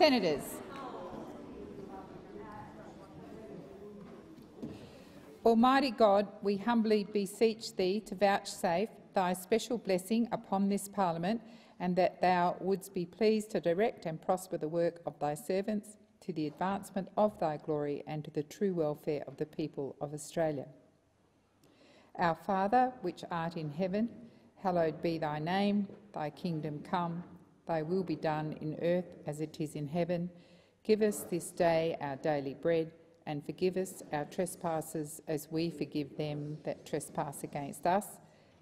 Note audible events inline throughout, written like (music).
Senators. Almighty God, we humbly beseech thee to vouchsafe thy special blessing upon this parliament and that thou wouldst be pleased to direct and prosper the work of thy servants to the advancement of thy glory and to the true welfare of the people of Australia. Our Father, which art in heaven, hallowed be thy name, thy kingdom come, thy will be done in earth as it is in heaven. Give us this day our daily bread and forgive us our trespasses as we forgive them that trespass against us.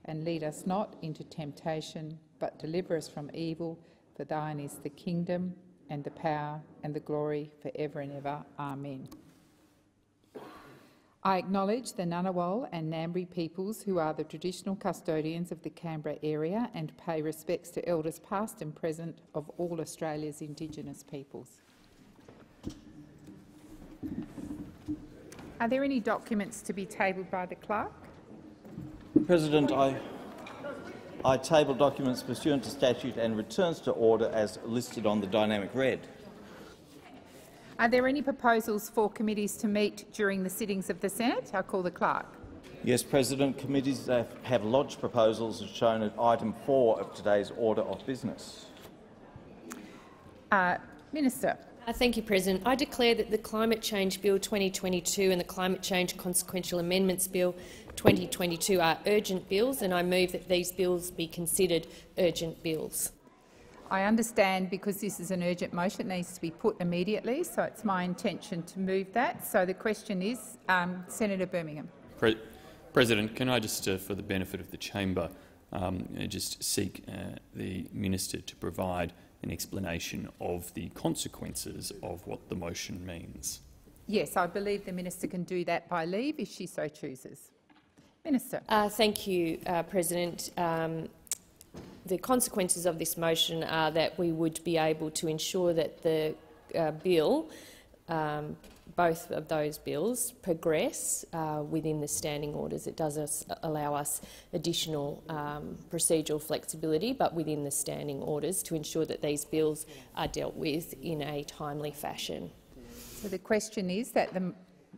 And lead us not into temptation, but deliver us from evil. For thine is the kingdom, and the power, and the glory for ever and ever. Amen. I acknowledge the Ngunnawal and Ngambri peoples who are the traditional custodians of the Canberra area and pay respects to elders past and present of all Australia's Indigenous peoples. Are there any documents to be tabled by the clerk? President, I, I table documents pursuant to statute and returns to order as listed on the dynamic red. Are there any proposals for committees to meet during the sittings of the Senate? I call the clerk. Yes, President. Committees have lodged proposals as shown at item 4 of today's order of business. Uh, Minister. Uh, thank you, President. I declare that the Climate Change Bill 2022 and the Climate Change Consequential Amendments Bill 2022 are urgent bills, and I move that these bills be considered urgent bills. I understand because this is an urgent motion, it needs to be put immediately, so it's my intention to move that. So the question is, um, Senator Birmingham. Pre President, can I just, uh, for the benefit of the chamber, um, just seek uh, the minister to provide an explanation of the consequences of what the motion means. Yes, I believe the minister can do that by leave if she so chooses. Minister. Uh, thank you, uh, President. Um, the consequences of this motion are that we would be able to ensure that the uh, bill um, both of those bills progress uh, within the standing orders. It does us, allow us additional um, procedural flexibility, but within the standing orders to ensure that these bills are dealt with in a timely fashion. So the question is that the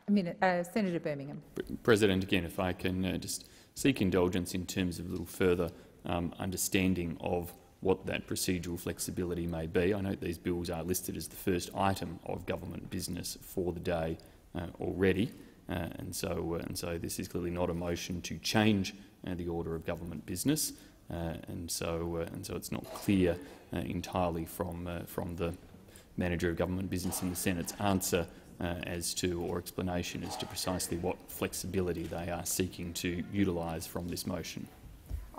I uh, Senator Birmingham. President, again, if I can uh, just seek indulgence in terms of a little further um, understanding of what that procedural flexibility may be. I note these bills are listed as the first item of government business for the day uh, already, uh, and, so, uh, and so this is clearly not a motion to change uh, the order of government business, uh, and, so, uh, and so it's not clear entirely from, from the manager of government business in the Senate's answer as to or explanation as to precisely what flexibility they are seeking to utilise from this motion.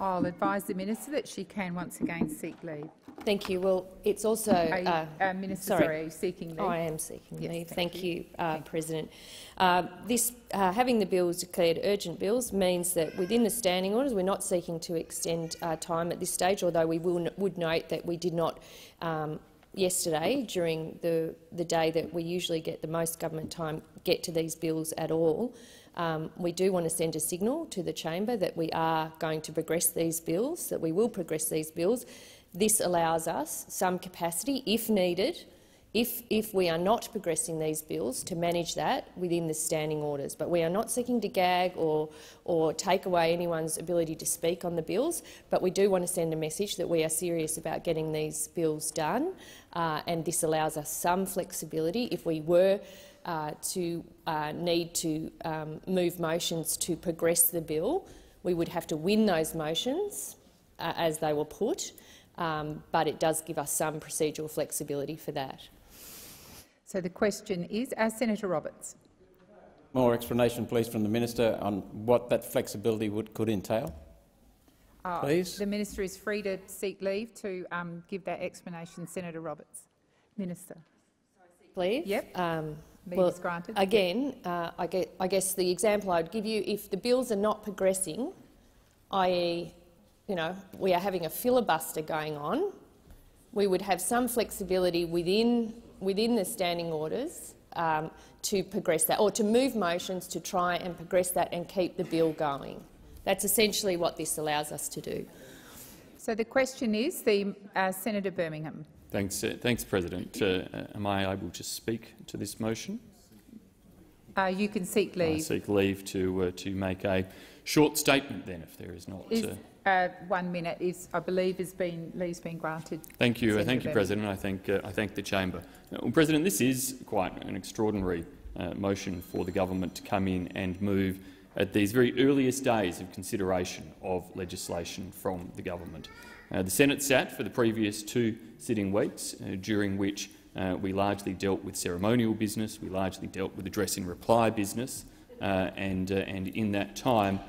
I'll advise the minister that she can once again seek leave. Thank you. Well, it's also you, uh, uh, minister. Sorry. sorry, are you seeking leave? I am seeking yes, leave. Thank, thank you, you uh, thank President. Uh, this uh, having the bills declared urgent bills means that within the standing orders, we're not seeking to extend uh, time at this stage. Although we will, would note that we did not. Um, yesterday, during the, the day that we usually get the most government time, get to these bills at all. Um, we do want to send a signal to the chamber that we are going to progress these bills, that we will progress these bills. This allows us some capacity, if needed, if, if we are not progressing these bills, to manage that within the standing orders. But we are not seeking to gag or, or take away anyone's ability to speak on the bills, but we do want to send a message that we are serious about getting these bills done, uh, and this allows us some flexibility if we were uh, to uh, need to um, move motions to progress the bill. We would have to win those motions uh, as they were put, um, but it does give us some procedural flexibility for that. So the question is, as Senator Roberts. More explanation, please, from the minister on what that flexibility would, could entail. Uh, please. The minister is free to seek leave to um, give that explanation. Senator Roberts. Minister. Leave? Yep. Um, well, granted. Again, uh, I, get, I guess the example I'd give you, if the bills are not progressing, i.e., you know, we are having a filibuster going on, we would have some flexibility within, within the standing orders um, to progress that, or to move motions to try and progress that and keep the bill going. That's essentially what this allows us to do. So the question is, the uh, Senator Birmingham. Thanks, uh, thanks President. Uh, am I able to speak to this motion? Uh, you can seek leave. I seek leave to, uh, to make a short statement then, if there is not. Is, uh, uh, one minute is, I believe, has been leave's been granted. Thank you, uh, Senator thank you. President. I thank, uh, I thank the chamber. Uh, well, President, this is quite an extraordinary uh, motion for the government to come in and move at these very earliest days of consideration of legislation from the government. Uh, the Senate sat for the previous two sitting weeks, uh, during which uh, we largely dealt with ceremonial business, we largely dealt with address in reply business, and, and in that time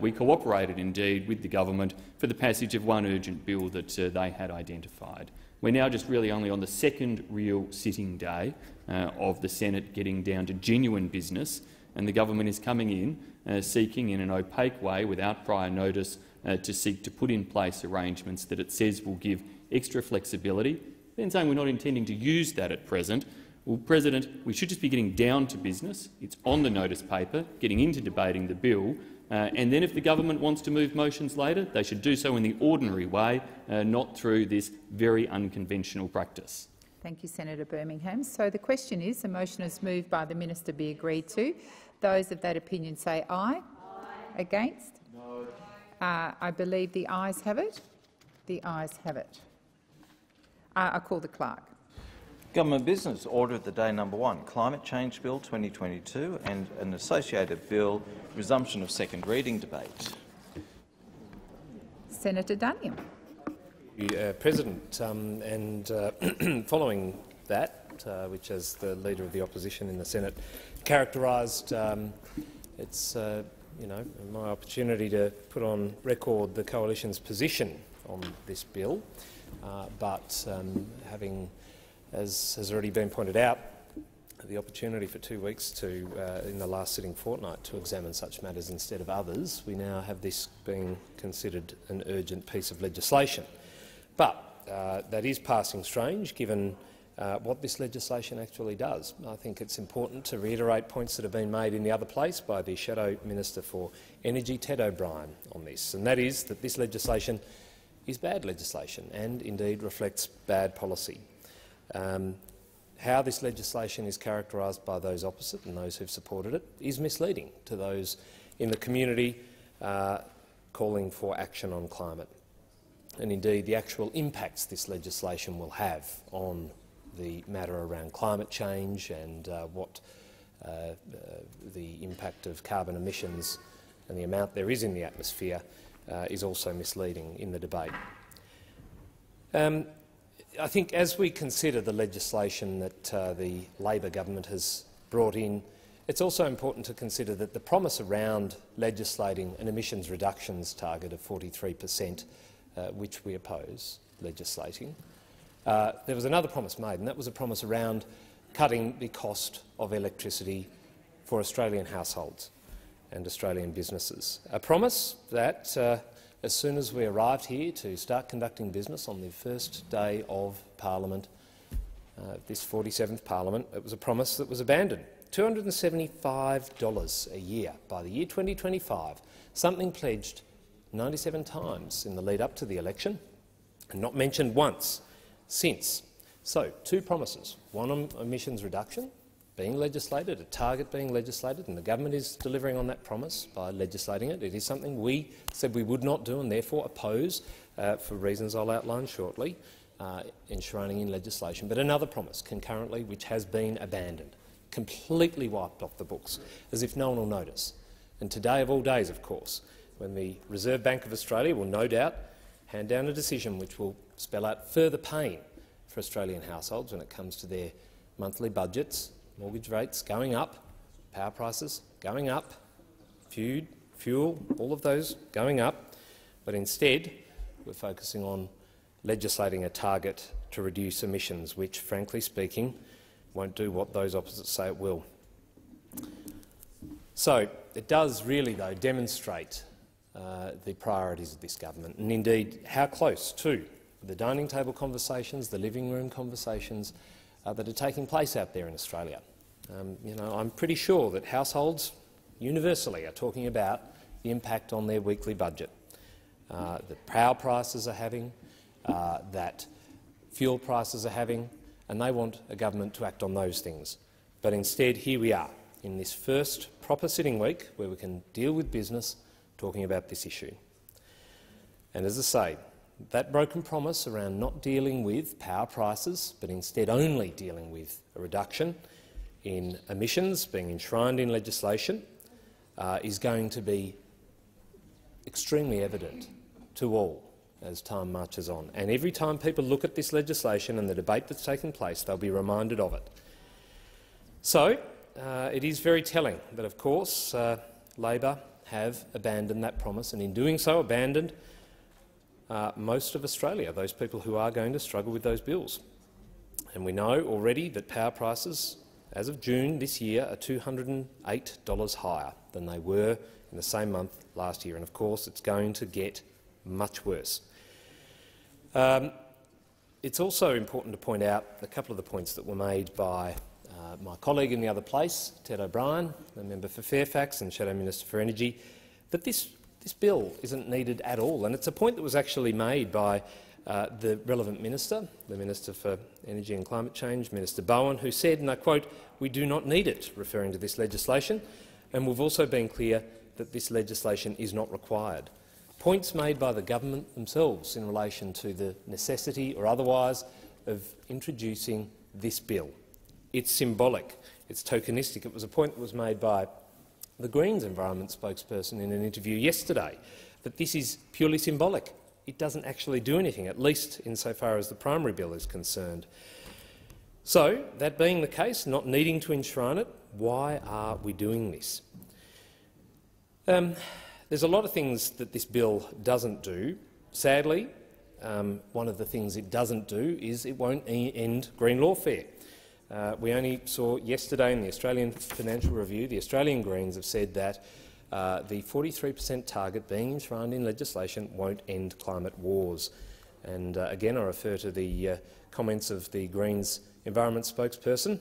we cooperated indeed with the government for the passage of one urgent bill that they had identified. We're now just really only on the second real sitting day uh, of the Senate getting down to genuine business, and the government is coming in uh, seeking in an opaque way, without prior notice, uh, to seek to put in place arrangements that it says will give extra flexibility, then saying we're not intending to use that at present. Well, President, we should just be getting down to business. It's on the notice paper, getting into debating the bill, uh, and then if the government wants to move motions later, they should do so in the ordinary way, uh, not through this very unconventional practice. Thank you, Senator Birmingham. So the question is, the motion is moved by the minister be agreed to. Those of that opinion say aye. aye. Against? No. Uh, I believe the ayes have it. The ayes have it. Uh, I call the clerk. Government business order of the day number one, Climate Change Bill 2022 and an associated bill, resumption of second reading debate. Senator Duniam. Uh, President, um, and uh, (clears throat) following that, uh, which as the Leader of the Opposition in the Senate characterised, um, it's uh, you know my opportunity to put on record the Coalition's position on this bill, uh, but um, having, as has already been pointed out, the opportunity for two weeks to, uh, in the last sitting fortnight, to examine such matters instead of others, we now have this being considered an urgent piece of legislation. But uh, that is passing strange, given uh, what this legislation actually does. I think it's important to reiterate points that have been made in the other place by the Shadow Minister for Energy, Ted O'Brien, on this, and that is that this legislation is bad legislation and indeed reflects bad policy. Um, how this legislation is characterised by those opposite and those who've supported it is misleading to those in the community uh, calling for action on climate and indeed the actual impacts this legislation will have on the matter around climate change and uh, what uh, uh, the impact of carbon emissions and the amount there is in the atmosphere is also misleading in the debate. Um, I think as we consider the legislation that uh, the Labor government has brought in, it's also important to consider that the promise around legislating an emissions reductions target of 43 per cent, which we oppose legislating, uh, there was another promise made, and that was a promise around cutting the cost of electricity for Australian households and Australian businesses. A promise that uh, as soon as we arrived here to start conducting business on the first day of Parliament, uh, this 47th Parliament, it was a promise that was abandoned. $275 a year by the year 2025, something pledged 97 times in the lead up to the election and not mentioned once since. So, two promises, one on emissions reduction being legislated, a target being legislated, and the government is delivering on that promise by legislating it. It is something we said we would not do and therefore oppose uh, for reasons I'll outline shortly, uh, enshrining in legislation. But another promise concurrently which has been abandoned, completely wiped off the books, as if no one will notice. And today of all days, of course, when the Reserve Bank of Australia will no doubt hand down a decision which will spell out further pain for Australian households when it comes to their monthly budgets mortgage rates going up, power prices going up, food, fuel, all of those going up, but instead we're focusing on legislating a target to reduce emissions, which, frankly speaking, won't do what those opposites say it will. So it does really, though, demonstrate uh, the priorities of this government and indeed how close to the dining table conversations, the living room conversations uh, that are taking place out there in Australia. Um, you know, I'm pretty sure that households universally are talking about the impact on their weekly budget uh, that power prices are having, uh, that fuel prices are having, and they want a government to act on those things. But instead, here we are, in this first proper sitting week where we can deal with business talking about this issue. And as I say, that broken promise around not dealing with power prices, but instead only dealing with a reduction in emissions being enshrined in legislation, uh, is going to be extremely evident to all as time marches on. And every time people look at this legislation and the debate that's taken place, they'll be reminded of it. So uh, it is very telling that, of course, uh, Labor have abandoned that promise, and in doing so abandoned uh, most of Australia, those people who are going to struggle with those bills. And we know already that power prices, as of June this year, are $208 higher than they were in the same month last year. And of course, it's going to get much worse. Um, it's also important to point out a couple of the points that were made by uh, my colleague in the other place, Ted O'Brien, the member for Fairfax and Shadow Minister for Energy, that this, this bill isn't needed at all. And it's a point that was actually made by uh, the relevant minister, the Minister for Energy and Climate Change, Minister Bowen, who said, and I quote, we do not need it, referring to this legislation, and we've also been clear that this legislation is not required points made by the government themselves in relation to the necessity or otherwise of introducing this bill. It's symbolic. It's tokenistic. It was a point that was made by the Greens environment spokesperson in an interview yesterday, that this is purely symbolic. It doesn't actually do anything, at least insofar as the primary bill is concerned. So, that being the case, not needing to enshrine it, why are we doing this? Um, there's a lot of things that this bill doesn't do. Sadly, um, one of the things it doesn't do is it won't e end green lawfare. Uh, we only saw yesterday in the Australian Financial Review, the Australian Greens have said that uh, the 43 per cent target being enshrined in legislation won't end climate wars. And uh, again, I refer to the uh, comments of the Greens environment spokesperson,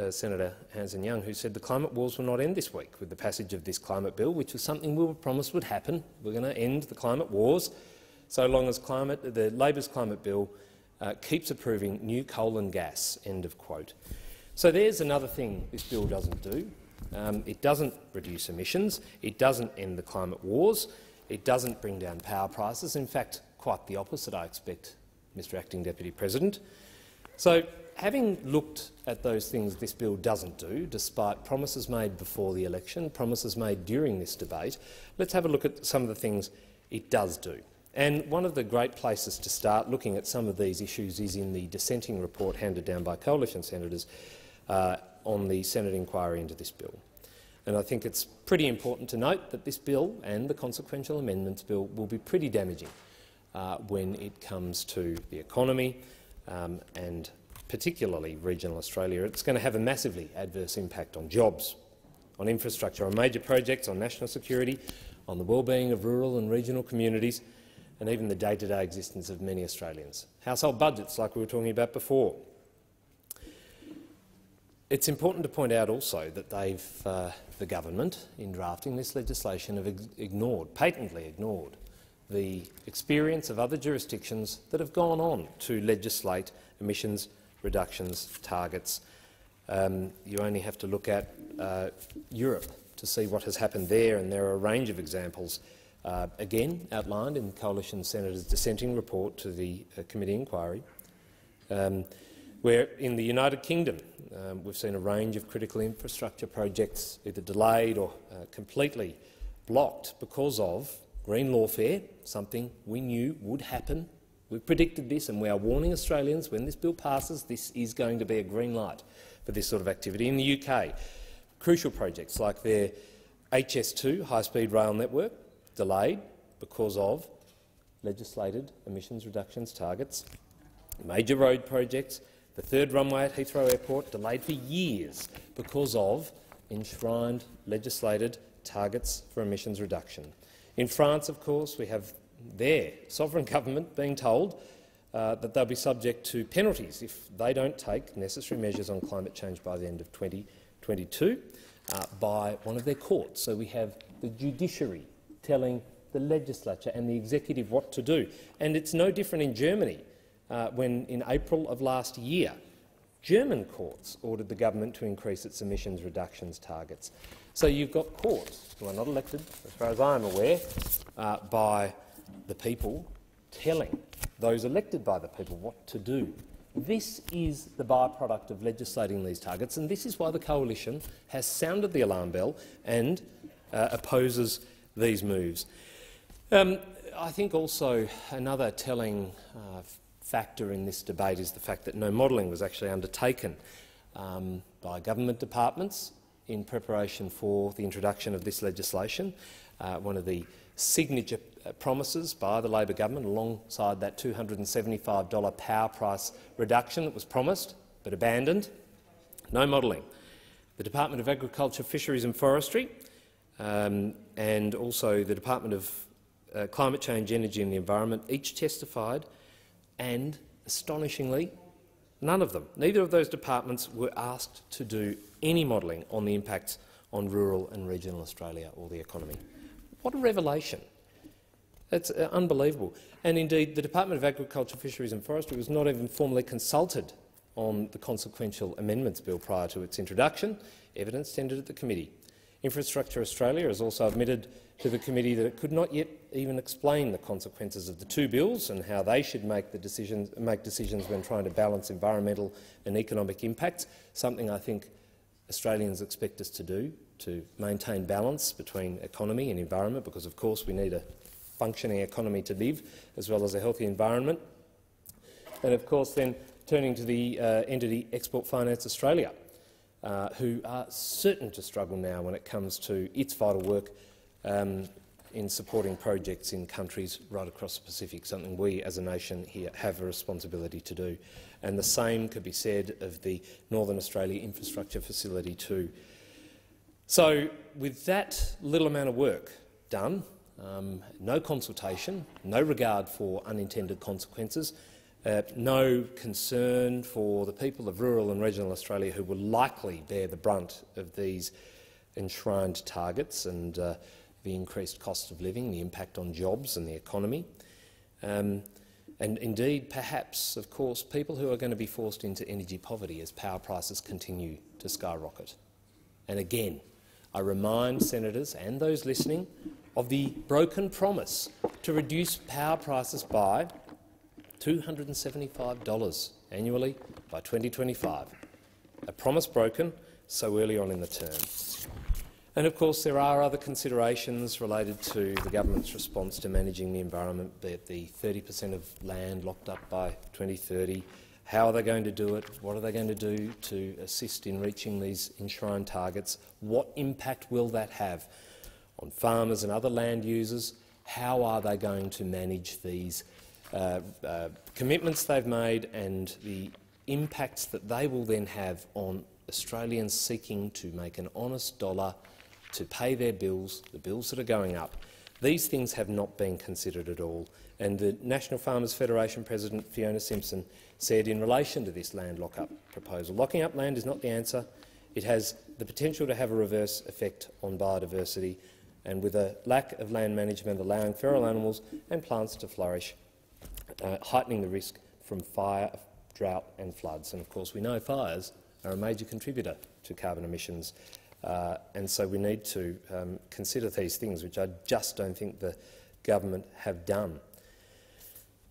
uh, Senator Hanson-Young, who said the climate wars will not end this week with the passage of this climate bill, which was something we were promised would happen. We're going to end the climate wars so long as climate, the Labor's climate bill uh, keeps approving new coal and gas. End of quote. So there's another thing this bill doesn't do. Um, it doesn't reduce emissions. It doesn't end the climate wars. It doesn't bring down power prices. In fact, quite the opposite, I expect, Mr Acting Deputy President. So having looked at those things this bill doesn't do, despite promises made before the election, promises made during this debate, let's have a look at some of the things it does do. And one of the great places to start looking at some of these issues is in the dissenting report handed down by coalition senators uh, on the Senate inquiry into this bill. And I think it's pretty important to note that this bill and the consequential amendments bill will be pretty damaging uh, when it comes to the economy um, and particularly regional Australia, it's going to have a massively adverse impact on jobs, on infrastructure, on major projects, on national security, on the well-being of rural and regional communities, and even the day-to-day -day existence of many Australians. Household budgets, like we were talking about before. It's important to point out also that they've, uh, the government, in drafting this legislation, have ignored, patently ignored, the experience of other jurisdictions that have gone on to legislate emissions reductions targets. Um, you only have to look at uh, Europe to see what has happened there, and there are a range of examples, uh, again outlined in the Coalition Senator's dissenting report to the uh, committee inquiry, um, where in the United Kingdom um, we've seen a range of critical infrastructure projects either delayed or uh, completely blocked because of green lawfare, something we knew would happen We've predicted this and we are warning Australians when this bill passes this is going to be a green light for this sort of activity. In the UK, crucial projects like their HS2 high-speed rail network delayed because of legislated emissions reductions targets, major road projects, the third runway at Heathrow Airport delayed for years because of enshrined legislated targets for emissions reduction. In France, of course, we have their sovereign (laughs) government being told uh, that they'll be subject to penalties if they don't take necessary measures on climate change by the end of 2022 uh, by one of their courts. So we have the judiciary telling the legislature and the executive what to do. And it's no different in Germany. uh, when, in April of last year, German courts ordered the government to increase its emissions reductions targets. So you've got courts, who are not elected, as far as I am aware, uh, by the people, telling those elected by the people what to do. This is the byproduct of legislating these targets, and this is why the coalition has sounded the alarm bell and uh, opposes these moves. Um, I think also another telling uh, factor in this debate is the fact that no modelling was actually undertaken um, by government departments in preparation for the introduction of this legislation. Uh, one of the signature uh, promises by the Labor government alongside that $275 power price reduction that was promised but abandoned. No modelling. The Department of Agriculture, Fisheries and Forestry um, and also the Department of uh, Climate Change, Energy and the Environment each testified and, astonishingly, none of them, neither of those departments were asked to do any modelling on the impacts on rural and regional Australia or the economy. What a revelation. That's uh, unbelievable. And indeed, the Department of Agriculture, Fisheries and Forestry was not even formally consulted on the consequential amendments bill prior to its introduction, evidence tendered at the committee. Infrastructure Australia has also admitted to the committee that it could not yet even explain the consequences of the two bills and how they should make, the decisions, make decisions when trying to balance environmental and economic impacts, something I think Australians expect us to do, to maintain balance between economy and environment, because of course we need a functioning economy to live, as well as a healthy environment. And of course then turning to the uh, entity Export Finance Australia, uh, who are certain to struggle now when it comes to its vital work um, in supporting projects in countries right across the Pacific, something we as a nation here have a responsibility to do. And the same could be said of the Northern Australia Infrastructure Facility too. So with that little amount of work done, um, no consultation, no regard for unintended consequences, uh, no concern for the people of rural and regional Australia who will likely bear the brunt of these enshrined targets and uh, the increased cost of living, the impact on jobs and the economy. Um, and indeed, perhaps, of course, people who are going to be forced into energy poverty as power prices continue to skyrocket. And again, I remind senators and those listening of the broken promise to reduce power prices by $275 annually by 2025, a promise broken so early on in the term. And of course there are other considerations related to the government's response to managing the environment, be it the 30 per cent of land locked up by 2030, how are they going to do it, what are they going to do to assist in reaching these enshrined targets, what impact will that have on farmers and other land users, how are they going to manage these uh, uh, commitments they've made and the impacts that they will then have on Australians seeking to make an honest dollar to pay their bills, the bills that are going up. These things have not been considered at all. And the National Farmers Federation President Fiona Simson said in relation to this land lock-up proposal, locking up land is not the answer. It has the potential to have a reverse effect on biodiversity and with a lack of land management allowing feral animals and plants to flourish uh, heightening the risk from fire, drought and floods. And of course we know fires are a major contributor to carbon emissions uh, and so we need to um, consider these things, which I just don't think the government have done.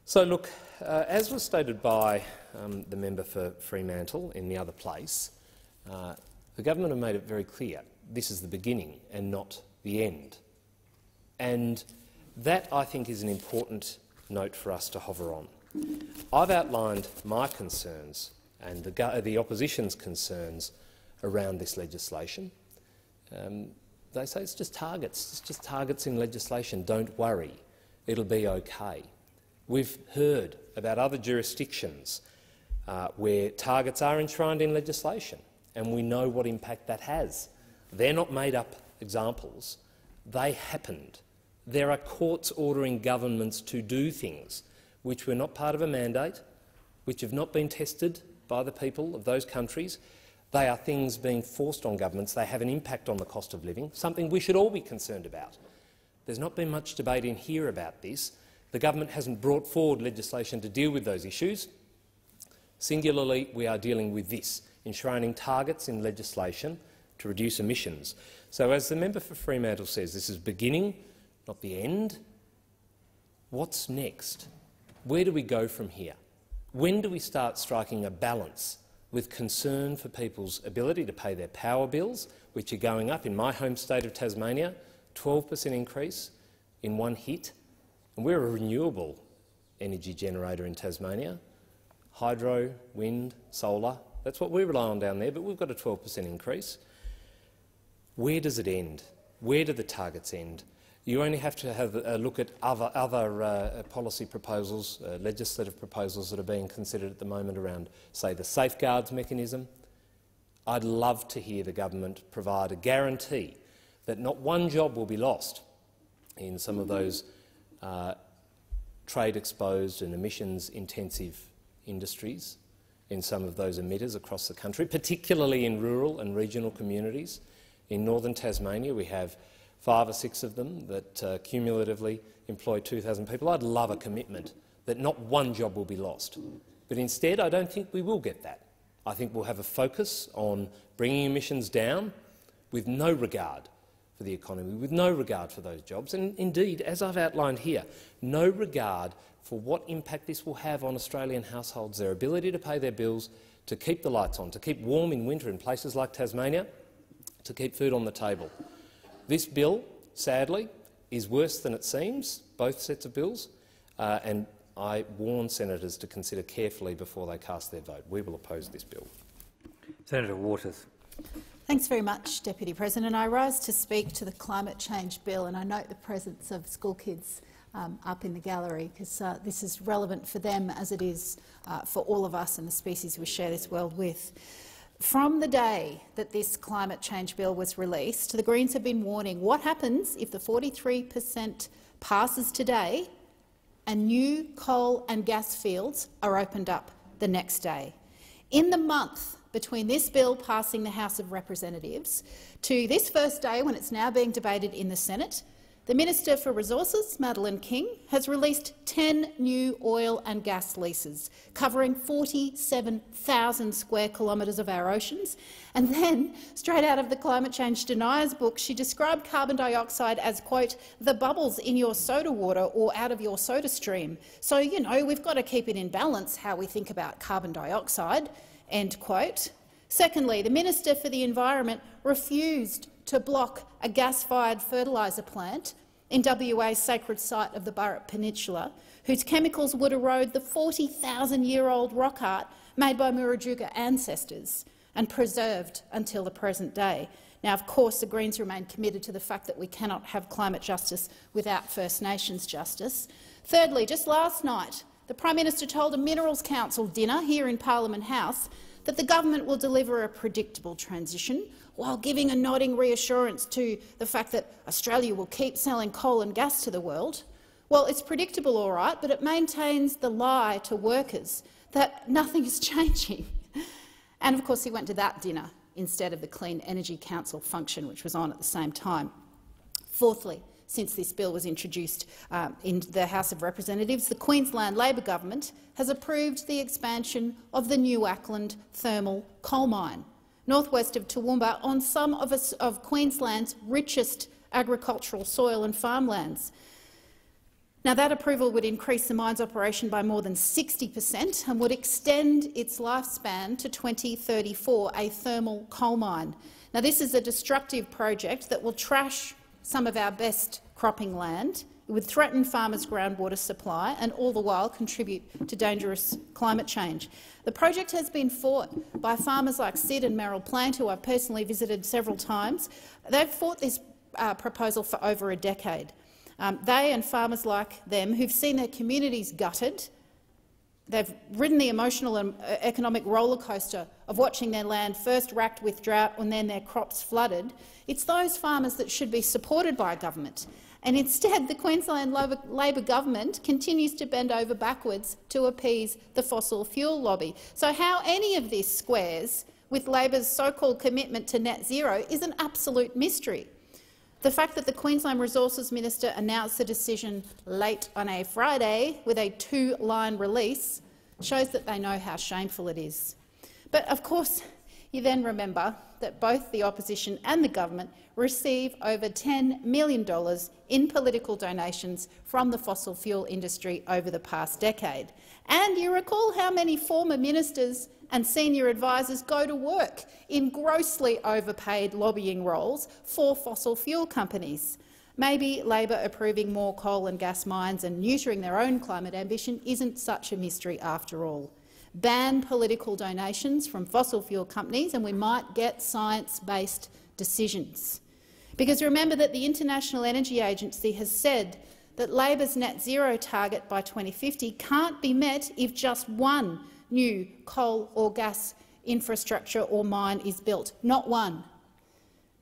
So look, uh, as was stated by um, the member for Fremantle in the other place, uh, the government have made it very clear this is the beginning and not the end. And that, I think, is an important note for us to hover on. I've outlined my concerns and the, the opposition's concerns around this legislation. Um, they say it's just targets. It's just targets in legislation. Don't worry. It'll be okay. We've heard about other jurisdictions uh, where targets are enshrined in legislation, and we know what impact that has. They're not made-up examples. They happened. There are courts ordering governments to do things which were not part of a mandate, which have not been tested by the people of those countries. They are things being forced on governments. They have an impact on the cost of living, something we should all be concerned about. There's not been much debate in here about this, The government hasn't brought forward legislation to deal with those issues. Singularly, we are dealing with this, enshrining targets in legislation to reduce emissions. So as the member for Fremantle says, this is beginning, not the end. What's next? Where do we go from here? When do we start striking a balance with concern for people's ability to pay their power bills, which are going up in my home state of Tasmania, 12 per cent increase in one hit, and we're a renewable energy generator in Tasmania, hydro, wind, solar, that's what we rely on down there, but we've got a 12 per cent increase. Where does it end? Where do the targets end? You only have to have a look at other, other uh, policy proposals, uh, legislative proposals that are being considered at the moment around, say, the safeguards mechanism. I'd love to hear the government provide a guarantee that not one job will be lost in some of those uh, trade-exposed and emissions-intensive industries in some of those emitters across the country, particularly in rural and regional communities. In northern Tasmania, we have five or six of them that uh, cumulatively employ 2,000 people. I'd love a commitment that not one job will be lost. But instead, I don't think we will get that. I think we'll have a focus on bringing emissions down with no regard for the economy, with no regard for those jobs, and indeed, as I've outlined here, no regard for what impact this will have on Australian households, their ability to pay their bills, to keep the lights on, to keep warm in winter in places like Tasmania, to keep food on the table. This bill, sadly, is worse than it seems, both sets of bills, uh, and I warn senators to consider carefully before they cast their vote. We will oppose this bill. Senator Waters. Thanks very much, Deputy President. I rise to speak to the climate change bill, and I note the presence of school kids um, up in the gallery because uh, this is relevant for them as it is uh, for all of us and the species we share this world with. From the day that this climate change bill was released, the Greens have been warning what happens if the 43 per cent passes today and new coal and gas fields are opened up the next day. In the month between this bill passing the House of Representatives to this first day when it's now being debated in the Senate, the Minister for Resources, Madeleine King, has released 10 new oil and gas leases, covering 47,000 square kilometres of our oceans. And then, straight out of the Climate Change Deniers book, she described carbon dioxide as, quote, the bubbles in your soda water or out of your soda stream. So, you know, we've got to keep it in balance how we think about carbon dioxide, end quote. Secondly, the Minister for the Environment refused to block a gas-fired fertiliser plant in WA's sacred site of the Burrup Peninsula, whose chemicals would erode the 40,000-year-old rock art made by Murujuga ancestors and preserved until the present day. Now, of course, the Greens remain committed to the fact that we cannot have climate justice without First Nations justice. Thirdly, just last night, the Prime Minister told a Minerals Council dinner here in Parliament House that the government will deliver a predictable transition while giving a nodding reassurance to the fact that Australia will keep selling coal and gas to the world, well, it's predictable, all right, but it maintains the lie to workers that nothing is (laughs) changing. And of course, he went to that dinner instead of the Clean Energy Council function, which was on at the same time. Fourthly, since this bill was introduced um, in the House of Representatives, the Queensland Labor government has approved the expansion of the New Acland thermal coal mine northwest of Toowoomba on some of, of Queensland's richest agricultural soil and farmlands. Now, that approval would increase the mine's operation by more than 60 per cent and would extend its lifespan to 2034, a thermal coal mine. Now, this is a destructive project that will trash some of our best cropping land would threaten farmers' groundwater supply and all the while contribute to dangerous climate change. The project has been fought by farmers like Sid and Merrill Plant, who I've personally visited several times. They've fought this uh, proposal for over a decade. Um, they and farmers like them who've seen their communities gutted, they've ridden the emotional and uh, economic roller coaster of watching their land first racked with drought and then their crops flooded. It's those farmers that should be supported by government. And instead, the Queensland Labor government continues to bend over backwards to appease the fossil fuel lobby. So how any of this squares with Labor's so-called commitment to net zero is an absolute mystery. The fact that the Queensland Resources Minister announced the decision late on a Friday with a two-line release shows that they know how shameful it is. But of course, you then remember that both the opposition and the government receive over $10 million in political donations from the fossil fuel industry over the past decade. And you recall how many former ministers and senior advisers go to work in grossly overpaid lobbying roles for fossil fuel companies. Maybe Labor approving more coal and gas mines and neutering their own climate ambition isn't such a mystery after all. Ban political donations from fossil fuel companies and we might get science-based decisions. Because remember that the International Energy Agency has said that Labor's net zero target by 2050 can't be met if just one new coal or gas infrastructure or mine is built. Not one.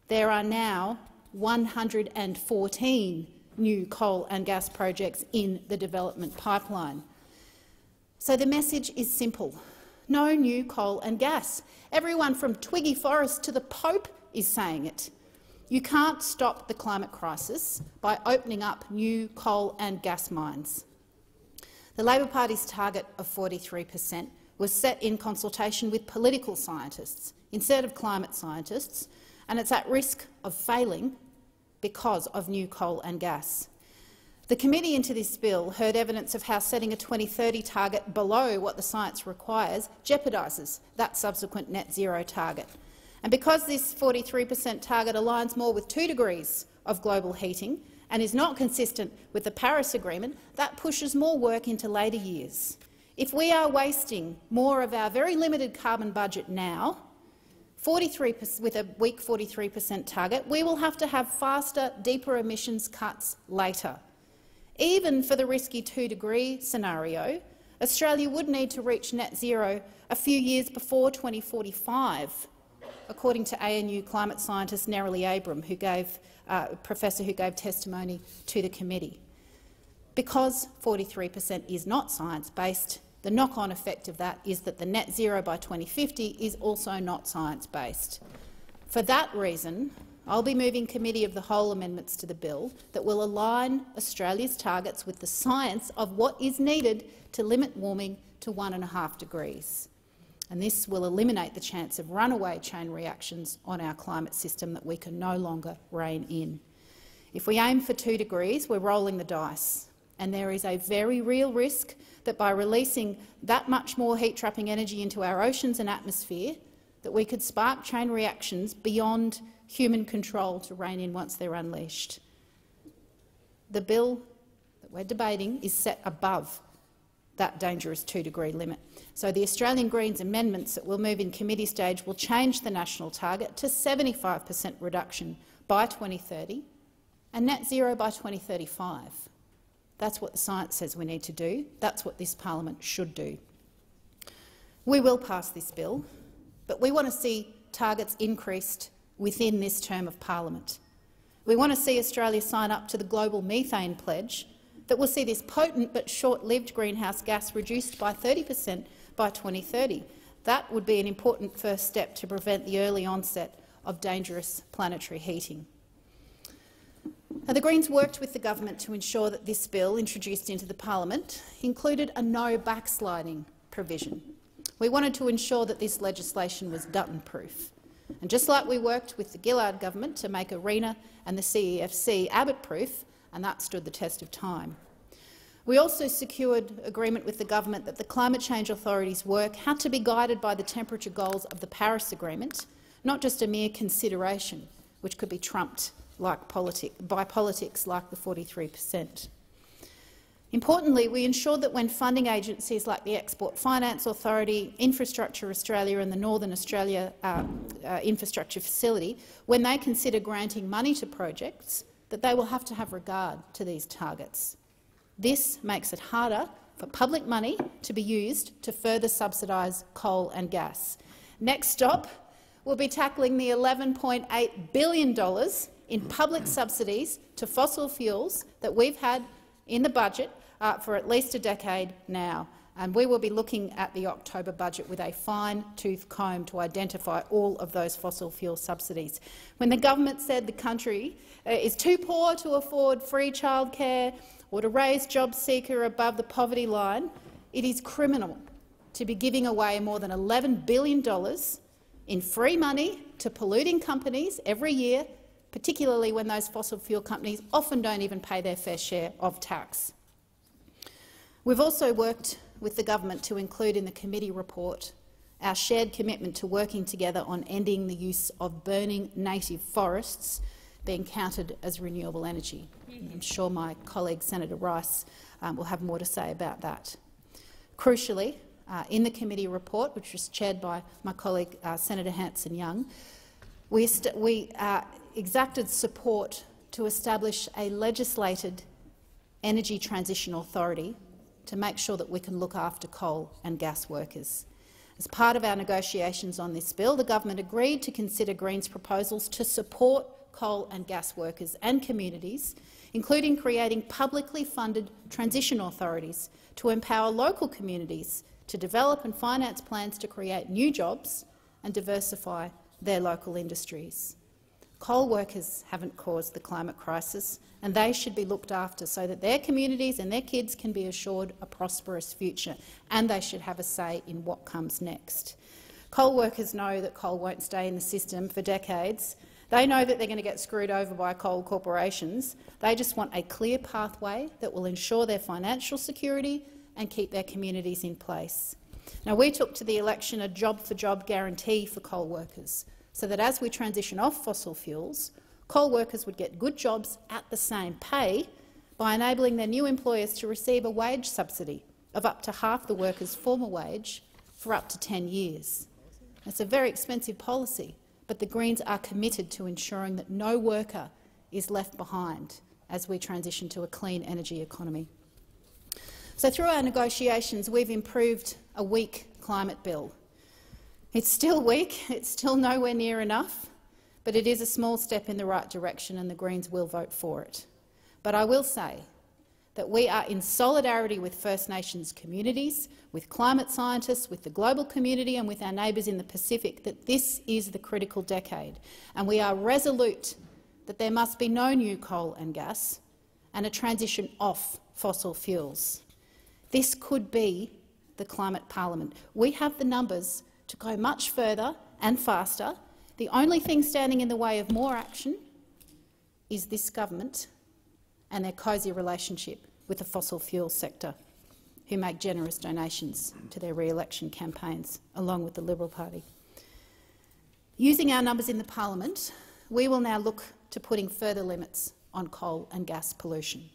There are now 114 new coal and gas projects in the development pipeline. So the message is simple. No new coal and gas. Everyone from Twiggy Forrest to the Pope is saying it. You can't stop the climate crisis by opening up new coal and gas mines. The Labor Party's target of 43 per cent was set in consultation with political scientists instead of climate scientists, and it's at risk of failing because of new coal and gas. The committee into this bill heard evidence of how setting a 2030 target below what the science requires jeopardises that subsequent net zero target. And because this 43 per cent target aligns more with 2 degrees of global heating and is not consistent with the Paris Agreement, that pushes more work into later years. If we are wasting more of our very limited carbon budget now, 43 with a weak 43 per cent target, we will have to have faster, deeper emissions cuts later. Even for the risky 2-degree scenario, Australia would need to reach net zero a few years before 2045 according to ANU climate scientist Nerilie Abram, who gave, uh, professor who gave testimony to the committee. Because 43 per cent is not science-based, the knock-on effect of that is that the net zero by 2050 is also not science-based. For that reason, I'll be moving committee of the whole amendments to the bill that will align Australia's targets with the science of what is needed to limit warming to one and a half degrees and this will eliminate the chance of runaway chain reactions on our climate system that we can no longer rein in. If we aim for 2 degrees, we're rolling the dice, and there is a very real risk that by releasing that much more heat-trapping energy into our oceans and atmosphere, that we could spark chain reactions beyond human control to rein in once they're unleashed. The bill that we're debating is set above that dangerous two-degree limit. So the Australian Greens amendments that will move in committee stage will change the national target to 75 per cent reduction by 2030 and net zero by 2035. That's what the science says we need to do. That's what this parliament should do. We will pass this bill, but we want to see targets increased within this term of parliament. We want to see Australia sign up to the Global Methane Pledge that will see this potent but short-lived greenhouse gas reduced by 30 per cent by 2030. That would be an important first step to prevent the early onset of dangerous planetary heating. Now, the Greens worked with the government to ensure that this bill, introduced into the parliament, included a no backsliding provision. We wanted to ensure that this legislation was Dutton-proof. And just like we worked with the Gillard government to make ARENA and the CEFC Abbott-proof, and that stood the test of time. We also secured agreement with the government that the Climate Change Authority's work had to be guided by the temperature goals of the Paris Agreement, not just a mere consideration which could be trumped like by politics like the 43 per cent. Importantly, we ensured that when funding agencies like the Export Finance Authority, Infrastructure Australia and the Northern Australia uh, uh, Infrastructure Facility, when they consider granting money to projects, that they will have to have regard to these targets. This makes it harder for public money to be used to further subsidise coal and gas. Next stop, we'll be tackling the $11.8 billion in public subsidies to fossil fuels that we've had in the budget uh, for at least a decade now. and we will be looking at the October budget with a fine-tooth comb to identify all of those fossil fuel subsidies. When the government said the country uh, is too poor to afford free childcare or to raise job seeker above the poverty line, it is criminal to be giving away more than $11 billion in free money to polluting companies every year, particularly when those fossil fuel companies often don't even pay their fair share of tax. We've also worked with the government to include in the committee report our shared commitment to working together on ending the use of burning native forests being counted as renewable energy. I'm sure my colleague Senator Rice um, will have more to say about that. Crucially, uh, in the committee report, which was chaired by my colleague uh, Senator Hanson-Young, we, we uh, exacted support to establish a legislated energy transition authority to make sure that we can look after coal and gas workers. As part of our negotiations on this bill, the government agreed to consider Greens' proposals to support coal and gas workers and communities, including creating publicly funded transition authorities to empower local communities to develop and finance plans to create new jobs and diversify their local industries. Coal workers haven't caused the climate crisis, and they should be looked after so that their communities and their kids can be assured a prosperous future, and they should have a say in what comes next. Coal workers know that coal won't stay in the system for decades. They know that they're going to get screwed over by coal corporations. They just want a clear pathway that will ensure their financial security and keep their communities in place. Now, we took to the election a job-for-job -job guarantee for coal workers, so that as we transition off fossil fuels, coal workers would get good jobs at the same pay by enabling their new employers to receive a wage subsidy of up to half the workers' former wage for up to 10 years. It's a very expensive policy, but the Greens are committed to ensuring that no worker is left behind as we transition to a clean energy economy. So through our negotiations, we've improved a weak climate bill. It's still weak, it's still nowhere near enough, but it is a small step in the right direction and the Greens will vote for it. But I will say that we are in solidarity with First Nations communities, with climate scientists, with the global community and with our neighbours in the Pacific that this is the critical decade, and we are resolute that there must be no new coal and gas and a transition off fossil fuels. This could be the climate parliament. We have the numbers to go much further and faster. The only thing standing in the way of more action is this government and their cosy relationship with the fossil fuel sector, who make generous donations to their re-election campaigns, along with the Liberal Party. Using our numbers in the parliament, we will now look to putting further limits on coal and gas pollution.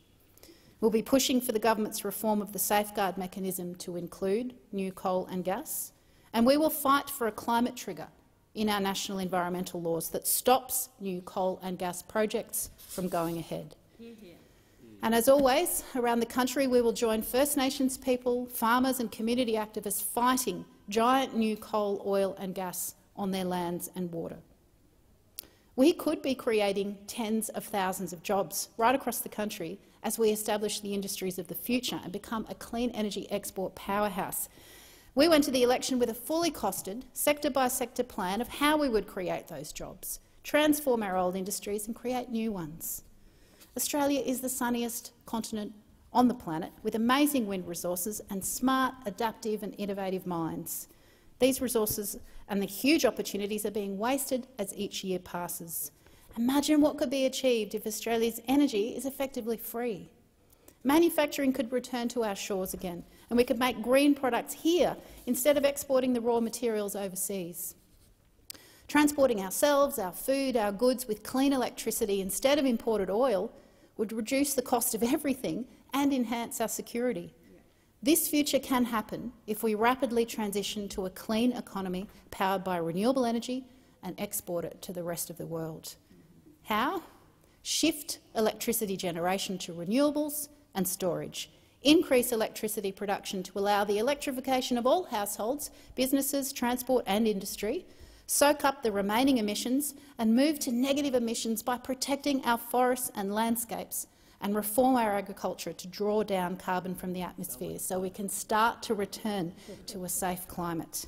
We'll be pushing for the government's reform of the safeguard mechanism to include new coal and gas, and we will fight for a climate trigger in our national environmental laws that stops new coal and gas projects from going ahead. And as always, around the country we will join First Nations people, farmers and community activists fighting giant new coal, oil and gas on their lands and water. We could be creating tens of thousands of jobs right across the country as we establish the industries of the future and become a clean energy export powerhouse. We went to the election with a fully costed, sector-by-sector -sector plan of how we would create those jobs, transform our old industries and create new ones. Australia is the sunniest continent on the planet, with amazing wind resources and smart, adaptive and innovative minds. These resources and the huge opportunities are being wasted as each year passes. Imagine what could be achieved if Australia's energy is effectively free. Manufacturing could return to our shores again, and we could make green products here instead of exporting the raw materials overseas. Transporting ourselves, our food, our goods with clean electricity instead of imported oil would reduce the cost of (laughs) everything and enhance our security. This future can happen if we rapidly transition to a clean economy powered by renewable energy and export it to the rest of the world. How? Shift electricity generation to renewables and storage. Increase electricity production to allow the electrification of all households, businesses, transport and industry. Soak up the remaining emissions and move to negative emissions by protecting our forests and landscapes and reform our agriculture to draw down carbon from the atmosphere so we can start to return to a safe climate.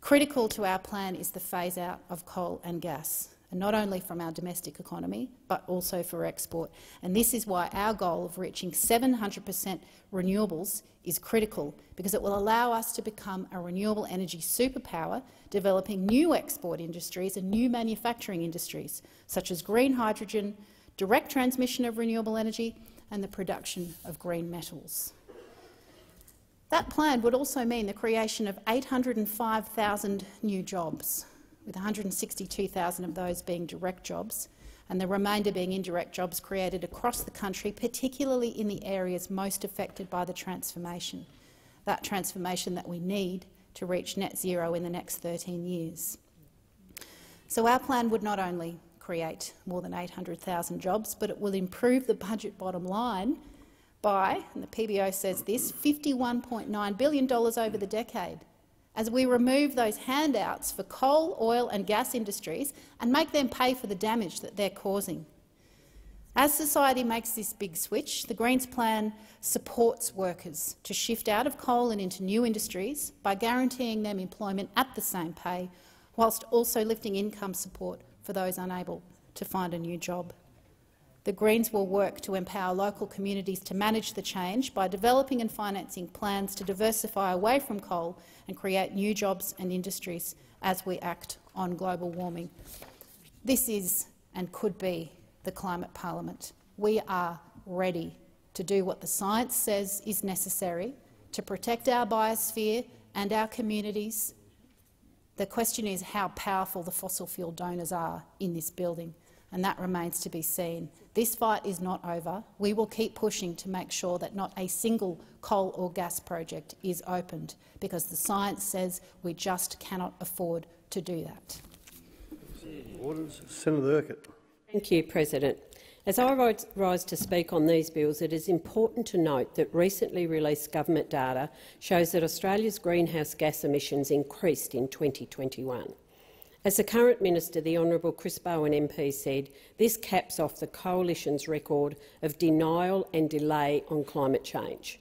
Critical to our plan is the phase-out of coal and gas, and not only from our domestic economy, but also for export. And this is why our goal of reaching 700 per cent renewables is critical, because it will allow us to become a renewable energy superpower, developing new export industries and new manufacturing industries, such as green hydrogen, direct transmission of renewable energy and the production of green metals. That plan would also mean the creation of 805,000 new jobs, with 162,000 of those being direct jobs and the remainder being indirect jobs created across the country, particularly in the areas most affected by the transformation, that transformation that we need to reach net zero in the next 13 years. So our plan would not only create more than 800,000 jobs, but it will improve the budget bottom line by, and the PBO says this, $51.9 billion over the decade, as we remove those handouts for coal, oil and gas industries and make them pay for the damage that they're causing. As society makes this big switch, the Greens plan supports workers to shift out of coal and into new industries by guaranteeing them employment at the same pay, whilst also lifting income support for those unable to find a new job. The Greens will work to empower local communities to manage the change by developing and financing plans to diversify away from coal and create new jobs and industries as we act on global warming. This is and could be the climate parliament. We are ready to do what the science says is necessary to protect our biosphere and our communities. The question is how powerful the fossil fuel donors are in this building and that remains to be seen. This fight is not over. We will keep pushing to make sure that not a single coal or gas project is opened, because the science says we just cannot afford to do that. Orders. Senator Urquhart. Thank you, President. As I rise to speak on these bills, it is important to note that recently released government data shows that Australia's greenhouse gas emissions increased in 2021. As the current minister, the Honourable Chris Bowen MP, said, this caps off the coalition's record of denial and delay on climate change.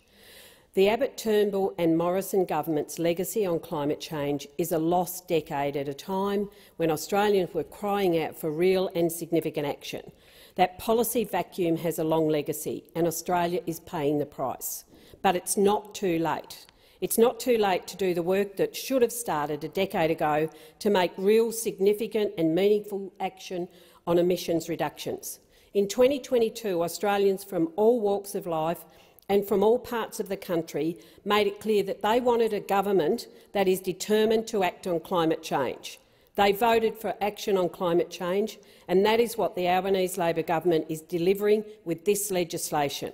The Abbott, Turnbull and Morrison government's legacy on climate change is a lost decade at a time when Australians were crying out for real and significant action. That policy vacuum has a long legacy and Australia is paying the price. But it's not too late. It's not too late to do the work that should have started a decade ago to make real, significant and meaningful action on emissions reductions. In 2022, Australians from all walks of life and from all parts of the country made it clear that they wanted a government that is determined to act on climate change. They voted for action on climate change, and that is what the Albanese Labor government is delivering with this legislation.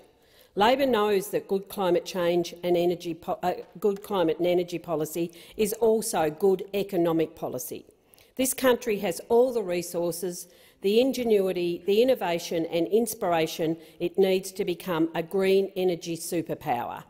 Labor knows that good climate change and energy uh, good climate and energy policy is also good economic policy. This country has all the resources, the ingenuity, the innovation and inspiration it needs to become a green energy superpower.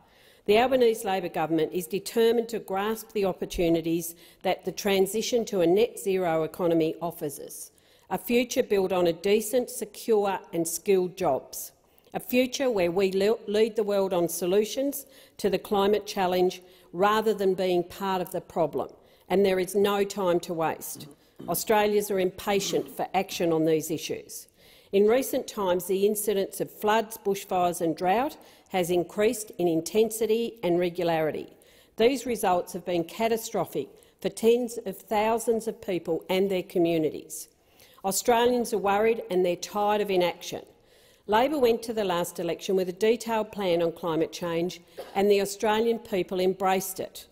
The Albanese Labor government is determined to grasp the opportunities that the transition to a net zero economy offers us, a future built on a decent, secure and skilled jobs a future where we lead the world on solutions to the climate challenge rather than being part of the problem, and there is no time to waste. Australians are impatient for action on these issues. In recent times, the incidence of floods, bushfires and drought has increased in intensity and regularity. These results have been catastrophic for tens of thousands of people and their communities. Australians are worried and they're tired of inaction. Labor went to the last election with a detailed plan on climate change and the Australian people embraced it.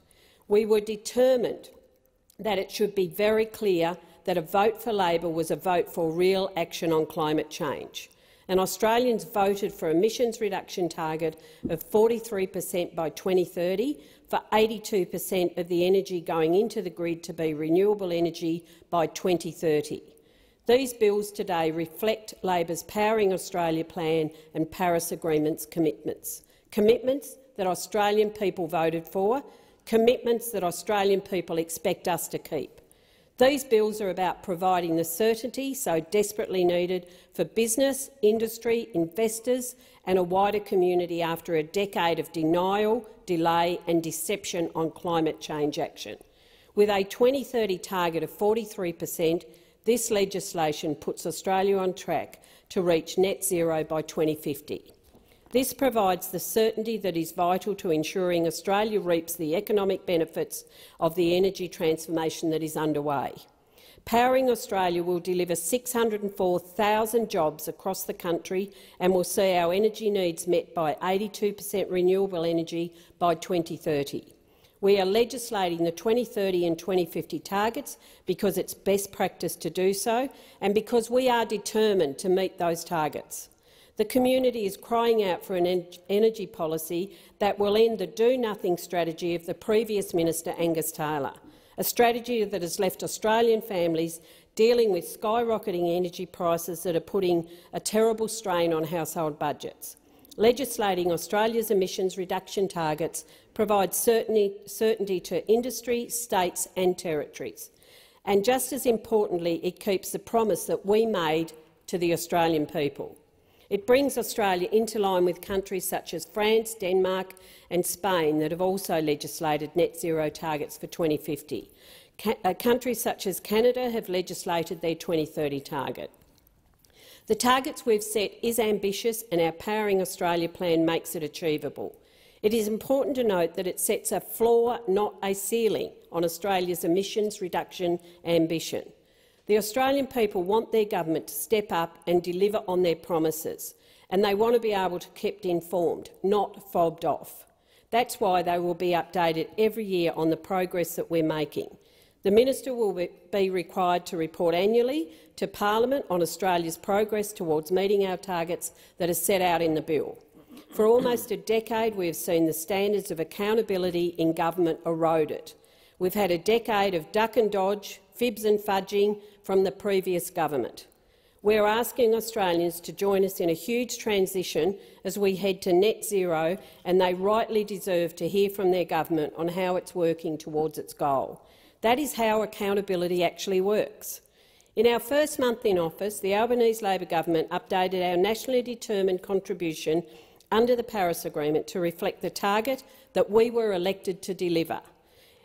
We were determined that it should be very clear that a vote for Labor was a vote for real action on climate change. And Australians voted for emissions reduction target of 43 per cent by 2030, for 82 per cent of the energy going into the grid to be renewable energy by 2030. These bills today reflect Labor's Powering Australia plan and Paris Agreement's commitments, commitments that Australian people voted for, commitments that Australian people expect us to keep. These bills are about providing the certainty so desperately needed for business, industry, investors and a wider community after a decade of denial, delay and deception on climate change action. With a 2030 target of 43 per cent, this legislation puts Australia on track to reach net zero by 2050. This provides the certainty that is vital to ensuring Australia reaps the economic benefits of the energy transformation that is underway. Powering Australia will deliver 604,000 jobs across the country and will see our energy needs met by 82 per cent renewable energy by 2030. We are legislating the 2030 and 2050 targets because it's best practice to do so and because we are determined to meet those targets. The community is crying out for an energy policy that will end the do-nothing strategy of the previous Minister Angus Taylor a strategy that has left Australian families dealing with skyrocketing energy prices that are putting a terrible strain on household budgets. Legislating Australia's emissions reduction targets provides certainty, certainty to industry, states and territories. And just as importantly, it keeps the promise that we made to the Australian people. It brings Australia into line with countries such as France, Denmark and Spain that have also legislated net zero targets for 2050. Ca uh, countries such as Canada have legislated their 2030 target. The targets we've set is ambitious and our Powering Australia plan makes it achievable. It is important to note that it sets a floor, not a ceiling, on Australia's emissions reduction ambition. The Australian people want their government to step up and deliver on their promises, and they want to be able to be kept informed, not fobbed off. That's why they will be updated every year on the progress that we're making. The minister will be required to report annually to parliament on Australia's progress towards meeting our targets that are set out in the bill. For almost a decade, we have seen the standards of accountability in government eroded. We've had a decade of duck and dodge, fibs and fudging from the previous government. We are asking Australians to join us in a huge transition as we head to net zero, and they rightly deserve to hear from their government on how it's working towards its goal. That is how accountability actually works. In our first month in office, the Albanese Labor government updated our nationally determined contribution under the Paris Agreement to reflect the target that we were elected to deliver.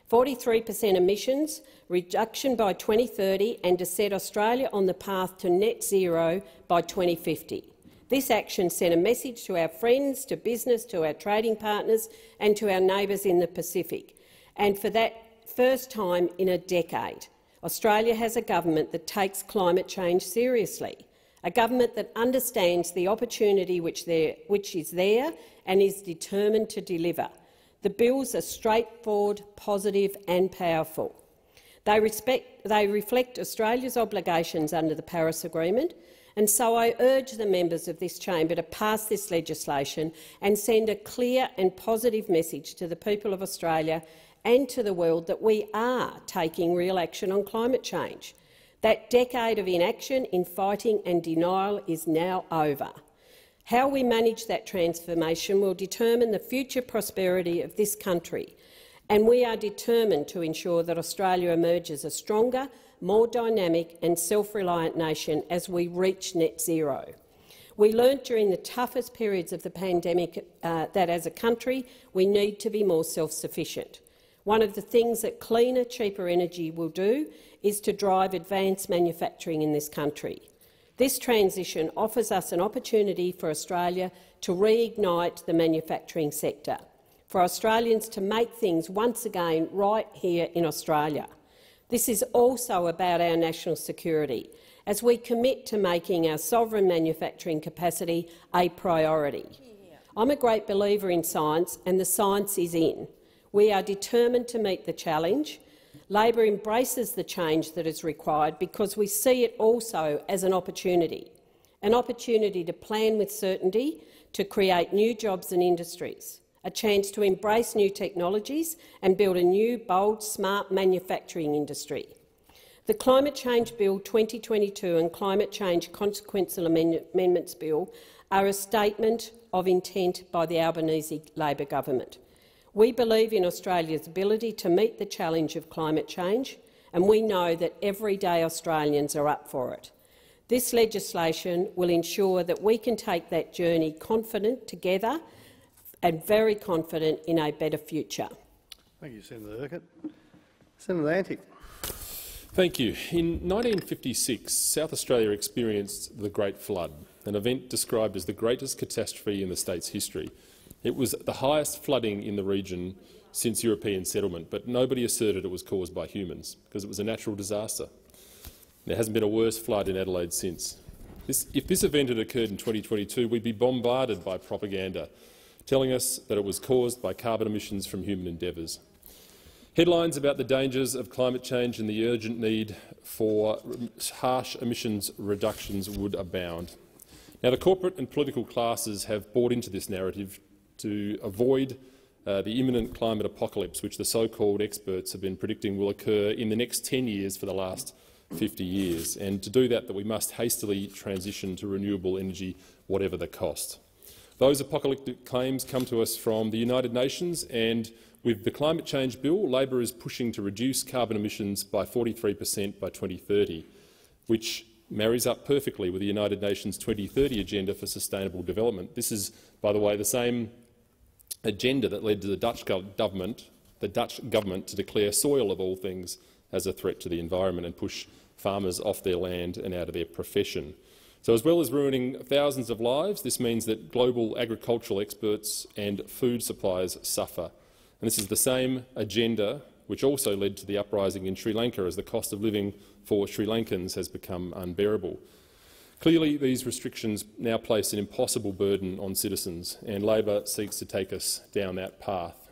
43 per cent emissions reduction by 2030 and to set Australia on the path to net zero by 2050. This action sent a message to our friends, to business, to our trading partners and to our neighbours in the Pacific. And for that first time in a decade, Australia has a government that takes climate change seriously, a government that understands the opportunity which, there, which is there and is determined to deliver. The bills are straightforward, positive and powerful. They, respect, they reflect Australia's obligations under the Paris Agreement, and so I urge the members of this chamber to pass this legislation and send a clear and positive message to the people of Australia and to the world that we are taking real action on climate change. That decade of inaction in fighting and denial is now over. How we manage that transformation will determine the future prosperity of this country, and we are determined to ensure that Australia emerges a stronger, more dynamic and self-reliant nation as we reach net zero. We learnt during the toughest periods of the pandemic uh, that as a country we need to be more self-sufficient. One of the things that cleaner, cheaper energy will do is to drive advanced manufacturing in this country. This transition offers us an opportunity for Australia to reignite the manufacturing sector, for Australians to make things once again right here in Australia. This is also about our national security, as we commit to making our sovereign manufacturing capacity a priority. I'm a great believer in science, and the science is in. We are determined to meet the challenge, Labor embraces the change that is required because we see it also as an opportunity, an opportunity to plan with certainty, to create new jobs and industries, a chance to embrace new technologies and build a new, bold, smart manufacturing industry. The Climate Change Bill 2022 and Climate Change Consequential Amendments Bill are a statement of intent by the Albanese Labor government. We believe in Australia's ability to meet the challenge of climate change, and we know that everyday Australians are up for it. This legislation will ensure that we can take that journey confident together and very confident in a better future. Thank you, Senator Urquhart. Senator Antic. Thank you. In 1956, South Australia experienced the Great Flood, an event described as the greatest catastrophe in the state's history. It was the highest flooding in the region since European settlement, but nobody asserted it was caused by humans because it was a natural disaster. There hasn't been a worse flood in Adelaide since. This, if this event had occurred in 2022, we'd be bombarded by propaganda telling us that it was caused by carbon emissions from human endeavours. Headlines about the dangers of climate change and the urgent need for harsh emissions reductions would abound. Now, the corporate and political classes have bought into this narrative to avoid uh, the imminent climate apocalypse, which the so-called experts have been predicting will occur in the next 10 years for the last 50 years, and to do that, that we must hastily transition to renewable energy, whatever the cost. Those apocalyptic claims come to us from the United Nations, and with the Climate Change Bill, Labor is pushing to reduce carbon emissions by 43 per cent by 2030, which marries up perfectly with the United Nations 2030 Agenda for Sustainable Development. This is, by the way, the same agenda that led to the Dutch government, the Dutch government to declare soil, of all things, as a threat to the environment and push farmers off their land and out of their profession. So as well as ruining thousands of lives, this means that global agricultural experts and food suppliers suffer. And this is the same agenda which also led to the uprising in Sri Lanka as the cost of living for Sri Lankans has become unbearable. Clearly, these restrictions now place an impossible burden on citizens, and Labor seeks to take us down that path.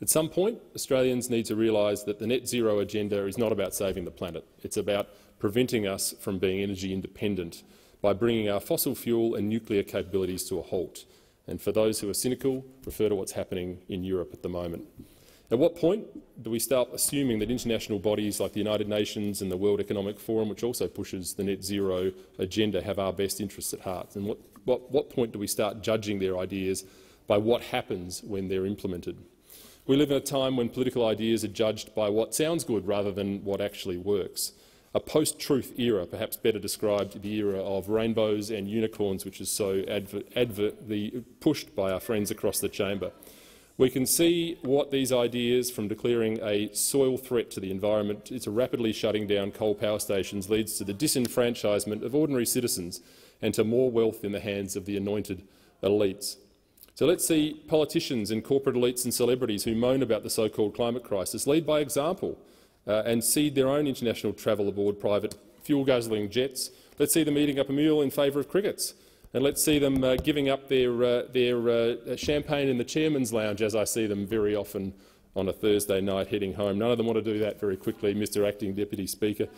At some point, Australians need to realise that the net zero agenda is not about saving the planet. It's about preventing us from being energy independent by bringing our fossil fuel and nuclear capabilities to a halt. And for those who are cynical, refer to what's happening in Europe at the moment. At what point do we start assuming that international bodies like the United Nations and the World Economic Forum, which also pushes the net zero agenda, have our best interests at heart? And what, what, what point do we start judging their ideas by what happens when they're implemented? We live in a time when political ideas are judged by what sounds good rather than what actually works. A post-truth era, perhaps better described the era of rainbows and unicorns, which is so pushed by our friends across the chamber. We can see what these ideas, from declaring a soil threat to the environment to rapidly shutting down coal power stations, leads to the disenfranchisement of ordinary citizens and to more wealth in the hands of the anointed elites. So let's see politicians and corporate elites and celebrities who moan about the so-called climate crisis lead by example uh, and cede their own international travel aboard private fuel-guzzling jets. Let's see them eating up a meal in favour of crickets and let's see them uh, giving up their, uh, their uh, champagne in the chairman's lounge, as I see them very often on a Thursday night heading home. None of them want to do that very quickly, Mr Acting Deputy Speaker.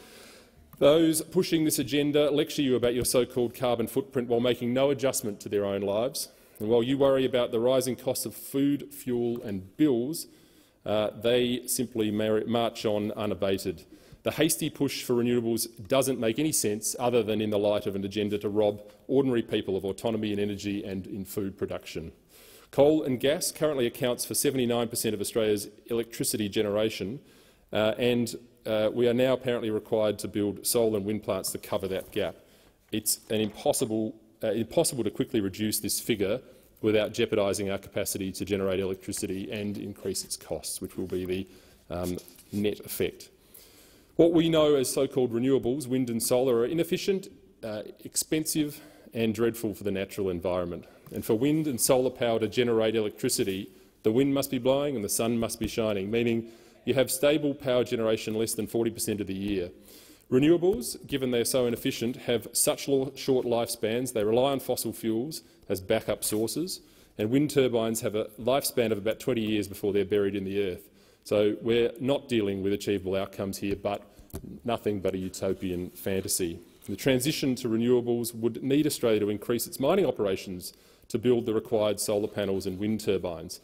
Those pushing this agenda lecture you about your so-called carbon footprint while making no adjustment to their own lives. And while you worry about the rising cost of food, fuel and bills, uh, they simply march on unabated. The hasty push for renewables doesn't make any sense other than in the light of an agenda to rob ordinary people of autonomy in energy and in food production. Coal and gas currently accounts for 79 per cent of Australia's electricity generation, uh, and uh, we are now apparently required to build solar and wind plants to cover that gap. It's an impossible, uh, impossible to quickly reduce this figure without jeopardising our capacity to generate electricity and increase its costs, which will be the um, net effect. What we know as so-called renewables, wind and solar, are inefficient, uh, expensive and dreadful for the natural environment. And for wind and solar power to generate electricity, the wind must be blowing and the sun must be shining, meaning you have stable power generation less than 40 per cent of the year. Renewables, given they are so inefficient, have such short lifespans, they rely on fossil fuels as backup sources, and wind turbines have a lifespan of about 20 years before they're buried in the earth. So we're not dealing with achievable outcomes here, but nothing but a utopian fantasy. The transition to renewables would need Australia to increase its mining operations to build the required solar panels and wind turbines.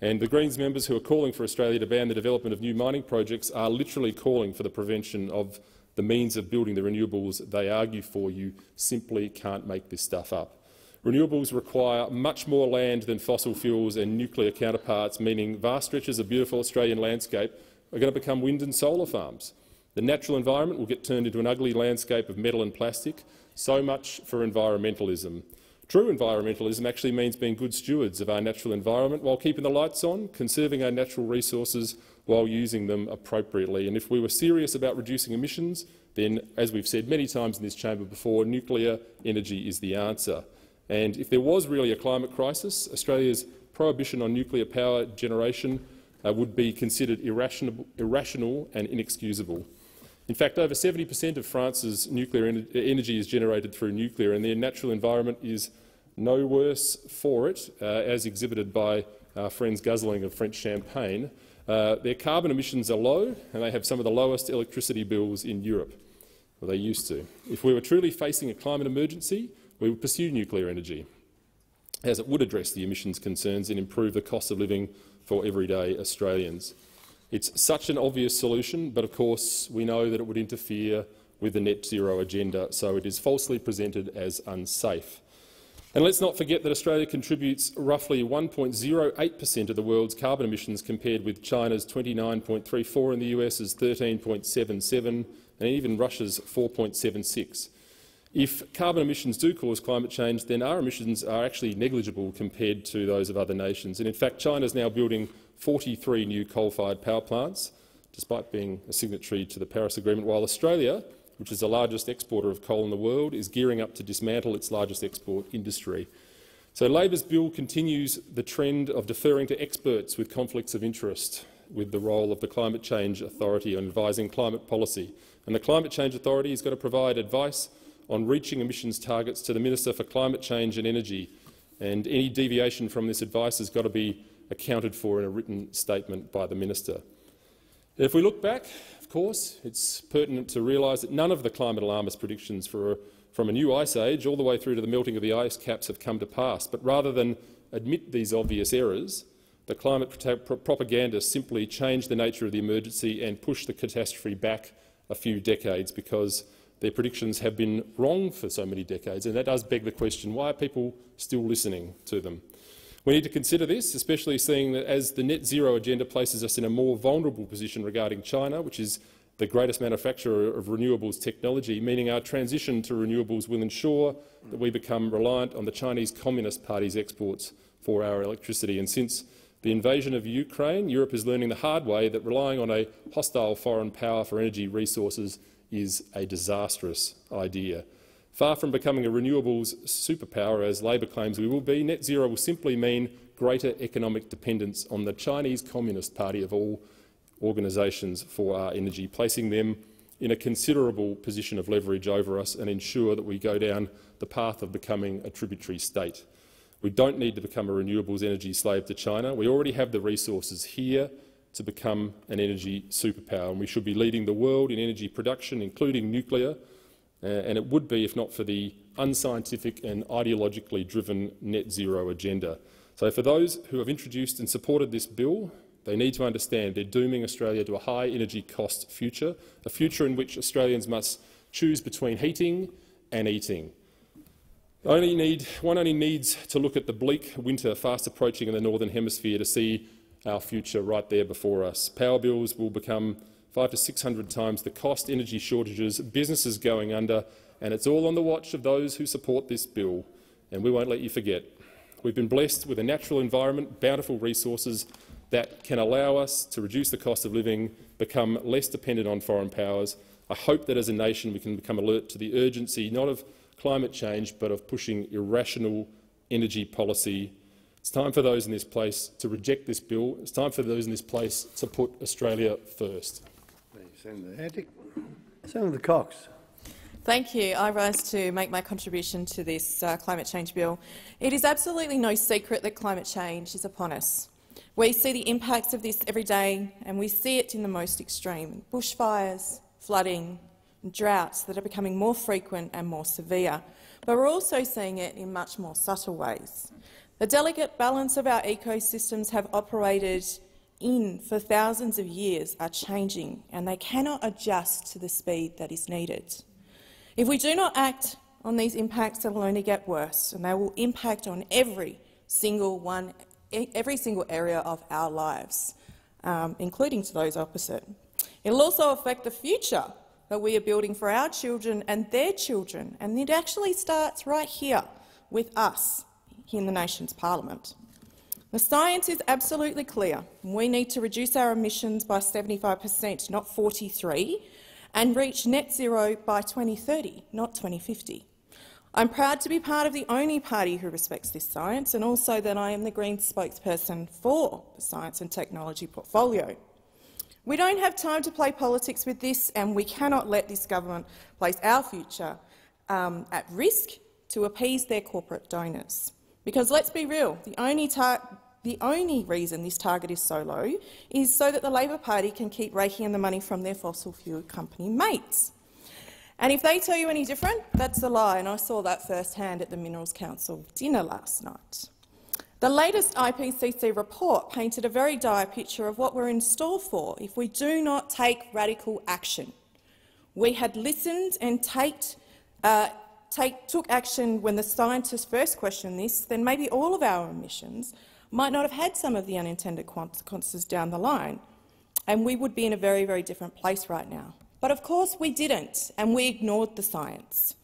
And the Greens members who are calling for Australia to ban the development of new mining projects are literally calling for the prevention of the means of building the renewables they argue for. You simply can't make this stuff up. Renewables require much more land than fossil fuels and nuclear counterparts, meaning vast stretches of beautiful Australian landscape are going to become wind and solar farms. The natural environment will get turned into an ugly landscape of metal and plastic. So much for environmentalism. True environmentalism actually means being good stewards of our natural environment while keeping the lights on, conserving our natural resources while using them appropriately. And if we were serious about reducing emissions, then, as we've said many times in this chamber before, nuclear energy is the answer. And if there was really a climate crisis, Australia's prohibition on nuclear power generation uh, would be considered irrational, irrational and inexcusable. In fact, over 70 per cent of France's nuclear en energy is generated through nuclear, and their natural environment is no worse for it, uh, as exhibited by our friends guzzling of French champagne. Uh, their carbon emissions are low, and they have some of the lowest electricity bills in Europe. Well, they used to. If we were truly facing a climate emergency, we would pursue nuclear energy, as it would address the emissions concerns and improve the cost of living for everyday Australians. It's such an obvious solution, but of course we know that it would interfere with the net zero agenda, so it is falsely presented as unsafe. And let's not forget that Australia contributes roughly 1.08 per cent of the world's carbon emissions compared with China's 29.34 and the US's 13.77 and even Russia's 4.76. If carbon emissions do cause climate change, then our emissions are actually negligible compared to those of other nations. And in fact, China is now building 43 new coal-fired power plants, despite being a signatory to the Paris Agreement, while Australia, which is the largest exporter of coal in the world, is gearing up to dismantle its largest export industry. So Labor's bill continues the trend of deferring to experts with conflicts of interest with the role of the Climate Change Authority on advising climate policy. And the Climate Change Authority is going to provide advice on reaching emissions targets to the Minister for Climate Change and Energy, and any deviation from this advice has got to be accounted for in a written statement by the Minister. If we look back, of course, it's pertinent to realise that none of the climate alarmist predictions a, from a new ice age all the way through to the melting of the ice caps have come to pass. But rather than admit these obvious errors, the climate propagandists simply changed the nature of the emergency and pushed the catastrophe back a few decades because their predictions have been wrong for so many decades, and that does beg the question, why are people still listening to them? We need to consider this, especially seeing that as the net zero agenda places us in a more vulnerable position regarding China, which is the greatest manufacturer of renewables technology, meaning our transition to renewables will ensure that we become reliant on the Chinese Communist Party's exports for our electricity. And since the invasion of Ukraine, Europe is learning the hard way that relying on a hostile foreign power for energy resources is a disastrous idea. Far from becoming a renewables superpower, as Labor claims we will be, net zero will simply mean greater economic dependence on the Chinese Communist Party of all organisations for our energy, placing them in a considerable position of leverage over us and ensure that we go down the path of becoming a tributary state. We don't need to become a renewables energy slave to China. We already have the resources here to become an energy superpower, and we should be leading the world in energy production, including nuclear, uh, and it would be if not for the unscientific and ideologically driven net zero agenda. So for those who have introduced and supported this bill, they need to understand they're dooming Australia to a high energy cost future, a future in which Australians must choose between heating and eating. Only need, one only needs to look at the bleak winter fast approaching in the Northern Hemisphere to see our future right there before us. Power bills will become five to 600 times the cost, energy shortages, businesses going under, and it's all on the watch of those who support this bill, and we won't let you forget. We've been blessed with a natural environment, bountiful resources that can allow us to reduce the cost of living, become less dependent on foreign powers. I hope that as a nation we can become alert to the urgency not of climate change but of pushing irrational energy policy it's time for those in this place to reject this bill. It's time for those in this place to put Australia first. Thank you, Senator Antic. Senator Cox. Thank you. I rise to make my contribution to this uh, climate change bill. It is absolutely no secret that climate change is upon us. We see the impacts of this every day, and we see it in the most extreme bushfires, flooding, and droughts that are becoming more frequent and more severe. But we're also seeing it in much more subtle ways. The delicate balance of our ecosystems have operated in for thousands of years are changing and they cannot adjust to the speed that is needed. If we do not act on these impacts, they will only get worse and they will impact on every single one, every single area of our lives, um, including to those opposite. It'll also affect the future that we are building for our children and their children, and it actually starts right here with us in the nation's parliament. The science is absolutely clear. We need to reduce our emissions by 75 per cent, not 43, and reach net zero by 2030, not 2050. I'm proud to be part of the only party who respects this science and also that I am the Greens spokesperson for the science and technology portfolio. We don't have time to play politics with this and we cannot let this government place our future um, at risk to appease their corporate donors. Because let's be real, the only, the only reason this target is so low is so that the Labor Party can keep raking in the money from their fossil fuel company mates. And if they tell you any different, that's a lie, and I saw that firsthand at the Minerals Council dinner last night. The latest IPCC report painted a very dire picture of what we're in store for if we do not take radical action. We had listened and take, uh, take, took action when the scientists first questioned this, then maybe all of our emissions might not have had some of the unintended consequences down the line, and we would be in a very, very different place right now. But of course we didn't, and we ignored the science.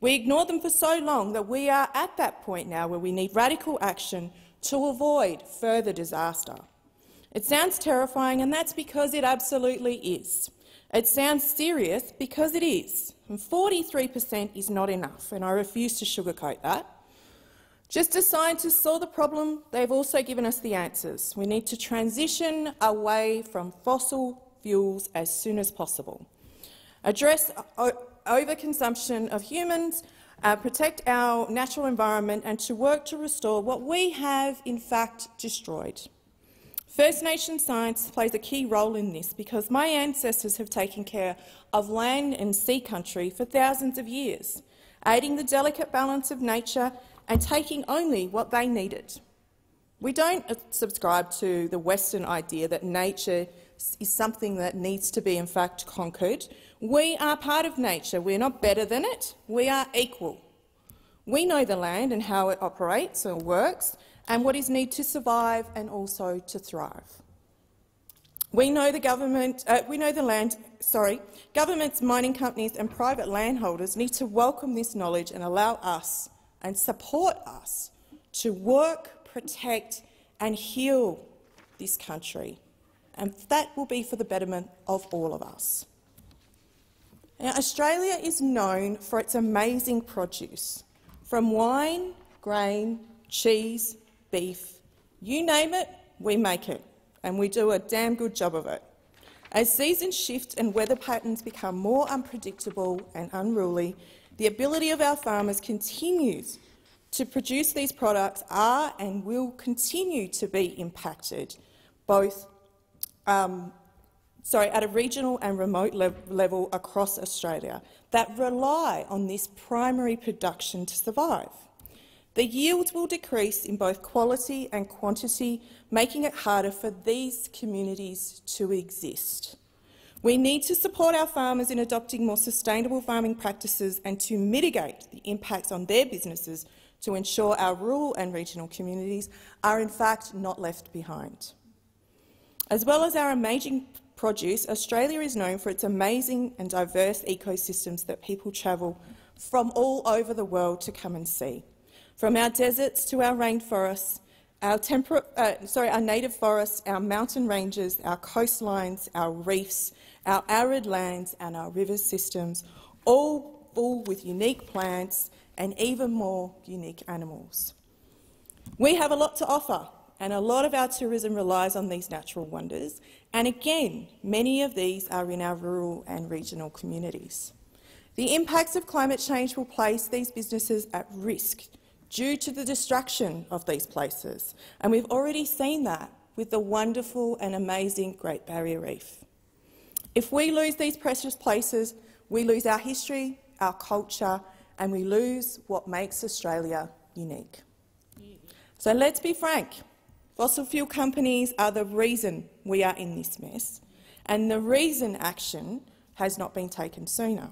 We ignored them for so long that we are at that point now where we need radical action to avoid further disaster. It sounds terrifying, and that's because it absolutely is. It sounds serious because it is. And 43 per cent is not enough, and I refuse to sugarcoat that. Just as scientists saw the problem, they've also given us the answers. We need to transition away from fossil fuels as soon as possible address overconsumption of humans, uh, protect our natural environment and to work to restore what we have in fact destroyed. First Nation science plays a key role in this because my ancestors have taken care of land and sea country for thousands of years, aiding the delicate balance of nature and taking only what they needed. We don't subscribe to the Western idea that nature is something that needs to be in fact conquered. We are part of nature. We're not better than it. We are equal. We know the land and how it operates or works and what is needed to survive and also to thrive. We know the government, uh, we know the land, sorry, governments, mining companies and private landholders need to welcome this knowledge and allow us and support us to work, protect and heal this country. And that will be for the betterment of all of us. Now, Australia is known for its amazing produce, from wine, grain, cheese, beef, you name it, we make it, and we do a damn good job of it. As seasons shift and weather patterns become more unpredictable and unruly, the ability of our farmers continues to produce these products are and will continue to be impacted, both um, sorry, at a regional and remote le level across Australia that rely on this primary production to survive. The yields will decrease in both quality and quantity, making it harder for these communities to exist. We need to support our farmers in adopting more sustainable farming practices and to mitigate the impacts on their businesses to ensure our rural and regional communities are in fact not left behind. As well as our amazing produce, Australia is known for its amazing and diverse ecosystems that people travel from all over the world to come and see. From our deserts to our rainforests, our, uh, sorry, our native forests, our mountain ranges, our coastlines, our reefs, our arid lands and our river systems, all full with unique plants and even more unique animals. We have a lot to offer, and a lot of our tourism relies on these natural wonders, and again, many of these are in our rural and regional communities. The impacts of climate change will place these businesses at risk due to the destruction of these places, and we've already seen that with the wonderful and amazing Great Barrier Reef. If we lose these precious places, we lose our history, our culture, and we lose what makes Australia unique. So let's be frank. Fossil fuel companies are the reason we are in this mess, and the reason action has not been taken sooner.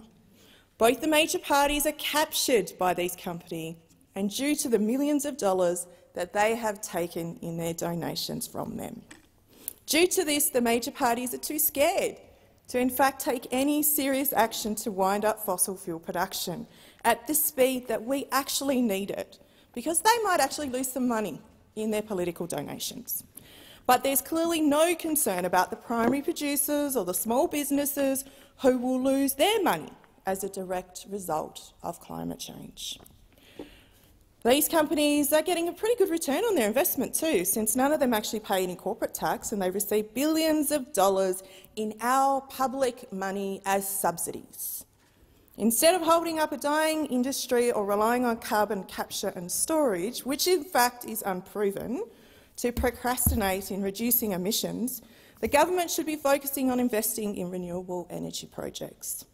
Both the major parties are captured by these companies and due to the millions of dollars that they have taken in their donations from them. Due to this, the major parties are too scared to in fact take any serious action to wind up fossil fuel production at the speed that we actually need it, because they might actually lose some money in their political donations. But there's clearly no concern about the primary producers or the small businesses who will lose their money as a direct result of climate change. These companies are getting a pretty good return on their investment too, since none of them actually pay any corporate tax and they receive billions of dollars in our public money as subsidies. Instead of holding up a dying industry or relying on carbon capture and storage, which in fact is unproven, to procrastinate in reducing emissions, the government should be focusing on investing in renewable energy projects.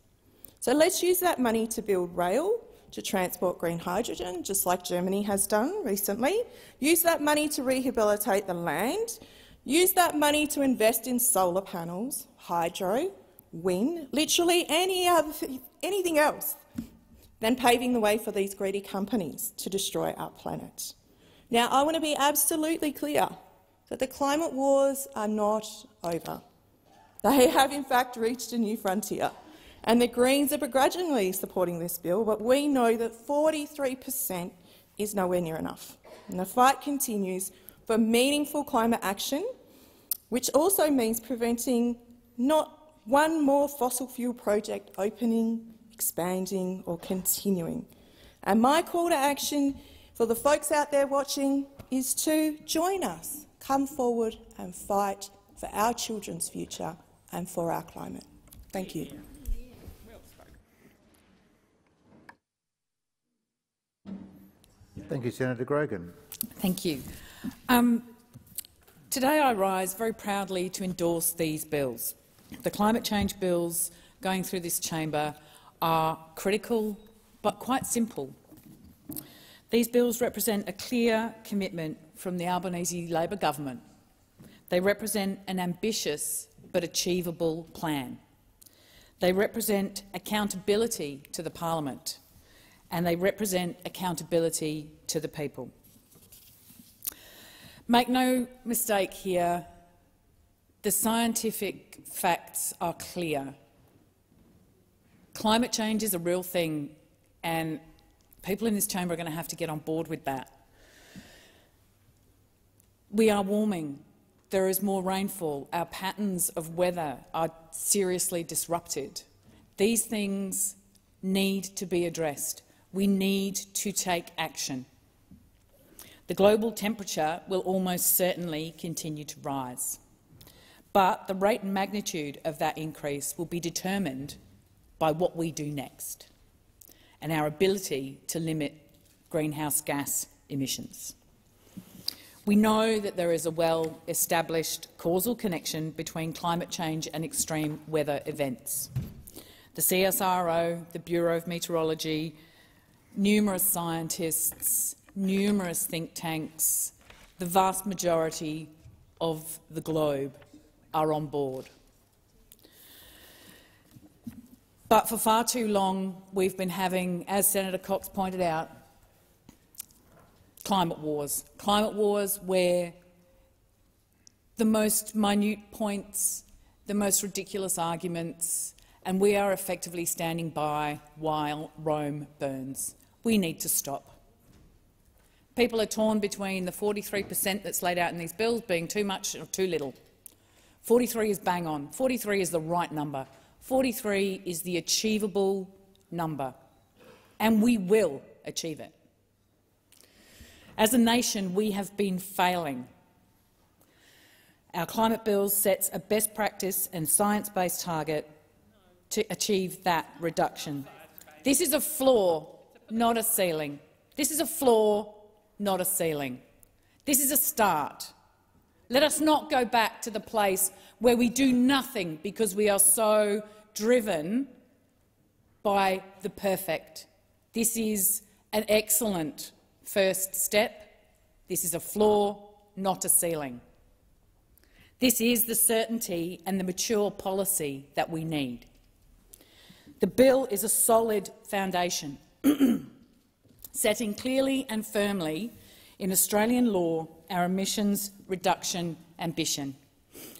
So let's use that money to build rail, to transport green hydrogen, just like Germany has done recently. Use that money to rehabilitate the land. Use that money to invest in solar panels, hydro, wind, literally any other, anything else than paving the way for these greedy companies to destroy our planet. Now, I want to be absolutely clear that the climate wars are not over. They have in fact reached a new frontier. And the Greens are begrudgingly supporting this bill, but we know that 43 per cent is nowhere near enough. And the fight continues for meaningful climate action, which also means preventing not one more fossil fuel project opening, expanding or continuing. And my call to action for the folks out there watching is to join us, come forward and fight for our children's future and for our climate. Thank you. Thank you, Senator Grogan. Thank you. Um, today I rise very proudly to endorse these bills. The climate change bills going through this chamber are critical but quite simple. These bills represent a clear commitment from the Albanese Labor government. They represent an ambitious but achievable plan. They represent accountability to the parliament and they represent accountability to the people. Make no mistake here, the scientific facts are clear. Climate change is a real thing, and people in this chamber are going to have to get on board with that. We are warming. There is more rainfall. Our patterns of weather are seriously disrupted. These things need to be addressed. We need to take action. The global temperature will almost certainly continue to rise. But the rate and magnitude of that increase will be determined by what we do next and our ability to limit greenhouse gas emissions. We know that there is a well-established causal connection between climate change and extreme weather events. The CSIRO, the Bureau of Meteorology, numerous scientists, numerous think tanks, the vast majority of the globe are on board. But for far too long, we've been having, as Senator Cox pointed out, climate wars. Climate wars where the most minute points, the most ridiculous arguments, and we are effectively standing by while Rome burns. We need to stop. People are torn between the 43 per cent that's laid out in these bills being too much or too little. 43 is bang on. 43 is the right number. 43 is the achievable number, and we will achieve it. As a nation, we have been failing. Our climate bill sets a best practice and science-based target to achieve that reduction. This is a floor, not a ceiling. This is a floor, not a ceiling. This is a start. Let us not go back to the place where we do nothing because we are so driven by the perfect. This is an excellent first step. This is a floor, not a ceiling. This is the certainty and the mature policy that we need. The bill is a solid foundation, (clears throat) setting clearly and firmly in Australian law our emissions reduction ambition.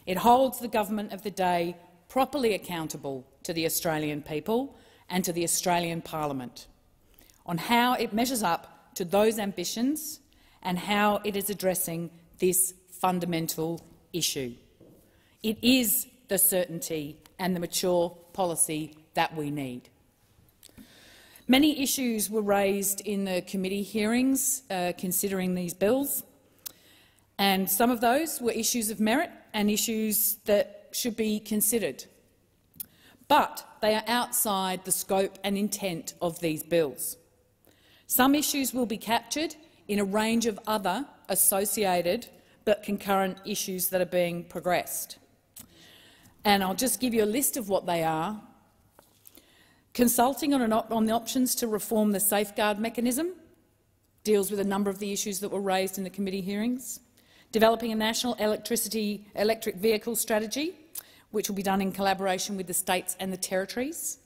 It holds the government of the day properly accountable to the Australian people and to the Australian parliament on how it measures up to those ambitions and how it is addressing this fundamental issue. It is the certainty and the mature policy that we need. Many issues were raised in the committee hearings uh, considering these bills, and some of those were issues of merit and issues that should be considered. But they are outside the scope and intent of these bills. Some issues will be captured in a range of other associated but concurrent issues that are being progressed. And I'll just give you a list of what they are. Consulting on, op on the options to reform the safeguard mechanism deals with a number of the issues that were raised in the committee hearings. Developing a national electricity electric vehicle strategy, which will be done in collaboration with the states and the territories.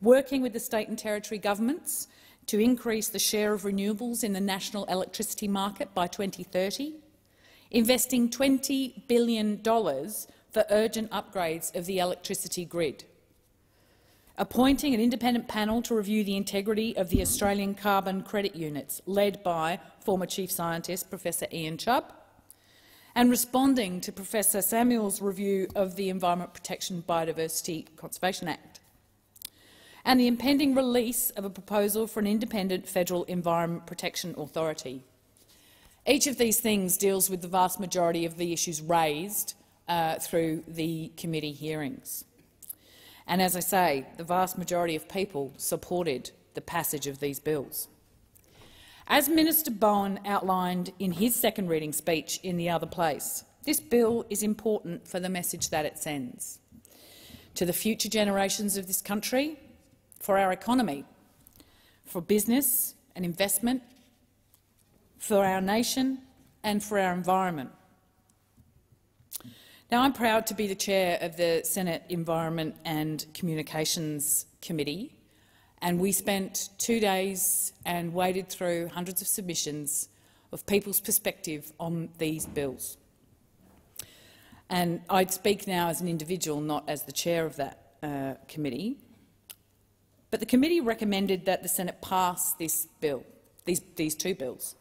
Working with the state and territory governments to increase the share of renewables in the national electricity market by 2030 investing $20 billion for urgent upgrades of the electricity grid, appointing an independent panel to review the integrity of the Australian carbon credit units, led by former Chief Scientist Professor Ian Chubb, and responding to Professor Samuel's review of the Environment Protection Biodiversity Conservation Act, and the impending release of a proposal for an independent federal Environment Protection Authority. Each of these things deals with the vast majority of the issues raised uh, through the committee hearings. And as I say, the vast majority of people supported the passage of these bills. As Minister Bowen outlined in his second reading speech in the other place, this bill is important for the message that it sends to the future generations of this country, for our economy, for business and investment for our nation and for our environment. Now, I'm proud to be the chair of the Senate Environment and Communications Committee, and we spent two days and waded through hundreds of submissions of people's perspective on these bills. And I'd speak now as an individual, not as the chair of that uh, committee. But the committee recommended that the Senate pass this bill, these, these two bills.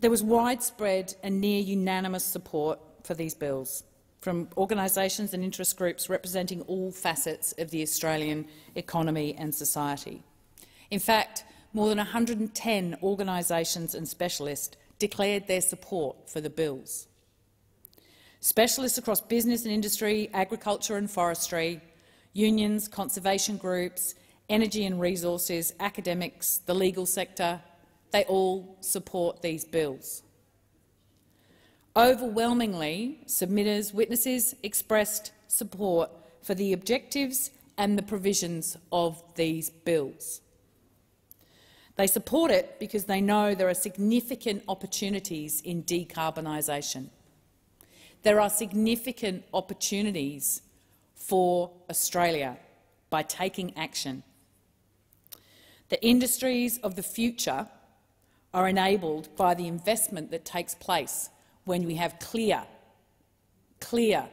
There was widespread and near unanimous support for these bills from organisations and interest groups representing all facets of the Australian economy and society. In fact, more than 110 organisations and specialists declared their support for the bills. Specialists across business and industry, agriculture and forestry, unions, conservation groups, energy and resources, academics, the legal sector, they all support these bills. Overwhelmingly, submitters, witnesses expressed support for the objectives and the provisions of these bills. They support it because they know there are significant opportunities in decarbonisation. There are significant opportunities for Australia by taking action. The industries of the future are enabled by the investment that takes place when we have clear, clear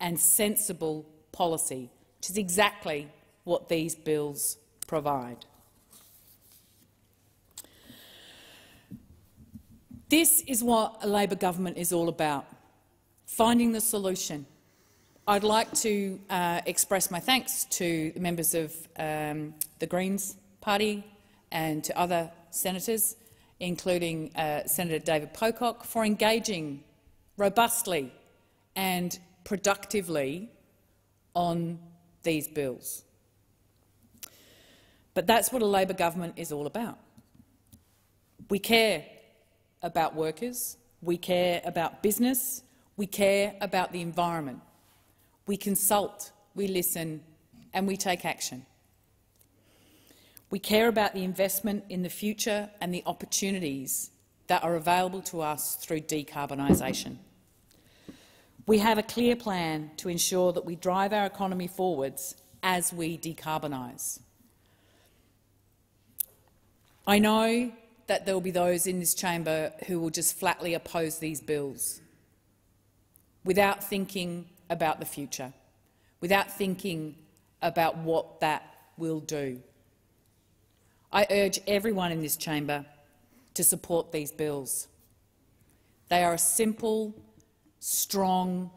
and sensible policy, which is exactly what these bills provide. This is what a Labor government is all about, finding the solution. I'd like to uh, express my thanks to the members of um, the Greens party and to other senators including uh, Senator David Pocock, for engaging robustly and productively on these bills. But that's what a Labor government is all about. We care about workers, we care about business, we care about the environment. We consult, we listen and we take action. We care about the investment in the future and the opportunities that are available to us through decarbonisation. We have a clear plan to ensure that we drive our economy forwards as we decarbonise. I know that there will be those in this chamber who will just flatly oppose these bills without thinking about the future. without thinking about what that will do. I urge everyone in this chamber to support these bills. They are a simple, strong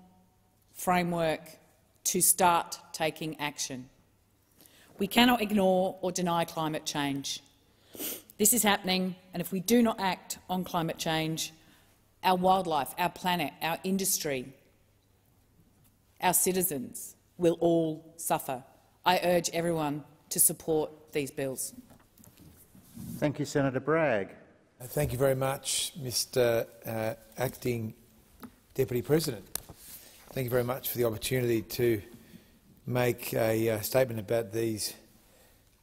framework to start taking action. We cannot ignore or deny climate change. This is happening, and if we do not act on climate change, our wildlife, our planet, our industry, our citizens will all suffer. I urge everyone to support these bills. Thank you, Senator Bragg. Thank you very much, Mr uh, Acting Deputy President. Thank you very much for the opportunity to make a uh, statement about these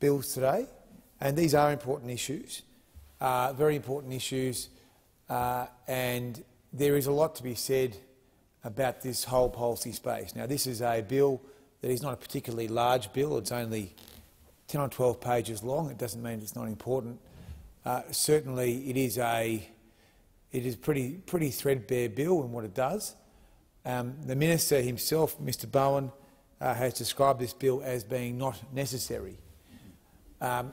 bills today. And these are important issues, uh, very important issues, uh, and there is a lot to be said about this whole policy space. Now, this is a bill that is not a particularly large bill. It's only 10 or 12 pages long. It doesn't mean it's not important. Uh, certainly, it is a it is pretty pretty threadbare bill in what it does. Um, the minister himself, Mr. Bowen, uh, has described this bill as being not necessary, um,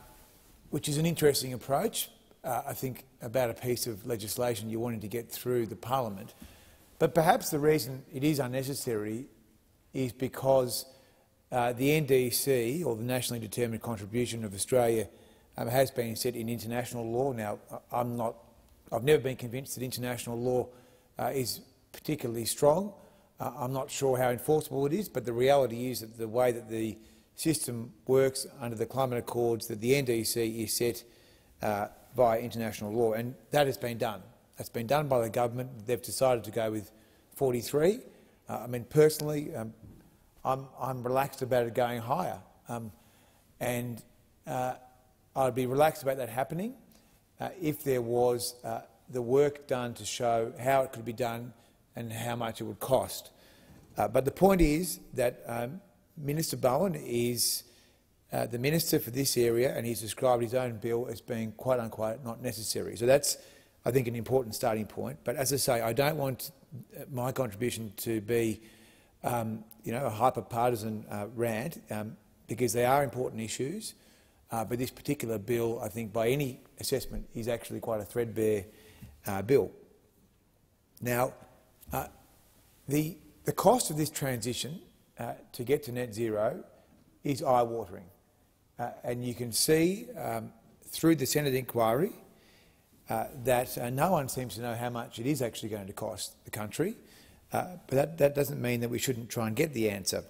which is an interesting approach. Uh, I think about a piece of legislation you wanted to get through the parliament, but perhaps the reason it is unnecessary is because uh, the NDC, or the Nationally Determined Contribution of Australia, um, has been set in international law. Now, I'm not, I've never been convinced that international law uh, is particularly strong. Uh, I'm not sure how enforceable it is, but the reality is that the way that the system works under the climate accords, that the NDC is set uh, by international law, and that has been done. That's been done by the government. They've decided to go with 43. Uh, I mean, personally, um, I'm, I'm relaxed about it going higher. Um, and uh, I'd be relaxed about that happening uh, if there was uh, the work done to show how it could be done and how much it would cost. Uh, but the point is that um, Minister Bowen is uh, the minister for this area and he's described his own bill as being quite unquote not necessary. So that's, I think, an important starting point. But as I say, I don't want my contribution to be um, you know, a hyper-partisan uh, rant um, because they are important issues. Uh, but this particular bill, I think, by any assessment, is actually quite a threadbare uh, bill. Now, uh, the, the cost of this transition uh, to get to net zero is eye-watering. Uh, and you can see um, through the Senate inquiry that no one seems to know how much it is actually going to cost the country. Uh, but that, that doesn't mean that we shouldn't try and get the answer.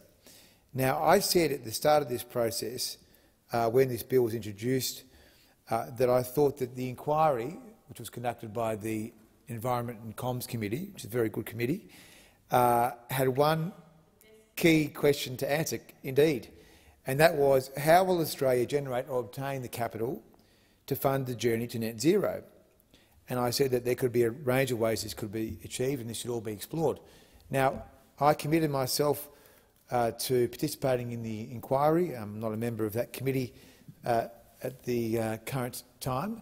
Now, I said at the start of this process, uh, when this bill was introduced, uh, that I thought that the inquiry, which was conducted by the Environment and Comms Committee, which is a very good committee, uh, had one key question to answer, indeed, and that was how will Australia generate or obtain the capital to fund the journey to net zero? And I said that there could be a range of ways this could be achieved and this should all be explored. Now, I committed myself uh, to participating in the inquiry. I'm not a member of that committee uh, at the uh, current time,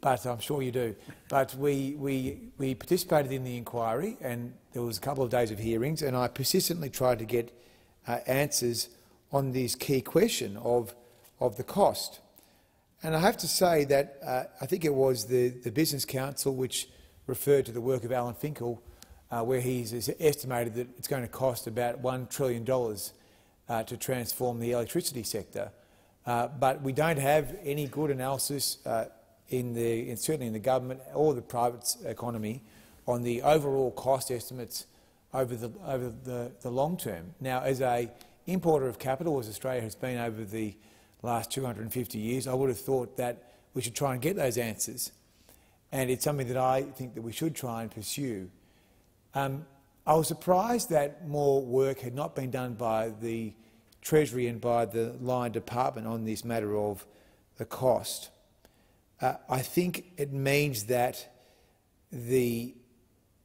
but I'm sure you do. But we, we, we participated in the inquiry and there was a couple of days of hearings and I persistently tried to get uh, answers on this key question of, of the cost. And I have to say that uh, I think it was the, the Business Council which referred to the work of Alan Finkel, uh, where he's estimated that it's going to cost about $1 trillion uh, to transform the electricity sector. Uh, but we don't have any good analysis uh, in the, in, certainly in the government or the private economy on the overall cost estimates over the, over the, the long term. Now, as a importer of capital, as Australia has been over the last 250 years. I would have thought that we should try and get those answers, and it's something that I think that we should try and pursue. Um, I was surprised that more work had not been done by the Treasury and by the line department on this matter of the cost. Uh, I think it means that the,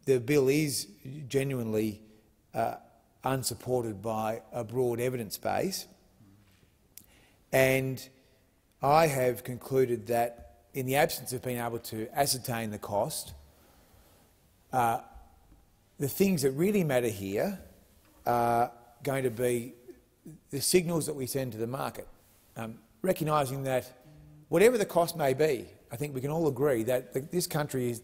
the bill is genuinely uh, unsupported by a broad evidence base. And I have concluded that in the absence of being able to ascertain the cost, uh, the things that really matter here are going to be the signals that we send to the market, um, recognising that whatever the cost may be, I think we can all agree that this country is,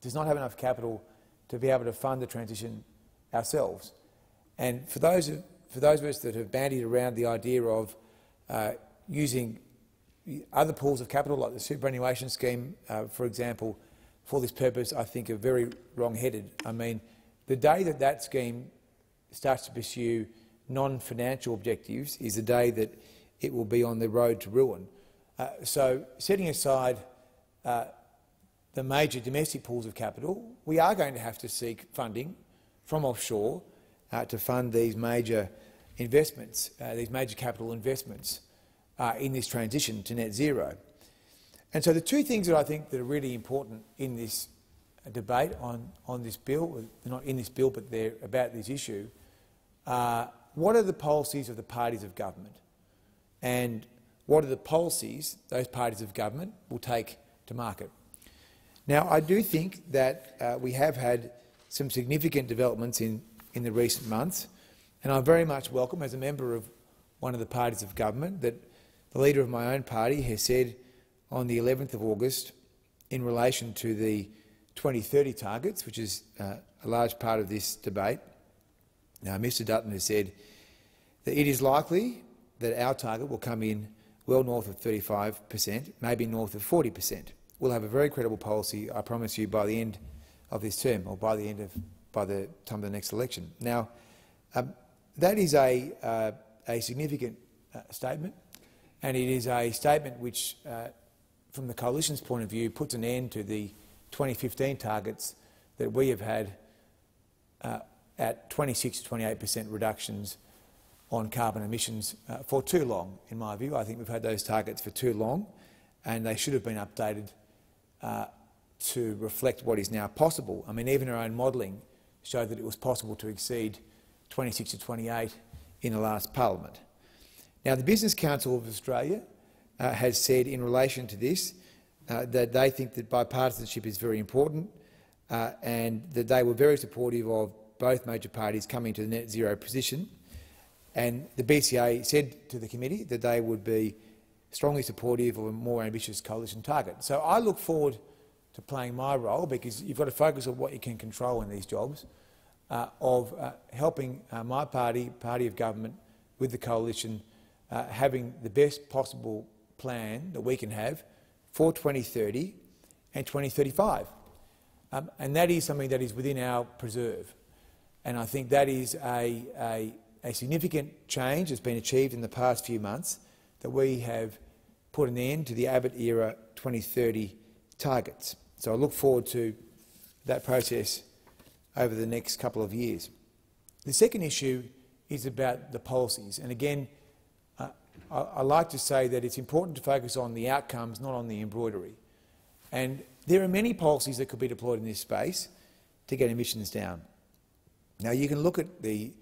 does not have enough capital to be able to fund the transition ourselves. And for those, of, for those of us that have bandied around the idea of uh, using other pools of capital, like the superannuation scheme, uh, for example, for this purpose, I think are very wrong-headed. I mean, the day that that scheme starts to pursue non-financial objectives is the day that it will be on the road to ruin. Uh, so, setting aside uh, the major domestic pools of capital, we are going to have to seek funding from offshore uh, to fund these major investments, uh, these major capital investments uh, in this transition to net zero. And so the two things that I think that are really important in this debate on, on this bill, not in this bill, but they're about this issue, are what are the policies of the parties of government and what are the policies those parties of government will take to market. Now, I do think that uh, we have had some significant developments in, in the recent months, and I very much welcome, as a member of one of the parties of government, that the leader of my own party has said on the 11th of August in relation to the 2030 targets, which is uh, a large part of this debate. Now, Mr Dutton has said that it is likely that our target will come in well north of 35 per cent, maybe north of 40 per cent. We'll have a very credible policy, I promise you, by the end of this term, or by the end of by the time of the next election. Now, um, that is a, uh, a significant uh, statement, and it is a statement which, uh, from the coalition's point of view, puts an end to the 2015 targets that we have had uh, at 26 to 28 per cent reductions on carbon emissions uh, for too long, in my view. I think we've had those targets for too long, and they should have been updated uh, to reflect what is now possible. I mean, even our own modelling showed that it was possible to exceed 26 to 28 in the last parliament. Now, the Business Council of Australia uh, has said in relation to this uh, that they think that bipartisanship is very important uh, and that they were very supportive of both major parties coming to the net zero position. And the BCA said to the committee that they would be strongly supportive of a more ambitious coalition target. So I look forward to playing my role, because you've got to focus on what you can control in these jobs, uh, of uh, helping uh, my party, party of government, with the coalition, uh, having the best possible plan that we can have for 2030 and 2035. Um, and that is something that is within our preserve. And I think that is a, a, a significant change that's been achieved in the past few months, that we have put an end to the Abbott era 2030 targets. So I look forward to that process over the next couple of years. The second issue is about the policies. And again, I, like to say that it's important to focus on the outcomes, not on the embroidery. And there are many policies that could be deployed in this space to get emissions down. Now, you can look at the,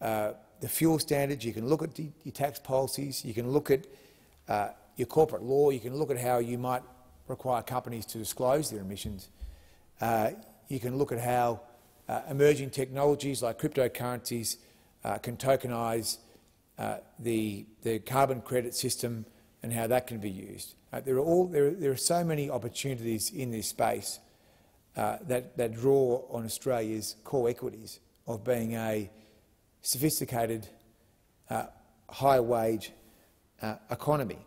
uh, the fuel standards, you can look at the, your tax policies, you can look at uh, your corporate law, you can look at how you might require companies to disclose their emissions. Uh, you can look at how uh, emerging technologies like cryptocurrencies uh, can tokenise uh, the, the carbon credit system and how that can be used. Uh, there, are all, there, there, are so many opportunities in this space uh, that, that draw on Australia's core equities of being a sophisticated, uh, high-wage uh, economy.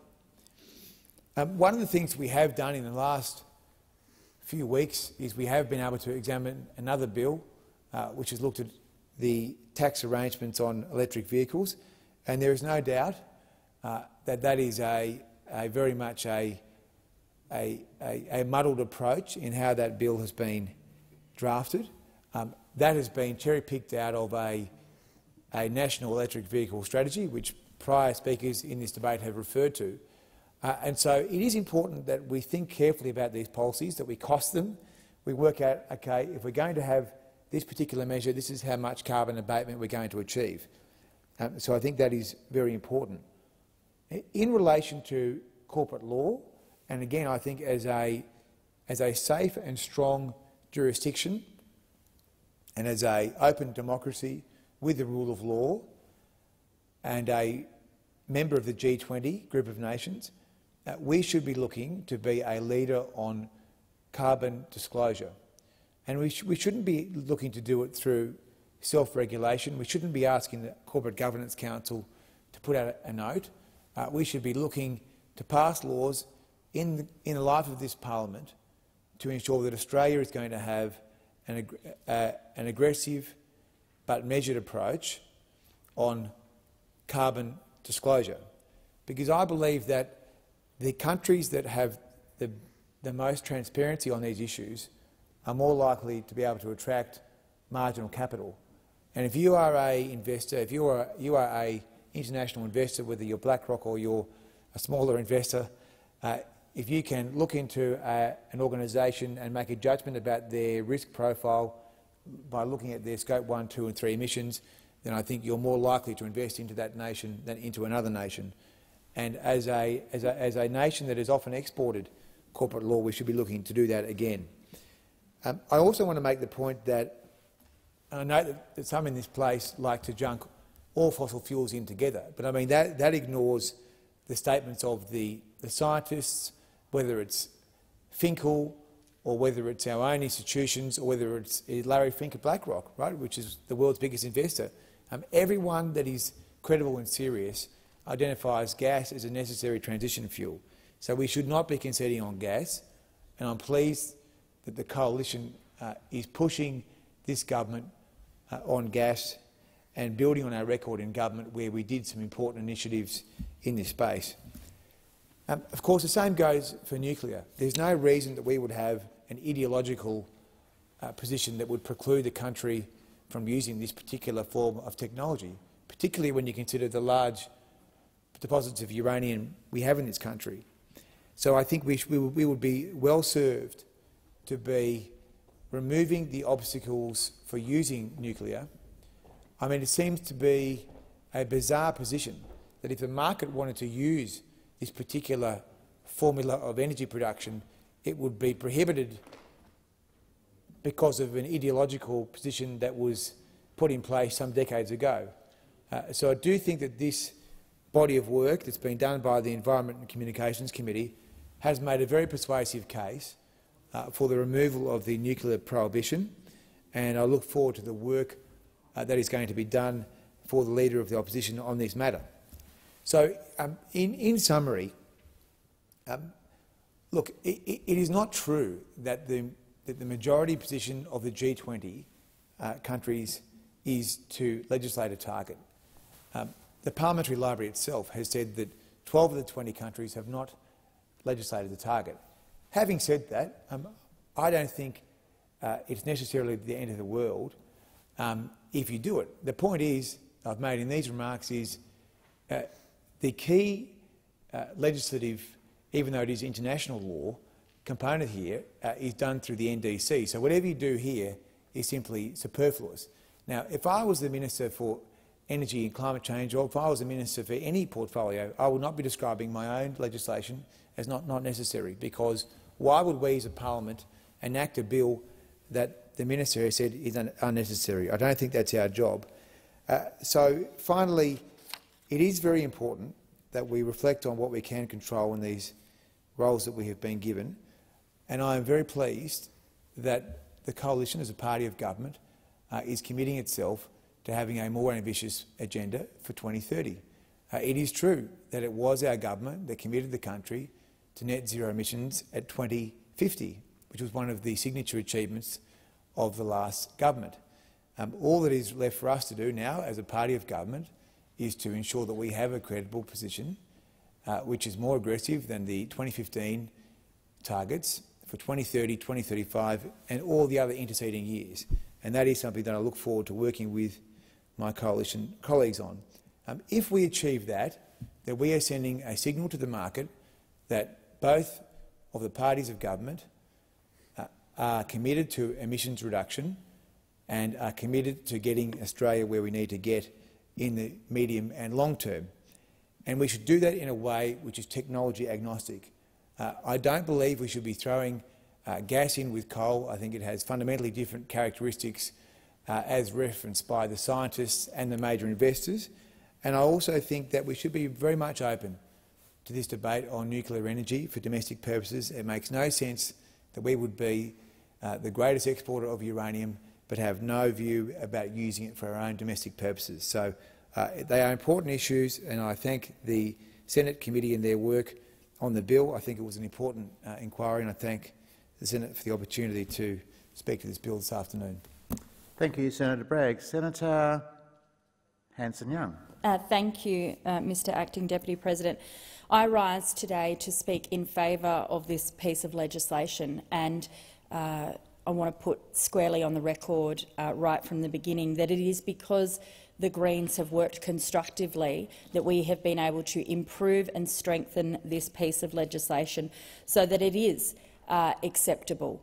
Um, one of the things we have done in the last few weeks is we have been able to examine another bill which has looked at the tax arrangements on electric vehicles, and there is no doubt uh, that that is a, a very much a, a, a, muddled approach in how that bill has been drafted. Um, that has been cherry-picked out of a, a national electric vehicle strategy, which prior speakers in this debate have referred to. Uh, and so it is important that we think carefully about these policies, that we cost them. We work out, OK, if we're going to have this particular measure, this is how much carbon abatement we're going to achieve. Um, so I think that is very important. In relation to corporate law, and again I think as a, as a safe and strong jurisdiction, and as a open democracy with the rule of law, and a member of the G20 group of nations, uh, we should be looking to be a leader on carbon disclosure. And we, sh we shouldn't be looking to do it through self-regulation. We shouldn't be asking the Corporate Governance Council to put out a, a note. Uh, we should be looking to pass laws in the, in the life of this parliament to ensure that Australia is going to have an, ag uh, an aggressive but measured approach on carbon disclosure. Because I believe that the countries that have the, the most transparency on these issues are more likely to be able to attract marginal capital. And if you are a investor, if you are, you are a international investor, whether you're BlackRock or you're a smaller investor, uh, if you can look into uh, an organisation and make a judgment about their risk profile by looking at their scope 1, 2 and 3 emissions, then I think you're more likely to invest into that nation than into another nation. And as a, as a, as a nation that has often exported corporate law, we should be looking to do that again. Um, I also want to make the point that I know that, that some in this place like to junk all fossil fuels in together, but I mean that, that ignores the statements of the, the scientists, whether it's Finkel or whether it's our own institutions or whether it's Larry Fink at BlackRock, right, which is the world's biggest investor. Um, everyone that is credible and serious identifies gas as a necessary transition fuel. So we should not be conceding on gas, and I'm pleased that the coalition uh, is pushing this government uh, on gas and building on our record in government where we did some important initiatives in this space. Um, of course, the same goes for nuclear. There's no reason that we would have an ideological uh, position that would preclude the country from using this particular form of technology, particularly when you consider the large deposits of uranium we have in this country. So I think we, we, we would be well served to be removing the obstacles for using nuclear. I mean, it seems to be a bizarre position that if the market wanted to use this particular formula of energy production, it would be prohibited because of an ideological position that was put in place some decades ago. Uh, so I do think that this body of work that's been done by the Environment and Communications Committee has made a very persuasive case uh, for the removal of the nuclear prohibition, and I look forward to the work uh, that is going to be done for the Leader of the Opposition on this matter. So, um, in, in, summary, um, look, it, it is not true that the, that the majority position of the G20 uh, countries is to legislate a target. Um, the Parliamentary Library itself has said that 12 of the 20 countries have not legislated the target. Having said that, um, I don't think uh, it's necessarily the end of the world um, if you do it. The point is, I've made in these remarks, is uh, the key uh, legislative, even though it is international law, component here uh, is done through the NDC. So whatever you do here is simply superfluous. Now, if I was the Minister for Energy and Climate Change, or if I was a Minister for any portfolio, I would not be describing my own legislation as not, not necessary, because why would we as a parliament enact a bill that the Minister has said is un unnecessary? I don't think that's our job. Uh, so, finally, it is very important that we reflect on what we can control in these roles that we have been given, and I am very pleased that the coalition, as a party of government, uh, is committing itself to having a more ambitious agenda for 2030. Uh, it is true that it was our government that committed the country to net zero emissions at 2050, which was one of the signature achievements of the last government. Um, all that is left for us to do now as a party of government is to ensure that we have a credible position uh, which is more aggressive than the 2015 targets for 2030, 2035 and all the other interceding years. And that is something that I look forward to working with my coalition colleagues on. Um, if we achieve that, then we are sending a signal to the market that both of the parties of government uh, are committed to emissions reduction and are committed to getting Australia where we need to get in the medium and long term. And we should do that in a way which is technology agnostic. Uh, I don't believe we should be throwing uh, gas in with coal. I think it has fundamentally different characteristics uh, as referenced by the scientists and the major investors. And I also think that we should be very much open to this debate on nuclear energy for domestic purposes. It makes no sense that we would be uh, the greatest exporter of uranium but have no view about using it for our own domestic purposes. So uh, they are important issues, and I thank the Senate committee and their work on the bill. I think it was an important uh, inquiry, and I thank the Senate for the opportunity to speak to this bill this afternoon. Thank you, Senator Bragg. Senator Hanson-Young. Uh, thank you, uh, Mr Acting Deputy President. I rise today to speak in favour of this piece of legislation and uh, I want to put squarely on the record uh, right from the beginning that it is because the Greens have worked constructively that we have been able to improve and strengthen this piece of legislation so that it is uh, acceptable.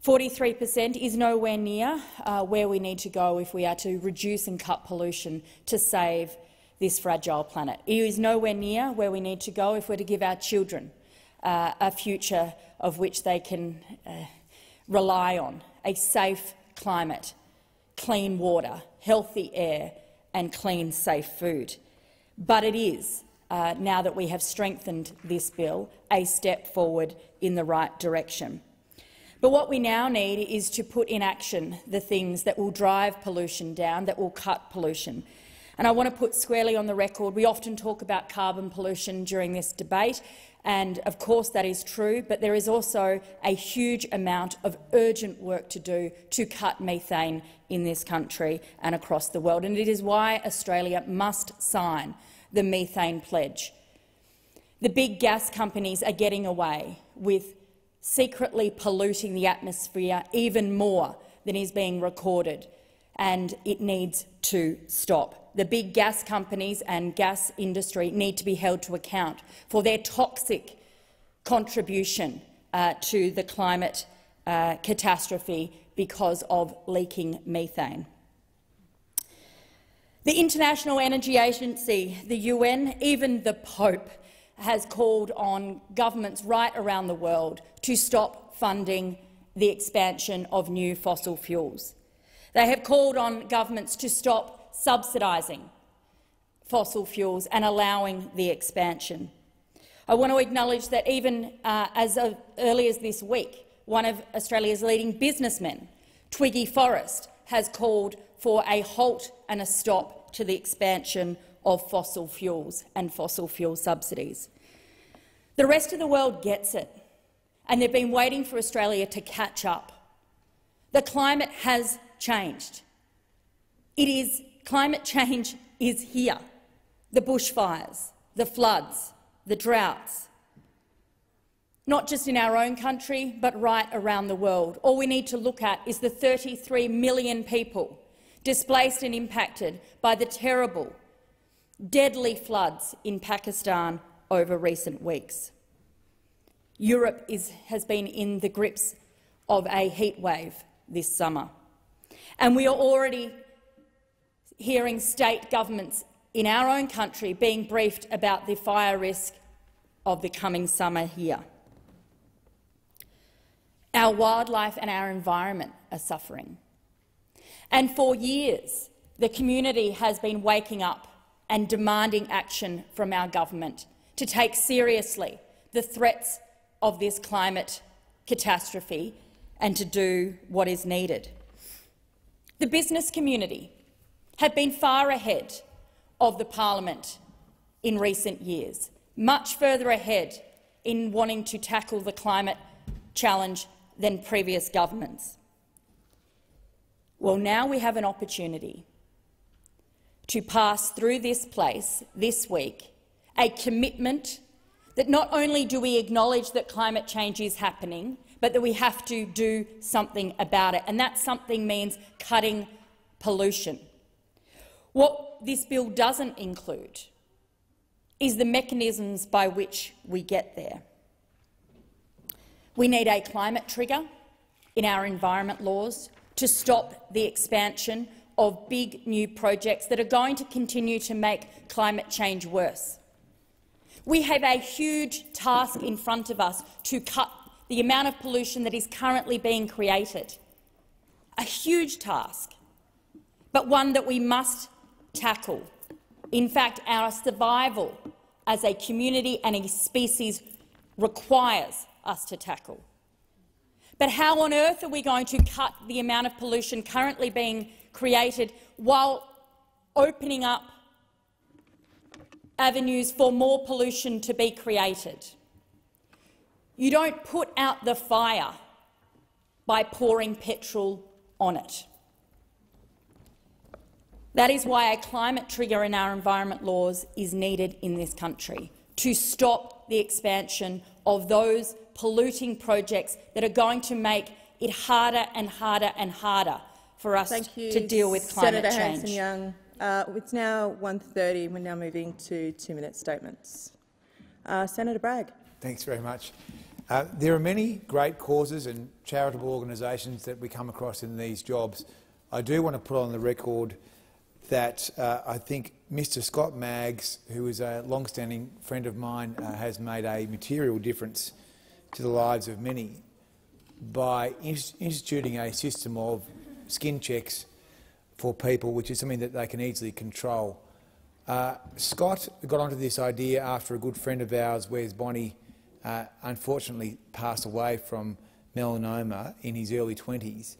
43 per cent is nowhere near uh, where we need to go if we are to reduce and cut pollution to save this fragile planet. It is nowhere near where we need to go if we're to give our children uh, a future of which they can uh, rely on, a safe climate, clean water, healthy air and clean, safe food. But it is, uh, now that we have strengthened this bill, a step forward in the right direction. But what we now need is to put in action the things that will drive pollution down, that will cut pollution. And I want to put squarely on the record, we often talk about carbon pollution during this debate, and of course that is true, but there is also a huge amount of urgent work to do to cut methane in this country and across the world. And it is why Australia must sign the methane pledge. The big gas companies are getting away with secretly polluting the atmosphere even more than is being recorded, and it needs to stop. The big gas companies and gas industry need to be held to account for their toxic contribution uh, to the climate uh, catastrophe because of leaking methane. The International Energy Agency, the UN, even the Pope has called on governments right around the world to stop funding the expansion of new fossil fuels. They have called on governments to stop subsidising fossil fuels and allowing the expansion. I want to acknowledge that even uh, as early as this week, one of Australia's leading businessmen, Twiggy Forrest, has called for a halt and a stop to the expansion of fossil fuels and fossil fuel subsidies. The rest of the world gets it, and they've been waiting for Australia to catch up. The climate has changed. It is climate change is here. The bushfires, the floods, the droughts, not just in our own country, but right around the world. All we need to look at is the 33 million people displaced and impacted by the terrible, deadly floods in Pakistan over recent weeks. Europe is, has been in the grips of a heatwave this summer, and we are already hearing state governments in our own country being briefed about the fire risk of the coming summer here. Our wildlife and our environment are suffering. And for years, the community has been waking up and demanding action from our government to take seriously the threats of this climate catastrophe and to do what is needed. The business community have been far ahead of the parliament in recent years, much further ahead in wanting to tackle the climate challenge than previous governments. Well, now we have an opportunity to pass through this place this week a commitment that not only do we acknowledge that climate change is happening, but that we have to do something about it, and that something means cutting pollution. What this bill doesn't include is the mechanisms by which we get there. We need a climate trigger in our environment laws to stop the expansion of big new projects that are going to continue to make climate change worse. We have a huge task in front of us to cut the amount of pollution that is currently being created. A huge task, but one that we must tackle. In fact, our survival as a community and a species requires us to tackle. But how on earth are we going to cut the amount of pollution currently being created while opening up avenues for more pollution to be created? You don't put out the fire by pouring petrol on it. That is why a climate trigger in our environment laws is needed in this country, to stop the expansion of those polluting projects that are going to make it harder and harder and harder for us to deal with climate Senator change. Hanson-Young. Uh, it's now 1.30. We're now moving to two-minute statements. Uh, Senator Bragg. Thanks very much. Uh, there are many great causes and charitable organisations that we come across in these jobs. I do want to put on the record that uh, I think Mr Scott Maggs, who is a long-standing friend of mine, uh, has made a material difference to the lives of many by instituting a system of skin checks for people, which is something that they can easily control. Uh, Scott got onto this idea after a good friend of ours, Wes Bonney, uh, unfortunately passed away from melanoma in his early 20s.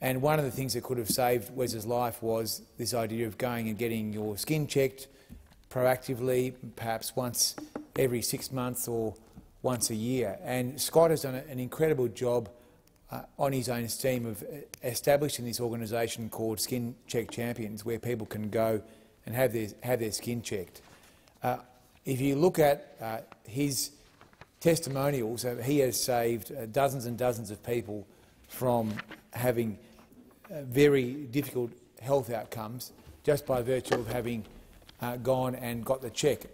And one of the things that could have saved Wes's life was this idea of going and getting your skin checked proactively, perhaps once every six months or once a year. And Scott has done an incredible job uh, on his own steam of establishing this organisation called Skin Check Champions, where people can go and have their, have their skin checked. Uh, if you look at uh, his testimonials, uh, he has saved uh, dozens and dozens of people from having uh, very difficult health outcomes just by virtue of having gone and got the check.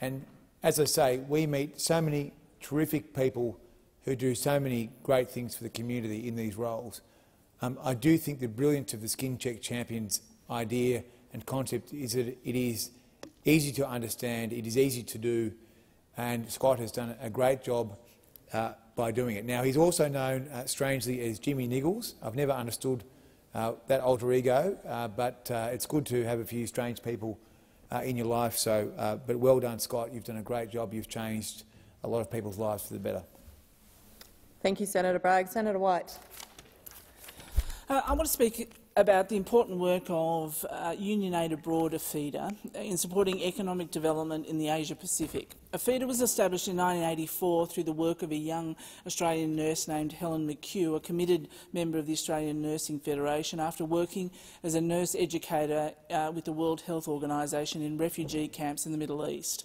And as I say, we meet so many terrific people who do so many great things for the community in these roles. Um, I do think the brilliance of the Skin Check Champions idea and concept is that it is easy to understand, it is easy to do, and Scott has done a great job uh, by doing it. Now, he's also known, uh, strangely, as Jimmy Niggles. I've never understood uh, that alter ego, uh, but uh, it's good to have a few strange people uh, in your life. So, but well done, Scott. You've done a great job. You've changed a lot of people's lives for the better. Thank you, Senator Bragg. Senator White. Uh, I want to speak about the important work of uh, Union Aid Abroad, APHEDA, in supporting economic development in the Asia-Pacific. APHEDA was established in 1984 through the work of a young Australian nurse named Helen McCue, a committed member of the Australian Nursing Federation, after working as a nurse educator uh, with the World Health Organisation in refugee camps in the Middle East.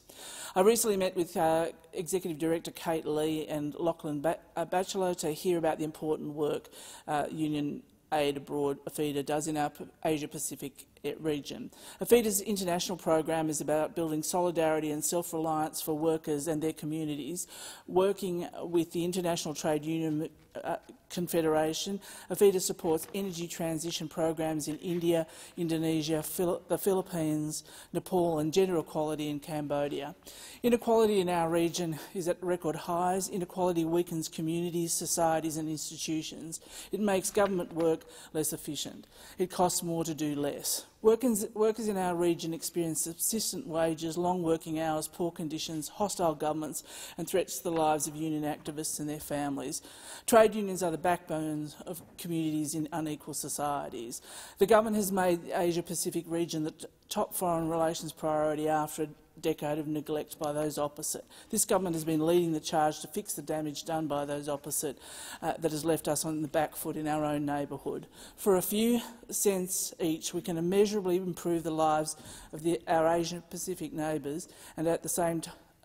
I recently met with uh, Executive Director Kate Lee and Lachlan ba uh, Batchelor to hear about the important work uh, Union aid abroad APHEDA does in our Asia-Pacific region. APHEDA's international program is about building solidarity and self-reliance for workers and their communities, working with the International Trade Union uh, Confederation. APHEDA supports energy transition programs in India, Indonesia, Phil the Philippines, Nepal and gender equality in Cambodia. Inequality in our region is at record highs. Inequality weakens communities, societies and institutions. It makes government work less efficient. It costs more to do less. Workers, workers in our region experience subsistent wages, long working hours, poor conditions, hostile governments and threats to the lives of union activists and their families. Trade unions are the backbones of communities in unequal societies. The government has made the Asia-Pacific region the top foreign relations priority after decade of neglect by those opposite. This government has been leading the charge to fix the damage done by those opposite uh, that has left us on the back foot in our own neighbourhood. For a few cents each, we can immeasurably improve the lives of the, our Asian-Pacific neighbours and at the same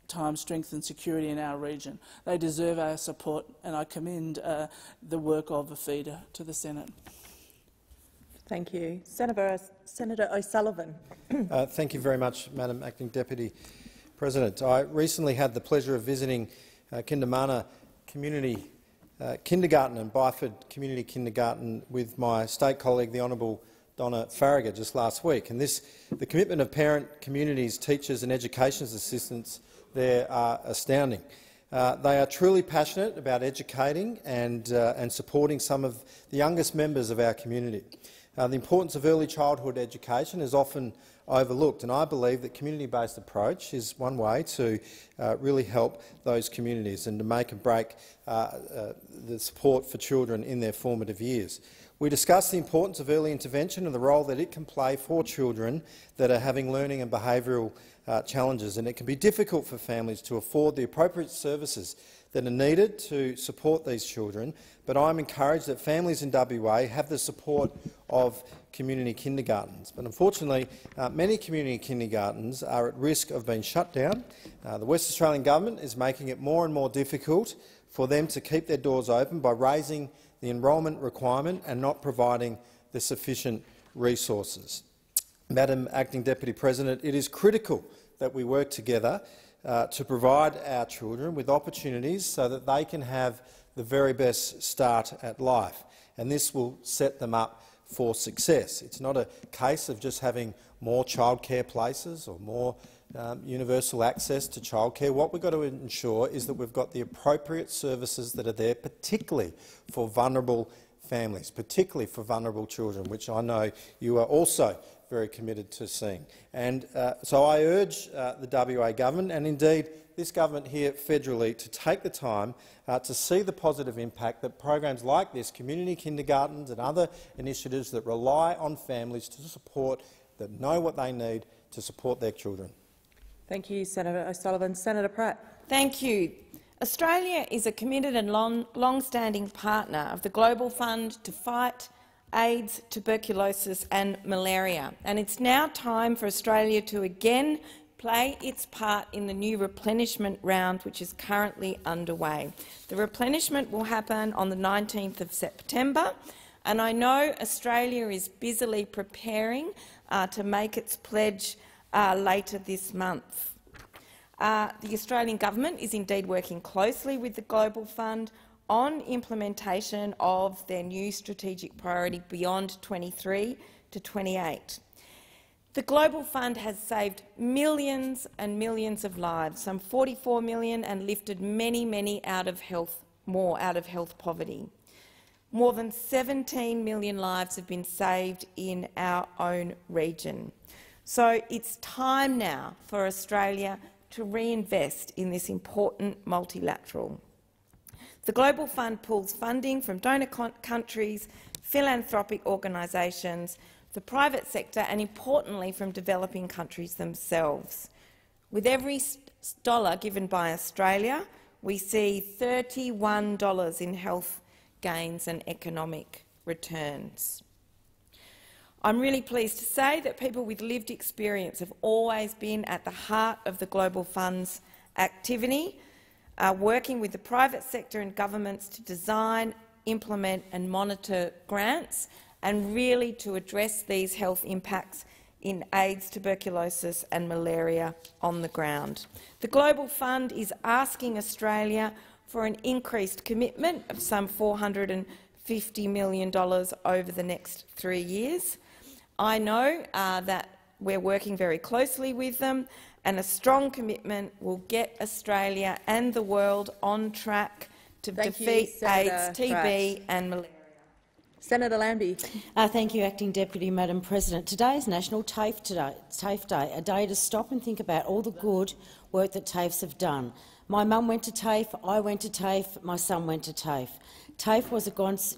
time strengthen security in our region. They deserve our support and I commend uh, the work of APHEDA to the Senate. Thank you. Senator, Senator O'Sullivan. uh, thank you very much, Madam Acting Deputy President. I recently had the pleasure of visiting uh, Kindamana Community uh, Kindergarten and Byford Community Kindergarten with my state colleague, the Honourable Donna Faragher, just last week. And this, the commitment of parent communities, teachers and education assistants there are astounding. Uh, they are truly passionate about educating and, uh, and supporting some of the youngest members of our community. Uh, the importance of early childhood education is often overlooked, and I believe that community-based approach is one way to uh, really help those communities and to make and break uh, uh, the support for children in their formative years. We discussed the importance of early intervention and the role that it can play for children that are having learning and behavioural uh, challenges, and it can be difficult for families to afford the appropriate services that are needed to support these children, but I'm encouraged that families in WA have the support of community kindergartens. But unfortunately, uh, many community kindergartens are at risk of being shut down. Uh, the West Australian government is making it more and more difficult for them to keep their doors open by raising the enrolment requirement and not providing the sufficient resources. Madam Acting Deputy President, it is critical that we work together uh, to provide our children with opportunities so that they can have the very best start at life, and this will set them up for success. It's not a case of just having more childcare places or more um, universal access to childcare. What we've got to ensure is that we've got the appropriate services that are there, particularly for vulnerable families, particularly for vulnerable children, which I know you are also very committed to seeing. And uh, so I urge uh, the WA government, and indeed this government here federally, to take the time uh, to see the positive impact that programs like this, community kindergartens and other initiatives that rely on families to support, that know what they need to support their children. Thank you, Senator O'Sullivan. Senator Pratt. Thank you. Australia is a committed and long-standing partner of the Global Fund to fight AIDS, tuberculosis and malaria. And it's now time for Australia to again play its part in the new replenishment round which is currently underway. The replenishment will happen on the 19th of September and I know Australia is busily preparing uh, to make its pledge uh, later this month. Uh, the Australian government is indeed working closely with the Global Fund on implementation of their new strategic priority beyond 23 to 28. The Global Fund has saved millions and millions of lives, some 44 million, and lifted many, many out of health, more out of health poverty. More than 17 million lives have been saved in our own region. So it's time now for Australia to reinvest in this important multilateral. The Global Fund pools funding from donor countries, philanthropic organisations, the private sector and, importantly, from developing countries themselves. With every dollar given by Australia, we see $31 in health gains and economic returns. I'm really pleased to say that people with lived experience have always been at the heart of the Global Fund's activity, uh, working with the private sector and governments to design, implement and monitor grants and really to address these health impacts in AIDS, tuberculosis and malaria on the ground. The Global Fund is asking Australia for an increased commitment of some $450 million over the next three years. I know uh, that we're working very closely with them and a strong commitment will get Australia and the world on track to thank defeat you, AIDS, TB Pratt. and malaria. Senator Lambie. Uh, thank you, Acting Deputy Madam President. Today is National TAFE Day, TAFE Day, a day to stop and think about all the good work that TAFEs have done. My mum went to TAFE, I went to TAFE, my son went to TAFE. TAFE was a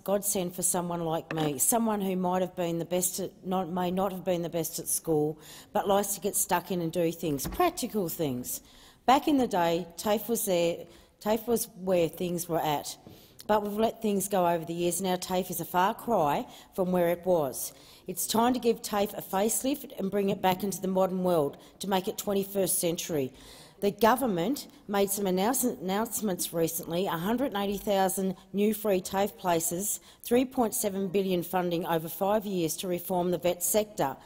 godsend for someone like me, someone who might have been the best at, not, may not have been the best at school, but likes to get stuck in and do things, practical things. Back in the day, TAFE was there, TAFE was where things were at. But we've let things go over the years. Now TAFE is a far cry from where it was. It's time to give TAFE a facelift and bring it back into the modern world to make it 21st century. The government made some announcements recently, 180,000 new free TAFE places, 3.7 billion funding over five years to reform the VET sector.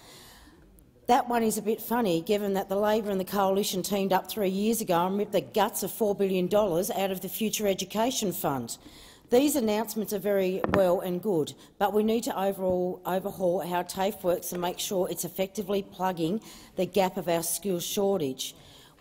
That one is a bit funny, given that the Labor and the Coalition teamed up three years ago and ripped the guts of $4 billion out of the Future Education Fund. These announcements are very well and good, but we need to overall overhaul how TAFE works and make sure it's effectively plugging the gap of our skills shortage.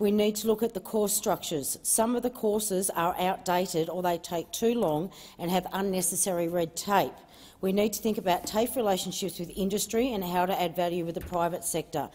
We need to look at the course structures. Some of the courses are outdated or they take too long and have unnecessary red tape. We need to think about TAFE relationships with industry and how to add value with the private sector.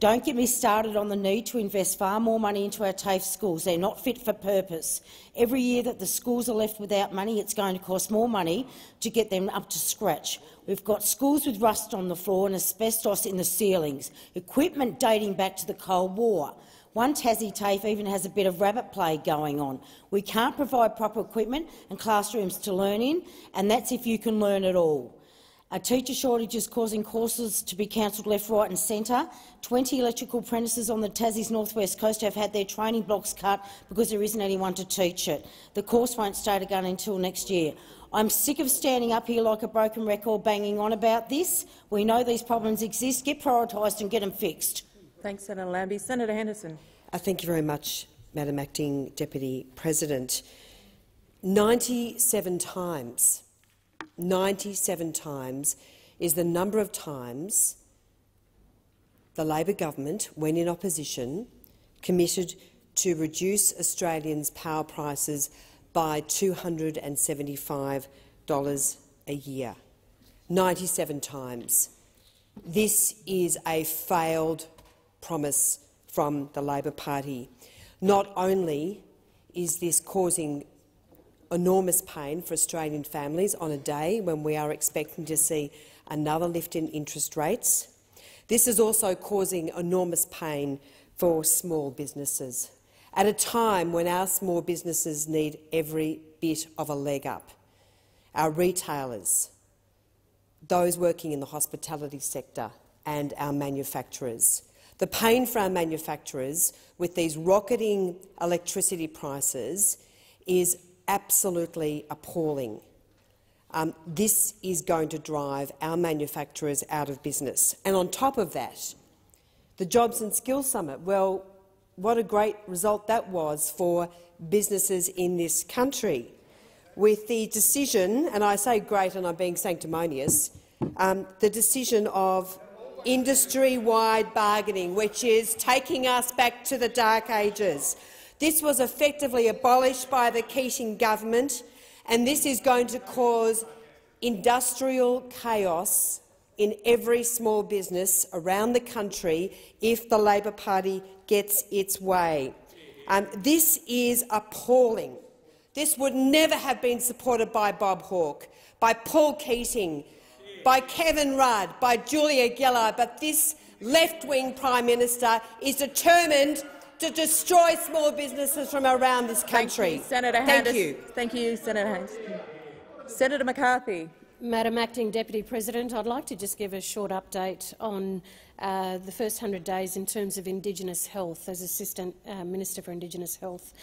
Don't get me started on the need to invest far more money into our TAFE schools. They're not fit for purpose. Every year that the schools are left without money, it's going to cost more money to get them up to scratch. We've got schools with rust on the floor and asbestos in the ceilings, equipment dating back to the Cold War. One Tassie TAFE even has a bit of rabbit play going on. We can't provide proper equipment and classrooms to learn in, and that's if you can learn at all. A teacher shortage is causing courses to be cancelled left, right and centre. Twenty electrical apprentices on the Tassie's northwest coast have had their training blocks cut because there isn't anyone to teach it. The course won't start again until next year. I'm sick of standing up here like a broken record banging on about this. We know these problems exist. Get prioritised and get them fixed. Thanks, Senator Lambie. Senator Henderson. Uh, thank you very much, Madam Acting Deputy President. 97 times 97 times is the number of times the Labor government, when in opposition, committed to reduce Australians' power prices by $275 a year. 97 times. This is a failed promise from the Labor Party. Not only is this causing enormous pain for Australian families on a day when we are expecting to see another lift in interest rates. This is also causing enormous pain for small businesses at a time when our small businesses need every bit of a leg up. Our retailers, those working in the hospitality sector and our manufacturers. The pain for our manufacturers with these rocketing electricity prices is absolutely appalling. Um, this is going to drive our manufacturers out of business. And on top of that, the Jobs and Skills Summit, well, what a great result that was for businesses in this country. With the decision, and I say great and I'm being sanctimonious, um, the decision of industry-wide bargaining, which is taking us back to the dark ages. This was effectively abolished by the Keating government, and this is going to cause industrial chaos in every small business around the country if the Labor Party gets its way. Um, this is appalling. This would never have been supported by Bob Hawke, by Paul Keating, by Kevin Rudd, by Julia Gillard, but this left-wing Prime Minister is determined to destroy small businesses from around this country. Thank you, Senator Thank Henderson. you. Thank you, Senator Henderson. Senator McCarthy. Madam Acting Deputy President, I'd like to just give a short update on uh, the first 100 days in terms of Indigenous health as Assistant uh, Minister for Indigenous Health.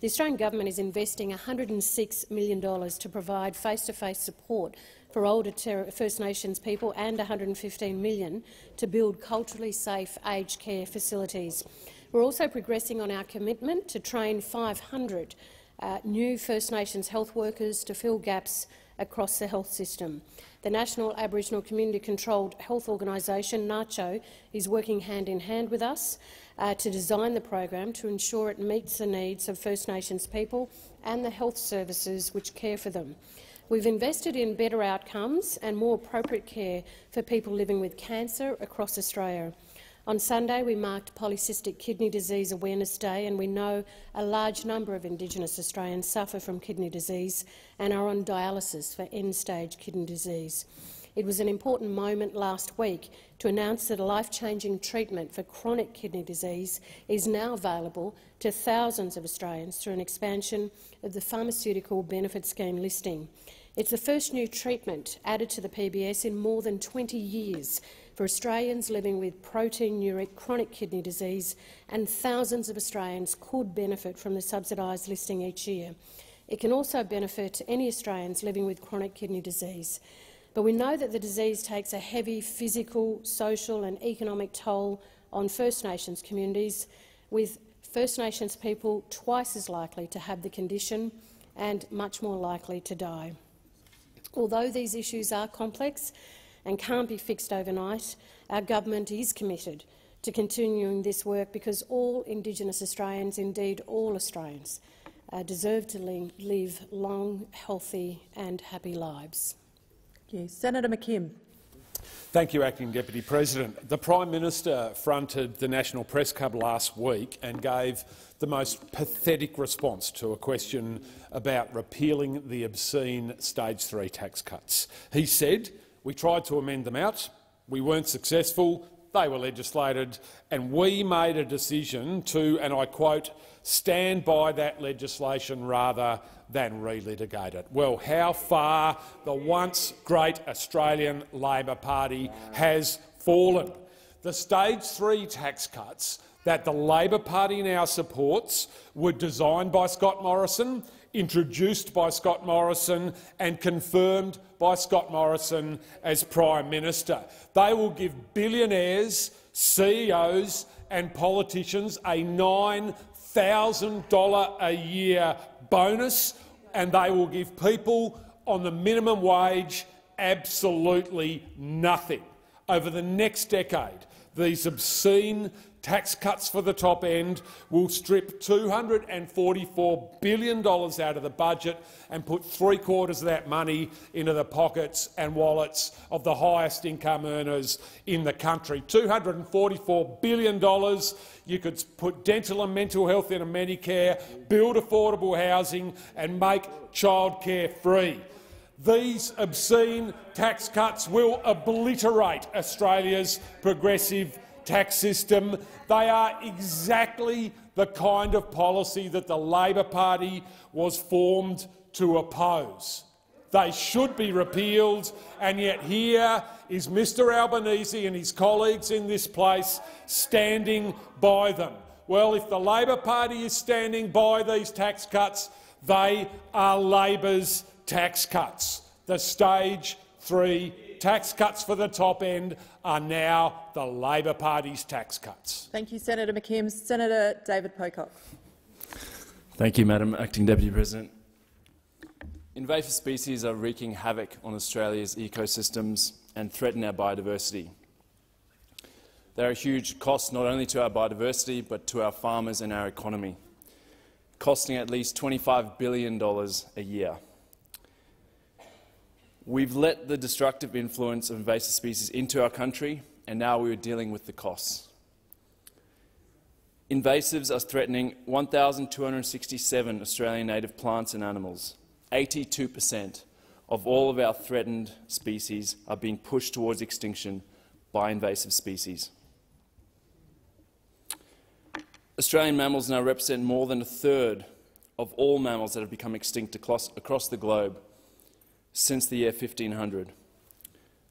The Australian government is investing $106 million to provide face-to-face -face support for older First Nations people and 115 million to build culturally safe aged care facilities. We're also progressing on our commitment to train 500 uh, new First Nations health workers to fill gaps across the health system. The National Aboriginal Community Controlled Health Organisation, NACCHO, is working hand in hand with us uh, to design the program to ensure it meets the needs of First Nations people and the health services which care for them. We've invested in better outcomes and more appropriate care for people living with cancer across Australia. On Sunday, we marked Polycystic Kidney Disease Awareness Day, and we know a large number of Indigenous Australians suffer from kidney disease and are on dialysis for end-stage kidney disease. It was an important moment last week to announce that a life-changing treatment for chronic kidney disease is now available to thousands of Australians through an expansion of the Pharmaceutical Benefit Scheme listing. It's the first new treatment added to the PBS in more than 20 years for Australians living with proteinuria chronic kidney disease, and thousands of Australians could benefit from the subsidised listing each year. It can also benefit any Australians living with chronic kidney disease. But we know that the disease takes a heavy physical, social and economic toll on First Nations communities, with First Nations people twice as likely to have the condition and much more likely to die. Although these issues are complex, and can't be fixed overnight, our government is committed to continuing this work because all Indigenous Australians, indeed all Australians, uh, deserve to live long, healthy and happy lives. Thank you. Senator McKim. Thank you, Acting Deputy President. The Prime Minister fronted the National Press Club last week and gave the most pathetic response to a question about repealing the obscene Stage 3 tax cuts. He said, we tried to amend them out, we weren't successful, they were legislated, and we made a decision to, and I quote, stand by that legislation rather than relitigate it. Well, how far the once great Australian Labor Party has fallen. The stage three tax cuts that the Labor Party now supports were designed by Scott Morrison, introduced by Scott Morrison and confirmed by Scott Morrison as Prime Minister. They will give billionaires, CEOs and politicians a $9,000 a year bonus and they will give people on the minimum wage absolutely nothing. Over the next decade, these obscene tax cuts for the top end will strip $244 billion out of the budget and put three-quarters of that money into the pockets and wallets of the highest income earners in the country. $244 billion. You could put dental and mental health into Medicare, build affordable housing and make childcare free. These obscene tax cuts will obliterate Australia's progressive tax system. They are exactly the kind of policy that the Labor Party was formed to oppose. They should be repealed, and yet here is Mr Albanese and his colleagues in this place standing by them. Well, if the Labor Party is standing by these tax cuts, they are Labor's tax cuts. The stage three tax cuts for the top end are now the Labor Party's tax cuts. Thank you, Senator McKim. Senator David Pocock. Thank you, Madam Acting Deputy President. Invasive species are wreaking havoc on Australia's ecosystems and threaten our biodiversity. They are a huge cost not only to our biodiversity but to our farmers and our economy, costing at least $25 billion a year. We've let the destructive influence of invasive species into our country, and now we are dealing with the costs. Invasives are threatening 1,267 Australian native plants and animals. 82 per cent of all of our threatened species are being pushed towards extinction by invasive species. Australian mammals now represent more than a third of all mammals that have become extinct across the globe since the year 1500.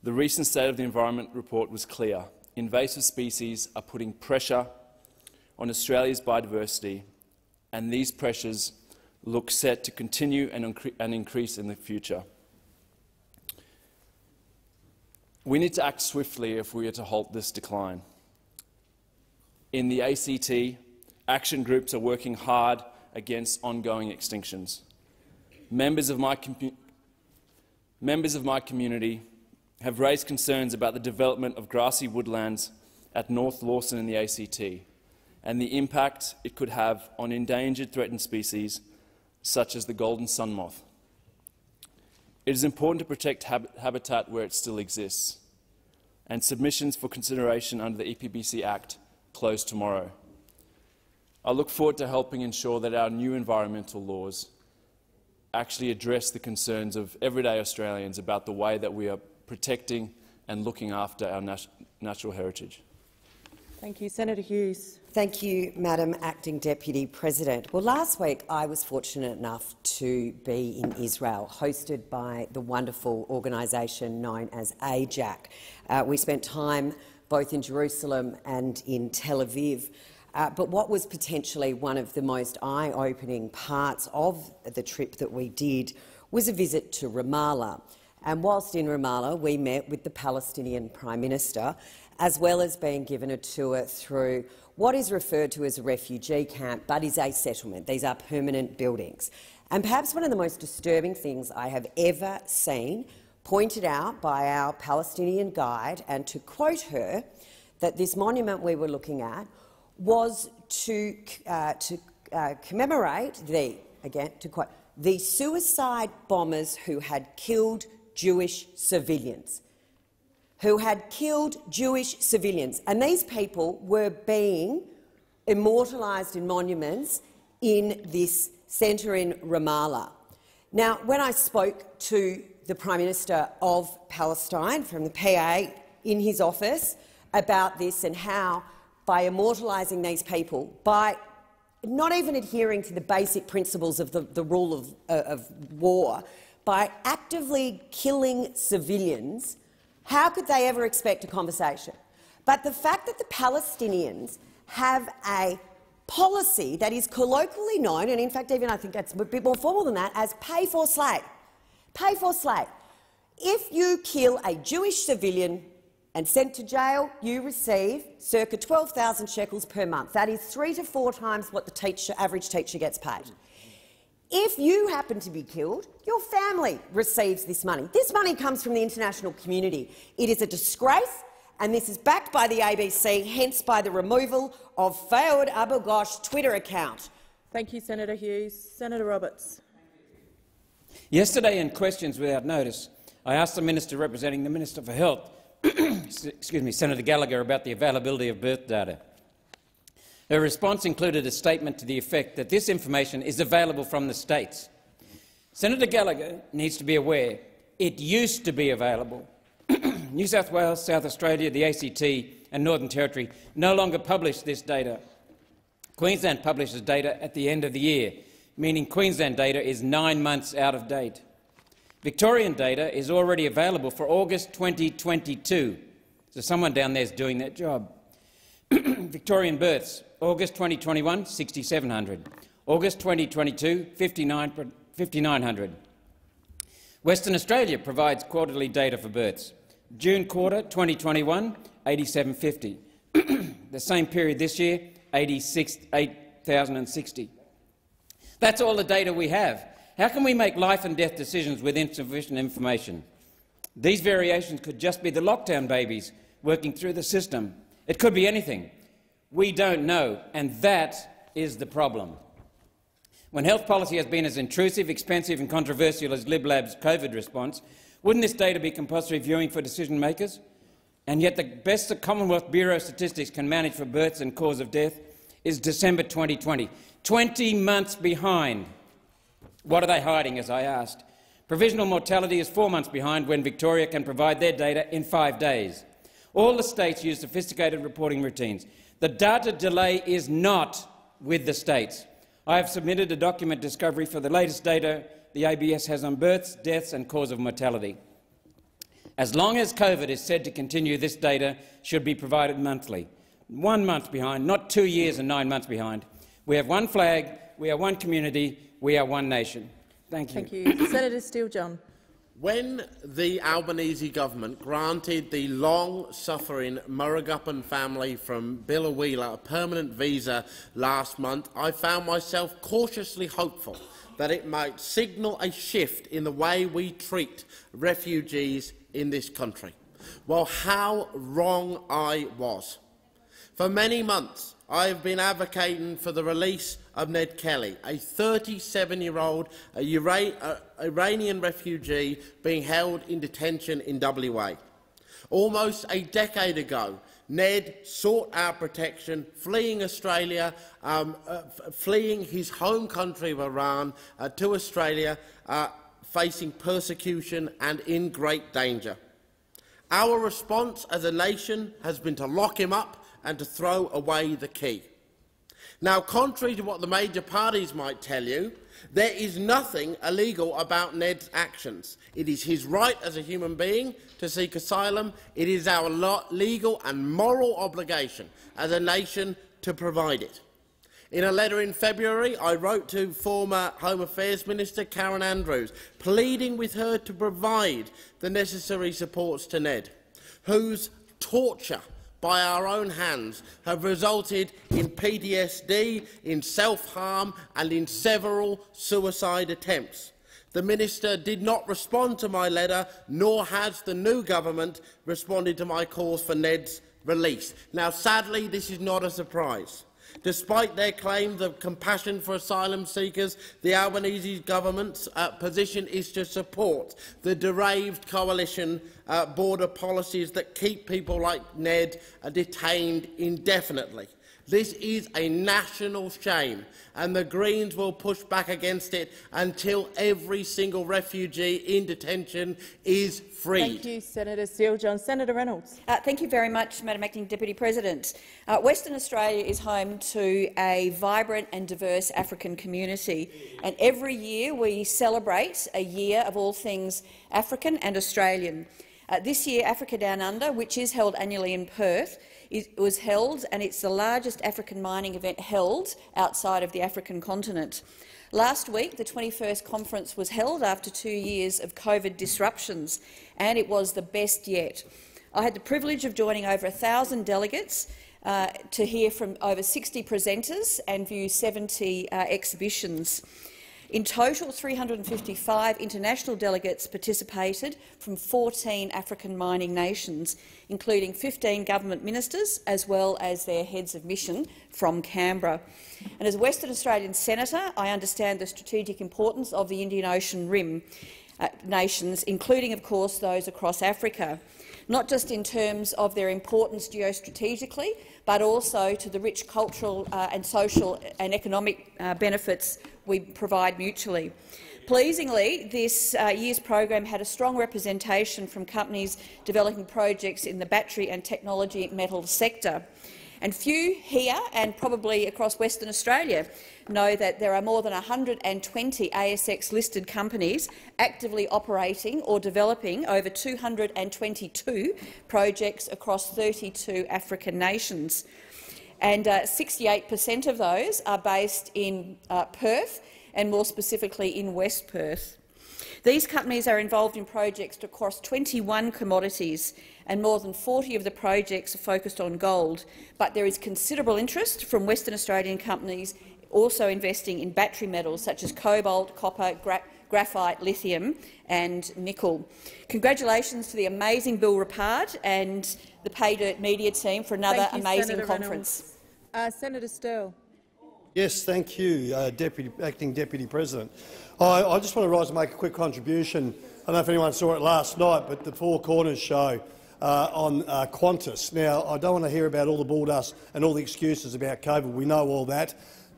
The recent State of the Environment report was clear. Invasive species are putting pressure on Australia's biodiversity, and these pressures look set to continue and, and increase in the future. We need to act swiftly if we are to halt this decline. In the ACT, action groups are working hard against ongoing extinctions. Members of my members of my community have raised concerns about the development of grassy woodlands at North Lawson in the ACT and the impact it could have on endangered threatened species such as the golden sun moth. It is important to protect hab habitat where it still exists, and submissions for consideration under the EPBC Act close tomorrow. I look forward to helping ensure that our new environmental laws actually address the concerns of everyday Australians about the way that we are protecting and looking after our nat natural heritage. Thank you. Senator Hughes. Thank you, Madam Acting Deputy President. Well, last week I was fortunate enough to be in Israel, hosted by the wonderful organisation known as AIJAC. Uh, we spent time both in Jerusalem and in Tel Aviv. Uh, but what was potentially one of the most eye-opening parts of the trip that we did was a visit to Ramallah. And whilst in Ramallah, we met with the Palestinian Prime Minister, as well as being given a tour through what is referred to as a refugee camp, but is a settlement. These are permanent buildings. And perhaps one of the most disturbing things I have ever seen, pointed out by our Palestinian guide, and to quote her, that this monument we were looking at was to, uh, to uh, commemorate the, again, to quote, the suicide bombers who had killed Jewish civilians, who had killed Jewish civilians. And these people were being immortalised in monuments in this centre in Ramallah. Now, when I spoke to the Prime Minister of Palestine from the PA in his office about this and how, by immortalising these people, by not even adhering to the basic principles of the, the rule of, uh, of war, by actively killing civilians, how could they ever expect a conversation? But the fact that the Palestinians have a policy that is colloquially known, and in fact even I think that's a bit more formal than that, as pay for slay. Pay for slay. If you kill a Jewish civilian and sent to jail, you receive circa 12,000 shekels per month. That is three to four times what the teacher, average teacher gets paid. If you happen to be killed, your family receives this money. This money comes from the international community. It is a disgrace, and this is backed by the ABC, hence by the removal of Fayed Abu Ghosh Twitter account. Thank you, Senator Hughes. Senator Roberts. Yesterday, in questions without notice, I asked the minister representing the Minister for Health, (coughs) excuse me, Senator Gallagher, about the availability of birth data. Her response included a statement to the effect that this information is available from the states. Senator Gallagher needs to be aware it used to be available. (clears throat) New South Wales, South Australia, the ACT and Northern Territory no longer publish this data. Queensland publishes data at the end of the year, meaning Queensland data is nine months out of date. Victorian data is already available for August 2022, so someone down there is doing that job. (clears throat) Victorian births, August 2021, 6,700. August 2022, 5,900. Western Australia provides quarterly data for births. June quarter 2021, 8750. (clears throat) the same period this year, 8,060. That's all the data we have. How can we make life and death decisions with insufficient information? These variations could just be the lockdown babies working through the system. It could be anything. We don't know, and that is the problem. When health policy has been as intrusive, expensive and controversial as LibLab's COVID response, wouldn't this data be compulsory viewing for decision makers? And yet the best the Commonwealth Bureau of Statistics can manage for births and cause of death is December 2020, 20 months behind. What are they hiding, as I asked? Provisional mortality is four months behind when Victoria can provide their data in five days. All the states use sophisticated reporting routines. The data delay is not with the states. I have submitted a document discovery for the latest data the ABS has on births, deaths and cause of mortality. As long as COVID is said to continue, this data should be provided monthly. One month behind, not two years and nine months behind. We have one flag, we are one community, we are one nation. Thank you. Thank you. Senator Steele-John. When the Albanese government granted the long-suffering Murugappan family from Biloela a permanent visa last month, I found myself cautiously hopeful that it might signal a shift in the way we treat refugees in this country. Well, how wrong I was. For many months, I have been advocating for the release of Ned Kelly, a 37-year-old Iranian refugee being held in detention in WA. Almost a decade ago, Ned sought our protection, fleeing Australia, um, uh, fleeing his home country of Iran uh, to Australia, uh, facing persecution and in great danger. Our response as a nation has been to lock him up and to throw away the key. Now, contrary to what the major parties might tell you, there is nothing illegal about Ned's actions. It is his right as a human being to seek asylum. It is our legal and moral obligation as a nation to provide it. In a letter in February, I wrote to former Home Affairs Minister Karen Andrews, pleading with her to provide the necessary supports to Ned, whose torture by our own hands have resulted in PTSD, in self-harm and in several suicide attempts. The minister did not respond to my letter, nor has the new government responded to my calls for Ned's release. Now, sadly, this is not a surprise. Despite their claims of compassion for asylum seekers, the Albanese government's uh, position is to support the deranged coalition uh, border policies that keep people like Ned uh, detained indefinitely. This is a national shame, and the Greens will push back against it until every single refugee in detention is free. Thank you, Senator Steele-John. Senator Reynolds. Uh, thank you very much, Madam Acting Deputy President. Uh, Western Australia is home to a vibrant and diverse African community, and every year we celebrate a year of all things African and Australian. Uh, this year, Africa Down Under, which is held annually in Perth, it was held, and it's the largest African mining event held outside of the African continent. Last week, the 21st conference was held after two years of COVID disruptions, and it was the best yet. I had the privilege of joining over 1,000 delegates uh, to hear from over 60 presenters and view 70 uh, exhibitions. In total, 355 international delegates participated from 14 African mining nations, including 15 government ministers as well as their heads of mission from Canberra. And as a Western Australian senator, I understand the strategic importance of the Indian Ocean Rim uh, nations, including, of course, those across Africa, not just in terms of their importance geostrategically, but also to the rich cultural uh, and social and economic uh, benefits we provide mutually. Pleasingly, this uh, year's program had a strong representation from companies developing projects in the battery and technology metals sector. And few here, and probably across Western Australia, know that there are more than 120 ASX-listed companies actively operating or developing over 222 projects across 32 African nations and 68% uh, of those are based in uh, Perth and more specifically in West Perth. These companies are involved in projects across 21 commodities and more than 40 of the projects are focused on gold, but there is considerable interest from Western Australian companies also investing in battery metals such as cobalt, copper, gra graphite, lithium and nickel. Congratulations to the amazing Bill Repard and the Paydirt Media team for another you, amazing Senator conference. Uh, Senator Sterle. Yes, thank you, uh, Deputy, Acting Deputy President. I, I, just want to rise and make a quick contribution. I don't know if anyone saw it last night, but the Four Corners show uh, on uh, Qantas. Now, I don't want to hear about all the bull dust and all the excuses about COVID. We know all that.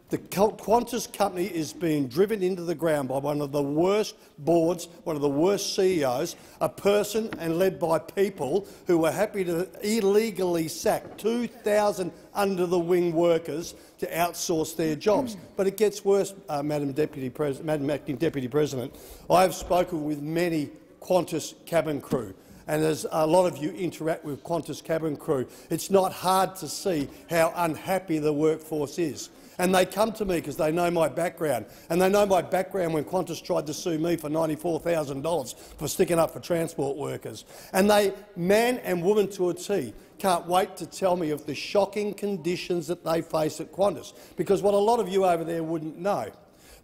The Qantas company is being driven into the ground by one of the worst boards, one of the worst CEOs, a person and led by people who were happy to illegally sack 2,000 under-the-wing workers to outsource their jobs. But it gets worse, uh, Madam, Deputy Madam Acting Deputy President. I have spoken with many Qantas cabin crew and as a lot of you interact with Qantas cabin crew, it's not hard to see how unhappy the workforce is. And they come to me because they know my background. And they know my background when Qantas tried to sue me for $94,000 for sticking up for transport workers. And they, man and woman to a T, can't wait to tell me of the shocking conditions that they face at Qantas. Because what a lot of you over there wouldn't know,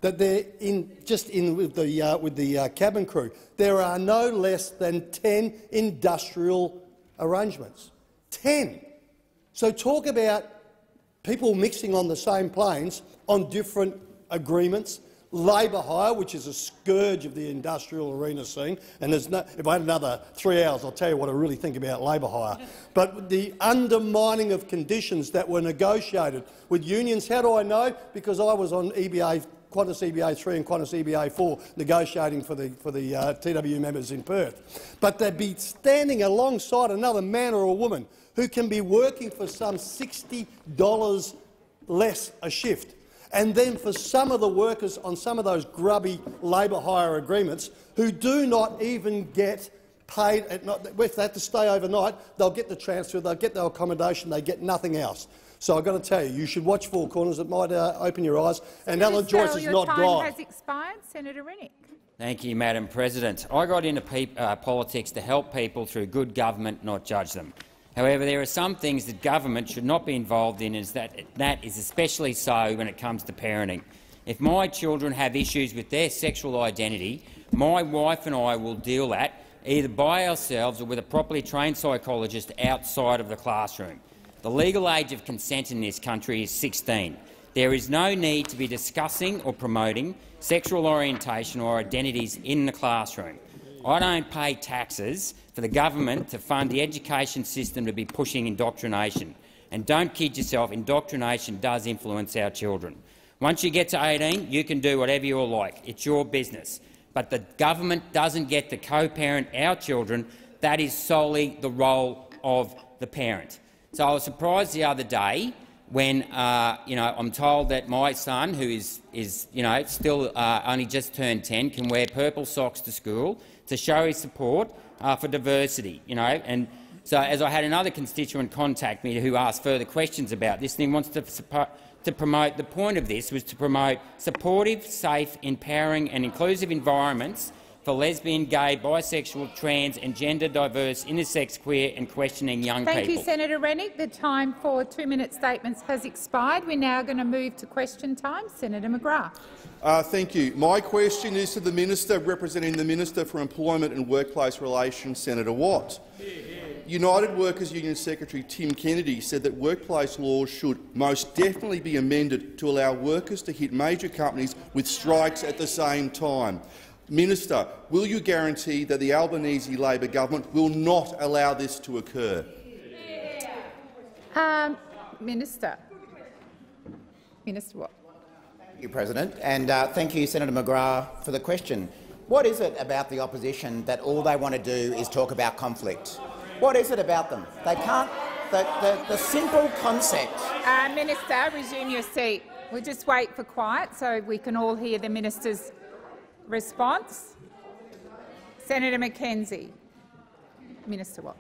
that they're in, just in with the, uh, with the uh, cabin crew, there are no less than 10 industrial arrangements. 10. So talk about people mixing on the same planes on different agreements, labour hire, which is a scourge of the industrial arena scene, and there's no, if I had another three hours, I'll tell you what I really think about labour hire. But the undermining of conditions that were negotiated with unions, how do I know? Because I was on EBA Qantas EBA 3 and Qantas EBA 4 negotiating for the, for the uh, TW members in Perth. But they'd be standing alongside another man or a woman who can be working for some $60 less a shift. And then for some of the workers on some of those grubby labour hire agreements who do not even get paid, not, if they have to stay overnight, they'll get the transfer, they'll get their accommodation, they get nothing else. So I've got to tell you, you should watch Four Corners. It might uh, open your eyes. And Senator Alan Joyce is not time blind. has expired. Senator Rennick. Thank you, Madam President. I got into uh, politics to help people through good government, not judge them. However, there are some things that government should not be involved in, and that, that is especially so when it comes to parenting. If my children have issues with their sexual identity, my wife and I will deal that either by ourselves or with a properly trained psychologist outside of the classroom. The legal age of consent in this country is 16. There is no need to be discussing or promoting sexual orientation or identities in the classroom. I don't pay taxes for the government to fund the education system to be pushing indoctrination. And don't kid yourself, indoctrination does influence our children. Once you get to 18, you can do whatever you like. It's your business. But the government doesn't get to co-parent our children. That is solely the role of the parent. So I was surprised the other day when uh, you know I'm told that my son, who is is you know still uh, only just turned 10, can wear purple socks to school to show his support uh, for diversity. You know, and so as I had another constituent contact me who asked further questions about this, and he wants to to promote the point of this was to promote supportive, safe, empowering and inclusive environments for lesbian, gay, bisexual, trans and gender diverse, intersex, queer and questioning young Thank people. Thank you, Senator Rennick. The time for two-minute statements has expired. We're now going to move to question time. Senator McGrath. Uh, thank you. My question is to the Minister representing the Minister for Employment and Workplace Relations, Senator Watt. United Workers Union Secretary Tim Kennedy said that workplace laws should most definitely be amended to allow workers to hit major companies with strikes at the same time. Minister, will you guarantee that the Albanese Labor government will not allow this to occur? Um, Minister. Minister what? Thank you, President, and uh, thank you, Senator McGrath, for the question. What is it about the opposition that all they want to do is talk about conflict? What is it about them? They can't. The, the, the simple concept. Uh, Minister, resume your seat. We'll just wait for quiet so we can all hear the minister's response. Senator McKenzie. Minister Watt.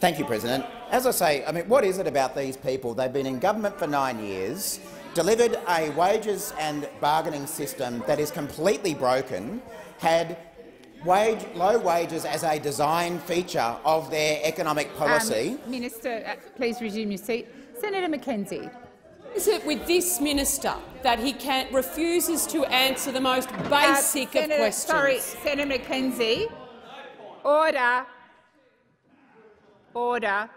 Thank you, President. As I say, I mean, what is it about these people? They've been in government for nine years, delivered a wages and bargaining system that is completely broken, had wage, low wages as a design feature of their economic policy. Um, Minister, uh, please resume your seat. Senator McKenzie. Is it with this minister that he can, refuses to answer the most basic uh, Senator, of questions? Sorry, Senator McKenzie. Order. Order.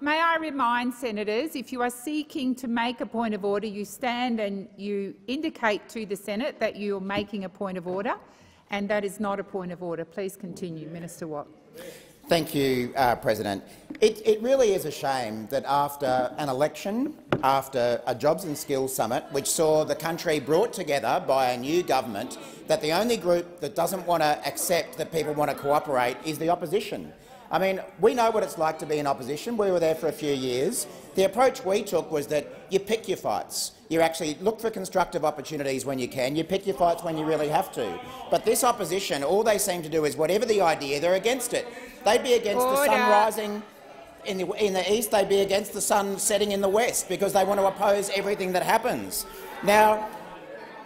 May I remind senators, if you are seeking to make a point of order, you stand and you indicate to the Senate that you are making a point of order and that is not a point of order. Please continue. Minister Watt. Thank you, uh, President. It, it, really is a shame that after an election, after a Jobs and Skills Summit, which saw the country brought together by a new government, that the only group that doesn't want to accept that people want to cooperate is the opposition. I mean, we know what it's like to be in opposition. We were there for a few years. The approach we took was that you pick your fights. You actually look for constructive opportunities when you can. You pick your fights when you really have to. But this opposition, all they seem to do is whatever the idea, they're against it. They'd be against Order. the sun rising in the, in the east, they'd be against the sun setting in the west because they want to oppose everything that happens. Now,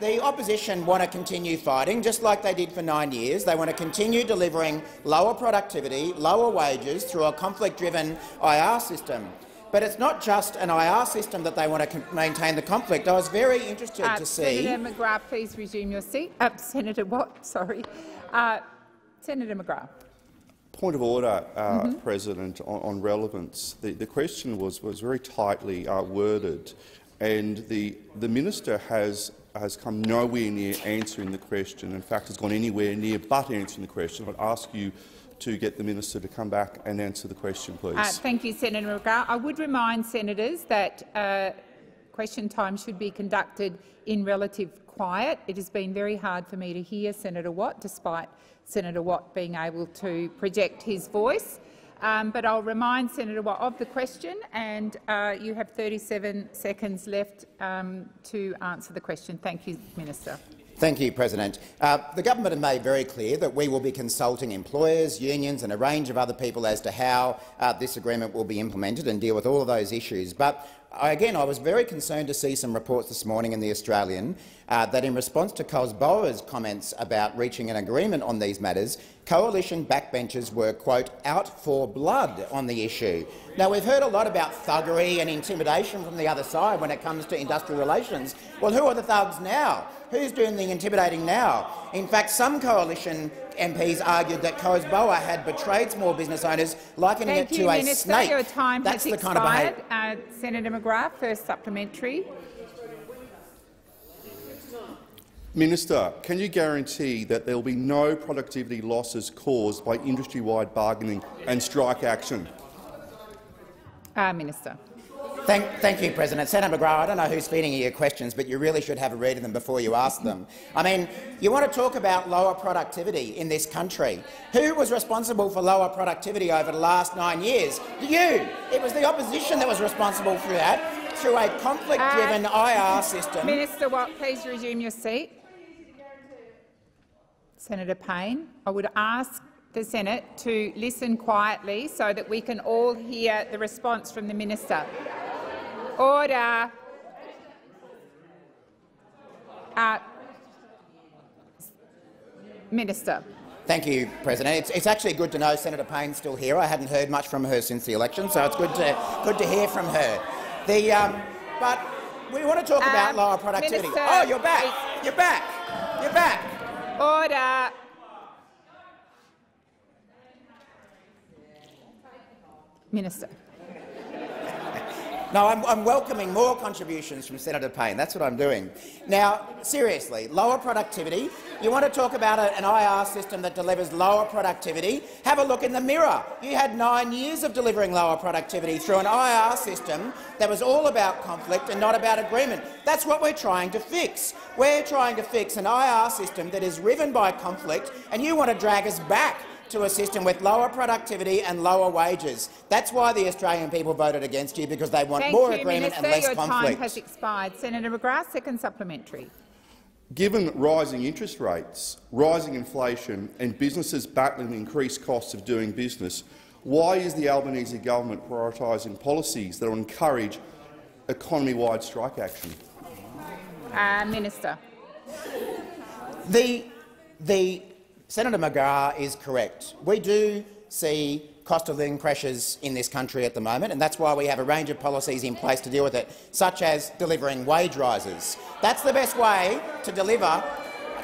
the opposition want to continue fighting, just like they did for nine years. They want to continue delivering lower productivity, lower wages through a conflict-driven IR system. But it's not just an IR system that they want to maintain the conflict. I was very interested uh, to see— Senator McGrath, please resume your seat. Uh, Senator Watt, sorry. Uh, Senator McGrath. Point of order, uh, mm -hmm. President, on, on relevance. The, the, question was, was very tightly uh, worded, and the, the minister has has come nowhere near answering the question. In fact, has gone anywhere near but answering the question. I'd ask you to get the minister to come back and answer the question, please. Uh, thank you, Senator McGrath. I would remind senators that uh, question time should be conducted in relative quiet. It has been very hard for me to hear Senator Watt, despite Senator Watt being able to project his voice. Um, but I'll remind Senator Watt of the question, and uh, you have 37 seconds left um, to answer the question. Thank you, Minister. Thank you, President. Uh, the government have made very clear that we will be consulting employers, unions and a range of other people as to how uh, this agreement will be implemented and deal with all of those issues. But again, I was very concerned to see some reports this morning in The Australian uh, that in response to COSBOA's comments about reaching an agreement on these matters, coalition backbenchers were, quote, out for blood on the issue. Now, we've heard a lot about thuggery and intimidation from the other side when it comes to industrial relations. Well, who are the thugs now? Who's doing the intimidating now? In fact, some coalition MPs argued that COSBOA had betrayed small business owners, likening Thank it you, to a Minister. snake. Your time That's has the kind of expired. behaviour. uh, Senator McGrath, first supplementary. Minister, can you guarantee that there will be no productivity losses caused by industry-wide bargaining and strike action? Uh, Minister. Thank, thank you, President. Senator McGrath, I don't know who's feeding you your questions, but you really should have a read of them before you ask them. I mean, you want to talk about lower productivity in this country. Who was responsible for lower productivity over the last nine years? You. It was the opposition that was responsible for that through a conflict-driven uh, IR system. Minister Watt, please resume your seat. Senator Payne, I would ask the Senate to listen quietly so that we can all hear the response from the minister. Order. Uh, minister. Thank you, President. It's, it's, actually good to know Senator Payne's still here. I hadn't heard much from her since the election, so it's good to good to hear from her. The, um, but we want to talk Um, about lower productivity. Minister, oh, you're back. You're back. You're back. Order. Minister. No, I'm, I'm, welcoming more contributions from Senator Payne. That's what I'm doing. Now, seriously, lower productivity. You want to talk about an IR system that delivers lower productivity? Have a look in the mirror. You had nine years of delivering lower productivity through an IR system that was all about conflict and not about agreement. That's what we're trying to fix. We're trying to fix an IR system that is riven by conflict, and you want to drag us back to a system with lower productivity and lower wages. That's why the Australian people voted against you, because they want Thank more you, agreement Minister. and less Your conflict. time has expired. Senator McGrath, second supplementary. Given rising interest rates, rising inflation and businesses battling increased costs of doing business, why is the Albanese government prioritising policies that will encourage economy-wide strike action? Uh, Minister. The, the Senator McGrath is correct. We do see cost of living pressures in this country at the moment, and that's why we have a range of policies in place to deal with it, such as delivering wage rises. That's the best way to deliver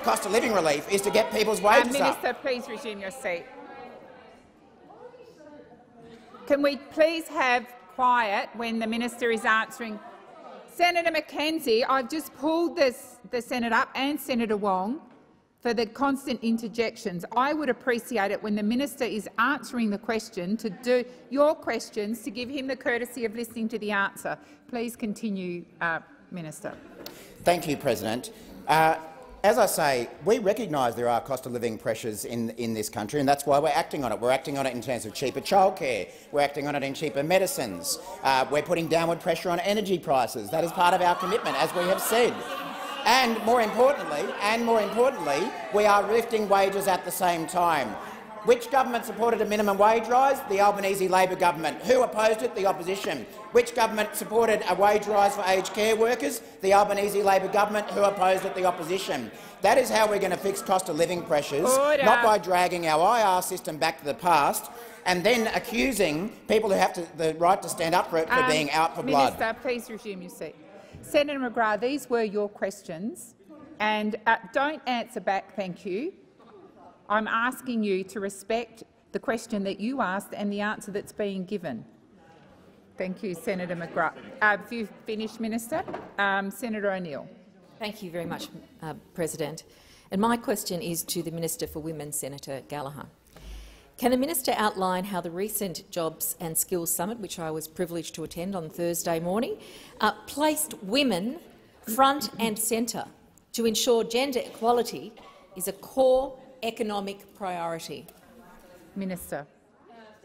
cost of living relief, is to get people's wages uh, up. Minister, please resume your seat. Can we please have quiet when the minister is answering? Senator McKenzie, I've just pulled this, the Senate up and Senator Wong for the constant interjections. I would appreciate it when the minister is answering the question to do your questions to give him the courtesy of listening to the answer. Please continue, uh, Minister. Thank you, President. Uh, as I say, we recognise there are cost of living pressures in, in this country, and that's why we're acting on it. We're acting on it in terms of cheaper childcare. We're acting on it in cheaper medicines. Uh, we're putting downward pressure on energy prices. That is part of our commitment, as we have said. And more importantly, and more importantly, we are lifting wages at the same time. Which government supported a minimum wage rise? The Albanese Labor government. Who opposed it? The opposition. Which government supported a wage rise for aged care workers? The Albanese Labor government. Who opposed it? The opposition. That is how we're going to fix cost of living pressures, Order. not by dragging our IR system back to the past and then accusing people who have to, the right to stand up for it for Um, being out for blood. Minister, please resume your seat. Senator McGrath, these were your questions, and uh, don't answer back, thank you. I'm asking you to respect the question that you asked and the answer that's being given. Thank you, Senator McGrath. Uh, have you finished, Minister? Um, Senator O'Neill. Thank you very much, uh, President. And my question is to the Minister for Women, Senator Gallagher. Can the minister outline how the recent Jobs and Skills Summit, which I was privileged to attend on Thursday morning, uh, placed women front and centre to ensure gender equality is a core economic priority? Minister.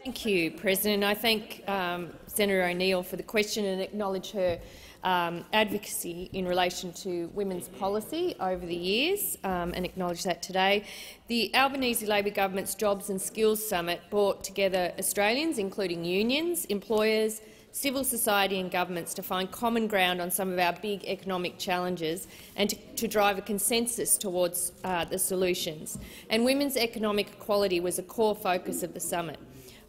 Thank you, President. I thank um, Senator O'Neill for the question and acknowledge her um, advocacy in relation to women's policy over the years um, and acknowledge that today. The Albanese Labor Government's Jobs and Skills Summit brought together Australians, including unions, employers, civil society and governments to find common ground on some of our big economic challenges and to, to drive a consensus towards uh, the solutions. And women's economic equality was a core focus of the summit.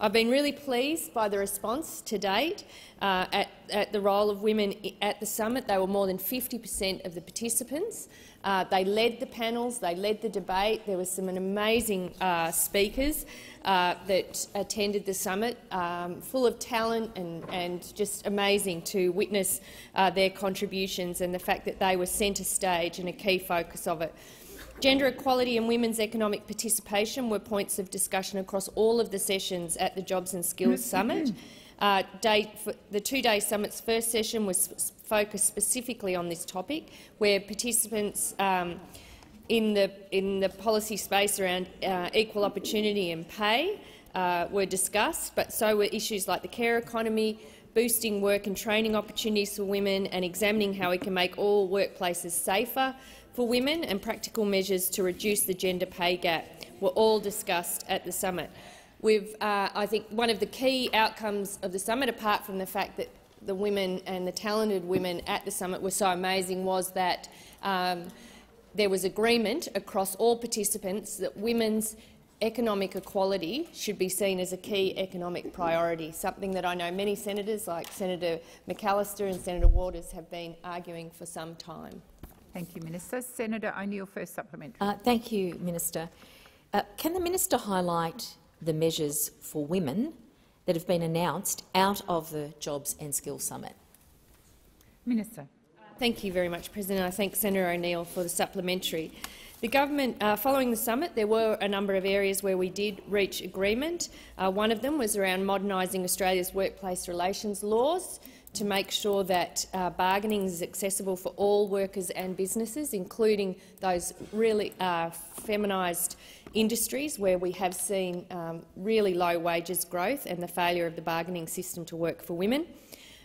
I've been really pleased by the response to date uh, at, at, the role of women at the summit. They were more than 50 per cent of the participants. Uh, they led the panels, they led the debate. There were some amazing uh, speakers uh, that attended the summit, um, full of talent and, and, just amazing to witness uh, their contributions and the fact that they were centre stage and a key focus of it. Gender equality and women's economic participation were points of discussion across all of the sessions at the Jobs and Skills Summit. Uh, day, the two-day summit's first session was focused specifically on this topic, where participants um, in, the, in the policy space around uh, equal opportunity and pay uh, were discussed, but so were issues like the care economy, boosting work and training opportunities for women and examining how we can make all workplaces safer, for women and practical measures to reduce the gender pay gap were all discussed at the summit. We've, uh, I think one of the key outcomes of the summit, apart from the fact that the women and the talented women at the summit were so amazing, was that um, there was agreement across all participants that women's economic equality should be seen as a key economic priority, something that I know many senators, like Senator McAllister and Senator Waters, have been arguing for some time. Thank you, Minister. Senator O'Neill, first supplementary. Uh, thank you, Minister. Uh, can the minister highlight the measures for women that have been announced out of the Jobs and Skills Summit? Minister. Thank you very much, President. I thank Senator O'Neill for the supplementary. The government, uh, following the summit, there were a number of areas where we did reach agreement. Uh, one of them was around modernising Australia's workplace relations laws to make sure that uh, bargaining is accessible for all workers and businesses, including those really uh, feminised industries where we have seen um, really low wages growth and the failure of the bargaining system to work for women.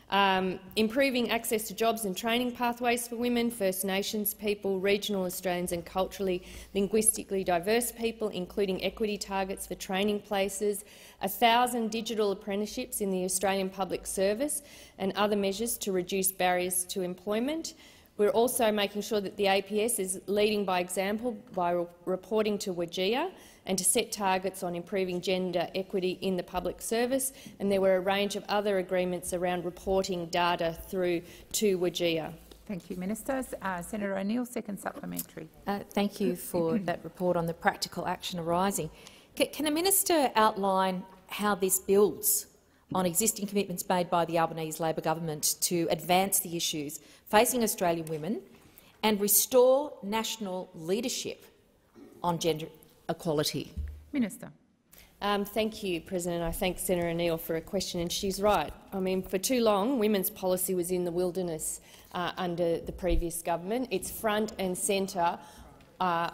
Um, improving access to jobs and training pathways for women, First Nations people, regional Australians and culturally, linguistically diverse people, including equity targets for training places, 1,000 digital apprenticeships in the Australian public service and other measures to reduce barriers to employment. We're also making sure that the APS is leading by example by re reporting to WGEA and to set targets on improving gender equity in the public service. And there were a range of other agreements around reporting data through to WGEA. Thank you, Minister. Uh, Senator O'Neill, second supplementary. Uh, thank you for (clears throat) that report on the practical action arising. C can a minister outline how this builds on existing commitments made by the Albanese Labor government to advance the issues facing Australian women and restore national leadership on gender equality? Minister. Um, thank you, President. I thank Senator O'Neill for a question, and she's right. I mean, for too long, women's policy was in the wilderness uh, under the previous government. It's front and centre uh,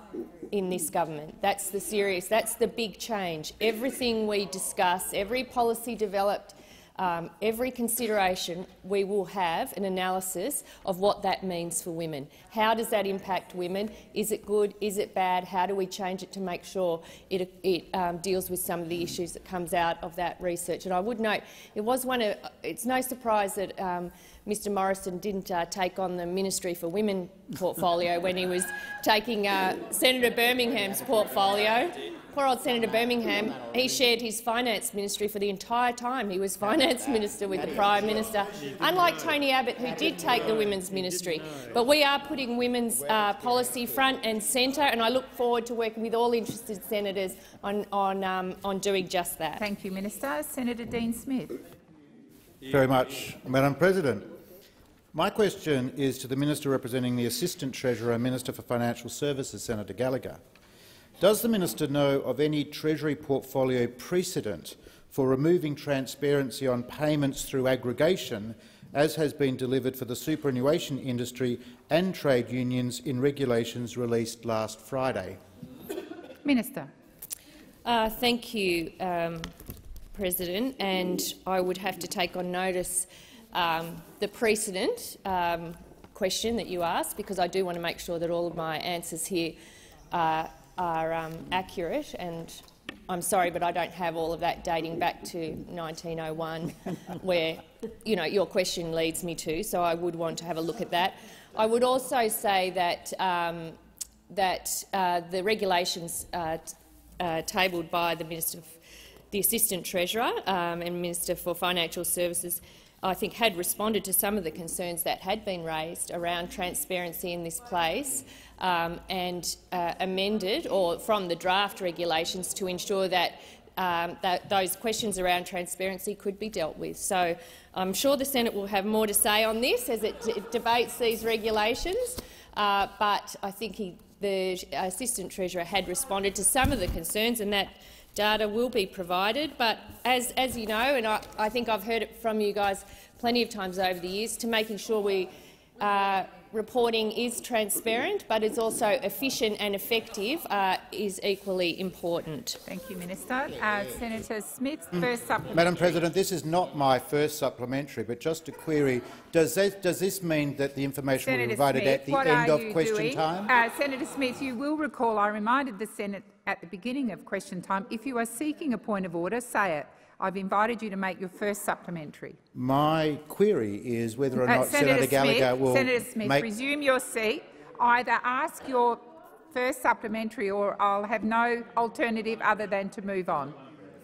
in this government. That's the serious, that's the big change. Everything we discuss, every policy developed um, every consideration we will have an analysis of what that means for women. How does that impact women? Is it good? Is it bad? How do we change it to make sure it, it um, deals with some of the issues that comes out of that research? And I would note it was one of. It's no surprise that. Um, Mr Morrison didn't uh, take on the Ministry for Women portfolio when he was taking uh, Senator Birmingham's portfolio. Poor old Senator Birmingham, he shared his finance ministry for the entire time he was finance minister with the Prime Minister, unlike Tony Abbott, who did take the women's ministry. But we are putting women's uh, policy front and centre, and I look forward to working with all interested senators on, on, um, on doing just that. Thank you, Minister. Senator Dean Smith. Very much, Madam President. My question is to the Minister representing the Assistant Treasurer and Minister for Financial Services, Senator Gallagher. Does the minister know of any Treasury portfolio precedent for removing transparency on payments through aggregation, as has been delivered for the superannuation industry and trade unions in regulations released last Friday? Minister. Uh, thank you, um, President. And I would have to take on notice um, the precedent um, question that you asked, because I do want to make sure that all of my answers here uh, are um, accurate, and I'm sorry, but I don't have all of that dating back to 1901, (laughs) where you know your question leads me to. So I would want to have a look at that. I would also say that um, that uh, the regulations uh, uh, tabled by the Minister the Assistant Treasurer um, and Minister for Financial Services I think had responded to some of the concerns that had been raised around transparency in this place um, and uh, amended or from the draft regulations to ensure that, um, that those questions around transparency could be dealt with. So I'm sure the Senate will have more to say on this as it debates these regulations, uh, but I think he, the Assistant Treasurer had responded to some of the concerns and that data will be provided. But as, as you know, and I, I think I've heard it from you guys plenty of times over the years, to making sure we uh, reporting is transparent but is also efficient and effective uh, is equally important. Thank you, Minister. Uh, Senator Smith, mm. first supplementary. Madam President, this is not my first supplementary, but just a query. Does this, does this mean that the information Senator will be provided Smith, at the end of question doing? time? Uh, Senator Smith, you will recall I reminded the Senate at the beginning of question time, if you are seeking a point of order, say it. I've invited you to make your first supplementary. My query is whether or uh, not uh, Senator, Senator Gallagher Smith, will Senator Smith, make resume your seat. Either ask your first supplementary or I'll have no alternative other than to move on.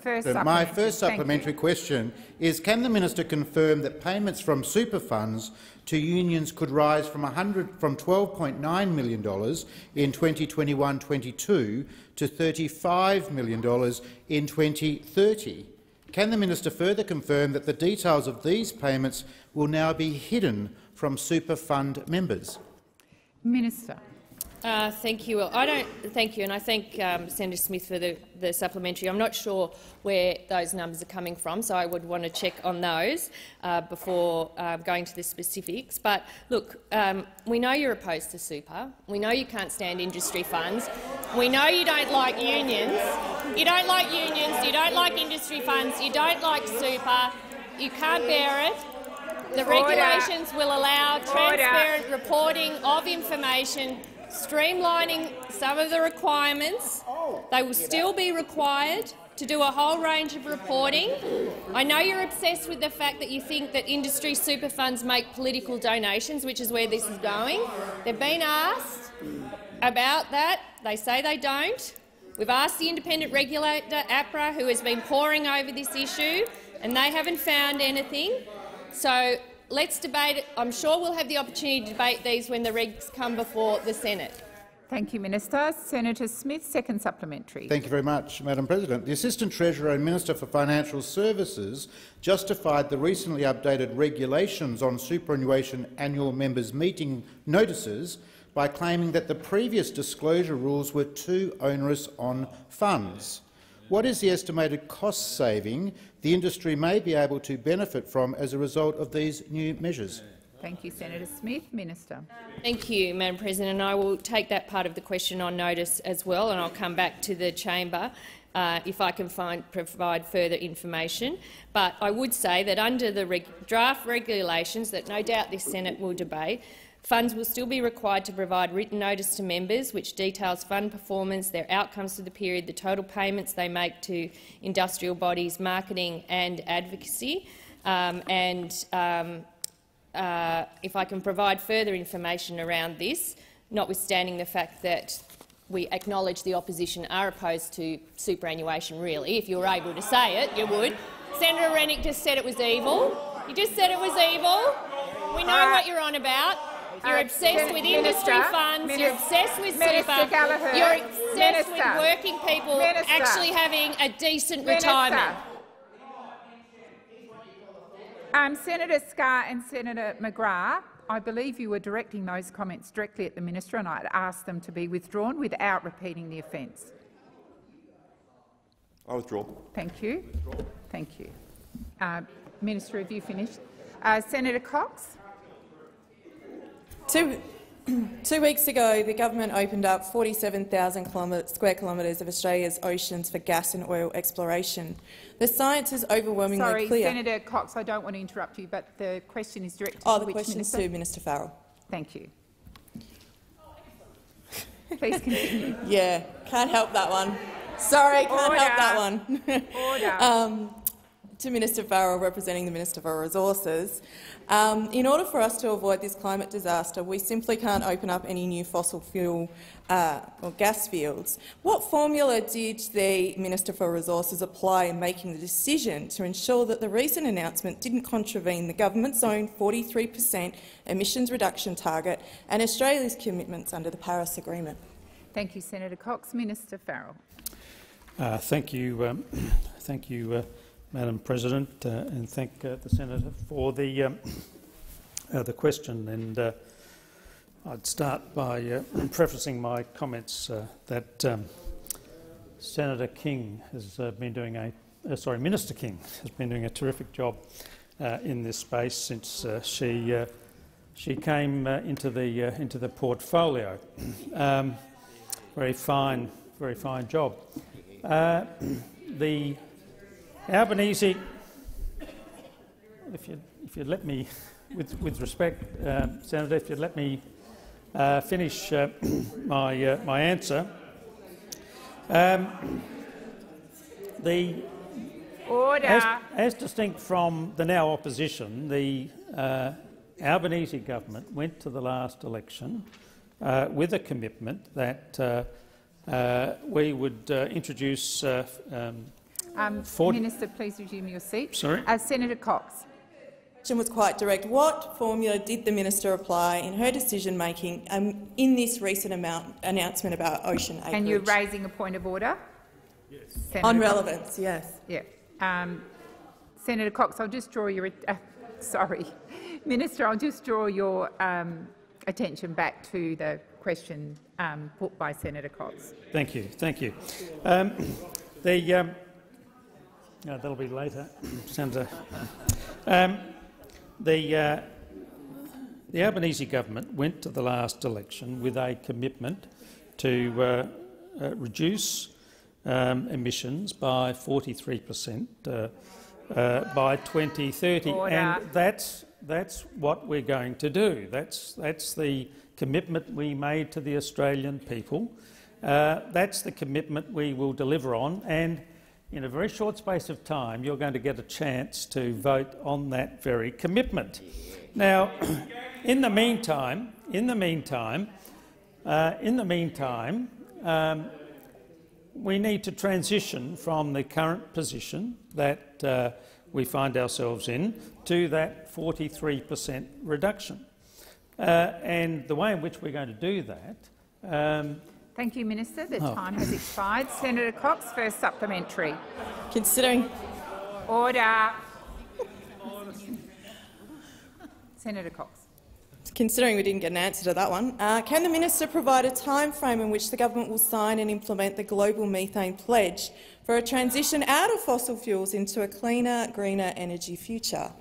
First My first supplementary question is, can the minister confirm that payments from super funds to unions could rise from, from $12.9 million in 2021-22 to $35 million in 2030? Can the minister further confirm that the details of these payments will now be hidden from super fund members? Minister. Uh, thank you. Well, I don't thank you, and I thank um, Senator Smith for the, the, supplementary. I'm not sure where those numbers are coming from, so I would want to check on those uh, before uh, going to the specifics. But look, um, we know you're opposed to super. We know you can't stand industry funds. We know you don't like unions. You don't like unions. You don't like industry funds. You don't like super. You can't bear it. The regulations will allow transparent reporting of information streamlining some of the requirements. They will still be required to do a whole range of reporting. I know you're obsessed with the fact that you think that industry super funds make political donations, which is where this is going. They've been asked about that. They say they don't. We've asked the independent regulator, APRA, who has been poring over this issue, and they haven't found anything. So let's debate it. I'm sure we'll have the opportunity to debate these when the regs come before the Senate. Thank you, Minister. Senator Smith, second supplementary. Thank you very much, Madam President. The Assistant Treasurer and Minister for Financial Services justified the recently updated regulations on superannuation annual members' meeting notices by claiming that the previous disclosure rules were too onerous on funds. What is the estimated cost saving the industry may be able to benefit from as a result of these new measures? Thank you, Senator Smith. Minister. Thank you, Madam President. I will take that part of the question on notice as well, and I'll come back to the chamber uh, if I can find, provide further information. But I would say that under the reg draft regulations that no doubt this Senate will debate, Funds will still be required to provide written notice to members which details fund performance, their outcomes for the period, the total payments they make to industrial bodies, marketing and advocacy. Um, and um, uh, if I can provide further information around this, notwithstanding the fact that we acknowledge the opposition are opposed to superannuation, really. If you were able to say it, you would. Senator Rennick just said it was evil. You just said it was evil. We know what you're on about. You're obsessed with industry funds. Minister, you're obsessed with super. Gallagher, you're obsessed Minister, with working people Minister, actually having a decent retirement. Um, Senator Scarr and Senator McGrath, I believe you were directing those comments directly at the minister, and I'd asked them to be withdrawn without repeating the offence. I withdraw. Thank you. Thank you. Uh, minister, have you finished? Uh, Senator Cox. Two, (clears throat) two weeks ago, the government opened up 47,000 square kilometres of Australia's oceans for gas and oil exploration. The science is overwhelmingly Sorry, clear. Senator Cox, I don't want to interrupt you, but the question is directed oh, to the question minister? is to Minister Farrell. Thank you. Please continue. (laughs) yeah, can't help that one. Sorry, can't Order. help that one. (laughs) Order. Um, to Minister Farrell, representing the Minister for Resources. Um, in order for us to avoid this climate disaster, we simply can't open up any new fossil fuel uh, or gas fields. What formula did the Minister for Resources apply in making the decision to ensure that the recent announcement didn't contravene the government's own 43 per cent emissions reduction target and Australia's commitments under the Paris Agreement? Thank you, Senator Cox. Minister Farrell. Uh, thank you, um, (coughs) thank you, uh, Madam President, uh, and thank uh, the senator for the um, (coughs) uh, the question. And uh, I'd start by (coughs) prefacing my comments that um, Senator King has been doing a sorry, Minister King has been doing a terrific job in this space since she she came into the into the portfolio. (coughs) Um, very fine, very fine job. the Albanese, if you if you let me, with with respect, uh, Senator, if you'd let me uh, finish uh, (clears throat) my uh, my answer. Um, the order, as, as, distinct from the now opposition, the uh, Albanese government went to the last election uh, with a commitment that we would introduce. Um, um, Minister, please resume your seat. Sorry? Uh, Senator Cox. question was quite direct. What formula did the minister apply in her decision-making um, in this recent amount, announcement about ocean acreage? And you're raising a point of order? Yes. Senator On relevance, Cox. yes. Yeah. Um, Senator Cox, I'll just draw your uh, sorry, Minister, I'll just draw your um, attention back to the question um, put by Senator Cox. Thank you. Thank you. Um, the no, that'll be later. Senator. Um, the, uh, the Albanese government went to the last election with a commitment to uh, uh, reduce um, emissions by 43 per cent uh, uh, by 2030, Order. and that's that's what we're going to do. That's that's the commitment we made to the Australian people. Uh, that's the commitment we will deliver on, and in a very short space of time, you're going to get a chance to vote on that very commitment. Now, (clears throat) in the meantime, in the meantime, uh, in the meantime, um, we need to transition from the current position that uh, we find ourselves in to that 43 per cent reduction. Uh, and the way in which we're going to do that um, Thank you, Minister. The oh. time has expired. Senator Cox, first supplementary. Considering order. Senator Cox. Considering we didn't get an answer to that one, uh, can the minister provide a time frame in which the government will sign and implement the global methane pledge for a transition out of fossil fuels into a cleaner, greener energy future?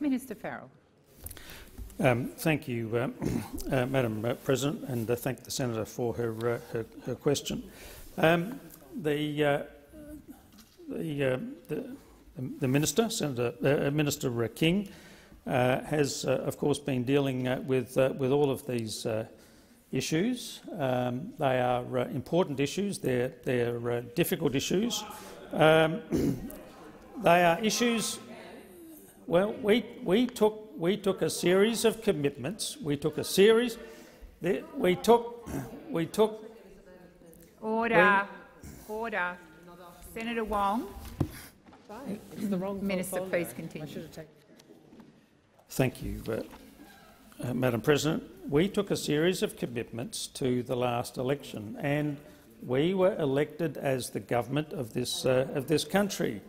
Minister Farrell. Um, thank you, uh, (clears throat) uh, Madam uh, President, and uh, thank the senator for her uh, her, her, question. Um, the, uh, the, the, the minister, Senator Minister King, has of course been dealing with with all of these issues. Um, they are important issues. They're they're difficult issues. Um, (clears throat) they are issues. Well, we we took we took a series of commitments. We took a series. We took. We took. Order. We, Order. Senator Wong. Minister, please continue. Thank you, uh, uh, Madam President. We took a series of commitments to the last election, and we were elected as the government of this uh, of this country.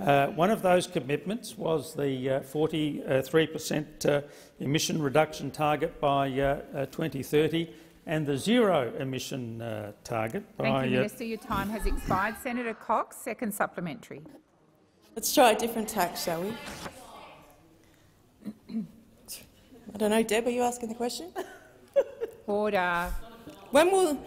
Uh, one of those commitments was the 43 uh, per cent uh, emission reduction target by 2030 and the zero emission target by— Thank you, Minister. Your time has expired. Senator Cox, second supplementary. Let's try a different tack, shall we? I don't know, Deb, are you asking the question? Order. When will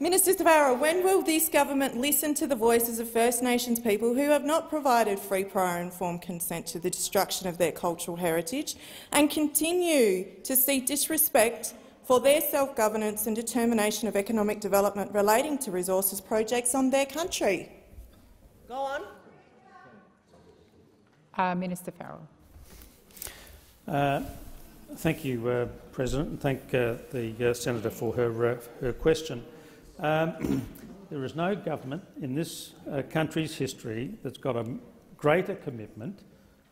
Minister Stavaro, when will this government listen to the voices of First Nations people who have not provided free, prior and informed consent to the destruction of their cultural heritage and continue to see disrespect for their self-governance and determination of economic development relating to resources projects on their country? Go on. Uh, Minister Farrell. Uh, thank you, uh, President, and thank uh, the uh, senator for her, uh, her question. Um, (clears throat) there is no government in this uh, country's history that's got a greater commitment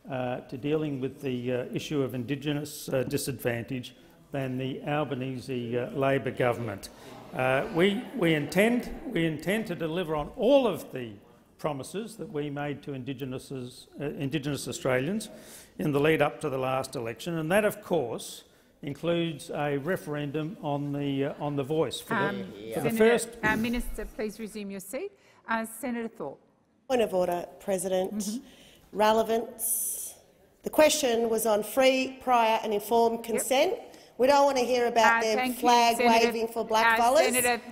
uh, to dealing with the uh, issue of Indigenous uh, disadvantage than the Albanese uh, Labor government. Uh, we, we, intend, we intend to deliver on all of the promises that we made to Indigenous, Indigenous Australians in the lead up to the last election, and that, of course, includes a referendum on the uh, on the voice for the, Um, for the first. uh, Minister, please resume your seat. Uh, Senator Thorpe. Point of order, President. Relevance. The question was on free, prior and informed consent. We don't want to hear about Uh, their thank you, flag Senator- waving for black uh,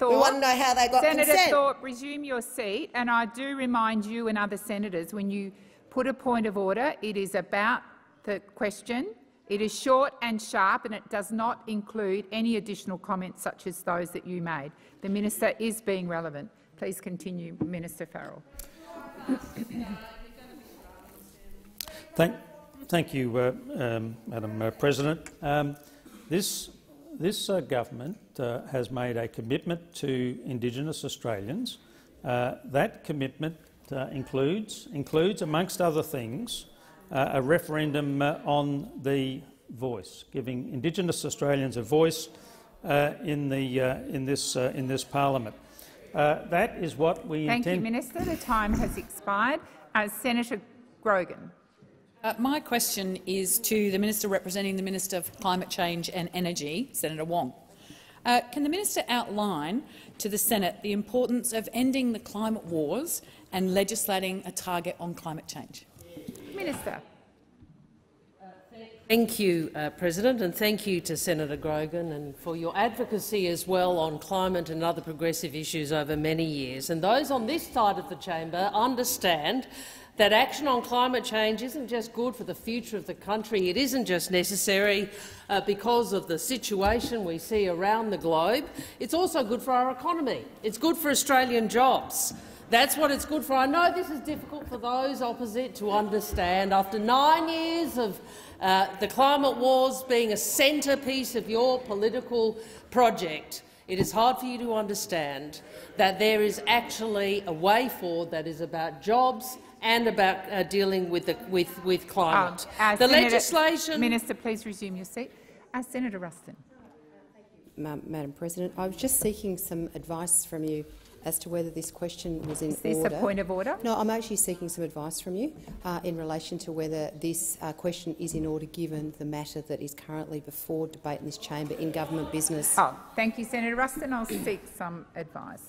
we want to know how they got Senator consent. Senator Thorpe, resume your seat, and I do remind you and other senators when you put a point of order, it is about the question. It is short and sharp, and it does not include any additional comments such as those that you made. The minister is being relevant. Please continue, Minister Farrell. Thank, thank you, uh, um, Madam uh, President. Um, this this uh, government uh, has made a commitment to Indigenous Australians. Uh, that commitment uh, includes, includes, amongst other things, uh, a referendum uh, on the voice, giving Indigenous Australians a voice uh, in, the, uh, in, this, uh, in this parliament. Uh, that is what we Thank you. Minister. The time has expired. Uh, Senator Grogan. Uh, my question is to the Minister representing the Minister for Climate Change and Energy, Senator Wong. Uh, can the minister outline to the Senate the importance of ending the climate wars and legislating a target on climate change? Minister. Thank you, uh, President, and thank you to Senator Grogan and for your advocacy as well on climate and other progressive issues over many years. And those on this side of the chamber understand that action on climate change isn't just good for the future of the country, it isn't just necessary uh, because of the situation we see around the globe, it's also good for our economy. It's good for Australian jobs. That's what it's good for. I know this is difficult for those opposite to understand. After nine years of uh, the climate wars being a centrepiece of your political project, it is hard for you to understand that there is actually a way forward that is about jobs and about uh, dealing with, the, with, with climate. Uh, the Senator- legislation. Minister, please resume your seat. Uh, Senator Ruston. Ma Madam President, I was just seeking some advice from you as to whether this question was in order. Is this a point of order? No, I'm actually seeking some advice from you uh, in relation to whether this uh, question is in order given the matter that is currently before debate in this chamber in government business. Oh, thank you, Senator Ruston. I'll seek some advice.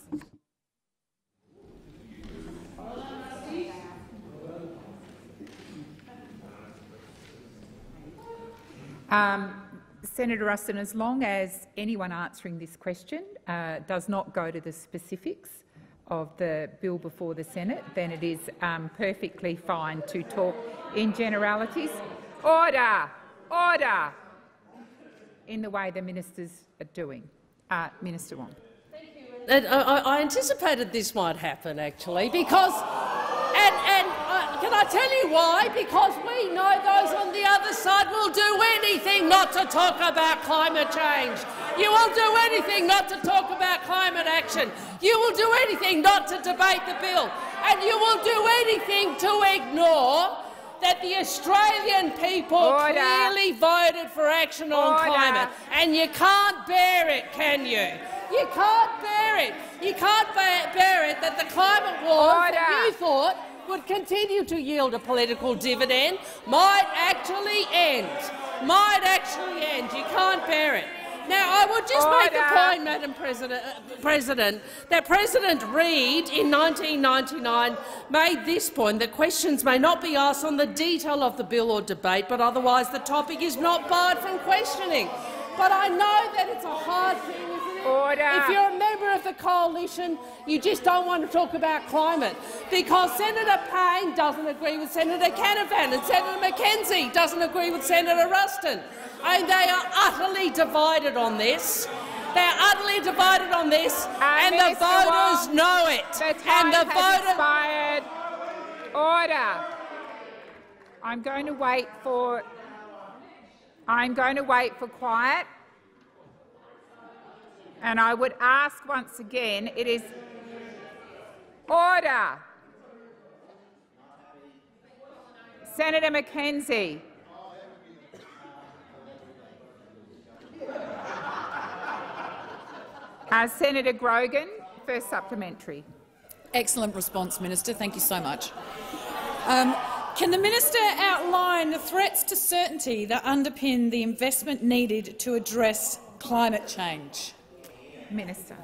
Um, Senator Ruston, as long as anyone answering this question uh, does not go to the specifics of the bill before the Senate, then it is um, perfectly fine to talk in generalities. Order! Order! In the way the ministers are doing. Uh, Minister Wong. I, I- anticipated this might happen, actually, because, and, and can I tell you why? Because we know those on the other side will do anything not to talk about climate change. You will do anything not to talk about climate action. You will do anything not to debate the bill. And you will do anything to ignore that the Australian people Order. clearly voted for action on Order. climate. And you can't bear it, can you? You can't bear it. You can't bear, bear it that the climate war you thought would continue to yield a political dividend might actually end. Might actually end. You can't bear it. Now, I would just make a point, Madam President, uh, President, that President Reid in 1999 made this point that questions may not be asked on the detail of the bill or debate, but otherwise the topic is not barred from questioning. But I know that it's a hard thing? Order. If you're a member of the coalition, you just don't want to talk about climate because Senator Payne doesn't agree with Senator Canavan and Senator McKenzie doesn't agree with Senator Ruston. And they are utterly divided on this. They're utterly divided on this, and the voters Wong, know it. The and time the has voters. expired. Order. I'm going to wait for. I'm going to wait for quiet. And I would ask once again, it is order. Senator McKenzie. Uh, Senator Grogan, first supplementary. Excellent response, Minister. Thank you so much. Um, can the minister outline the threats to certainty that underpin the investment needed to address climate change? Minister.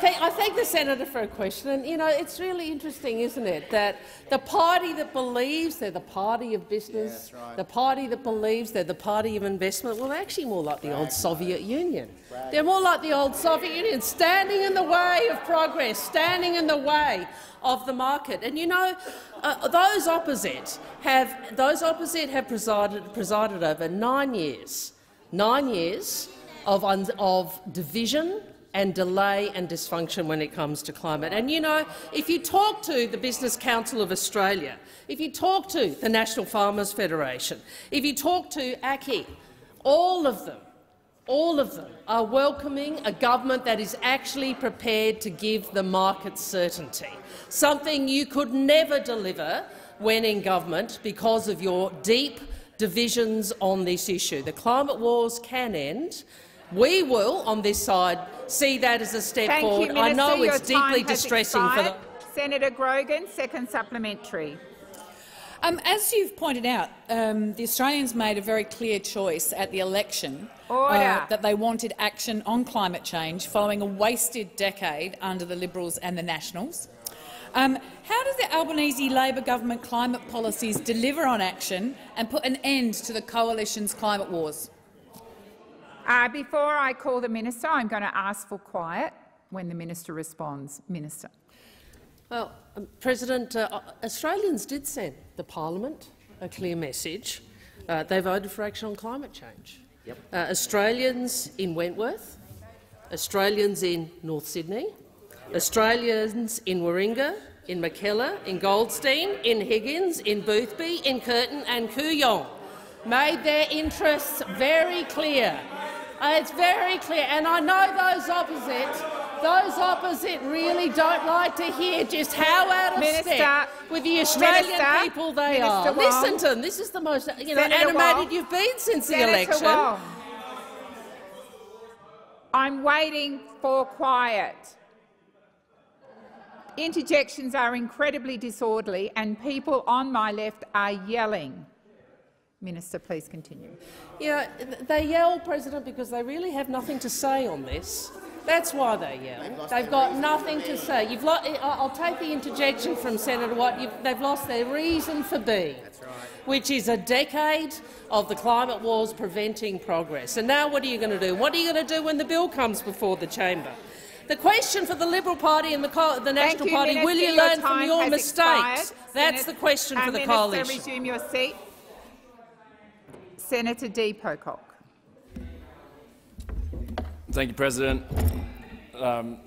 I thank the senator for a question. And, you know, it's really interesting, isn't it, that the party that believes they're the party of business, yeah, right. the party that believes they're the party of investment, well, they're actually more like the old Soviet Union. They're more like the old Soviet Union, standing in the way of progress, standing in the way of the market. And you know, uh, those opposite have those opposite have presided presided over nine years, nine years of, of division and delay and dysfunction when it comes to climate. And you know, if you talk to the Business Council of Australia, if you talk to the National Farmers Federation, if you talk to ACCI, all of them, all of them are welcoming a government that is actually prepared to give the market certainty, something you could never deliver when in government because of your deep divisions on this issue. The climate wars can end. We will, on this side, see that as a step Thank forward. You, Minister. I know Your it's deeply distressing expired. for the Senator Grogan, second supplementary. Um, as you've pointed out, um, the Australians made a very clear choice at the election uh, that they wanted action on climate change following a wasted decade under the Liberals and the Nationals. Um, how does the Albanese Labor government climate policies deliver on action and put an end to the coalition's climate wars? Uh, before I call the minister, I'm going to ask for quiet when the minister responds. Minister. Well, um, President, uh, Australians did send the parliament a clear message. Uh, they voted for action on climate change. Yep. Uh, Australians in Wentworth, Australians in North Sydney. Australians in Warringah, in Mackellar, in Goldstein, in Higgins, in Boothby, in Curtin and Kooyong made their interests very clear uh, Uh, it's very clear, and I know those opposite, those opposite really don't like to hear just how out of Minister, step with the Australian Minister, people they Minister are. Wong, Listen to them. This is the most you know, animated Wong, you've been since Senator the election. Wong, I'm waiting for quiet. Interjections are incredibly disorderly, and people on my left are yelling. Minister, please continue. Yeah, they yell, President, because they really have nothing to say on this. That's why they yell. They've got nothing to say. You've eh, I'll take the interjection from Senator Watt. You've, they've lost their reason for being, right. which is a decade of the climate wars preventing progress. And now what are you going to do? What are you going to do when the bill comes before the chamber? The question for the Liberal Party and the, the National you, Party, Minister, will you your learn from your mistakes? Expired. That's the question for uh, the Minister, coalition. resume your seat. Senator Dee Pocock. Thank you, President. Um,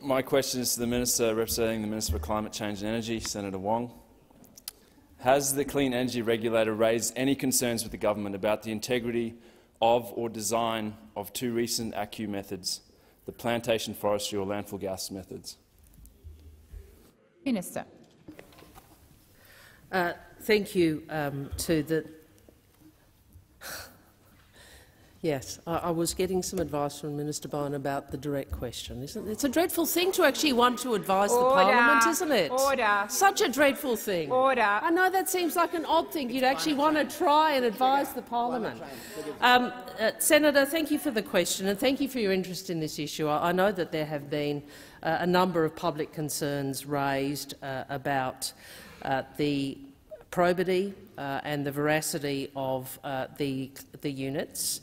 my question is to the Minister representing the Minister for Climate Change and Energy, Senator Wong. Has the Clean Energy Regulator raised any concerns with the government about the integrity of or design of two recent ACCU methods, the plantation forestry or landfill gas methods? Minister. Uh, thank you um, to the Yes, I, I, was getting some advice from Minister Bowen about the direct question. Isn't it? It's a dreadful thing to actually want to advise Order. the parliament, isn't it? Order. Such a dreadful thing. Order. I know that seems like an odd thing. You'd actually want to try and advise the parliament. Um, uh, Senator, thank you for the question and thank you for your interest in this issue. I, I know that there have been uh, a number of public concerns raised uh, about uh, the probity uh, and the veracity of uh, the, the units.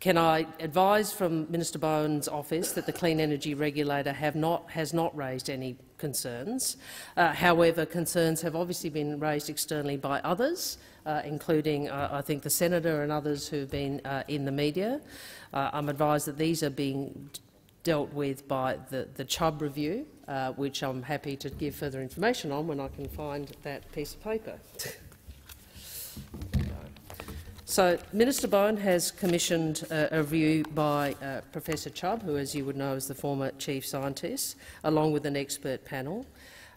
Can I advise from Minister Bowen's office that the Clean Energy Regulator not, has not raised any concerns. Uh, however, concerns have obviously been raised externally by others, uh, including, uh, I think, the senator and others who have been uh, in the media. Uh, I'm advised that these are being dealt with by the, the Chubb review uh, which I'm happy to give further information on when I can find that piece of paper. (laughs) So, Minister Bowen has commissioned uh, a review by uh, Professor Chubb, who, as you would know, is the former chief scientist, along with an expert panel.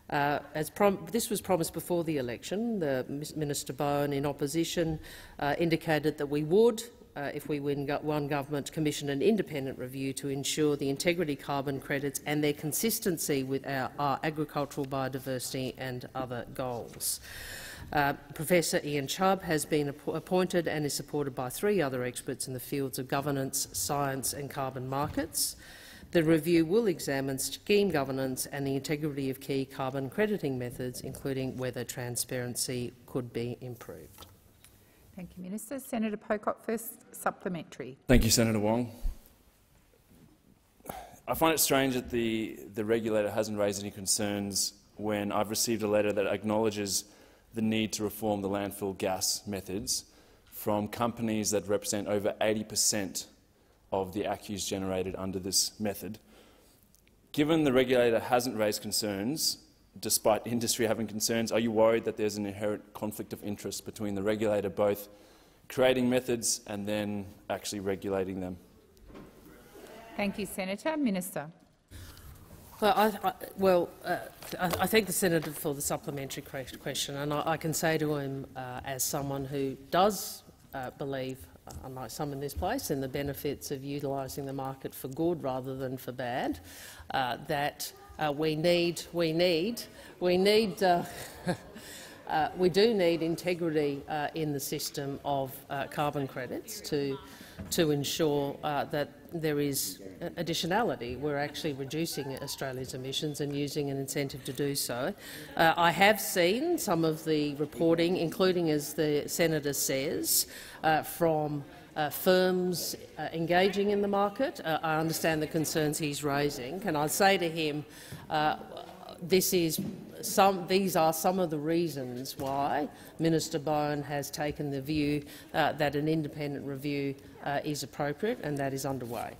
Uh, as this was promised before the election, the Minister Bowen, in opposition, uh, indicated that we would, uh, if we win one government, commission an independent review to ensure the integrity carbon credits and their consistency with our, our agricultural biodiversity and other goals. Uh, Professor Ian Chubb has been ap appointed and is supported by three other experts in the fields of governance, science and carbon markets. The review will examine scheme governance and the integrity of key carbon crediting methods, including whether transparency could be improved. Thank you, Minister. Senator Pocock, first supplementary. Thank you, Senator Wong. I find it strange that the, the regulator hasn't raised any concerns when I've received a letter that acknowledges the need to reform the landfill gas methods from companies that represent over 80 per cent of the ACCUs generated under this method. Given the regulator hasn't raised concerns, despite industry having concerns, are you worried that there's an inherent conflict of interest between the regulator both creating methods and then actually regulating them? Thank you, Senator. Minister. Well, I, I, well, uh, I, thank the senator for the supplementary question, and I, can say to him, uh, as someone who does uh, believe, uh, unlike some in this place, in the benefits of utilising the market for good rather than for bad, uh, that uh, we need, we need, we need. (laughs) we do need integrity in the system of carbon credits to to ensure uh, that there is additionality. We're actually reducing Australia's emissions and using an incentive to do so. Uh, I have seen some of the reporting, including, as the senator says, uh, from uh, firms uh, engaging in the market. Uh, I understand the concerns he's raising. Can I say to him, this is some, these are some of the reasons why Minister Bowen has taken the view uh, that an independent review uh, is appropriate, and that is underway.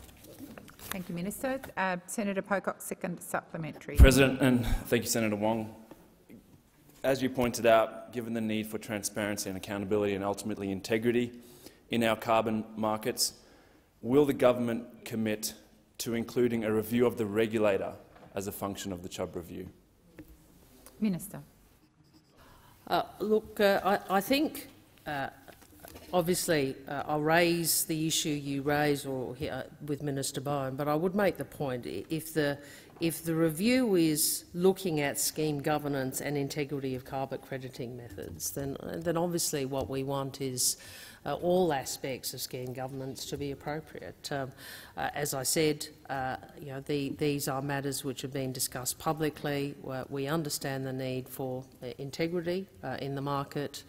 Thank you, Minister. Uh, Senator Pocock, second supplementary. President, and thank you, Senator Wong. As you pointed out, given the need for transparency and accountability and ultimately integrity in our carbon markets, will the government commit to including a review of the regulator as a function of the Chubb review? Minister. Uh, look, uh, I, I, think uh, obviously uh, I'll raise the issue you raise or, uh, with Minister Bowen, but I would make the point if the if the review is looking at scheme governance and integrity of carbon crediting methods, then then obviously what we want is uh, all aspects of scheme governance to be appropriate. Um, uh, as I said, uh, you know, the, these are matters which have been discussed publicly. we understand the need for uh, integrity uh, in the market,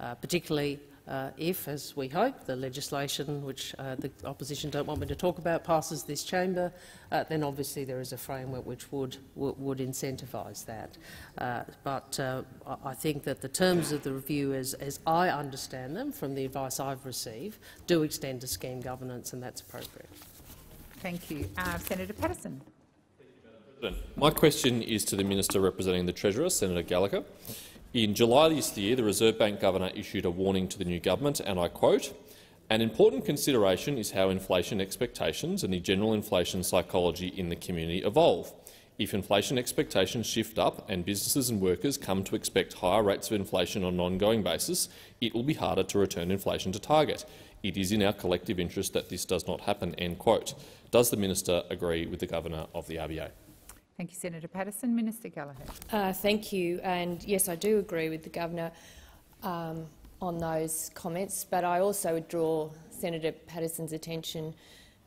uh, particularly uh, if, as we hope, the legislation which uh, the opposition don't want me to talk about passes this chamber, uh, then obviously there is a framework which would would incentivise that. Uh, but uh, I think that the terms of the review, as, as I understand them from the advice I've received, do extend to scheme governance, and that's appropriate. Thank you, uh, Senator Paterson. My question is to the Minister representing the Treasurer, Senator Gallagher. In July this year, the Reserve Bank Governor issued a warning to the new government, and I quote, an important consideration is how inflation expectations and the general inflation psychology in the community evolve. If inflation expectations shift up and businesses and workers come to expect higher rates of inflation on an ongoing basis, it will be harder to return inflation to target. It is in our collective interest that this does not happen. End quote. Does the minister agree with the governor of the RBA? Thank you, Senator Paterson. Minister Gallagher. Uh, thank you. And yes, I do agree with the governor um, on those comments, but I also would draw Senator Paterson's attention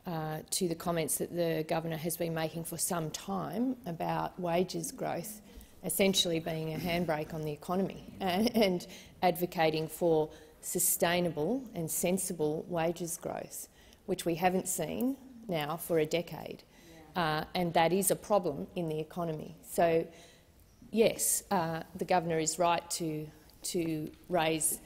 uh, to the comments that the governor has been making for some time about wages growth essentially being a handbrake on the economy and, and advocating for sustainable and sensible wages growth, which we haven't seen now for a decade uh, and that is a problem in the economy. So, yes, uh, the governor is right to, to raise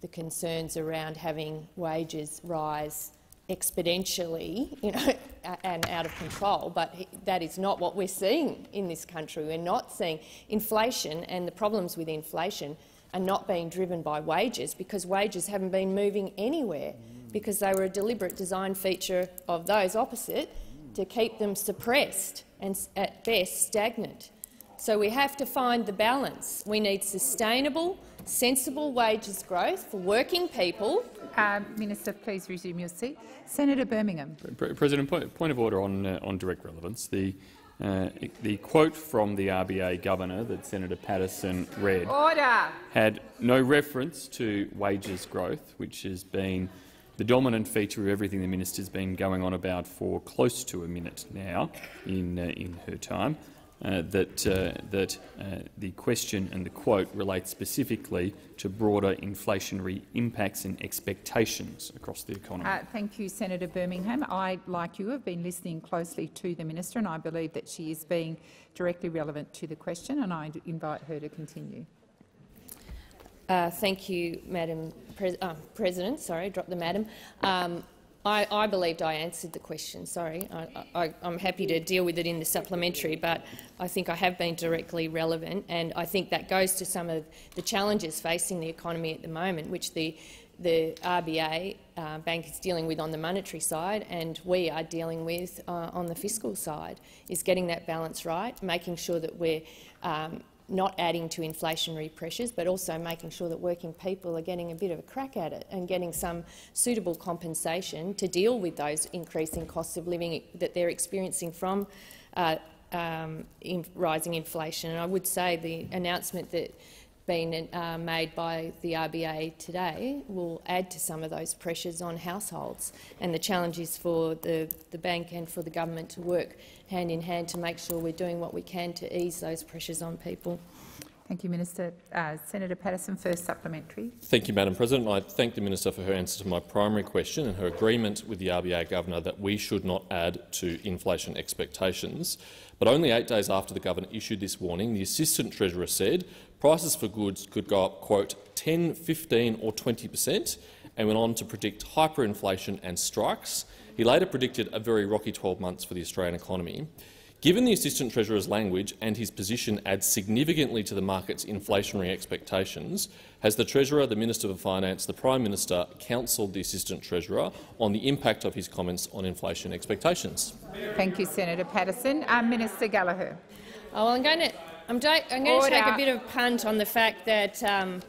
the concerns around having wages rise exponentially, you know, (laughs) and out of control. But that is not what we're seeing in this country. We're not seeing inflation, and the problems with inflation are not being driven by wages because wages haven't been moving anywhere because they were a deliberate design feature of those opposite to keep them suppressed and at best stagnant. So we have to find the balance. We need sustainable, sensible wages growth for working people. Uh, Minister, please resume your seat. Senator Birmingham. President, point, point of order on, uh, on direct relevance. The, uh, the quote from the RBA governor that Senator Paterson read order. had no reference to wages growth, which has been the dominant feature of everything the minister's been going on about for close to a minute now in, uh, in her time uh, that, uh, that uh, the question and the quote relate specifically to broader inflationary impacts and expectations across the economy. Uh, thank you, Senator Birmingham. I, like you, have been listening closely to the minister, and I believe that she is being directly relevant to the question, and I invite her to continue. Uh, thank you, Madam Pres uh, President. Sorry, drop the madam. Um, I, I, believed I answered the question. Sorry, I, am happy to deal with it in the supplementary, but I think I have been directly relevant, and I think that goes to some of the challenges facing the economy at the moment, which the the RBA uh, bank is dealing with on the monetary side, and we are dealing with uh, on the fiscal side, is getting that balance right, making sure that we're um, not adding to inflationary pressures, but also making sure that working people are getting a bit of a crack at it and getting some suitable compensation to deal with those increasing costs of living that they're experiencing from uh, um, in rising inflation. And I would say the announcement that been uh, made by the RBA today will add to some of those pressures on households and the challenges for the, the bank and for the government to work hand in hand to make sure we're doing what we can to ease those pressures on people. Thank you, Minister. Uh, Senator Paterson, first supplementary. Thank you, Madam President. I thank the Minister for her answer to my primary question and her agreement with the RBA Governor that we should not add to inflation expectations. But only eight days after the Governor issued this warning, the Assistant Treasurer said prices for goods could go up, quote, 10, 15 or 20 per cent, and went on to predict hyperinflation and strikes. He later predicted a very rocky 12 months for the Australian economy. Given the Assistant Treasurer's language and his position adds significantly to the market's inflationary expectations, has the Treasurer, the Minister for Finance, the Prime Minister counselled the Assistant Treasurer on the impact of his comments on inflation expectations? Thank you, Senator Paterson. Uh, Minister Gallagher. Oh, well, I'm going to I'm, I'm going to take a bit of a punt on the fact that um,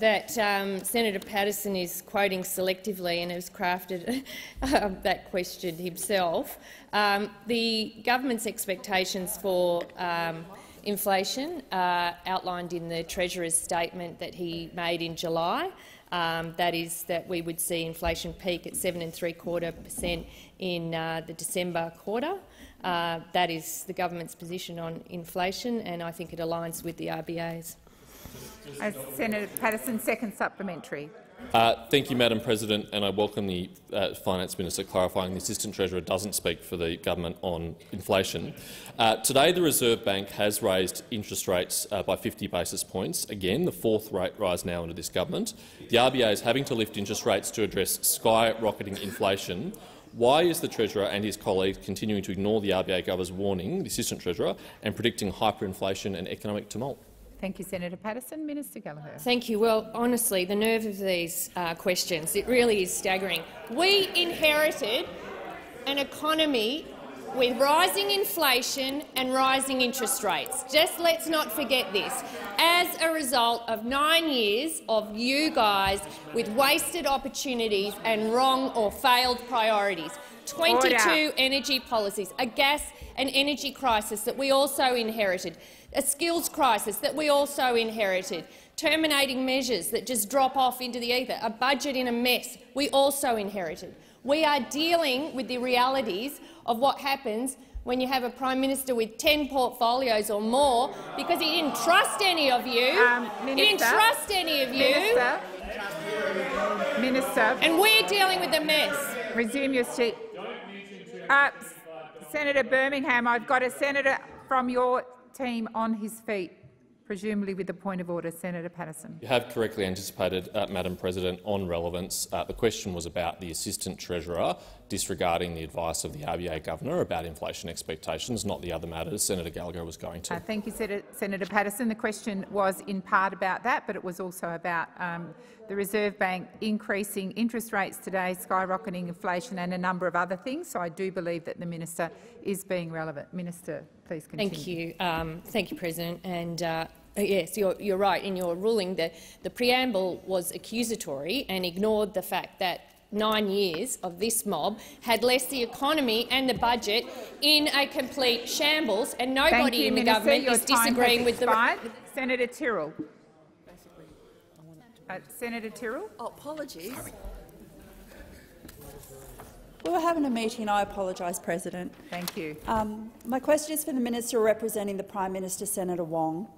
that um, Senator Paterson is quoting selectively and has crafted (laughs) um, that question himself. Um, the government's expectations for um, inflation are outlined in the Treasurer's statement that he made in July. Um, that is that we would see inflation peak at seven and three quarter per cent in uh, the December quarter. Uh, that is the government's position on inflation, and I think it aligns with the RBA's. Uh, Senator Paterson, second supplementary. Uh, thank you, Madam President, and I welcome the uh, Finance Minister clarifying the Assistant Treasurer doesn't speak for the government on inflation. Uh, today, the Reserve Bank has raised interest rates uh, by 50 basis points, again the fourth rate rise now under this government. The RBA is having to lift interest rates to address skyrocketing inflation. Why is the Treasurer and his colleagues continuing to ignore the RBA Governor's warning, the Assistant Treasurer, and predicting hyperinflation and economic tumult? Thank you, Senator Paterson. Minister Gallagher. Thank you. Well, honestly, the nerve of these uh, questions, it really is staggering. We inherited an economy with rising inflation and rising interest rates. Just let's not forget this. As a result of nine years of you guys with wasted opportunities and wrong or failed priorities, 22 Order. energy policies, a gas and energy crisis that we also inherited, a skills crisis that we also inherited, terminating measures that just drop off into the ether, a budget in a mess we also inherited. We are dealing with the realities of what happens when you have a Prime Minister with 10 portfolios or more because he didn't trust any of you. Um, Minister, he didn't trust any of you. Minister, Minister. And we're dealing with a mess. Resume your seat. Uh, Senator Birmingham, I've got a senator from your team on his feet. Presumably with the point of order, Senator Paterson. You have correctly anticipated, uh, Madam President, on relevance. Uh, the question was about the Assistant Treasurer disregarding the advice of the RBA Governor about inflation expectations, not the other matters Senator Gallagher was going to. Uh, thank you, Senator, Senator Paterson. The question was in part about that, but it was also about um, the Reserve Bank increasing interest rates today, skyrocketing inflation and a number of other things. So I do believe that the minister is being relevant. Minister, please continue. Thank you. Um, thank you, President. And uh, yes, you're, you're right. In your ruling, the, the preamble was accusatory and ignored the fact that nine years of this mob had left the economy and the budget in a complete shambles, and nobody you, in the Minister. government Your is disagreeing has with the. Senator Tyrrell. Uh, Senator Tyrrell. Oh, apologies. We were having a meeting. I apologise, President. Thank you. Um, my question is for the Minister representing the Prime Minister, Senator Wong.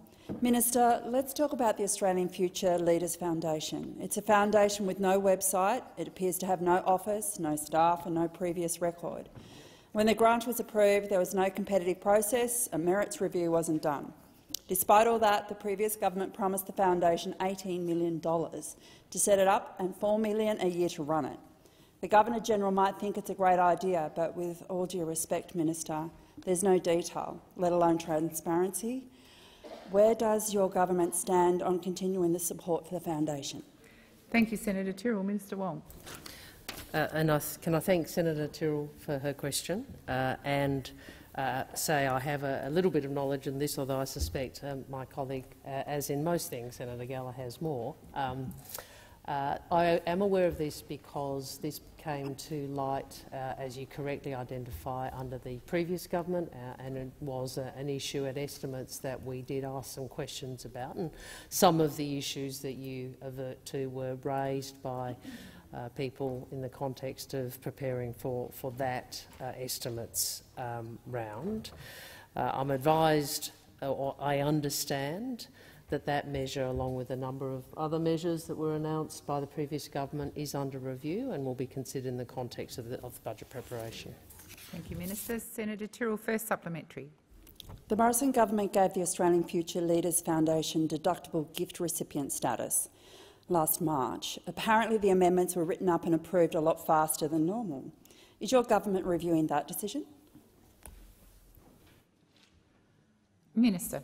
Minister, let's talk about the Australian Future Leaders Foundation. It's a foundation with no website. It appears to have no office, no staff and no previous record. When the grant was approved, there was no competitive process. A merits review wasn't done. Despite all that, the previous government promised the foundation $18 million to set it up and 4 million a year to run it. The Governor-General might think it's a great idea, but with all due respect, Minister, there's no detail, let alone transparency. Where does your government stand on continuing the support for the foundation? Thank you, Senator Tyrrell. Minister Wong. Uh, and I can I thank Senator Tyrrell for her question uh, and uh, say I have a, a, little bit of knowledge in this, although I suspect um, my colleague, uh, as in most things, Senator Gallagher has more. Um, uh, I am aware of this because this came to light, uh, as you correctly identify, under the previous government, uh, and it was uh, an issue at estimates that we did ask some questions about. And some of the issues that you avert to were raised by uh, people in the context of preparing for, for that uh, estimates um, round. I'm advised, or I understand, that that measure, along with a number of other measures that were announced by the previous government, is under review and will be considered in the context of the, of the budget preparation. Thank you, Minister. Senator Tyrrell, first supplementary. The Morrison government gave the Australian Future Leaders Foundation deductible gift recipient status last March. Apparently the amendments were written up and approved a lot faster than normal. Is your government reviewing that decision? Minister.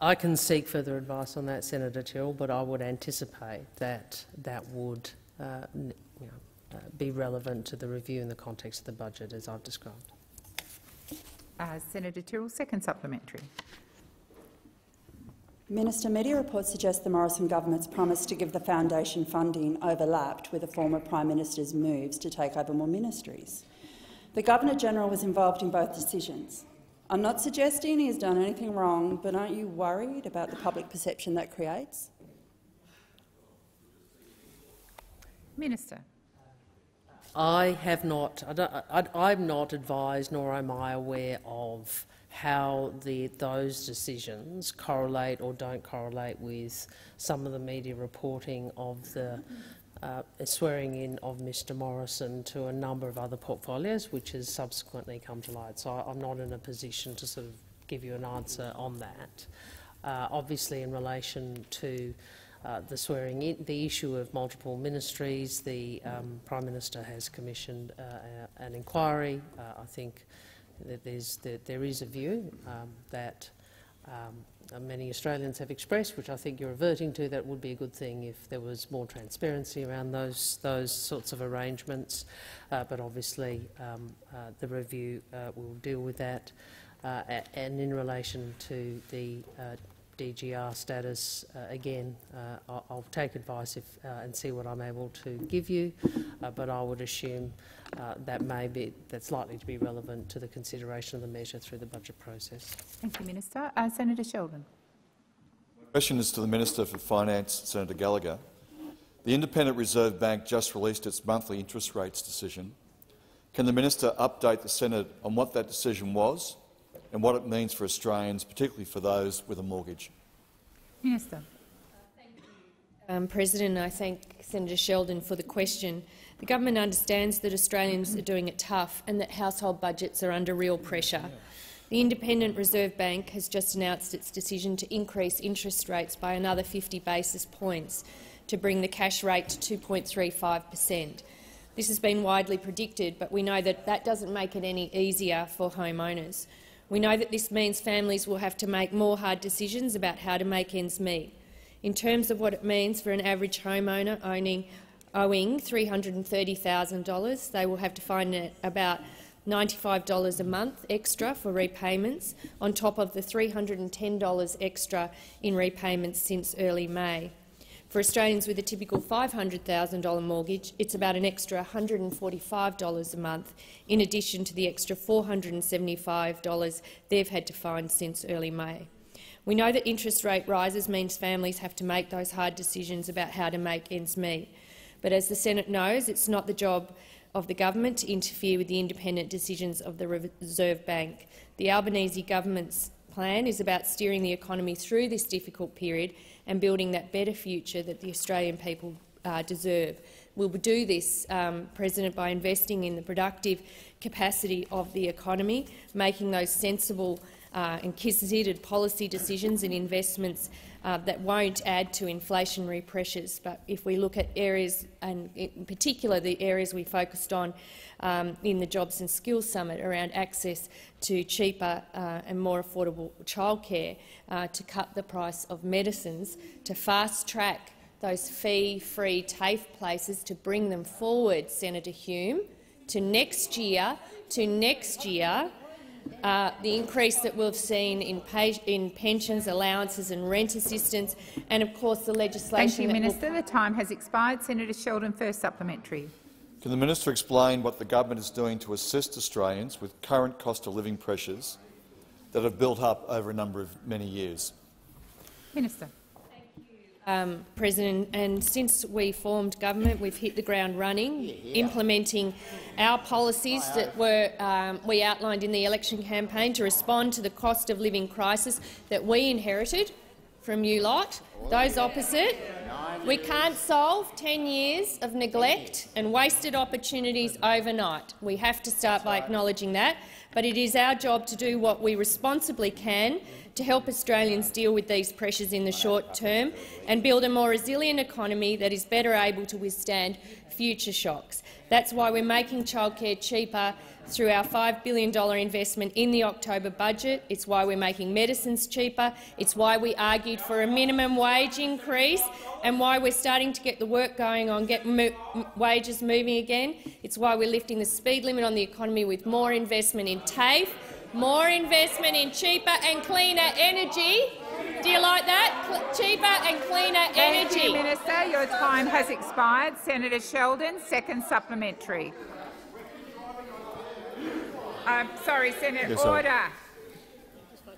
I can seek further advice on that, Senator Tyrrell, but I would anticipate that that would uh, you know, uh, be relevant to the review in the context of the budget, as I've described. Uh, Senator Tyrrell, second supplementary. Minister, media reports suggest the Morrison government's promise to give the foundation funding overlapped with the former Prime Minister's moves to take over more ministries. The Governor-General was involved in both decisions. I'm not suggesting he's done anything wrong, but aren't you worried about the public perception that creates? Minister. I have not. I am not advised, nor am I aware of how the, those decisions correlate or don't correlate with some of the media reporting of the uh, swearing in of Mr Morrison to a number of other portfolios, which has subsequently come to light. So I'm not in a position to sort of give you an answer on that. Uh, obviously, in relation to uh, the swearing in, the issue of multiple ministries, the um, Prime Minister has commissioned uh, an inquiry. Uh, I think that that there is a view um, that um, many Australians have expressed, which I think you're reverting to, that would be a good thing if there was more transparency around those, those sorts of arrangements. Uh, but obviously um, uh, the review uh, will deal with that. Uh, and in relation to the uh, DGR status, again, I'll, I'll, take advice if, and see what I'm able to give you, but I would assume that may be, that's likely to be relevant to the consideration of the measure through the budget process. Thank you, Minister. Uh, Senator Sheldon. My question is to the Minister for Finance, Senator Gallagher. The Independent Reserve Bank just released its monthly interest rates decision. Can the minister update the Senate on what that decision was and what it means for Australians, particularly for those with a mortgage? Minister. Um, President, I thank Senator Sheldon for the question. The government understands that Australians are doing it tough and that household budgets are under real pressure. The Independent Reserve Bank has just announced its decision to increase interest rates by another 50 basis points to bring the cash rate to 2.35 per cent. This has been widely predicted, but we know that that doesn't make it any easier for homeowners. We know that this means families will have to make more hard decisions about how to make ends meet. In terms of what it means for an average homeowner owning, owing $330,000, they will have to find about $95 a month extra for repayments, on top of the $310 extra in repayments since early May. For Australians with a typical $500,000 mortgage, it's about an extra $145 a month, in addition to the extra $475 they've had to find since early May. We know that interest rate rises means families have to make those hard decisions about how to make ends meet. But as the Senate knows, it's not the job of the government to interfere with the independent decisions of the Reserve Bank. The Albanese government's plan is about steering the economy through this difficult period and building that better future that the Australian people uh, deserve. We will do this, um, President, by investing in the productive capacity of the economy, making those sensible uh, and considered policy decisions and investments uh, that won't add to inflationary pressures. But if we look at areas, and in particular the areas we focused on um, in the Jobs and Skills Summit around access to cheaper uh, and more affordable childcare, uh, to cut the price of medicines, to fast-track those fee-free TAFE places, to bring them forward, Senator Hume, to next year, to next year, uh, the increase that we've seen in, in, pensions, allowances and rent assistance, and of course the legislation— Thank you, Minister. The time has expired. Senator Sheldon, first supplementary. Can the minister explain what the government is doing to assist Australians with current cost of living pressures that have built up over a number of many years? Minister um, President, and since we formed government, we've hit the ground running, yeah, yeah. implementing our policies that were um, we outlined in the election campaign to respond to the cost of living crisis that we inherited from you lot, those opposite. We can't solve 10 years of neglect and wasted opportunities overnight. We have to start by acknowledging that, but it is our job to do what we responsibly can to help Australians deal with these pressures in the short term and build a more resilient economy that is better able to withstand future shocks. That's why we're making childcare cheaper through our $5 billion investment in the October budget. It's why we're making medicines cheaper. It's why we argued for a minimum wage increase and why we're starting to get the work going on, get mo wages moving again. It's why we're lifting the speed limit on the economy with more investment in TAFE, more investment in cheaper and cleaner energy. Do you like that? Cl cheaper and cleaner Thank energy. You, Minister. Your time has expired. Senator Sheldon, second supplementary. Uh, sorry, Senator. Yes, Order.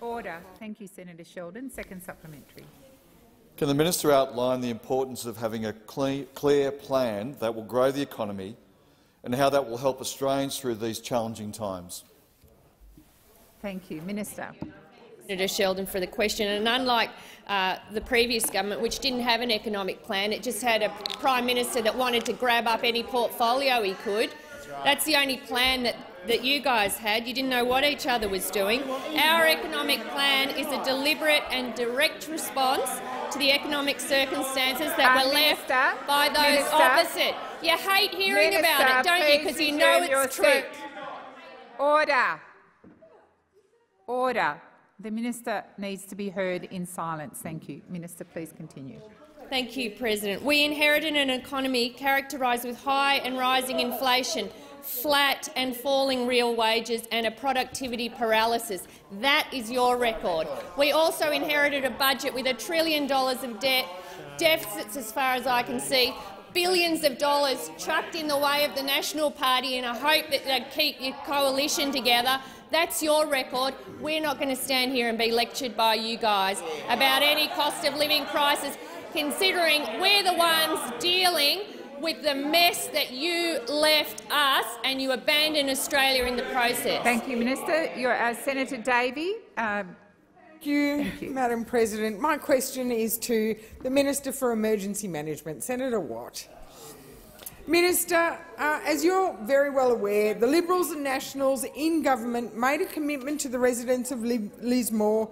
Order. Thank you, Senator Sheldon. Second supplementary. Can the minister outline the importance of having a clear plan that will grow the economy and how that will help Australians through these challenging times? Thank you. Minister. Senator Sheldon for the question. And unlike uh, the previous government, which didn't have an economic plan, it just had a prime minister that wanted to grab up any portfolio he could. That's, right. That's the only plan that that you guys had. You didn't know what each other was doing. Our economic plan is a deliberate and direct response to the economic circumstances that were Minister, left by those Minister, opposite. You hate hearing Minister, about it, don't you? Because you know it's true. Order. Order. The minister needs to be heard in silence. Thank you. Minister, please continue. Thank you, President. We inherited an economy characterised with high and rising inflation, flat and falling real wages and a productivity paralysis. That is your record. We also inherited a budget with a trillion dollars of debt, deficits as far as I can see, billions of dollars chucked in the way of the National Party in a hope that they'd keep your coalition together, that's your record. We're not going to stand here and be lectured by you guys about any cost of living crisis, considering we're the ones dealing with the mess that you left us and you abandoned Australia in the process. Thank you, Minister. You're, uh, Senator Davey. Um, Thank you, Thank you, Madam President. My question is to the Minister for Emergency Management, Senator Watt. Minister, uh, as you're very well aware, the Liberals and Nationals in government made a commitment to the residents of Lismore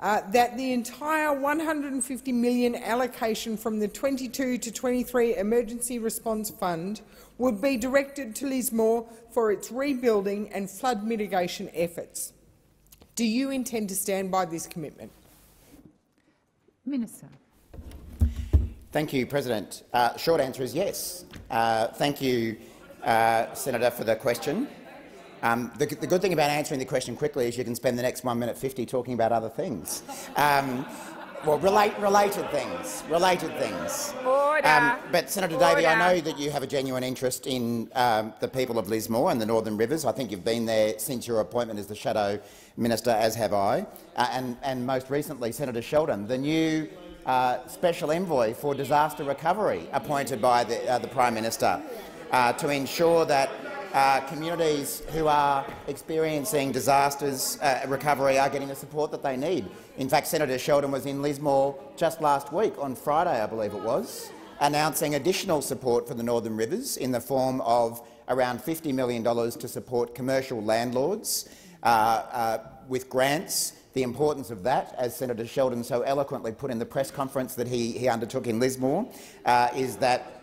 uh, that the entire 150 million allocation from the 22 to 23 Emergency Response Fund would be directed to Lismore for its rebuilding and flood mitigation efforts. Do you intend to stand by this commitment? Minister. Thank you, President. Uh, short answer is yes. Uh, thank you, uh, Senator, for the question. Um, the, the, good thing about answering the question quickly is you can spend the next 1 minute 50 talking about other things. Um, well, relate, related things. Related things. Order. Um, but Senator Davey, I know that you have a genuine interest in um, the people of Lismore and the Northern Rivers. I think you've been there since your appointment as the shadow minister, as have I, uh, and, and most recently Senator Sheldon, the new uh, special envoy for disaster recovery appointed by the, uh, the Prime Minister uh, to ensure that uh, communities who are experiencing disasters uh, recovery are getting the support that they need. In fact, Senator Sheldon was in Lismore just last week, on Friday I believe it was, announcing additional support for the Northern Rivers in the form of around $50 million to support commercial landlords uh, uh, with grants the importance of that, as Senator Sheldon so eloquently put in the press conference that he, he undertook in Lismore, uh, is that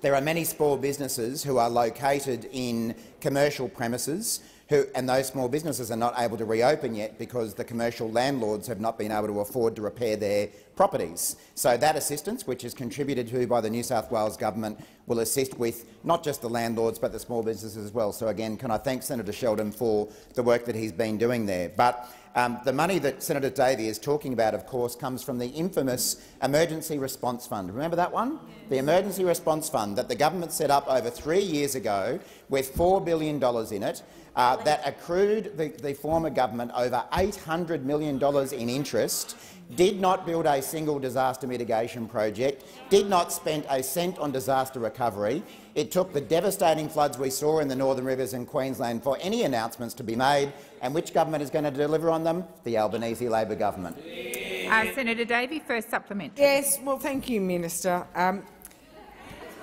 there are many small businesses who are located in commercial premises who, and those small businesses are not able to reopen yet because the commercial landlords have not been able to afford to repair their properties. So that assistance, which is contributed to by the New South Wales government, will assist with not just the landlords but the small businesses as well. So again, can I thank Senator Sheldon for the work that he's been doing there. But um, the money that Senator Davey is talking about, of course, comes from the infamous Emergency Response Fund. Remember that one? The Emergency Response Fund that the government set up over three years ago with $4 billion in it uh, that accrued the, the former government over $800 million in interest, did not build a single disaster mitigation project, did not spend a cent on disaster recovery. It took the devastating floods we saw in the Northern Rivers and Queensland for any announcements to be made. And which government is going to deliver on them? The Albanese Labor government. Uh, Senator Davey, first supplementary. Yes, well, thank you, Minister. Um,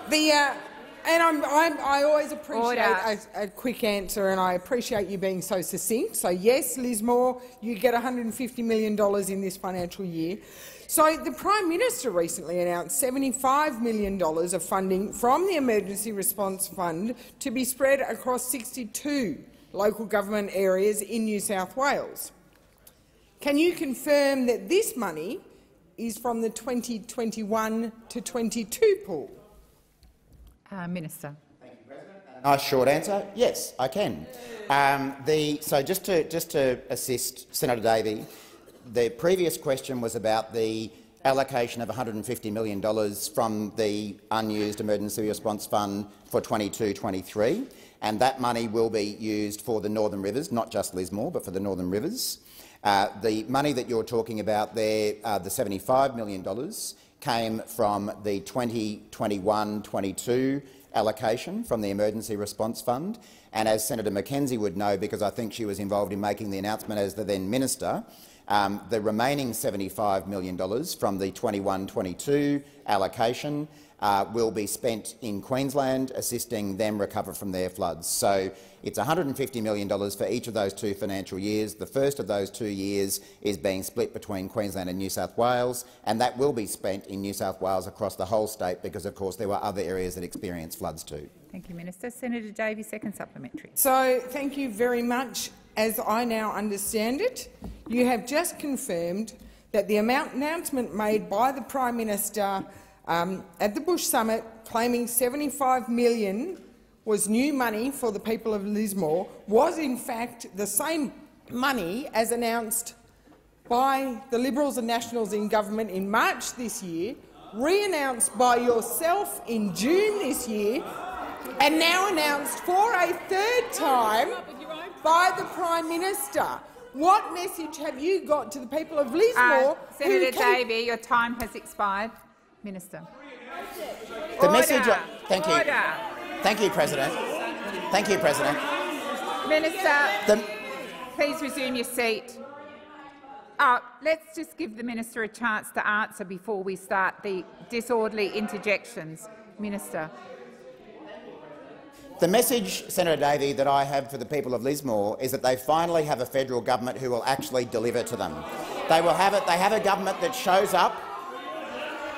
the uh, and I'm, I'm, i always appreciate a, a, quick answer, and I appreciate you being so succinct. So yes, Lismore, you get $150 million in this financial year. So the Prime Minister recently announced $75 million of funding from the Emergency Response Fund to be spread across 62 local government areas in New South Wales. Can you confirm that this money is from the 2021 to 22 pool? Uh, Minister. Nice short answer. Yes, I can. Um, the, so just to, just to assist Senator Davey, the previous question was about the allocation of $150 million from the unused emergency response fund for 22-23, and that money will be used for the Northern Rivers, not just Lismore, but for the Northern Rivers. Uh, the money that you're talking about there, uh, the $75 million, came from the 2021-22 allocation from the Emergency Response Fund. And as Senator McKenzie would know, because I think she was involved in making the announcement as the then minister, um, the remaining $75 million from the 21-22 allocation uh, will be spent in Queensland, assisting them recover from their floods. So it's $150 million for each of those two financial years. The first of those two years is being split between Queensland and New South Wales, and that will be spent in New South Wales across the whole state because, of course, there were other areas that experienced floods too. Thank you, Minister. Senator Davey, second supplementary. So, thank you very much. As I now understand it, you have just confirmed that the amount announcement made by the Prime Minister um, at the Bush Summit claiming 75 million was new money for the people of Lismore was in fact the same money as announced by the Liberals and Nationals in government in March this year, re-announced by yourself in June this year, and now announced for a third time by the Prime Minister. What message have you got to the people of Lismore? Uh, Senator Davey, your time has expired. Minister. The Order. message. Thank you. Order. Thank you, President. Thank you, President. Minister, The, please resume your seat. Uh, let's just give the minister a chance to answer before we start the disorderly interjections. Minister. The message, Senator Davey, that I have for the people of Lismore is that they finally have a federal government who will actually deliver to them. They will have it. They have a government that shows up.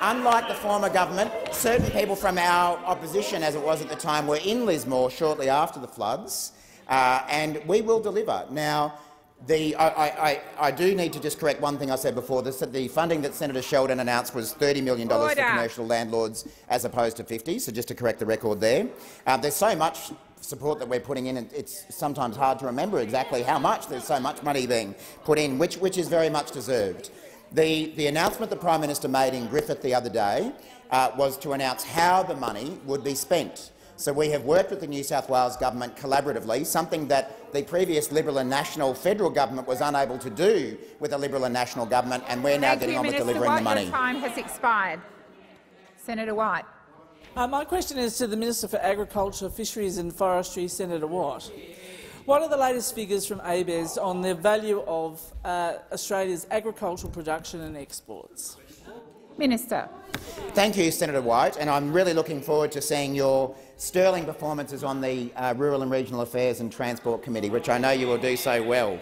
Unlike the former government, certain people from our opposition, as it was at the time, were in Lismore shortly after the floods, uh, and we will deliver. Now, the, I, I, I, do need to just correct one thing I said before. This, the funding that Senator Sheldon announced was $30 million for commercial landlords as opposed to 50 so just to correct the record there. Uh, there's so much support that we're putting in, and it's sometimes hard to remember exactly how much. There's so much money being put in, which, which is very much deserved. The, the announcement the Prime Minister made in Griffith the other day uh, was to announce how the money would be spent. So we have worked with the New South Wales government collaboratively, something that the previous Liberal and National federal government was unable to do with the Liberal and National government, and we're now getting you, on Minister with delivering White, the money. Your time has expired. Senator White. Uh, my question is to the Minister for Agriculture, Fisheries and Forestry, Senator Watt. What are the latest figures from ABARES on the value of uh, Australia's agricultural production and exports? Minister. Thank you, Senator White, and I'm really looking forward to seeing your sterling performances on the uh, Rural and Regional Affairs and Transport Committee, which I know you will do so well.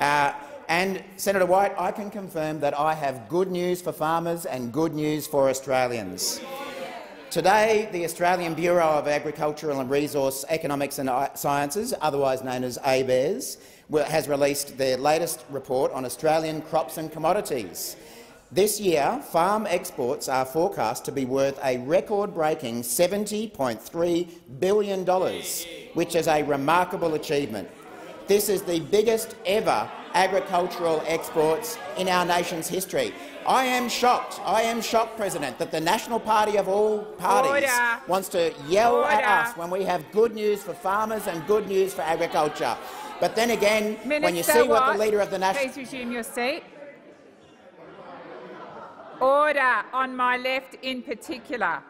Uh, and, Senator White, I can confirm that I have good news for farmers and good news for Australians. Today, the Australian Bureau of Agricultural and Resource Economics and Sciences, otherwise known as ABARES, has released their latest report on Australian crops and commodities. This year, farm exports are forecast to be worth a record-breaking $70.3 billion, which is a remarkable achievement. This is the biggest ever agricultural exports in our nation's history. I am shocked, I am shocked, President, that the National Party of all parties Order. wants to yell Order. at us when we have good news for farmers and good news for agriculture. But then again, Minister when you see what the Leader of the National— Please resume your seat. Order on my left in particular.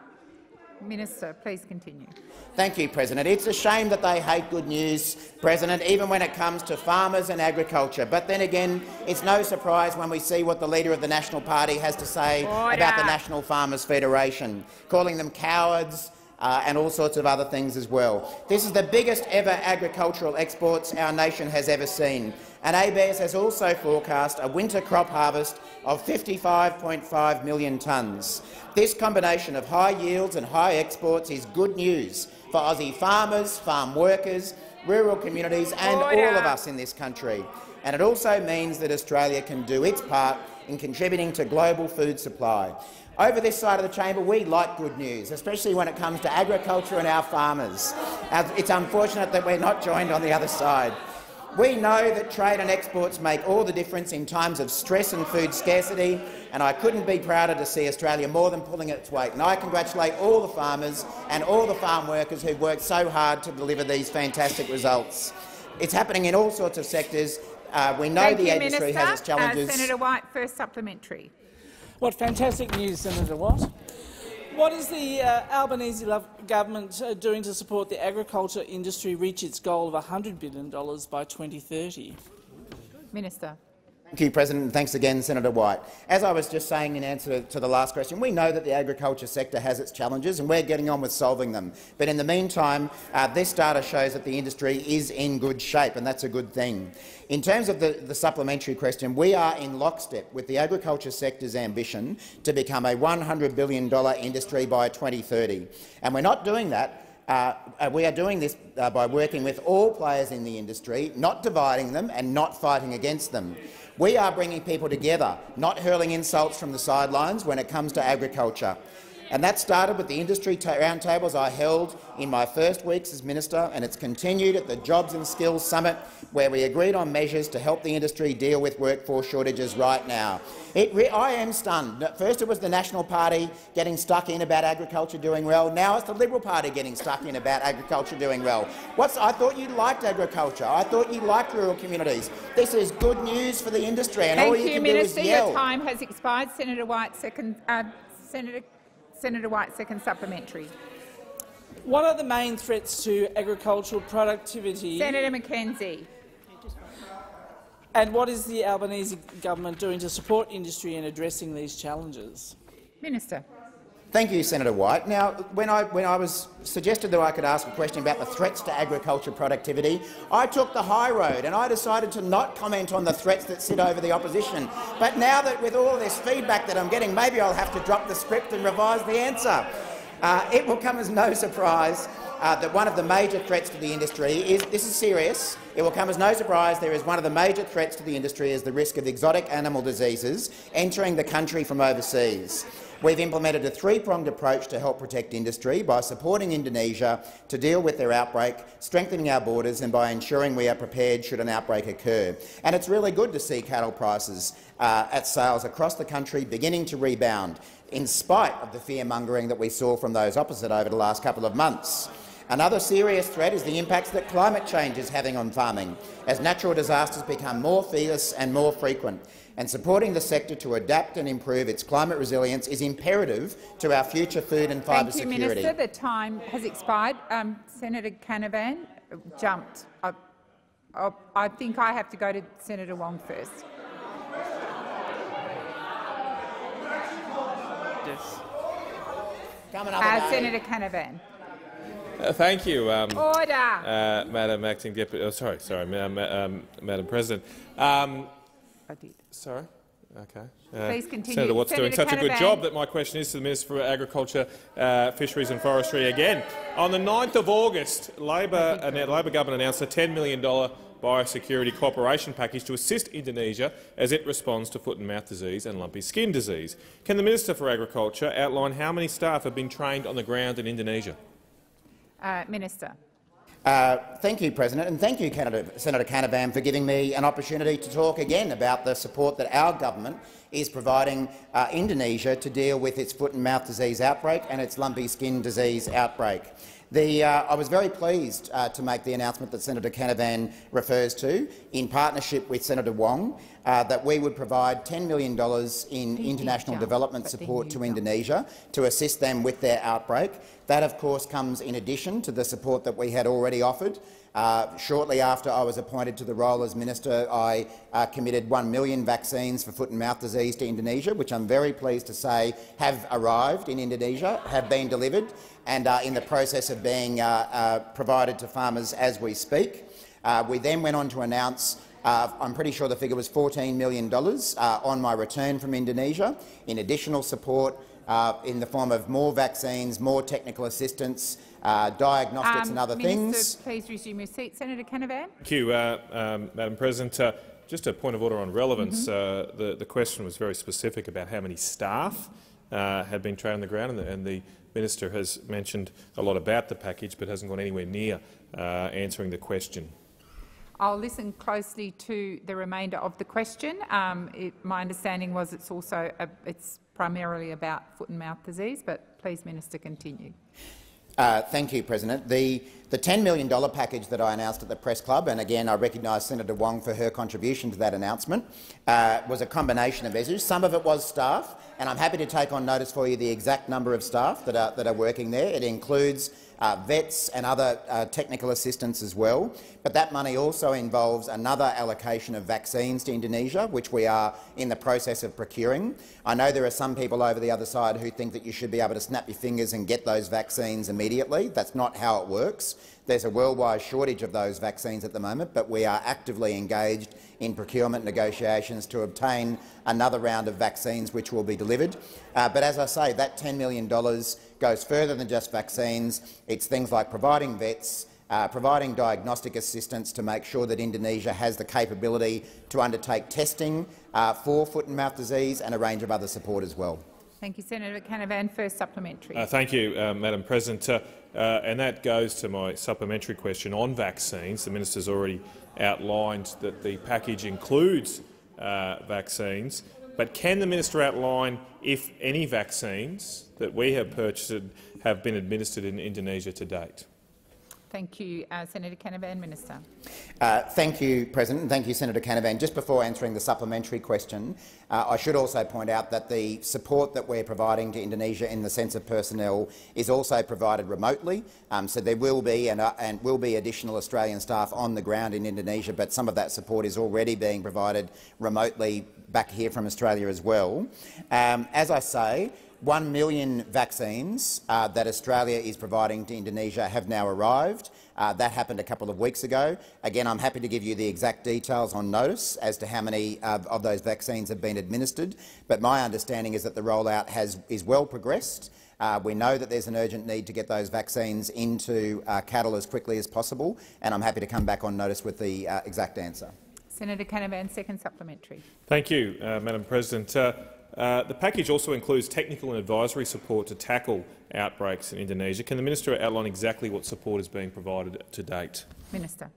Minister, please continue. Thank you, President. It's a shame that they hate good news, President, even when it comes to farmers and agriculture. But then again, it's no surprise when we see what the Leader of the National Party has to say Order. about the National Farmers Federation, calling them cowards, uh, and all sorts of other things as well. This is the biggest ever agricultural exports our nation has ever seen, and ABARES has also forecast a winter crop harvest of 55.5 million tonnes. This combination of high yields and high exports is good news for Aussie farmers, farm workers, rural communities and Order. all of us in this country. And it also means that Australia can do its part in contributing to global food supply. Over this side of the chamber, we like good news, especially when it comes to agriculture and our farmers. It's unfortunate that we're not joined on the other side. We know that trade and exports make all the difference in times of stress and food scarcity, and I couldn't be prouder to see Australia more than pulling its weight. And I congratulate all the farmers and all the farm workers who've worked so hard to deliver these fantastic results. It's happening in all sorts of sectors. Uh, we know Thank the you, industry Minister. has its challenges. Uh, Senator White, first supplementary. What fantastic news, Senator Watt. What is the uh, Albanese lo- government uh, doing to support the agriculture industry reach its goal of $100 billion by 2030? Minister. Thank you, President, thanks again, Senator White. As I was just saying in answer to the last question, we know that the agriculture sector has its challenges and we're getting on with solving them. But in the meantime, uh, this data shows that the industry is in good shape, and that's a good thing. In terms of the, the supplementary question, we are in lockstep with the agriculture sector's ambition to become a $100 billion industry by 2030. And we're not doing that uh, we are doing this uh, by working with all players in the industry, not dividing them and not fighting against them. We are bringing people together, not hurling insults from the sidelines when it comes to agriculture. And that started with the industry roundtables I held in my first weeks as minister, and it's continued at the Jobs and Skills Summit, where we agreed on measures to help the industry deal with workforce shortages right now. I am stunned. First it was the National Party getting stuck in about agriculture doing well. Now it's the Liberal Party getting stuck in about agriculture doing well. What's, I thought you liked agriculture. I thought you liked rural communities. This is good news for the industry, and Thank all you, you, can Minister. do is yell. Your time has expired. Senator White, second. Uh, Senator, Senator White, second supplementary. What are the main threats to agricultural productivity? Senator McKenzie. And what is the Albanese government doing to support industry in addressing these challenges? Minister. Thank you, Senator White. Now, when I, when I was suggested that I could ask a question about the threats to agriculture productivity, I took the high road and I decided to not comment on the threats that sit over the opposition. But now that with all this feedback that I'm getting, maybe I'll have to drop the script and revise the answer. Uh, it will come as no surprise uh, that one of the major threats to the industry is this is serious. It will come as no surprise there is one of the major threats to the industry is the risk of exotic animal diseases entering the country from overseas. We've implemented a three-pronged approach to help protect industry by supporting Indonesia to deal with their outbreak, strengthening our borders and by ensuring we are prepared should an outbreak occur. And it's really good to see cattle prices uh, at sales across the country beginning to rebound, in spite of the fear-mongering that we saw from those opposite over the last couple of months. Another serious threat is the impacts that climate change is having on farming, as natural disasters become more fierce and more frequent and supporting the sector to adapt and improve its climate resilience is imperative to our future food and fibre Thank you, security. Minister. The time has expired. Um, Senator Canavan jumped. I, I, I think I have to go to Senator Wong first. Yes. Uh, Senator Canavan. Uh, thank you, um, Order. uh, Madam Acting Deputy. Oh, sorry, sorry, Madam, um, Madam President. Um, I did. Sorry. Okay. Please continue. Senator Watt's is doing Senator such a good job that my question is to the Minister for Agriculture, uh, Fisheries and Forestry again. On the 9th of August, Labor, uh, Labor government announced a $10 million biosecurity cooperation package to assist Indonesia as it responds to foot and mouth disease and lumpy skin disease. Can the Minister for Agriculture outline how many staff have been trained on the ground in Indonesia? Uh, Minister. Uh, thank you, President, and thank you, Canada, Senator Canavan, for giving me an opportunity to talk again about the support that our government is providing uh, Indonesia to deal with its foot and mouth disease outbreak and its lumpy skin disease outbreak. The, uh, I was very pleased uh, to make the announcement that Senator Canavan refers to, in partnership with Senator Wong, uh, that we would provide $10 million in international development support to Indonesia to assist them with their outbreak. That, of course, comes in addition to the support that we had already offered. Uh, shortly after I was appointed to the role as minister, I uh, committed 1 million vaccines for foot and mouth disease to Indonesia, which I'm very pleased to say have arrived in Indonesia, have been delivered and are in the process of being uh, uh, provided to farmers as we speak. We then went on to announce uh, I'm pretty sure the figure was $14 million uh, on my return from Indonesia in additional support uh, in the form of more vaccines, more technical assistance, uh, diagnostics Um, and other Minister, things. please resume your seat. Senator Canavan. Thank you, uh, um, Madam President. Uh, just a point of order on relevance. Mm-hmm. uh, the, the question was very specific about how many staff uh, had been trained on the ground, and the, and the minister has mentioned a lot about the package, but hasn't gone anywhere near uh, answering the question. I'll listen closely to the remainder of the question. Um, it, my understanding was it's also a, it's primarily about foot and mouth disease, but please, Minister, continue. Uh, thank you, President. The, the $10 million package that I announced at the Press Club, and again I recognise Senator Wong for her contribution to that announcement, uh, was a combination of measures. Some of it was staff, and I'm happy to take on notice for you the exact number of staff that are, that are working there. It includes uh, vets and other uh, technical assistance as well. But that money also involves another allocation of vaccines to Indonesia, which we are in the process of procuring. I know there are some people over the other side who think that you should be able to snap your fingers and get those vaccines immediately. That's not how it works. There's a worldwide shortage of those vaccines at the moment, but we are actively engaged in procurement negotiations to obtain another round of vaccines which will be delivered. Uh, but as I say, that $10 million goes further than just vaccines. It's things like providing vets, uh, providing diagnostic assistance to make sure that Indonesia has the capability to undertake testing uh, for foot and mouth disease and a range of other support as well. Thank you, Senator Canavan. First supplementary. Uh, thank you, uh, Madam President. Uh, uh, and that goes to my supplementary question on vaccines. The minister's already outlined that the package includes uh, vaccines, but can the minister outline if any vaccines that we have purchased have been administered in Indonesia to date? Thank you, uh, Senator Canavan. Minister. Uh, thank you, President, thank you, Senator Canavan. Just before answering the supplementary question, uh, I should also point out that the support that we're providing to Indonesia in the sense of personnel is also provided remotely. Um, so there will be and, uh, and will be additional Australian staff on the ground in Indonesia, but some of that support is already being provided remotely back here from Australia as well. Um, as I say, 1 million vaccines uh, that Australia is providing to Indonesia have now arrived. Uh, that happened a couple of weeks ago. Again, I'm happy to give you the exact details on notice as to how many uh, of those vaccines have been administered, but my understanding is that the rollout has, is well progressed. Uh, we know that there's an urgent need to get those vaccines into uh, cattle as quickly as possible, and I'm happy to come back on notice with the uh, exact answer. Senator Canavan, second supplementary. Thank you, uh, Madam President. Uh, the package also includes technical and advisory support to tackle outbreaks in Indonesia. Can the minister outline exactly what support is being provided to date? Minister.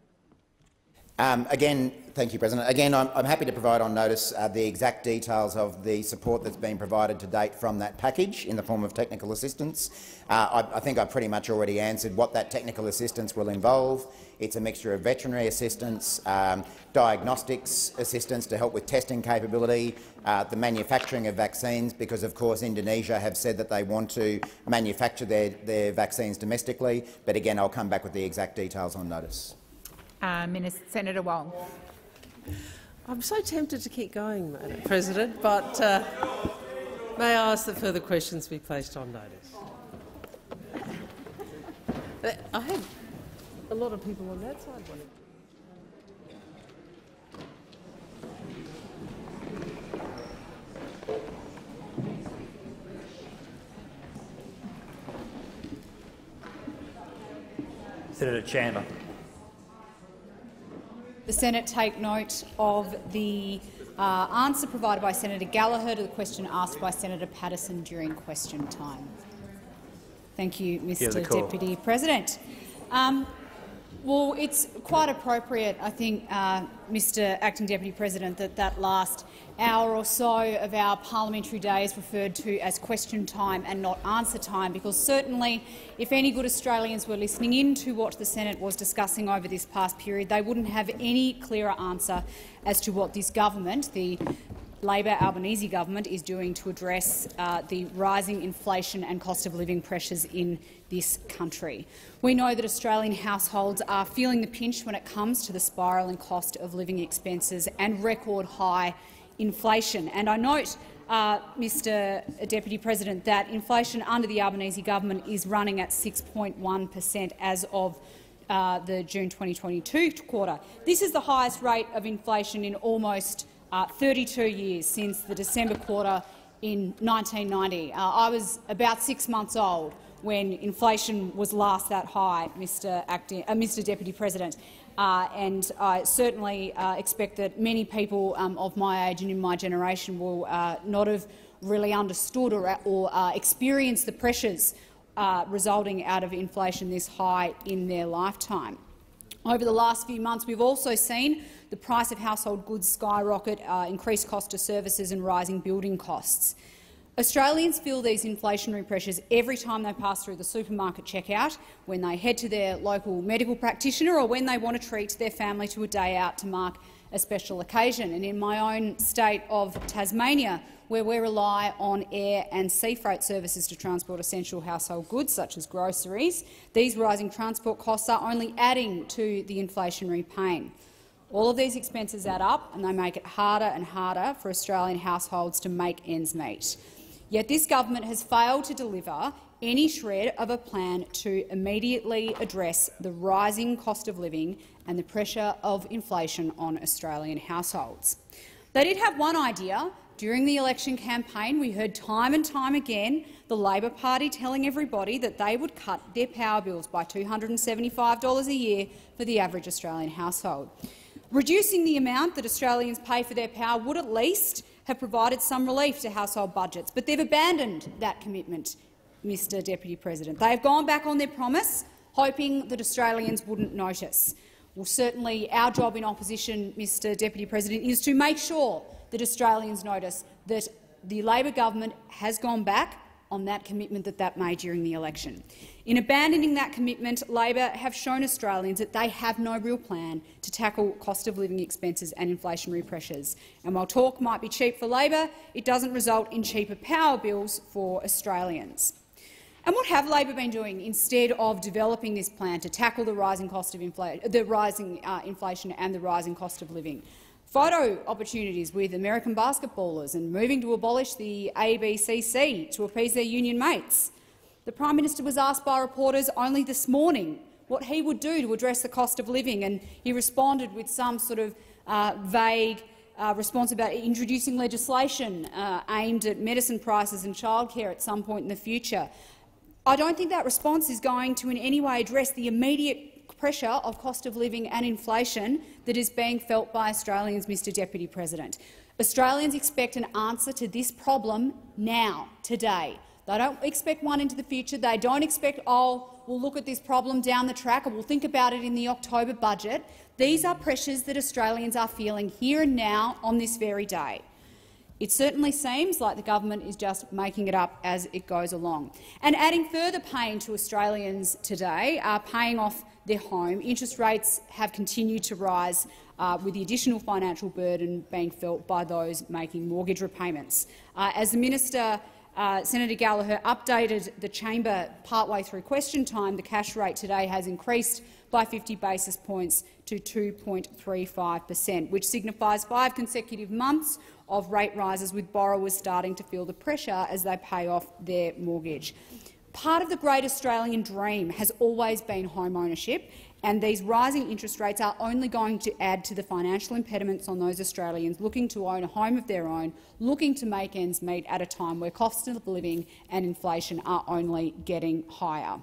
Um, again, thank you, President. Again, I'm, I'm happy to provide on notice uh, the exact details of the support that's been provided to date from that package in the form of technical assistance. Uh, I, I, think I've pretty much already answered what that technical assistance will involve. It's a mixture of veterinary assistance, um, diagnostics assistance to help with testing capability, uh, the manufacturing of vaccines, because of course Indonesia have said that they want to manufacture their, their vaccines domestically. But again, I'll come back with the exact details on notice. Uh, Minister, Senator Wong. I'm so tempted to keep going, Madam President, but uh, may I ask that further questions be placed on notice? (laughs) Uh, I had a lot of people on that side wanting. Senator Chandler. The Senate take note of the uh, answer provided by Senator Gallagher to the question asked by Senator Paterson during question time. Thank you, Mr Deputy President. Um, well, it's quite appropriate, I think, uh, Mr Acting Deputy President, that that last hour or so of our parliamentary day is referred to as question time and not answer time, because certainly if any good Australians were listening in to what the Senate was discussing over this past period, they wouldn't have any clearer answer as to what this government, the Labor Albanese government is doing to address uh, the rising inflation and cost of living pressures in this country. We know that Australian households are feeling the pinch when it comes to the spiralling cost of living expenses and record high inflation. And I note, uh, Mr Deputy President, that inflation under the Albanese government is running at 6.1 per cent as of uh, the June 2022 quarter. This is the highest rate of inflation in almost uh, 32 years since the December quarter in 1990. Uh, I was about six months old when inflation was last that high, Mr, Acting, uh, Mr Deputy President. Uh, and I certainly uh, expect that many people um, of my age and in my generation will uh, not have really understood or, or uh, experienced the pressures uh, resulting out of inflation this high in their lifetime. Over the last few months, we've also seen the price of household goods skyrocket, uh, increased cost of services and rising building costs. Australians feel these inflationary pressures every time they pass through the supermarket checkout, when they head to their local medical practitioner or when they want to treat their family to a day out to mark a special occasion. And in my own state of Tasmania, where we rely on air and sea freight services to transport essential household goods such as groceries, these rising transport costs are only adding to the inflationary pain. All of these expenses add up and they make it harder and harder for Australian households to make ends meet. Yet this government has failed to deliver any shred of a plan to immediately address the rising cost of living and the pressure of inflation on Australian households. They did have one idea. During the election campaign, we heard time and time again the Labor Party telling everybody that they would cut their power bills by $275 a year for the average Australian household. Reducing the amount that Australians pay for their power would at least have provided some relief to household budgets, but they've abandoned that commitment, Mr Deputy President. They have gone back on their promise, hoping that Australians wouldn't notice. Well, certainly our job in opposition, Mr Deputy President, is to make sure that Australians notice that the Labor government has gone back on that commitment that that made during the election. In abandoning that commitment, Labor have shown Australians that they have no real plan to tackle cost of living expenses and inflationary pressures. And while talk might be cheap for Labor, it doesn't result in cheaper power bills for Australians. And what have Labor been doing instead of developing this plan to tackle the rising cost of infl the rising uh, inflation and the rising cost of living? Photo opportunities with American basketballers and moving to abolish the ABCC to appease their union mates. The Prime Minister was asked by reporters only this morning what he would do to address the cost of living, and he responded with some sort of uh, vague uh, response about introducing legislation uh, aimed at medicine prices and childcare at some point in the future. I don't think that response is going to in any way address the immediate pressure of cost of living and inflation that is being felt by Australians, Mr Deputy President. Australians expect an answer to this problem now, today. They don't expect one into the future. They don't expect, oh, we'll look at this problem down the track or we'll think about it in the October budget. These are pressures that Australians are feeling here and now on this very day. It certainly seems like the government is just making it up as it goes along. And adding further pain to Australians today are paying off their home. Interest rates have continued to rise, uh, with the additional financial burden being felt by those making mortgage repayments. Uh, as the minister uh, Senator Gallagher updated the chamber partway through question time, the cash rate today has increased by 50 basis points to 2.35 per cent, which signifies five consecutive months of rate rises, with borrowers starting to feel the pressure as they pay off their mortgage. Part of the great Australian dream has always been home ownership, and these rising interest rates are only going to add to the financial impediments on those Australians looking to own a home of their own, looking to make ends meet at a time where costs of living and inflation are only getting higher.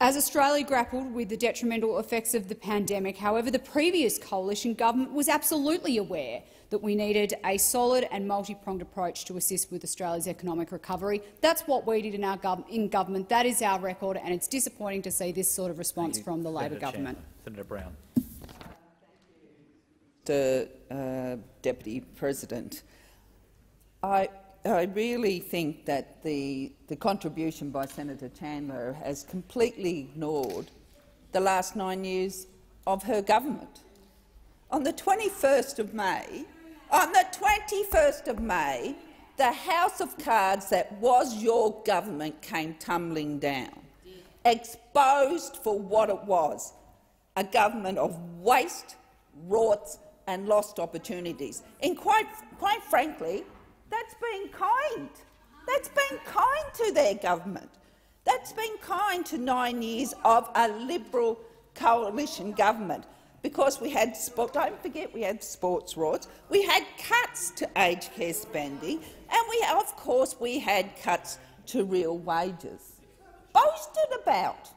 As Australia grappled with the detrimental effects of the pandemic, however, the previous coalition government was absolutely aware that we needed a solid and multi-pronged approach to assist with Australia's economic recovery. That's what we did in our gov in government. That is our record, and it's disappointing to see this sort of response from the Labor government. Senator Brown. The uh, Deputy President, I, I really think that the, the contribution by Senator Chandler has completely ignored the last nine years of her government. On the 21st of May, on the 21st of May, the house of cards that was your government came tumbling down, exposed for what it was, a government of waste, rorts and lost opportunities. And quite, quite frankly, that's been kind. That's been kind to their government. That's been kind to nine years of a Liberal coalition government because we had sport, don't forget we had sports rorts, we had cuts to aged care spending, and we, of course we had cuts to real wages. Boasted about,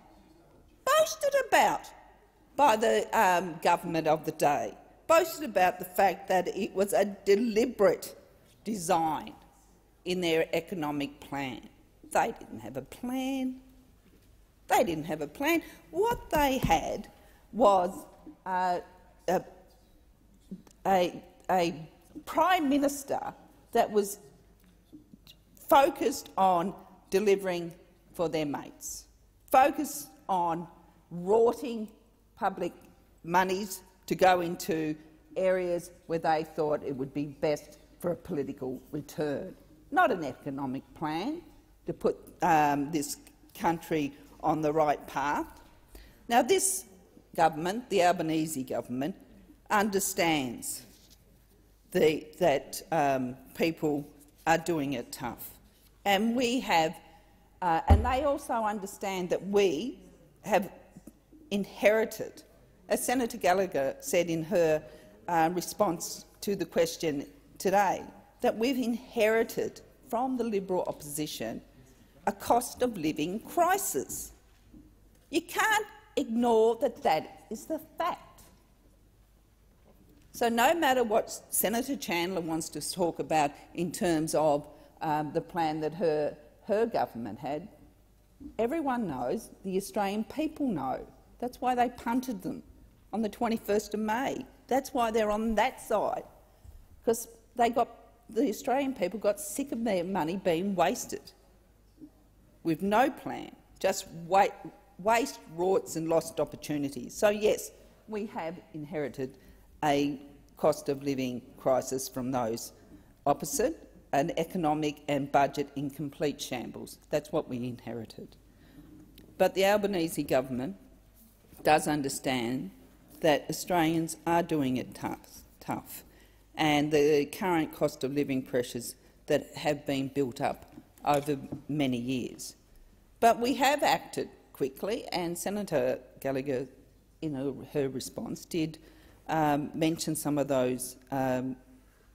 boasted about by the um, government of the day, boasted about the fact that it was a deliberate design in their economic plan. They didn't have a plan. They didn't have a plan. What they had was uh, a, a, a prime minister that was focused on delivering for their mates, focused on rorting public monies to go into areas where they thought it would be best for a political return, not an economic plan to put um, this country on the right path. Now, this government, the Albanese government, understands the, that um, people are doing it tough. And we have, uh, and they also understand that we have inherited, as Senator Gallagher said in her uh, response to the question today, that we've inherited from the Liberal opposition a cost of living crisis. You can't ignore that that is the fact. So no matter what Senator Chandler wants to talk about in terms of um, the plan that her, her government had, everyone knows, the Australian people know. That's why they punted them on the 21st of May. That's why they're on that side, because they got the Australian people got sick of their money being wasted with no plan, just wait, waste, rorts and lost opportunities. So yes, we have inherited a cost of living crisis from those opposite, an economic and budget in complete shambles. That's what we inherited. But the Albanese government does understand that Australians are doing it tough, tough and the current cost of living pressures that have been built up over many years. But we have acted quickly, and Senator Gallagher, in her, response, did um, mention some of those, um,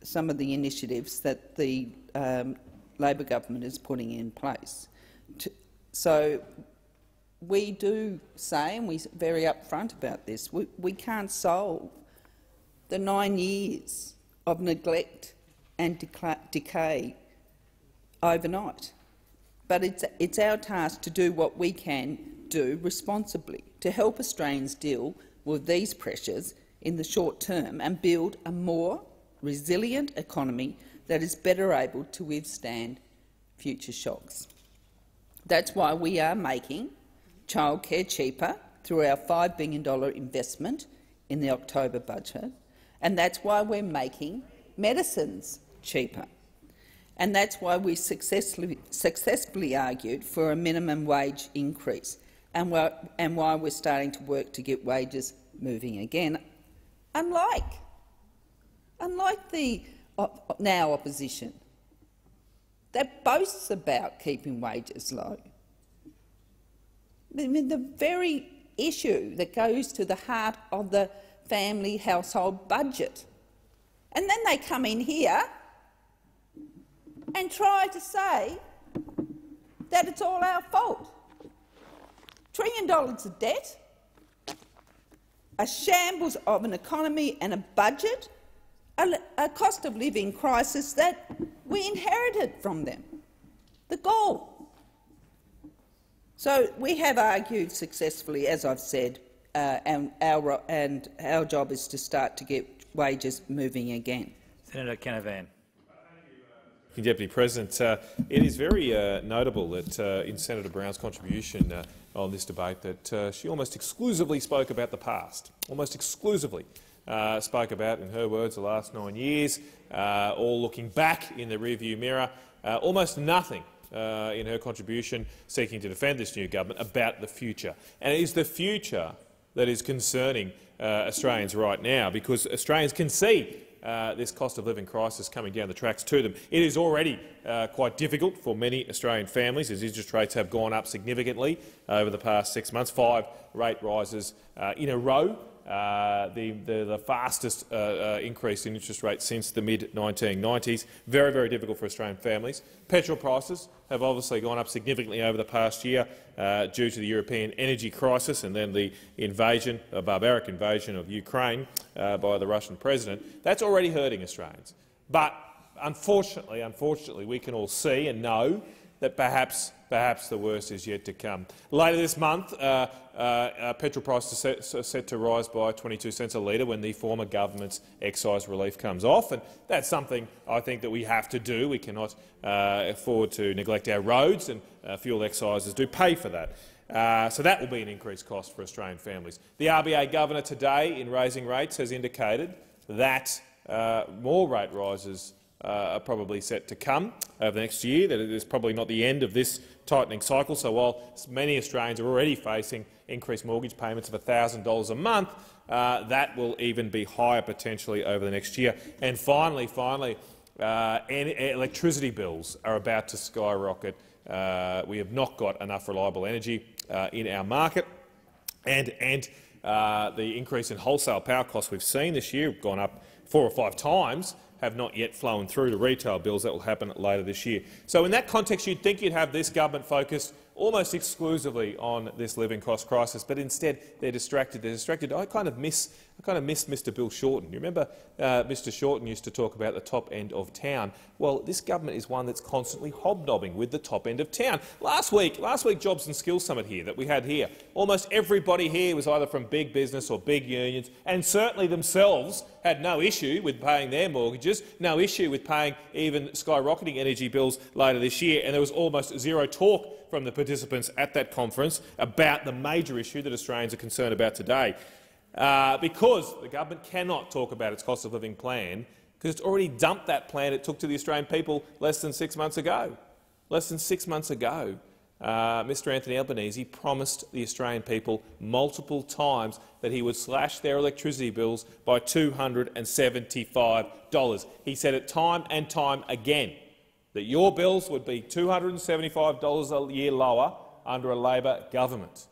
some of the initiatives that the um, Labor government is putting in place. To, so we do say, and we're very upfront about this, we, we can't solve the nine years of neglect and decay overnight. But it's, it's our task to do what we can do responsibly to help Australians deal with these pressures in the short term and build a more resilient economy that is better able to withstand future shocks. That's why we are making childcare cheaper through our $5 billion investment in the October budget, and that's why we're making medicines cheaper. And that's why we successfully, successfully argued for a minimum wage increase and, and why we're starting to work to get wages moving again, unlike, unlike the now opposition that boasts about keeping wages low. I mean, the very issue that goes to the heart of the family household budget. And then they come in here and try to say that it's all our fault. Trillion dollars of debt, a shambles of an economy and a budget, a, a cost of living crisis that we inherited from them. The goal. So we have argued successfully, as I've said, uh, and, our, and our job is to start to get wages moving again. Senator Canavan. Deputy President, uh, it is very uh, notable that uh, in Senator Brown's contribution uh, on this debate that uh, she almost exclusively spoke about the past, almost exclusively uh, spoke about, in her words, the last nine years, all looking back in the rearview mirror, almost nothing in her contribution seeking to defend this new government about the future. And it is the future that is concerning uh, Australians right now, because Australians can see uh, this cost of living crisis coming down the tracks to them. It is already uh, quite difficult for many Australian families as interest rates have gone up significantly over the past six months, five rate rises uh, in a row uh, the, the, the, fastest uh, uh, increase in interest rates since the mid-1990s. Very, very difficult for Australian families. Petrol prices have obviously gone up significantly over the past year uh, due to the European energy crisis and then the invasion, a barbaric invasion of Ukraine uh, by the Russian president. That's already hurting Australians. But unfortunately, unfortunately, we can all see and know that perhaps perhaps the worst is yet to come. Later this month, uh, uh, uh, petrol prices are set, set, to rise by 22 cents a litre when the former government's excise relief comes off, and that's something I think that we have to do. We cannot uh, afford to neglect our roads, and uh, fuel excises do pay for that. Uh, so that will be an increased cost for Australian families. The RBA governor today, in raising rates, has indicated that more rate rises uh, are probably set to come over the next year, that it is probably not the end of this tightening cycle. So while many Australians are already facing increased mortgage payments of $1,000 a month, uh, that will even be higher potentially over the next year. And finally, finally, uh, electricity bills are about to skyrocket. Uh, we have not got enough reliable energy uh, in our market, and, and uh, the increase in wholesale power costs we've seen this year have gone up four or five times have not yet flown through to retail bills. That will happen later this year. So in that context, you'd think you'd have this government focused almost exclusively on this living cost crisis, but instead they're distracted. They're distracted. I kind of miss, I kind of miss Mr. Bill Shorten. You remember uh, Mr. Shorten used to talk about the top end of town. Well, this government is one that's constantly hobnobbing with the top end of town. Last week, last week, Jobs and Skills Summit here that we had here, almost everybody here was either from big business or big unions, and certainly themselves had no issue with paying their mortgages, no issue with paying even skyrocketing energy bills later this year, and there was almost zero talk from the participants at that conference about the major issue that Australians are concerned about today. Uh, because the government cannot talk about its cost of living plan because it's already dumped that plan it took to the Australian people less than six months ago. Less than six months ago. uh, Mr Anthony Albanese promised the Australian people multiple times that he would slash their electricity bills by $275. He said it time and time again that your bills would be $275 a year lower under a Labor government.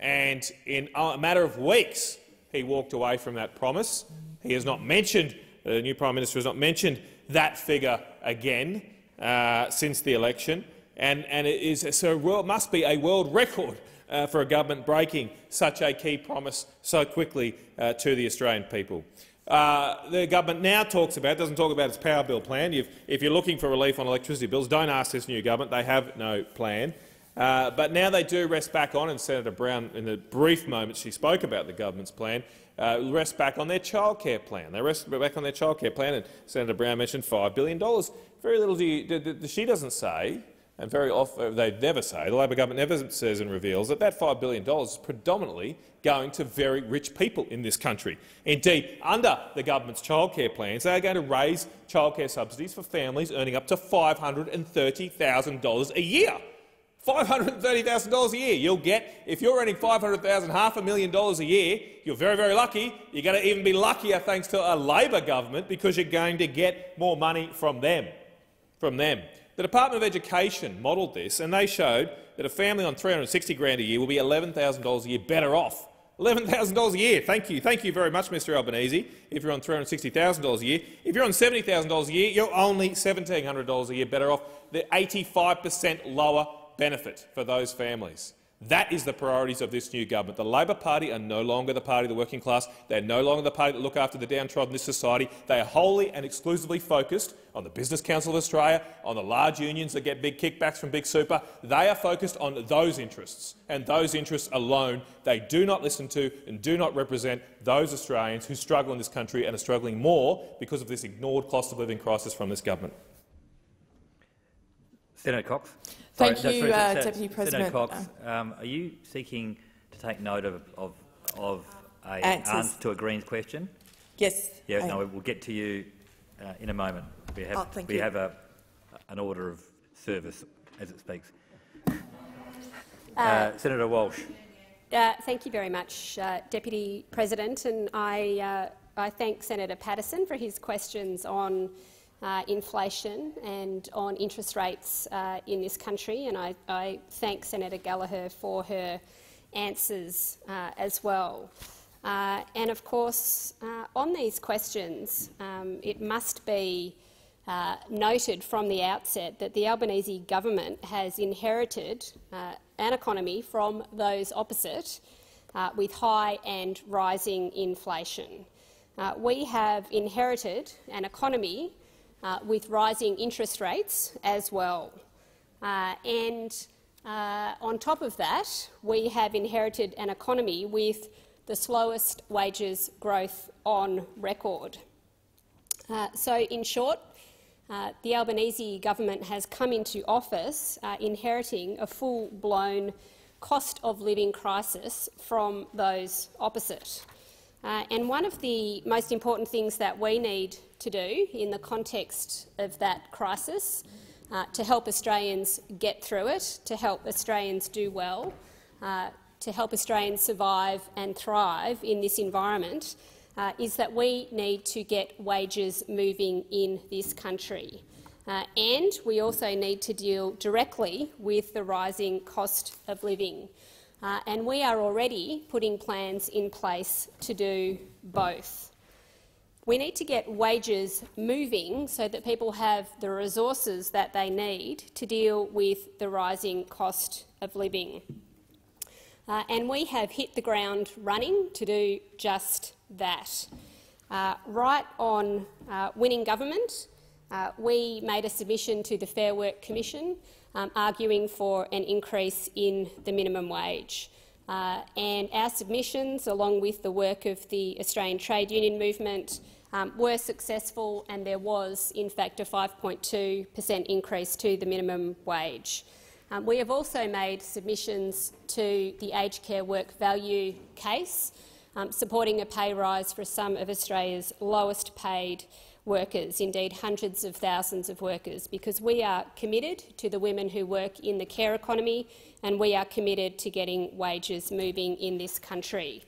And in a matter of weeks, he walked away from that promise. He has not mentioned, the new Prime Minister has not mentioned that figure again uh, since the election and, and it is so well, must be a world record uh, for a government breaking such a key promise so quickly uh, to the Australian people. Uh, the government now talks about, doesn't talk about its power bill plan. If, if you're looking for relief on electricity bills, don't ask this new government. They have no plan. Uh, but now they do rest back on, and Senator Brown, in the brief moment she spoke about the government's plan, uh, rest back on their childcare plan. They rest back on their childcare plan, and Senator Brown mentioned $5 billion. Very little do you, she doesn't say and very often they never say, the Labor government never says and reveals that that $5 billion is predominantly going to very rich people in this country. Indeed, under the government's childcare plans, they are going to raise childcare subsidies for families earning up to $530,000 a year. $530,000 a year you'll get if you're earning 500,000, half a million dollars a year. You're very, very lucky. You're going to even be luckier thanks to a Labor government because you're going to get more money from them. From them. The Department of Education modelled this, and they showed that a family on 360 grand a year will be $11,000 a year better off. $11,000 a year. Thank you. Thank you very much, Mr Albanese, if you're on $360,000 a year. If you're on $70,000 a year, you're only $1,700 a year better off. They're 85 per cent lower benefit for those families. That is the priorities of this new government. The Labor Party are no longer the party of the working class. They are no longer the party that look after the downtrodden in this society. They are wholly and exclusively focused on the Business Council of Australia, on the large unions that get big kickbacks from Big Super. They are focused on those interests, and those interests alone. They do not listen to and do not represent those Australians who struggle in this country and are struggling more because of this ignored cost of living crisis from this government. Senator Cox. Thank Sorry, you, no, uh, Senator, Deputy President. Senator Cox, um, are you seeking to take note of, of, of a Answers. answer to a Greens question? Yes. Yeah, no, we'll get to you uh, in a moment. We have, Oh, thank we you. have a, an order of service as it speaks. Uh, Uh, Senator Walsh. Uh, thank you very much, uh, Deputy President, and I, uh, I thank Senator Paterson for his questions on uh, inflation and on interest rates uh, in this country, and I, I thank Senator Gallagher for her answers uh, as well. Uh, and of course, uh, on these questions, um, it must be uh, noted from the outset that the Albanese government has inherited an economy from those opposite, with high and rising inflation. We have inherited an economy uh, with rising interest rates as well. Uh, and uh, on top of that, we have inherited an economy with the slowest wages growth on record. Uh, so, in short, uh, the Albanese government has come into office uh, inheriting a full-blown cost of living crisis from those opposite. Uh, and one of the most important things that we need to do in the context of that crisis uh, to help Australians get through it, to help Australians do well, uh, to help Australians survive and thrive in this environment uh, is that we need to get wages moving in this country. Uh, and we also need to deal directly with the rising cost of living. Uh, and we are already putting plans in place to do both. We need to get wages moving so that people have the resources that they need to deal with the rising cost of living. Uh, and we have hit the ground running to do just that. Uh, right on uh, winning government, uh, we made a submission to the Fair Work Commission um, arguing for an increase in the minimum wage. Uh, and our submissions, along with the work of the Australian Trade Union Movement, um, were successful and there was, in fact, a 5.2 per cent increase to the minimum wage. Um, we have also made submissions to the aged care work value case, um, supporting a pay rise for some of Australia's lowest paid workers, indeed hundreds of thousands of workers, because we are committed to the women who work in the care economy and we are committed to getting wages moving in this country.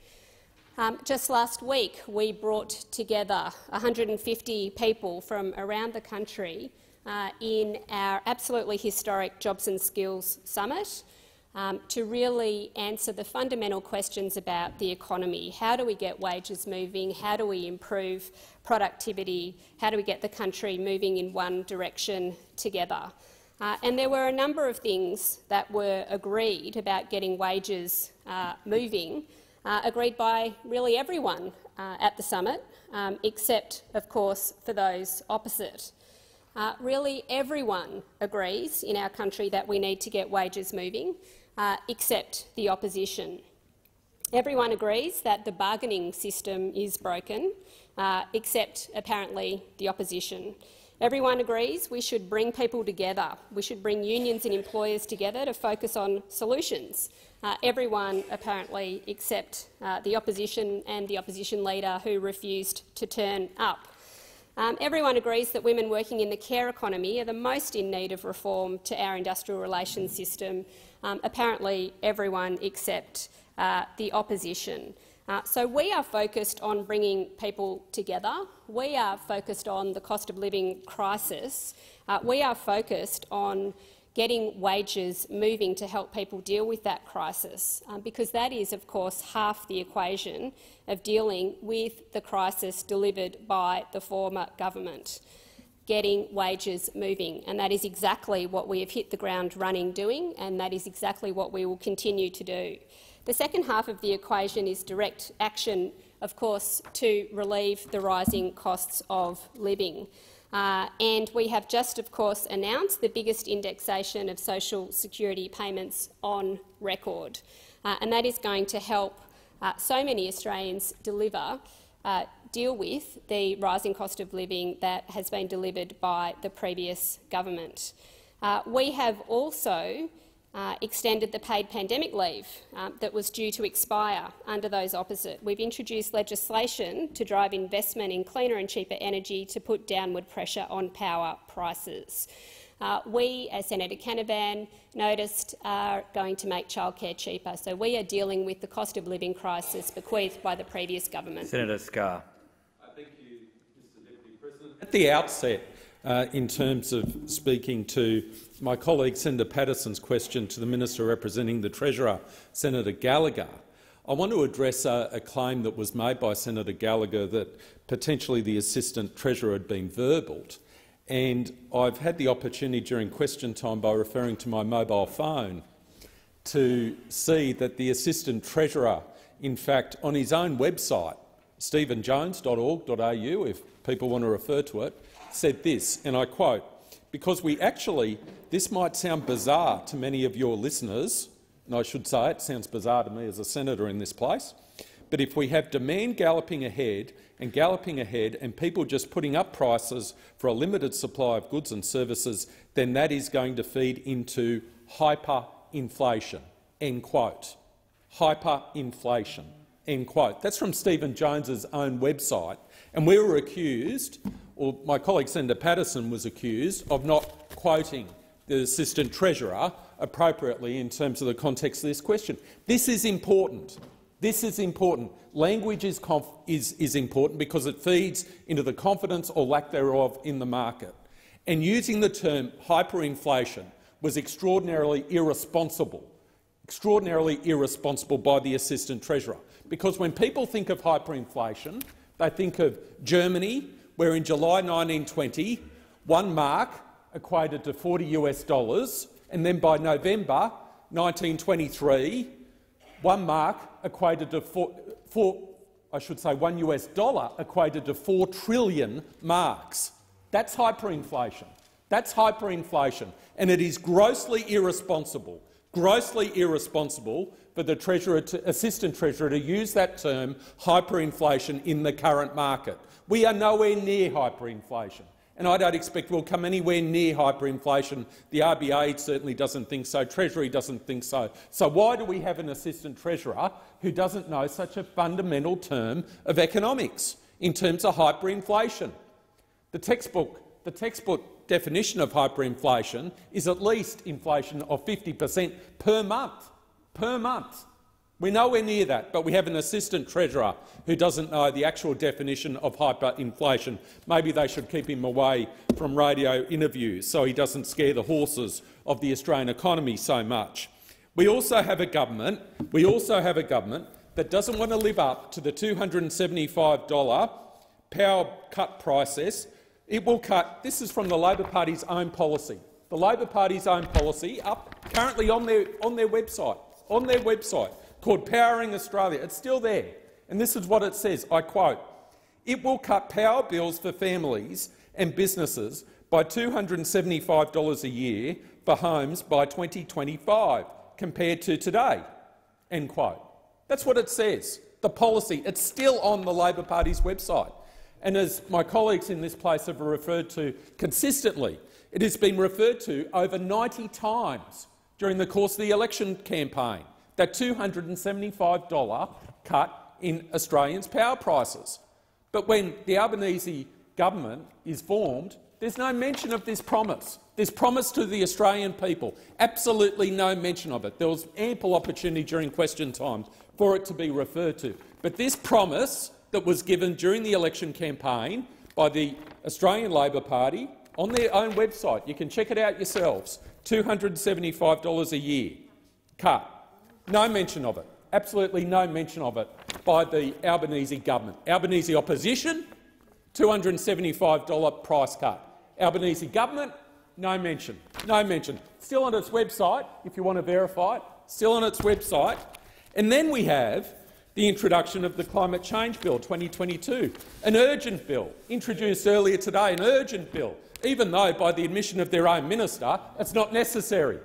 Um, just last week, we brought together 150 people from around the country uh, in our absolutely historic Jobs and Skills Summit um, to really answer the fundamental questions about the economy. How do we get wages moving? How do we improve productivity? How do we get the country moving in one direction together? Uh, and there were a number of things that were agreed about getting wages uh, moving, uh, agreed by really everyone uh, at the summit, um, except, of course, for those opposite. Uh, really, everyone agrees in our country that we need to get wages moving uh, except the opposition. Everyone agrees that the bargaining system is broken, uh, except apparently the opposition. Everyone agrees we should bring people together. We should bring unions and employers together to focus on solutions. Uh, everyone apparently except uh, the opposition and the opposition leader who refused to turn up. Um, everyone agrees that women working in the care economy are the most in need of reform to our industrial relations system um, apparently everyone except uh, the opposition. Uh, so we are focused on bringing people together. We are focused on the cost of living crisis. Uh, we are focused on getting wages moving to help people deal with that crisis, um, because that is, of course, half the equation of dealing with the crisis delivered by the former government getting wages moving. And that is exactly what we have hit the ground running doing, and that is exactly what we will continue to do. The second half of the equation is direct action, of course, to relieve the rising costs of living. Uh, and we have just, of course, announced the biggest indexation of social security payments on record. Uh, and that is going to help uh, so many Australians deliver uh, deal with the rising cost of living that has been delivered by the previous government. Uh, we have also uh, extended the paid pandemic leave um, that was due to expire under those opposite. We've introduced legislation to drive investment in cleaner and cheaper energy to put downward pressure on power prices. Uh, we, as Senator Canavan noticed, are going to make childcare cheaper. So we are dealing with the cost of living crisis bequeathed by the previous government. Senator Scarr. At the outset, uh, in terms of speaking to my colleague Senator Paterson's question to the Minister representing the Treasurer, Senator Gallagher, I want to address a, a, claim that was made by Senator Gallagher that potentially the Assistant Treasurer had been verbaled. And I've had the opportunity during question time, by referring to my mobile phone, to see that the Assistant Treasurer, in fact, on his own website, stephenjones.org.au, if people want to refer to it, said this, and I quote, because we actually, this might sound bizarre to many of your listeners, and I should say it sounds bizarre to me as a senator in this place, but if we have demand galloping ahead and galloping ahead and people just putting up prices for a limited supply of goods and services, then that is going to feed into hyperinflation. End quote. Hyperinflation. End quote. That's from Stephen Jones's own website. And we were accused, or my colleague Senator Paterson was accused, of not quoting the Assistant Treasurer appropriately in terms of the context of this question. This is important. This is important. Language is, is, is important because it feeds into the confidence or lack thereof in the market. And using the term hyperinflation was extraordinarily irresponsible, extraordinarily irresponsible by the Assistant Treasurer. Because when people think of hyperinflation, they think of Germany, where in July 1920 one mark equated to 40 US dollars, and then by November 1923 one mark equated to four, four, I should say one US dollar equated to 4 trillion marks. That's hyperinflation. That's hyperinflation, and it is grossly irresponsible, grossly irresponsible for the treasurer to, assistant treasurer to use that term hyperinflation in the current market. We are nowhere near hyperinflation, and I don't expect we'll come anywhere near hyperinflation. The RBA certainly doesn't think so. Treasury doesn't think so. So why do we have an assistant treasurer who doesn't know such a fundamental term of economics in terms of hyperinflation? The textbook, the textbook definition of hyperinflation is at least inflation of 50 per cent per month. Per month. We're nowhere near that, but we have an assistant treasurer who doesn't know the actual definition of hyperinflation. Maybe they should keep him away from radio interviews so he doesn't scare the horses of the Australian economy so much. We also have a government. We also have a government that doesn't want to live up to the $275 power cut process. It will cut. This is from the Labor Party's own policy. The Labor Party's own policy, up currently on their on their website. On their website called Powering Australia. It's still there. And this is what it says, I quote, it will cut power bills for families and businesses by $275 a year for homes by 2025 compared to today. End quote. That's what it says. The policy. It's still on the Labor Party's website. And as my colleagues in this place have referred to consistently, it has been referred to over 90 times during the course of the election campaign that $275 cut in Australians' power prices. But when the Albanese government is formed, there's no mention of this promise, this promise to the Australian people. Absolutely no mention of it. There was ample opportunity during question time for it to be referred to. But this promise that was given during the election campaign by the Australian Labor Party on their own website, you can check it out yourselves, $275 a year cut. No mention of it. Absolutely no mention of it by the Albanese government. Albanese opposition, $275 price cut. Albanese government, no mention. No mention. Still on its website, if you want to verify it, still on its website. And then we have the introduction of the Climate Change Bill 2022, an urgent bill introduced earlier today, an urgent bill, even though, by the admission of their own minister, it's not necessary.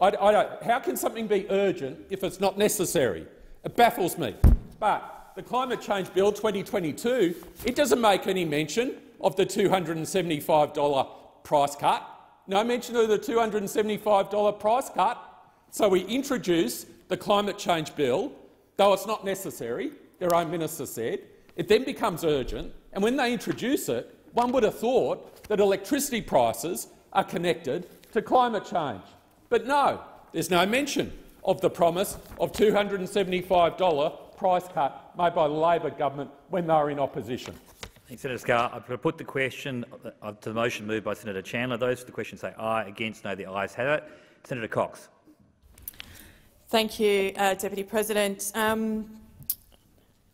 I, I how can something be urgent if it's not necessary? It baffles me. But the Climate Change Bill 2022, it doesn't make any mention of the $275 price cut. No mention of the $275 price cut. So we introduce the Climate Change Bill, though it's not necessary, their own minister said. It then becomes urgent, and when they introduce it, one would have thought that electricity prices are connected to climate change. But no, there's no mention of the promise of $275 price cut made by the Labor government when they were in opposition. Thanks, Senator Scarr. I put the question uh, to the motion moved by Senator Chandler. Those for the question say aye. Against, no. The ayes have it. Senator Cox. Thank you, uh, Deputy President. Um,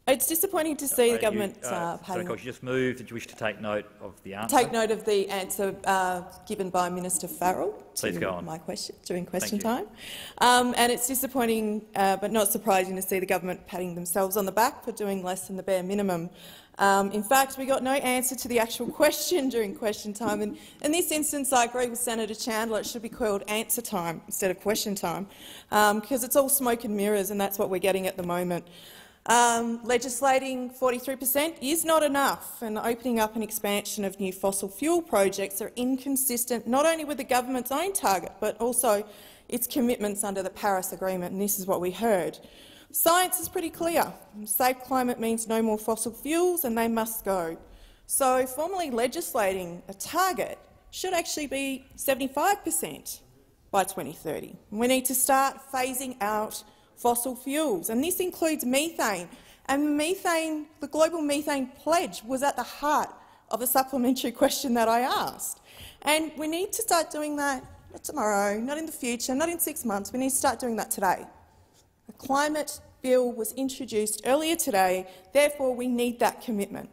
it's disappointing to see the government you, uh, uh, sorry, Cox, you just moved. Did you wish to take note of the answer? Take note of the answer uh, given by Minister Farrell Please to my question during question time. Um, and it's disappointing, uh, but not surprising, to see the government patting themselves on the back for doing less than the bare minimum. Um, in fact, we got no answer to the actual (laughs) question during question time. And in this instance, I agree with Senator Chandler. It should be called answer time instead of question time, um, because it's all smoke and mirrors, and that's what we're getting at the moment. Um, legislating 43 per cent is not enough, and opening up an expansion of new fossil fuel projects are inconsistent not only with the government's own target but also its commitments under the Paris Agreement, and this is what we heard. Science is pretty clear. Safe climate means no more fossil fuels and they must go. So formally legislating a target should actually be 75 per cent by 2030. We need to start phasing out fossil fuels, and this includes methane. And methane, the global methane pledge was at the heart of the supplementary (laughs) question that I asked. And we need to start doing that not tomorrow, not in the future, not in six months. We need to start doing that today. A climate bill was introduced earlier today, therefore we need that commitment.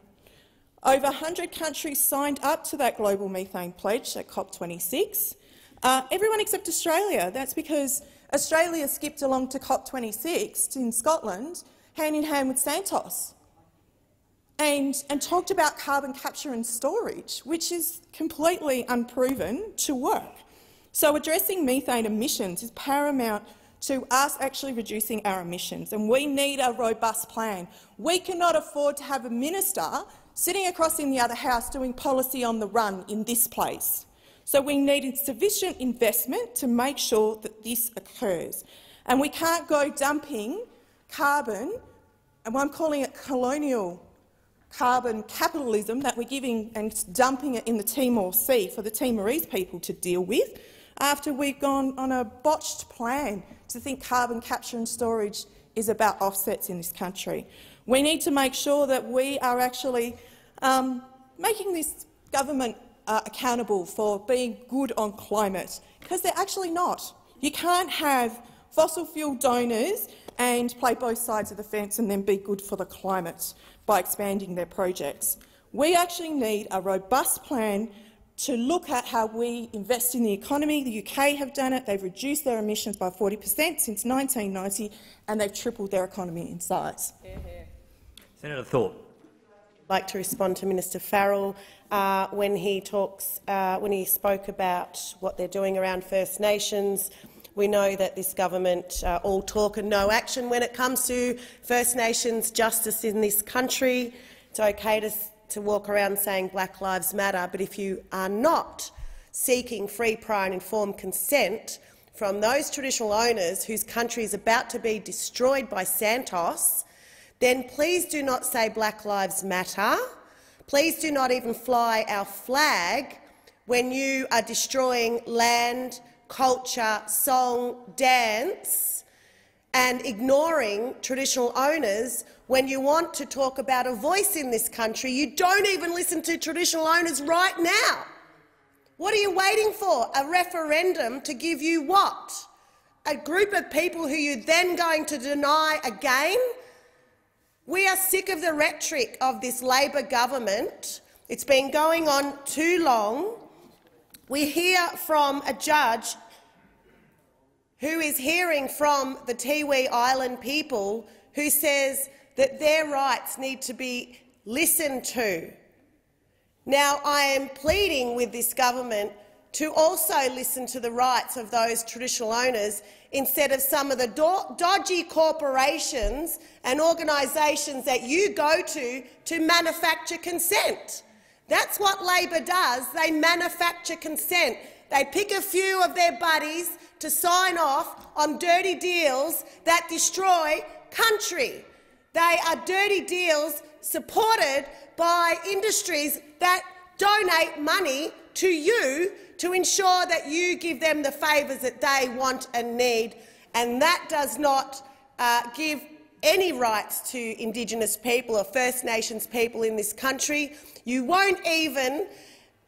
Over 100 countries signed up to that global methane pledge at COP26. Uh, everyone except Australia. That's because Australia skipped along to COP26 in Scotland, hand in hand with Santos, and, and talked about carbon capture and storage, which is completely unproven to work. So addressing methane emissions is paramount to us actually reducing our emissions, and we need a robust plan. We cannot afford to have a minister sitting across in the other House doing policy on the run in this place. So we needed sufficient investment to make sure that this occurs. And we can't go dumping carbon, and I'm calling it colonial carbon capitalism that we're giving and dumping it in the Timor Sea for the Timorese people to deal with after we've gone on a botched plan to think carbon capture and storage is about offsets in this country. We need to make sure that we are actually um, making this government uh, accountable for being good on climate, because they're actually not. You can't have fossil fuel donors and play both sides of the fence and then be good for the climate by expanding their projects. We actually need a robust plan to look at how we invest in the economy. The UK have done it. They've reduced their emissions by 40 per cent since 1990, and they've tripled their economy in size. Senator Thorpe. Like to respond to Minister Farrell uh, when he talks, uh, when he spoke about what they're doing around First Nations. We know that this government uh, all talk and no action when it comes to First Nations justice in this country. It's okay to to walk around saying Black Lives Matter, but if you are not seeking free, prior and informed consent from those traditional owners whose country is about to be destroyed by Santos, then please do not say Black Lives Matter. Please do not even fly our flag when you are destroying land, culture, song, dance and ignoring traditional owners when you want to talk about a voice in this country, you don't even listen to traditional owners right now. What are you waiting for? A referendum to give you what? A group of people who you're then going to deny again? We are sick of the rhetoric of this Labor government. It's been going on too long. We hear from a judge who is hearing from the Tiwi Island people who says that their rights need to be listened to. Now, I am pleading with this government to also listen to the rights of those traditional owners instead of some of the do dodgy corporations and organisations that you go to to manufacture consent. That's what Labor does. They manufacture consent. They pick a few of their buddies to sign off on dirty deals that destroy country. They are dirty deals supported by industries that donate money to you to ensure that you give them the favours that they want and need, and that does not uh, give any rights to Indigenous people or First Nations people in this country. You won't even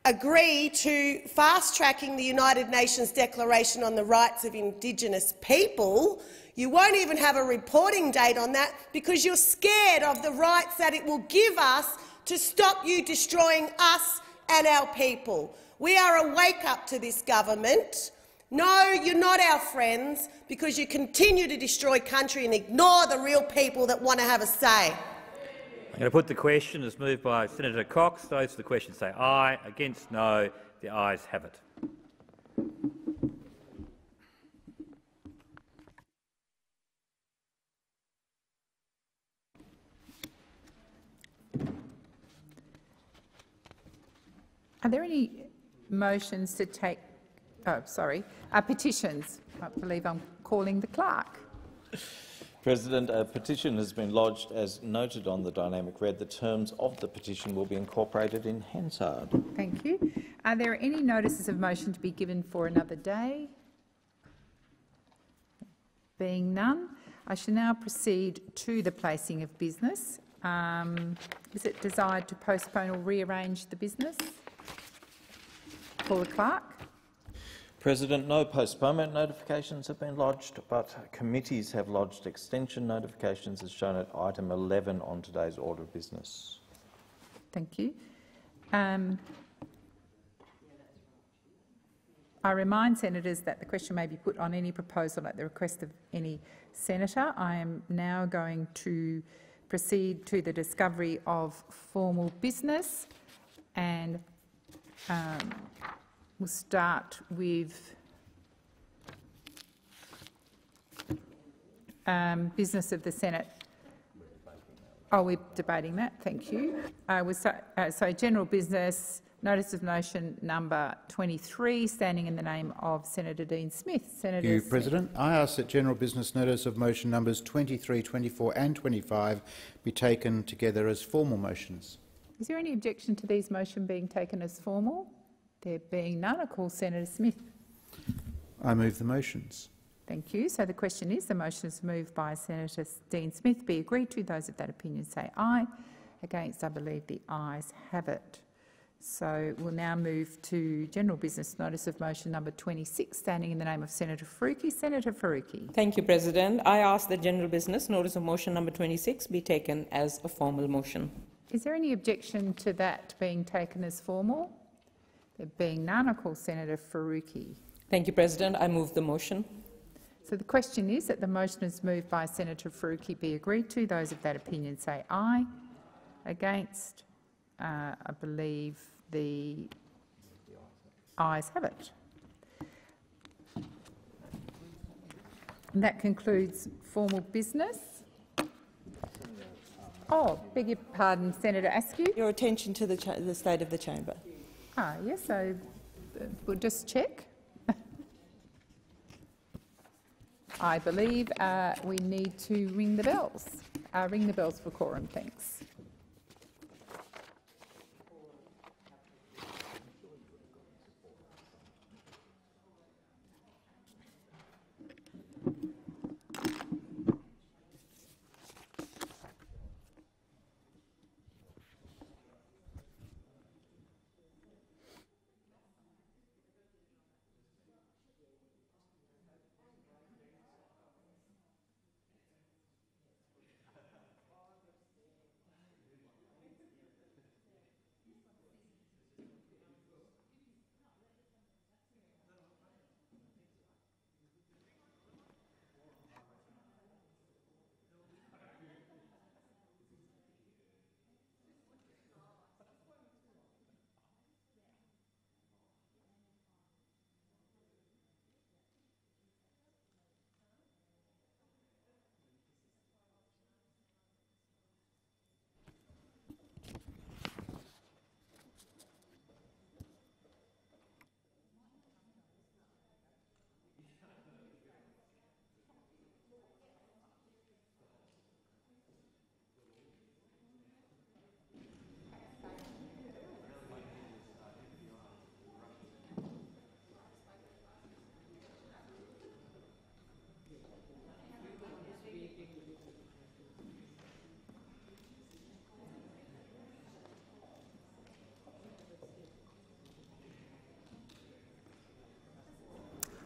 agree to fast-tracking the United Nations Declaration on the Rights of Indigenous People, you won't even have a reporting date on that because you're scared of the rights that it will give us to stop you destroying us and our people. We are a wake-up to this government. No, you're not our friends because you continue to destroy country and ignore the real people that want to have a say. I'm going to put the question as moved by Senator Cox. Those for the question say aye. Against no. The ayes have it. Are there any motions to take? Oh, sorry, uh, petitions. I believe I'm calling the clerk. President, a petition has been lodged as noted on the dynamic red. The terms of the petition will be incorporated in Hansard. Thank you. Are there any notices of motion to be given for another day? Being none, I shall now proceed to the placing of business. Um, is it desired to postpone or rearrange the business? Paula Clark. President, no postponement notifications have been lodged, but committees have lodged extension notifications as shown at item 11 on today's order of business. Thank you. Um, I remind senators that the question may be put on any proposal at the request of any senator. I am now going to proceed to the discovery of formal business and um, we'll start with um, business of the Senate. Oh, we're debating that. Thank you. Uh, we're so, uh, so, general business, notice of motion number 23, standing in the name of Senator Dean Smith. Senator Thank you, Smith. President. I ask that general business notice of motion numbers 23, 24 and 25 be taken together as formal motions. Is there any objection to these motion being taken as formal? There being none, I call Senator Smith. I move the motions. Thank you. So the question is, the motion is moved by Senator Dean Smith. Be agreed to. Those of that opinion say aye. Against, I believe the ayes have it. So we'll now move to general business notice of motion number 26, standing in the name of Senator Faruqi. Senator Faruqi. Thank you, President. I ask that general business notice of motion number 26 be taken as a formal motion. Is there any objection to that being taken as formal? There being none, I call Senator Faruqi. Thank you, President. I move the motion. So the question is that the motion is moved by Senator Faruqi be agreed to. Those of that opinion say aye. Against, uh, I believe the ayes have it. And that concludes formal business. Oh, beg your pardon, Senator Askew. Your attention to the, the state of the chamber. Ah, yes, I uh, we'll just check. I believe uh, we need to ring the bells. Uh, ring the bells for quorum, thanks.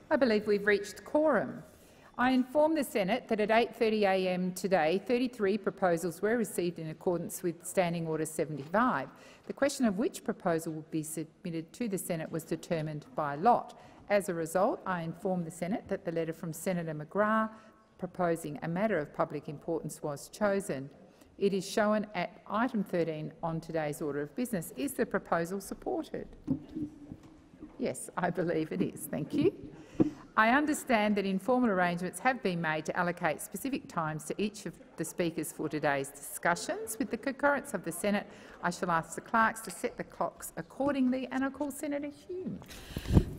I believe we've reached quorum. I inform the Senate that at 8.30am today, 33 proposals were received in accordance with Standing Order 75. The question of which proposal would be submitted to the Senate was determined by lot. As a result, I inform the Senate that the letter from Senator McGrath proposing a matter of public importance was chosen. It is shown at item 13 on today's order of business. Is the proposal supported? Yes, I believe it is. Thank you. I understand that informal arrangements have been made to allocate specific times to each of the speakers for today's discussions. With the concurrence of the Senate, I shall ask the clerks to set the clocks accordingly, and I call Senator Hume.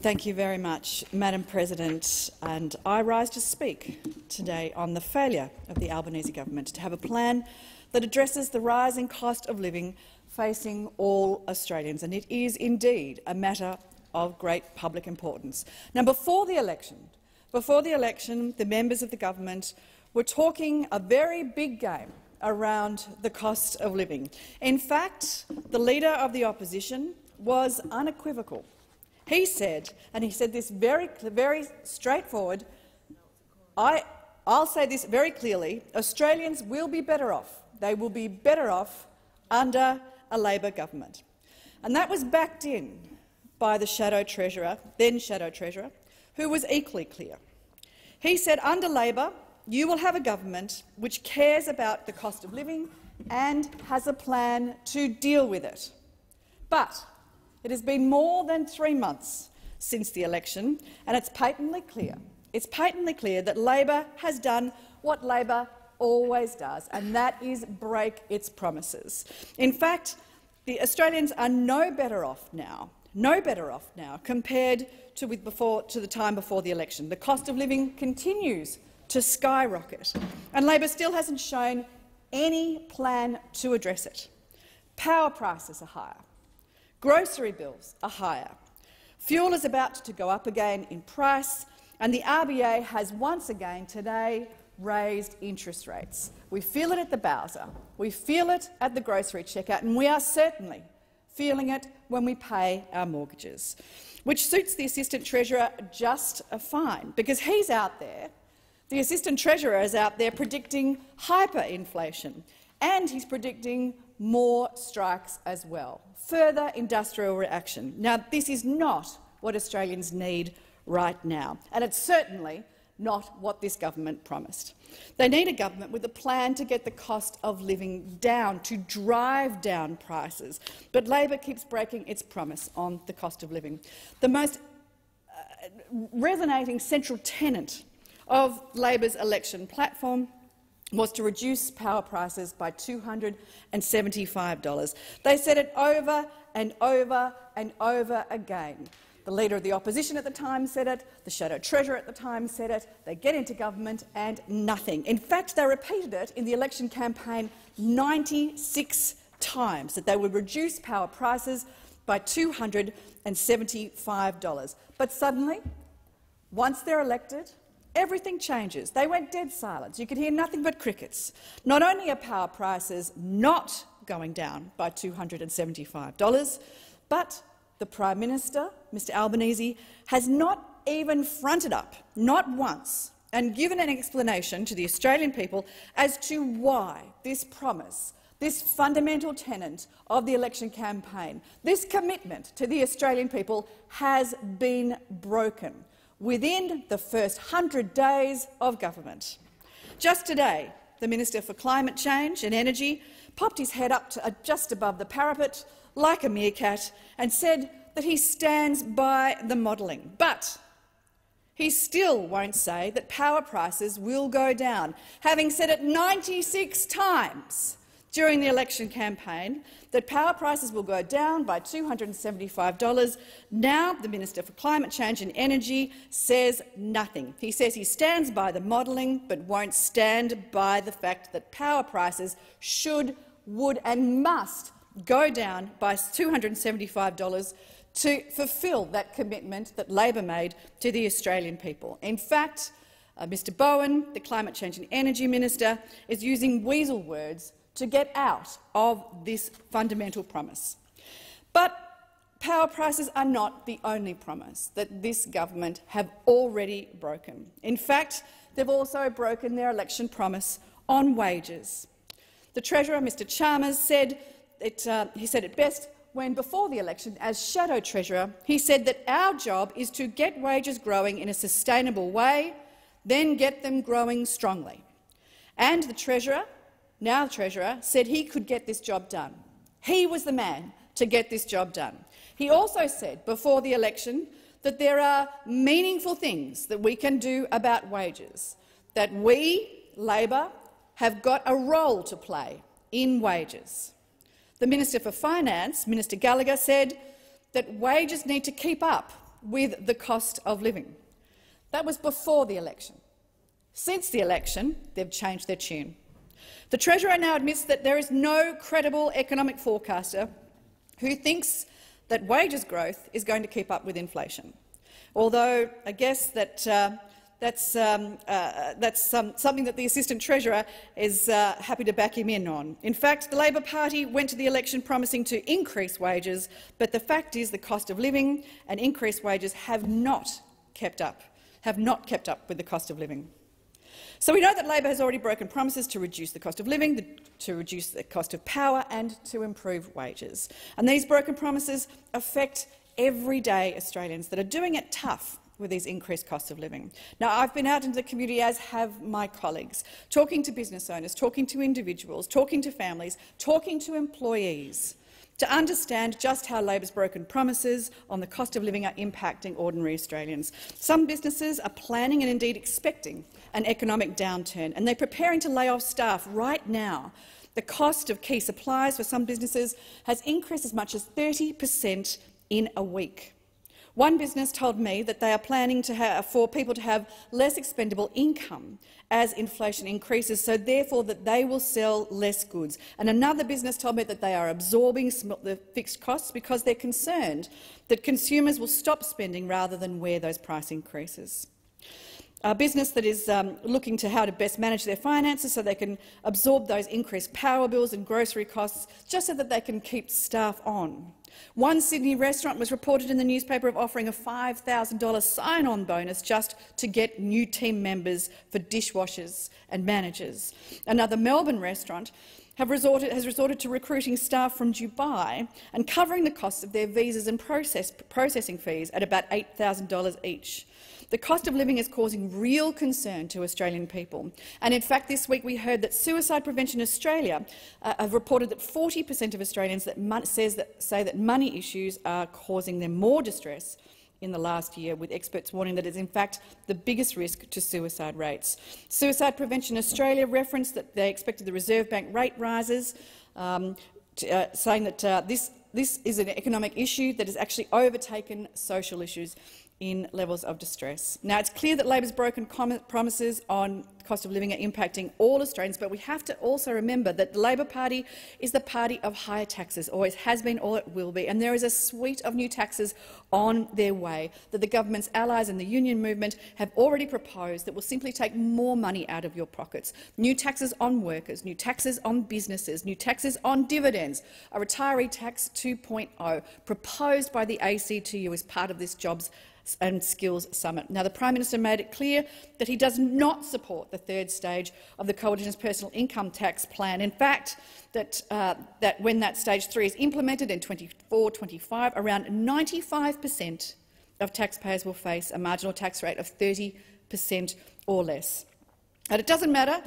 Thank you very much, Madam President. And I rise to speak today on the failure of the Albanese government to have a plan that addresses the rising cost of living facing all Australians. And it is indeed a matter of great public importance. Now, before the election, before the election, the members of the government were talking a very big game around the cost of living. In fact, the leader of the opposition was unequivocal. He said, and he said this very, very straightforward, I, I'll say this very clearly, Australians will be better off. They will be better off under a Labor government. And that was backed in by the Shadow Treasurer, then Shadow Treasurer, who was equally clear. He said, under Labor, you will have a government which cares about the cost of living and has a plan to deal with it. But it has been more than three months since the election, and it's patently clear, it's patently clear that Labor has done what Labor always does, and that is break its promises. In fact, the Australians are no better off now, no better off now compared to, with before, to the time before the election. The cost of living continues to skyrocket, and Labor still hasn't shown any plan to address it. Power prices are higher. Grocery bills are higher. Fuel is about to go up again in price, and the RBA has once again today raised interest rates. We feel it at the Bowser, we feel it at the grocery checkout, and we are certainly feeling it when we pay our mortgages, which suits the Assistant Treasurer just a fine, because he's out there, the Assistant Treasurer is out there predicting hyperinflation, and he's predicting more strikes as well, further industrial reaction. Now, this is not what Australians need right now, and it's certainly not what this government promised. They need a government with a plan to get the cost of living down, to drive down prices. But Labor keeps breaking its promise on the cost of living. The most uh, resonating central tenet of Labor's election platform was to reduce power prices by $275. They said it over and over and over again. The Leader of the Opposition at the time said it, the Shadow Treasurer at the time said it, they get into government and nothing. In fact, they repeated it in the election campaign 96 times, that they would reduce power prices by $275. But suddenly, once they're elected, everything changes. They went dead silent. You could hear nothing but crickets. Not only are power prices not going down by $275, but the Prime Minister, Mr Albanese, has not even fronted up, not once, and given an explanation to the Australian people as to why this promise, this fundamental tenet of the election campaign, this commitment to the Australian people has been broken within the first hundred days of government. Just today, the Minister for Climate Change and Energy popped his head up to, uh, just above the parapet like a meerkat and said that he stands by the modelling. But he still won't say that power prices will go down, having said it 96 times during the election campaign that power prices will go down by $275. Now the Minister for Climate Change and Energy says nothing. He says he stands by the modelling but won't stand by the fact that power prices should, would and must go down by $275 to fulfil that commitment that Labor made to the Australian people. In fact, uh, Mr Bowen, the Climate Change and Energy Minister, is using weasel words to get out of this fundamental promise. But power prices are not the only promise that this government have already broken. In fact, they've also broken their election promise on wages. The Treasurer, Mr Chalmers, said it, uh, he said it best when, before the election, as Shadow Treasurer, he said that our job is to get wages growing in a sustainable way, then get them growing strongly. And the Treasurer now the Treasurer, said he could get this job done. He was the man to get this job done. He also said before the election that there are meaningful things that we can do about wages, that we, Labor, have got a role to play in wages. The Minister for Finance, Minister Gallagher, said that wages need to keep up with the cost of living. That was before the election. Since the election, they've changed their tune. The Treasurer now admits that there is no credible economic forecaster who thinks that wages growth is going to keep up with inflation. Although I guess that uh, that's, um, uh, that's um, something that the Assistant Treasurer is uh, happy to back him in on. In fact, the Labor Party went to the election promising to increase wages, but the fact is the cost of living and increased wages have not kept up, have not kept up with the cost of living. So we know that Labor has already broken promises to reduce the cost of living, the, to reduce the cost of power and to improve wages. And these broken promises affect everyday Australians that are doing it tough with these increased costs of living. Now, I've been out into the community, as have my colleagues, talking to business owners, talking to individuals, talking to families, talking to employees. to understand just how Labor's broken promises on the cost of living are impacting ordinary Australians. Some businesses are planning and indeed expecting an economic downturn, and they're preparing to lay off staff right now. The cost of key supplies for some businesses has increased as much as 30 per cent in a week. One business told me that they are planning to have, for people to have less expendable income as inflation increases, so therefore that they will sell less goods. And another business told me that they are absorbing the fixed costs because they're concerned that consumers will stop spending rather than wear those price increases a business that is um, looking to how to best manage their finances so they can absorb those increased power bills and grocery costs just so that they can keep staff on. One Sydney restaurant was reported in the newspaper of offering a $5,000 sign-on bonus just to get new team members for dishwashers and managers. Another Melbourne restaurant resorted, has resorted to recruiting staff from Dubai and covering the costs of their visas and process, processing fees at about $8,000 each. The cost of living is causing real concern to Australian people. And in fact, this week we heard that Suicide Prevention Australia uh, have reported that 40 per cent of Australians that says that, say that money issues are causing them more distress in the last year, with experts warning that it is in fact the biggest risk to suicide rates. Suicide Prevention Australia referenced that they expected the Reserve Bank rate rises, um, to, uh, saying that uh, this, this is an economic issue that has actually overtaken social issues in levels of distress. Now, it's clear that Labor's broken promises on cost of living are impacting all Australians, but we have to also remember that the Labor Party is the party of higher taxes, always has been, or it will be, and there is a suite of new taxes on their way that the government's allies in the union movement have already proposed that will simply take more money out of your pockets. New taxes on workers, new taxes on businesses, new taxes on dividends, a retiree tax 2.0 proposed by the ACTU as part of this jobs and Skills Summit. Now, the Prime Minister made it clear that he does not support the third stage of the Coalition's personal income tax plan. In fact, that, uh, that when that stage three is implemented in 24-25, around 95 per cent of taxpayers will face a marginal tax rate of 30 per cent or less. And it doesn't matter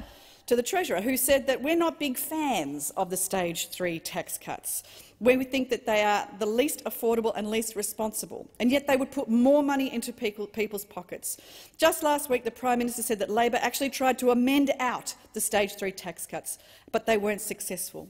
to the Treasurer, who said that we're not big fans of the stage three tax cuts where we think that they are the least affordable and least responsible, and yet they would put more money into people, people's pockets. Just last week, the Prime Minister said that Labor actually tried to amend out the stage three tax cuts, but they weren't successful.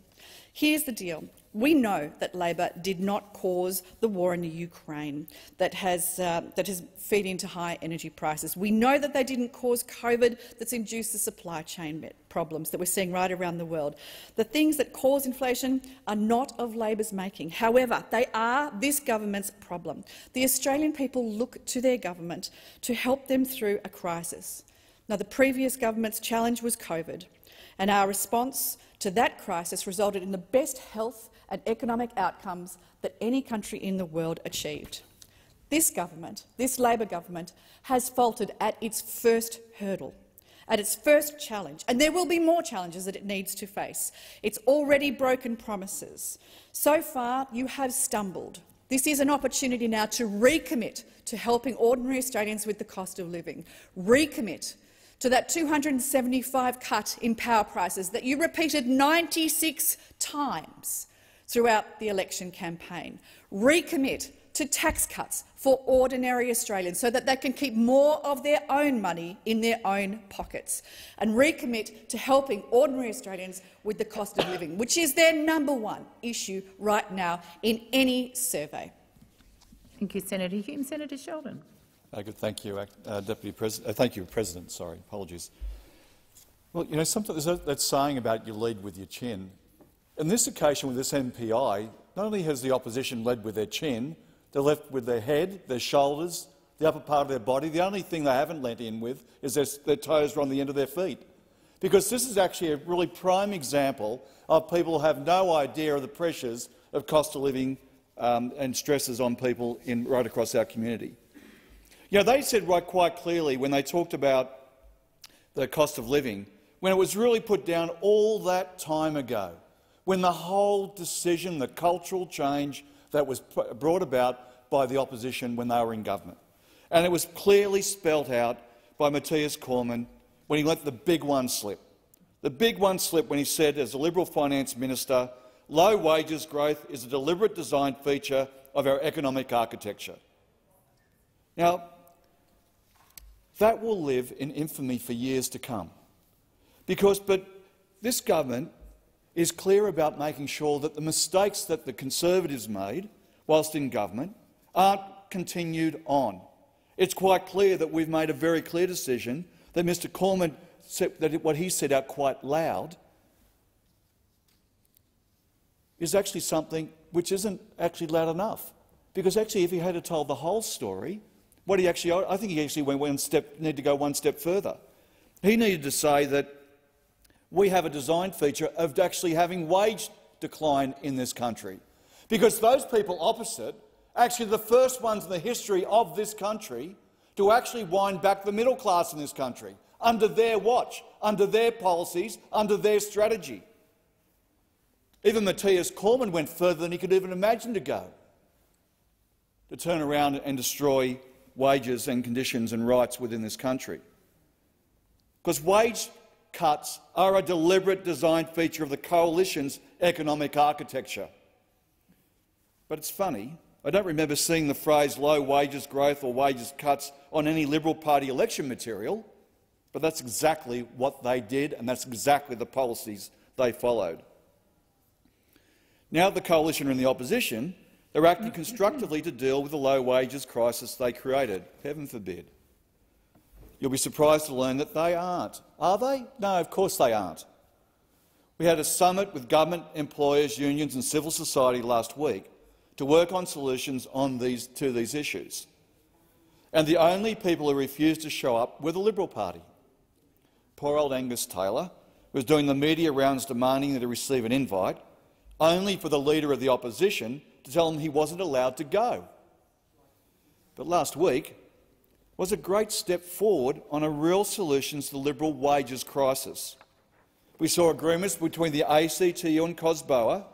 Here's the deal. We know that Labor did not cause the war in the Ukraine that has, uh, that has fed into high energy prices. We know that they didn't cause COVID that's induced the supply chain problems that we're seeing right around the world. The things that cause inflation are not of Labor's making. However, they are this government's problem. The Australian people look to their government to help them through a crisis. Now, the previous government's challenge was COVID, and our response to that crisis resulted in the best health and economic outcomes that any country in the world achieved. This government, this Labor government, has faltered at its first hurdle, at its first challenge, and there will be more challenges that it needs to face. It's already broken promises. So far, you have stumbled. This is an opportunity now to recommit to helping ordinary Australians with the cost of living, recommit to that 275 cut in power prices that you repeated 96 times throughout the election campaign. Recommit to tax cuts for ordinary Australians so that they can keep more of their own money in their own pockets and recommit to helping ordinary Australians with the cost of living, which is their number one issue right now in any survey. Thank you, Senator Hume. Senator Sheldon. Thank you, uh, Deputy President. Uh, thank you, President. Sorry, apologies. Well, you know, sometimes there's that saying about you lead with your chin. In this occasion with this MPI, not only has the opposition led with their chin, they're left with their head, their shoulders, the upper part of their body. The only thing they haven't lent in with is their, their toes are on the end of their feet. Because this is actually a really prime example of people who have no idea of the pressures of cost of living um, and stresses on people in, right across our community. You know, they said right quite clearly when they talked about the cost of living, when it was really put down all that time ago, when the whole decision, the cultural change that was brought about by the opposition when they were in government. And it was clearly spelt out by Matthias Cormann when he let the big one slip. The big one slip when he said, as a Liberal finance minister, low wages growth is a deliberate design feature of our economic architecture. Now, that will live in infamy for years to come. Because, but this government is clear about making sure that the mistakes that the Conservatives made whilst in government aren't continued on. It's quite clear that we've made a very clear decision that Mr Cormann said that what he said out quite loud is actually something which isn't actually loud enough. Because actually, if he had told the whole story, what he actually, I think he actually went one step, needed to go one step further. He needed to say that we have a design feature of actually having wage decline in this country. Because those people opposite actually the first ones in the history of this country to actually wind back the middle class in this country, under their watch, under their policies, under their strategy. Even Matthias Cormann went further than he could even imagine to go, to turn around and destroy wages and conditions and rights within this country. Because wage cuts are a deliberate design feature of the coalition's economic architecture. But it's funny, I don't remember seeing the phrase low wages growth or wages cuts on any Liberal Party election material, but that's exactly what they did and that's exactly the policies they followed. Now the coalition are in the opposition, they're acting constructively to deal with the low wages crisis they created. Heaven forbid. You'll be surprised to learn that they aren't. Are they? No, of course they aren't. We had a summit with government, employers, unions and civil society last week to work on solutions on these, to these issues. And the only people who refused to show up were the Liberal Party. Poor old Angus Taylor was doing the media rounds demanding that he receive an invite, only for the Leader of the Opposition to tell him he wasn't allowed to go. But last week, was a great step forward on a real solution to the Liberal wages crisis. We saw agreements between the ACTU and COSBOA,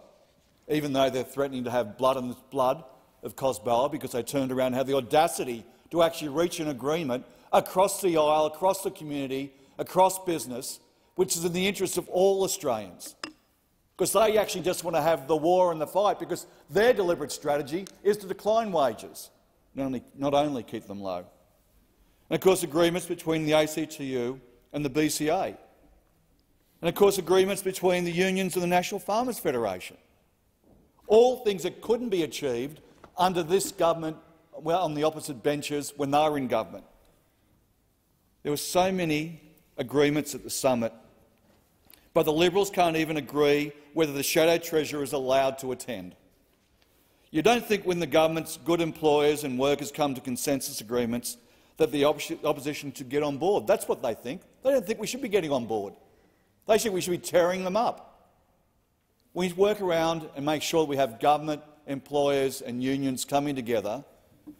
even though they're threatening to have blood on the blood of COSBOA because they turned around and had the audacity to actually reach an agreement across the aisle, across the community, across business, which is in the interest of all Australians. Because they actually just want to have the war and the fight because their deliberate strategy is to decline wages, not only, not only keep them low. And of course agreements between the ACTU and the BCA. And of course agreements between the unions and the National Farmers Federation. All things that couldn't be achieved under this government well, on the opposite benches when they were in government. There were so many agreements at the summit, but the Liberals can't even agree whether the Shadow Treasurer is allowed to attend. You don't think when the government's good employers and workers come to consensus agreements that the opposition should get on board. That's what they think. They don't think we should be getting on board. They think we should be tearing them up. We work around and make sure we have government, employers and unions coming together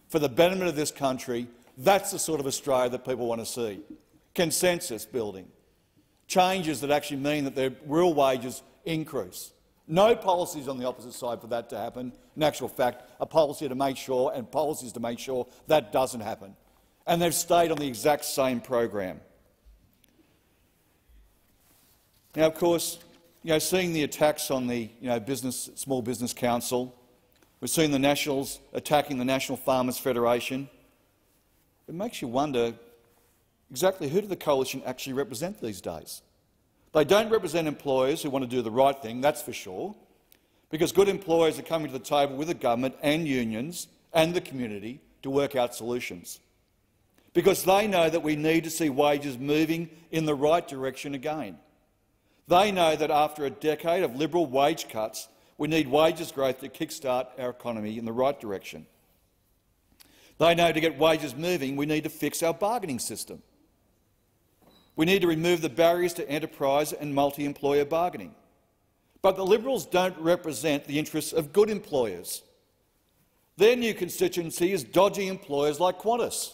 for the betterment of this country. That's the sort of Australia that people want to see. Consensus building. Changes that actually mean that their real wages increase. No policies on the opposite side for that to happen. In actual fact, a policy to make sure and policies to make sure that doesn't happen and they've stayed on the exact same program. Now, of course, you know, seeing the attacks on the you know, business, Small Business Council, we've seen the Nationals attacking the National Farmers Federation. It makes you wonder exactly who do the coalition actually represent these days? They don't represent employers who want to do the right thing, that's for sure, because good employers are coming to the table with the government and unions and the community to work out solutions because they know that we need to see wages moving in the right direction again. They know that after a decade of Liberal wage cuts, we need wages growth to kickstart our economy in the right direction. They know to get wages moving, we need to fix our bargaining system. We need to remove the barriers to enterprise and multi-employer bargaining. But the Liberals don't represent the interests of good employers. Their new constituency is dodgy employers like Qantas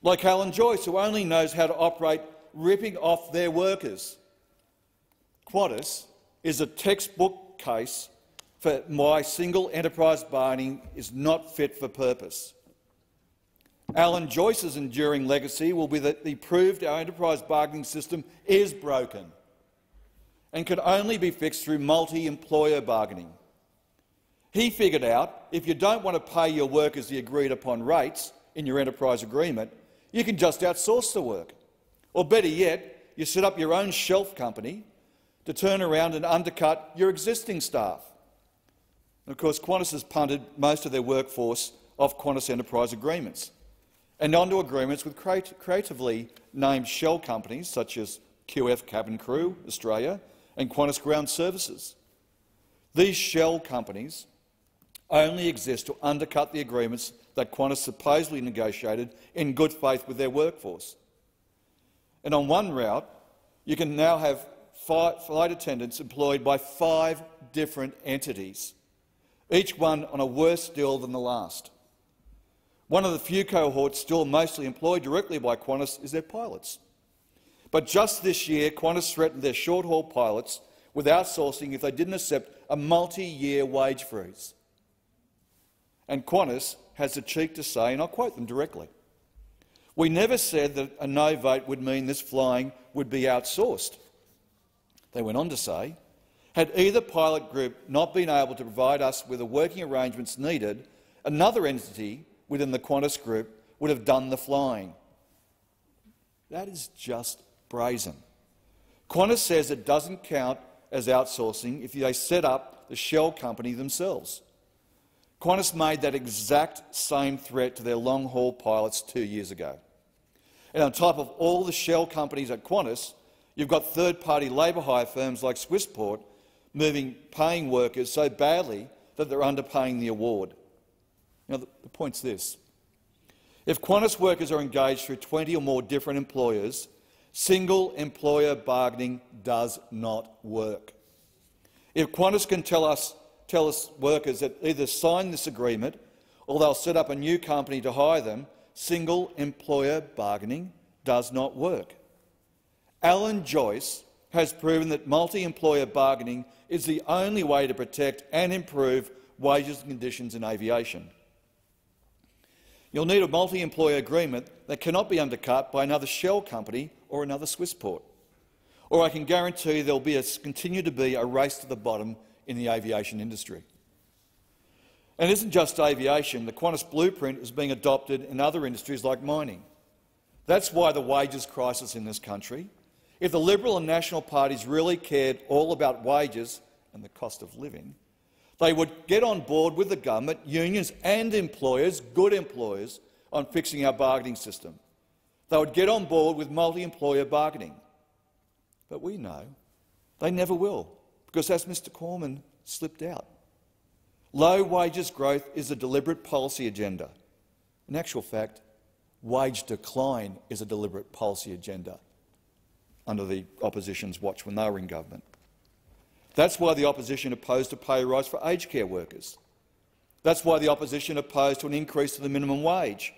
like Alan Joyce, who only knows how to operate ripping off their workers. Qantas is a textbook case for why single enterprise bargaining is not fit for purpose. Alan Joyce's enduring legacy will be that he proved our enterprise bargaining system is broken. and can only be fixed through multi-employer bargaining. He figured out if you don't want to pay your workers the agreed-upon rates in your enterprise agreement, you can just outsource the work. Or better yet, you set up your own shelf company to turn around and undercut your existing staff. And of course, Qantas has punted most of their workforce off Qantas enterprise agreements and onto agreements with creatively named shell companies such as QF Cabin Crew Australia and Qantas Ground Services. These shell companies only exist to undercut the agreements that Qantas supposedly negotiated in good faith with their workforce. And on one route, you can now have flight attendants employed by five different entities, each one on a worse deal than the last. One of the few cohorts still mostly employed directly by Qantas is their pilots. But just this year, Qantas threatened their short-haul pilots with outsourcing if they didn't accept a multi-year wage freeze. And Qantas has the cheek to say, and I'll quote them directly, we never said that a no vote would mean this flying would be outsourced. They went on to say, had either pilot group not been able to provide us with the working arrangements needed, another entity within the Qantas group would have done the flying. That is just brazen. Qantas says it doesn't count as outsourcing if they set up the shell company themselves. Qantas made that exact same threat to their long-haul pilots two years ago. And on top of all the shell companies at Qantas, you've got third-party labour hire firms like Swissport moving paying workers so badly that they're underpaying the award. Now, the, the point's this. If Qantas workers are engaged through 20 or more different employers, single employer bargaining does not work. If Qantas can tell us tell us workers that either sign this agreement or they'll set up a new company to hire them, single employer bargaining does not work. Alan Joyce has proven that multi-employer bargaining is the only way to protect and improve wages and conditions in aviation. You'll need a multi-employer agreement that cannot be undercut by another shell company or another Swissport. Or I can guarantee there will continue to be a race to the bottom in the aviation industry. And it isn't just aviation. The Qantas blueprint is being adopted in other industries like mining. That's why the wages crisis in this country. If the Liberal and National parties really cared all about wages and the cost of living, they would get on board with the government, unions and employers, good employers, on fixing our bargaining system. They would get on board with multi-employer bargaining. But we know they never will. Because as Mr Cormann slipped out, low wages growth is a deliberate policy agenda. In actual fact, wage decline is a deliberate policy agenda under the opposition's watch when they were in government. That's why the opposition opposed a pay rise for aged care workers. That's why the opposition opposed to an increase to the minimum wage.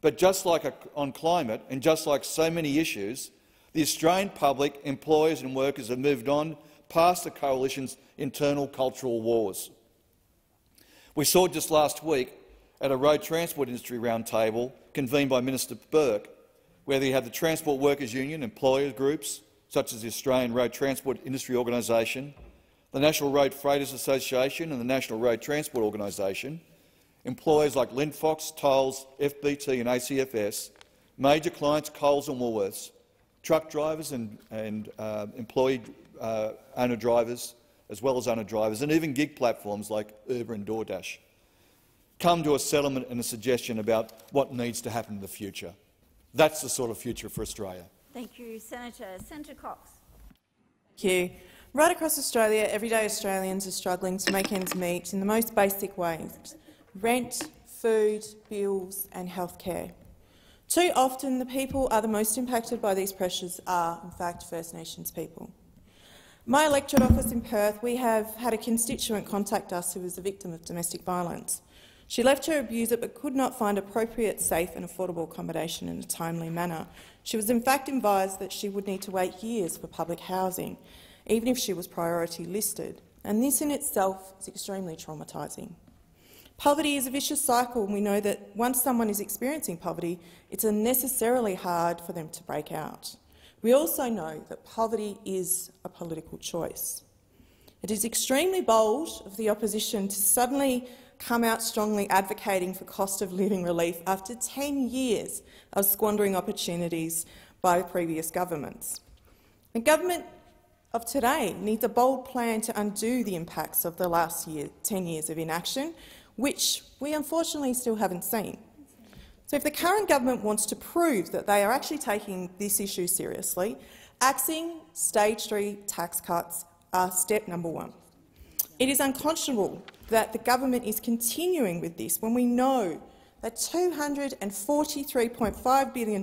But just like on climate and just like so many issues, the Australian public, employers and workers have moved on past the coalition's internal cultural wars. We saw just last week at a road transport industry roundtable convened by Minister Burke, where they had the Transport Workers Union, employer groups such as the Australian Road Transport Industry Organisation, the National Road Freighters Association and the National Road Transport Organisation, employers like Linfox, Tolls, FBT and ACFS, major clients Coles and Woolworths, truck drivers and, and uh, employee uh, owner-drivers, as well as owner-drivers, and even gig platforms like Uber and DoorDash, come to a settlement and a suggestion about what needs to happen in the future. That's the sort of future for Australia. Thank you, Senator. Senator Cox. Thank you. Right across Australia, everyday Australians are struggling to make ends meet in the most basic ways – rent, food, bills and healthcare. Too often, the people are the most impacted by these pressures are, in fact, First Nations people. My electorate office in Perth, we have had a constituent contact us who was a victim of domestic violence. She left her abuser but could not find appropriate, safe and affordable accommodation in a timely manner. She was in fact advised that she would need to wait years for public housing, even if she was priority listed, and this in itself is extremely traumatising. Poverty is a vicious cycle, and we know that once someone is experiencing poverty, it's unnecessarily hard for them to break out. we also know that poverty is a political choice. It is extremely bold of the opposition to suddenly come out strongly advocating for cost of living relief after 10 years of squandering opportunities by previous governments. The government of today needs a bold plan to undo the impacts of the last year, 10 years of inaction, which we unfortunately still haven't seen. So if the current government wants to prove that they are actually taking this issue seriously, axing stage three tax cuts are step number one. It is unconscionable that the government is continuing with this when we know that $243.5 billion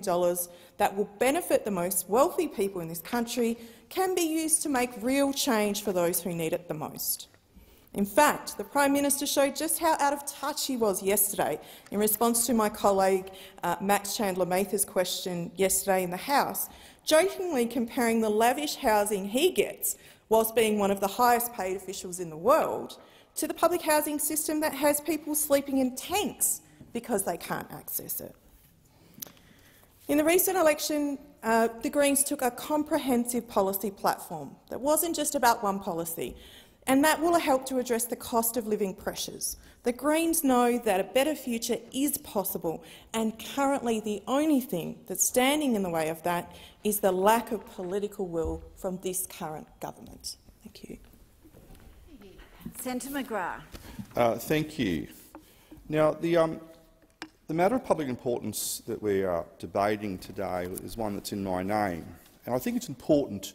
that will benefit the most wealthy people in this country can be used to make real change for those who need it the most. In fact, the Prime Minister showed just how out of touch he was yesterday in response to my colleague uh, Max Chandler-Mather's question yesterday in the House, jokingly comparing the lavish housing he gets whilst being one of the highest paid officials in the world to the public housing system that has people sleeping in tanks because they can't access it. In the recent election, uh, the Greens took a comprehensive policy platform that wasn't just about one policy, and that will help to address the cost of living pressures. The Greens know that a better future is possible, and currently the only thing that's standing in the way of that is the lack of political will from this current government. Thank you. Senator McGrath. Uh, thank you. Now, the, um, the matter of public importance that we are debating today is one that's in my name. And I think it's important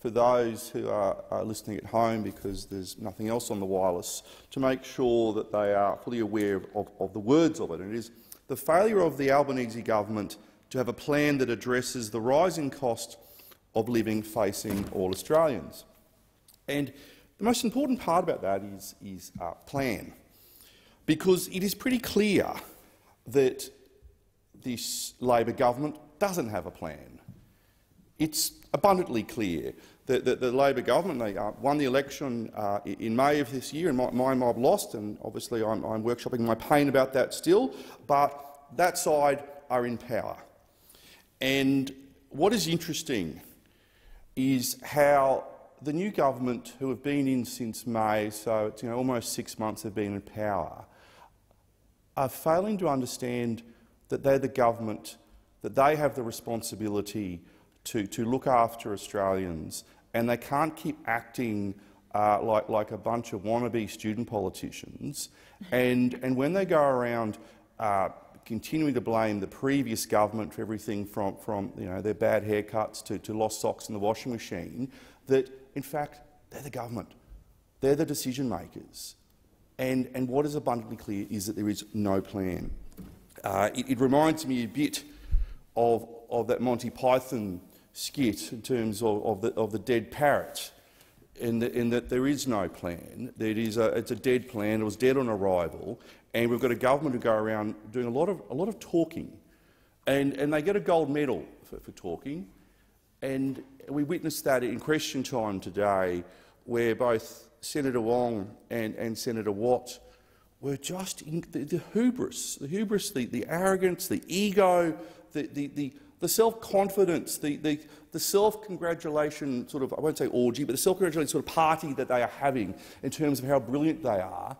for those who are, are, listening at home, because there's nothing else on the wireless, to make sure that they are fully aware of, of, of the words of it. And it is the failure of the Albanese government to have a plan that addresses the rising cost of living facing all Australians. And the most important part about that is, is uh, plan, because it is pretty clear that this Labor government doesn't have a plan. It's abundantly clear that, that the Labor government they, uh, won the election uh, in May of this year, and my, my mob lost, and obviously I'm, I'm workshopping my pain about that still, but that side are in power. And what is interesting is how the new government, who have been in since May, so it's you know, almost six months they've been in power, are failing to understand that they're the government, that they have the responsibility to, to look after Australians, and they can't keep acting uh, like, like a bunch of wannabe student politicians. And, and when they go around uh, continuing to blame the previous government for everything from, from you know, their bad haircuts to, to lost socks in the washing machine, that in fact they're the government. They're the decision makers. And, and what is abundantly clear is that there is no plan. Uh, it, it, reminds me a bit of, of that Monty Python skit in terms of, of, the, of the dead parrot, in, the, in, that there is no plan. It is a, it's a dead plan. It was dead on arrival, and we've got a government who go around doing a lot of, a lot of talking, and, and they get a gold medal for, for talking. And we witnessed that in question time today, where both Senator Wong and, and Senator Watt were just in the, the hubris, the hubris, the, the arrogance, the ego, the, the, the, the self-confidence, the, the, the self-congratulation sort of, I won't say orgy, but the self-congratulation sort of party that they are having in terms of how brilliant they are,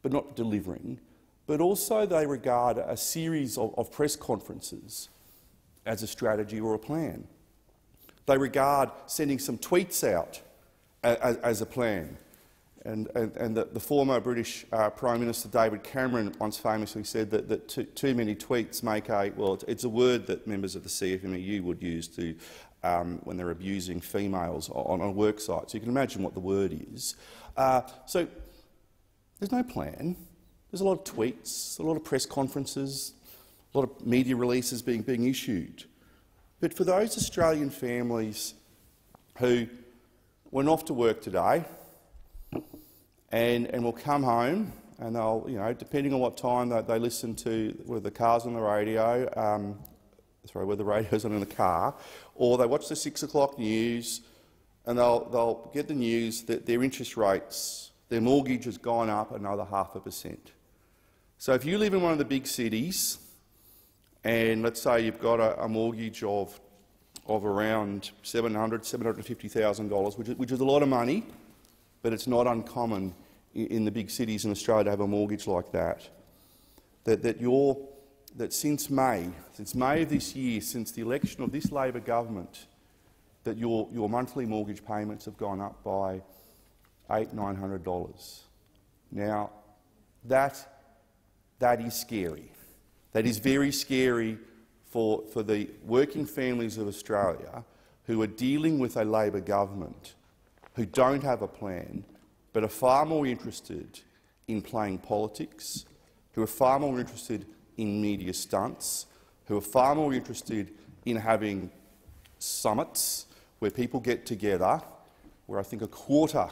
but not delivering. But also they regard a series of, of press conferences as a strategy or a plan. They regard sending some tweets out as, as a plan. And, and, and the, the, former British uh, Prime Minister David Cameron once famously said that, that too, too, many tweets make a, well, it's a word that members of the CFMEU would use to, um, when they're abusing females on, a work site. So you can imagine what the word is. Uh, so there's no plan. There's a lot of tweets, a lot of press conferences, a lot of media releases being, being issued. But for those Australian families who went off to work today and, and will come home and they'll, you know, depending on what time they, they listen to, whether the car's on the radio, um, sorry, whether the radio's on in the car, or they watch the six o'clock news and they'll, they'll get the news that their interest rates, their mortgage has gone up another half a percent. So if you live in one of the big cities and let's say you've got a, a mortgage of of around $700,000, $750,000, which, which is a lot of money, but it's not uncommon in, the big cities in Australia to have a mortgage like that, that, that, you that since May, since May of this year, since the election of this Labor government, that your, your monthly mortgage payments have gone up by eight, nine hundred dollars. Now, that, that is scary. That is very scary for, for the working families of Australia who are dealing with a Labor government who don't have a plan but are far more interested in playing politics, who are far more interested in media stunts, who are far more interested in having summits where people get together, where I think a quarter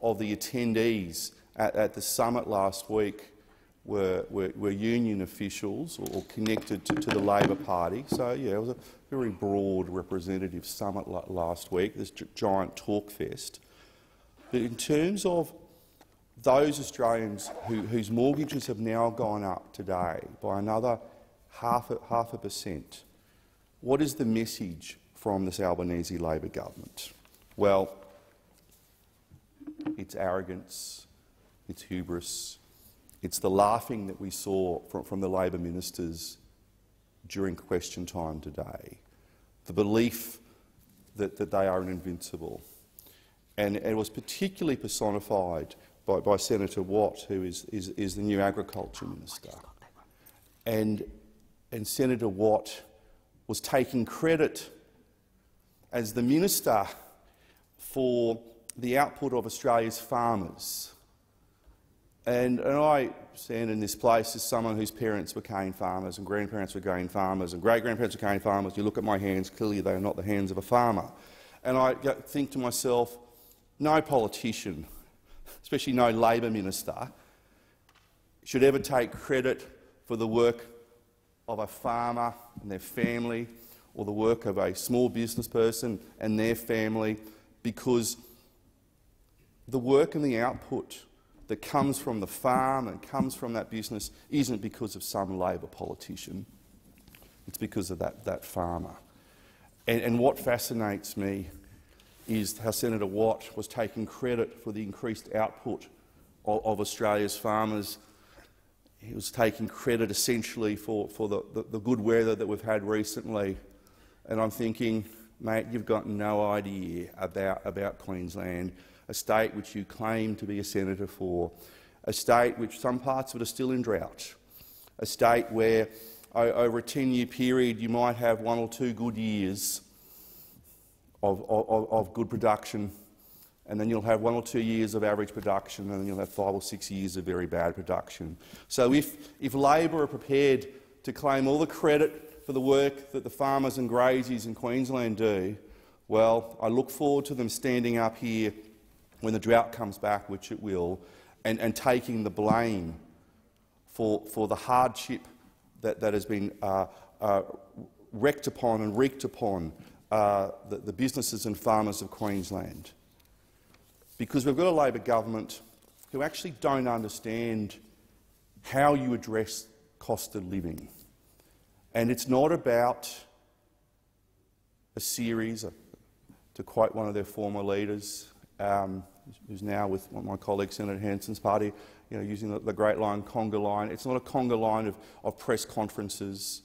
of the attendees at, at the summit last week were, were, were union officials or, or connected to, to, the Labor Party. So, yeah, it was a very broad representative summit last week, this giant talk fest. But in terms of those Australians who, whose mortgages have now gone up today by another half a, half a percent, what is the message from this Albanese Labor government? Well, it's arrogance, it's hubris, it's the laughing that we saw from, from the Labor ministers during question time today, the belief that, that they are invincible. And it was particularly personified by, by Senator Watt, who is, is, is the new Agriculture Minister. And, and Senator Watt was taking credit as the Minister for the output of Australia's farmers. And, and I stand in this place as someone whose parents were cane farmers and grandparents were cane farmers and great-grandparents were cane farmers. You look at my hands, clearly they are not the hands of a farmer. And I think to myself, no politician, especially no Labor minister, should ever take credit for the work of a farmer and their family or the work of a small business person and their family because the work and the output that comes from the farm and comes from that business isn't because of some Labor politician. It's because of that, that farmer. And, and what fascinates me is how Senator Watt was taking credit for the increased output of, of Australia's farmers. He was taking credit essentially for, for the, the, the good weather that we've had recently. And I'm thinking, mate, you've got no idea about, about Queensland, a state which you claim to be a senator for, a state which some parts of it are still in drought, a state where over a 10-year period you might have one or two good years of, of, of good production, and then you'll have one or two years of average production, and then you'll have five or six years of very bad production. So if, if Labor are prepared to claim all the credit for the work that the farmers and graziers in Queensland do, well, I look forward to them standing up here when the drought comes back, which it will, and, and taking the blame for, for the hardship that, that has been uh, uh, wrecked upon and wreaked upon uh, the, the businesses and farmers of Queensland. Because we've got a Labor government who actually don't understand how you address cost of living. And it's not about a series, to quote one of their former leaders, um, who's now with my colleague Senator Hanson's party, you know, using the, the great line, conga line. It's not a conga line of, of press conferences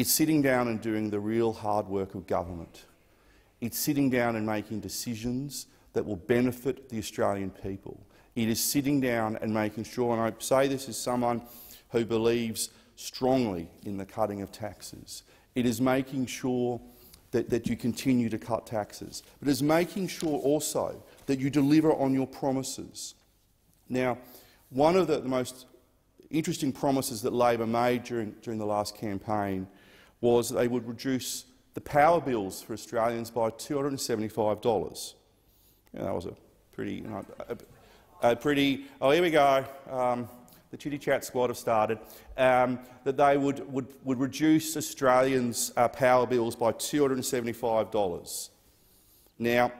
it's sitting down and doing the real hard work of government. It's sitting down and making decisions that will benefit the Australian people. It is sitting down and making sure, and I say this as someone who believes strongly in the cutting of taxes, it is making sure that, that you continue to cut taxes, but it is making sure also that you deliver on your promises. Now, one of the, the most interesting promises that Labor made during, during the last campaign was that they would reduce the power bills for Australians by $275. Yeah, that was a pretty, you know, a, a, pretty. Oh, here we go. Um, the chitty chat squad have started. Um, that they would, would, would reduce Australians' uh, power bills by $275. Now,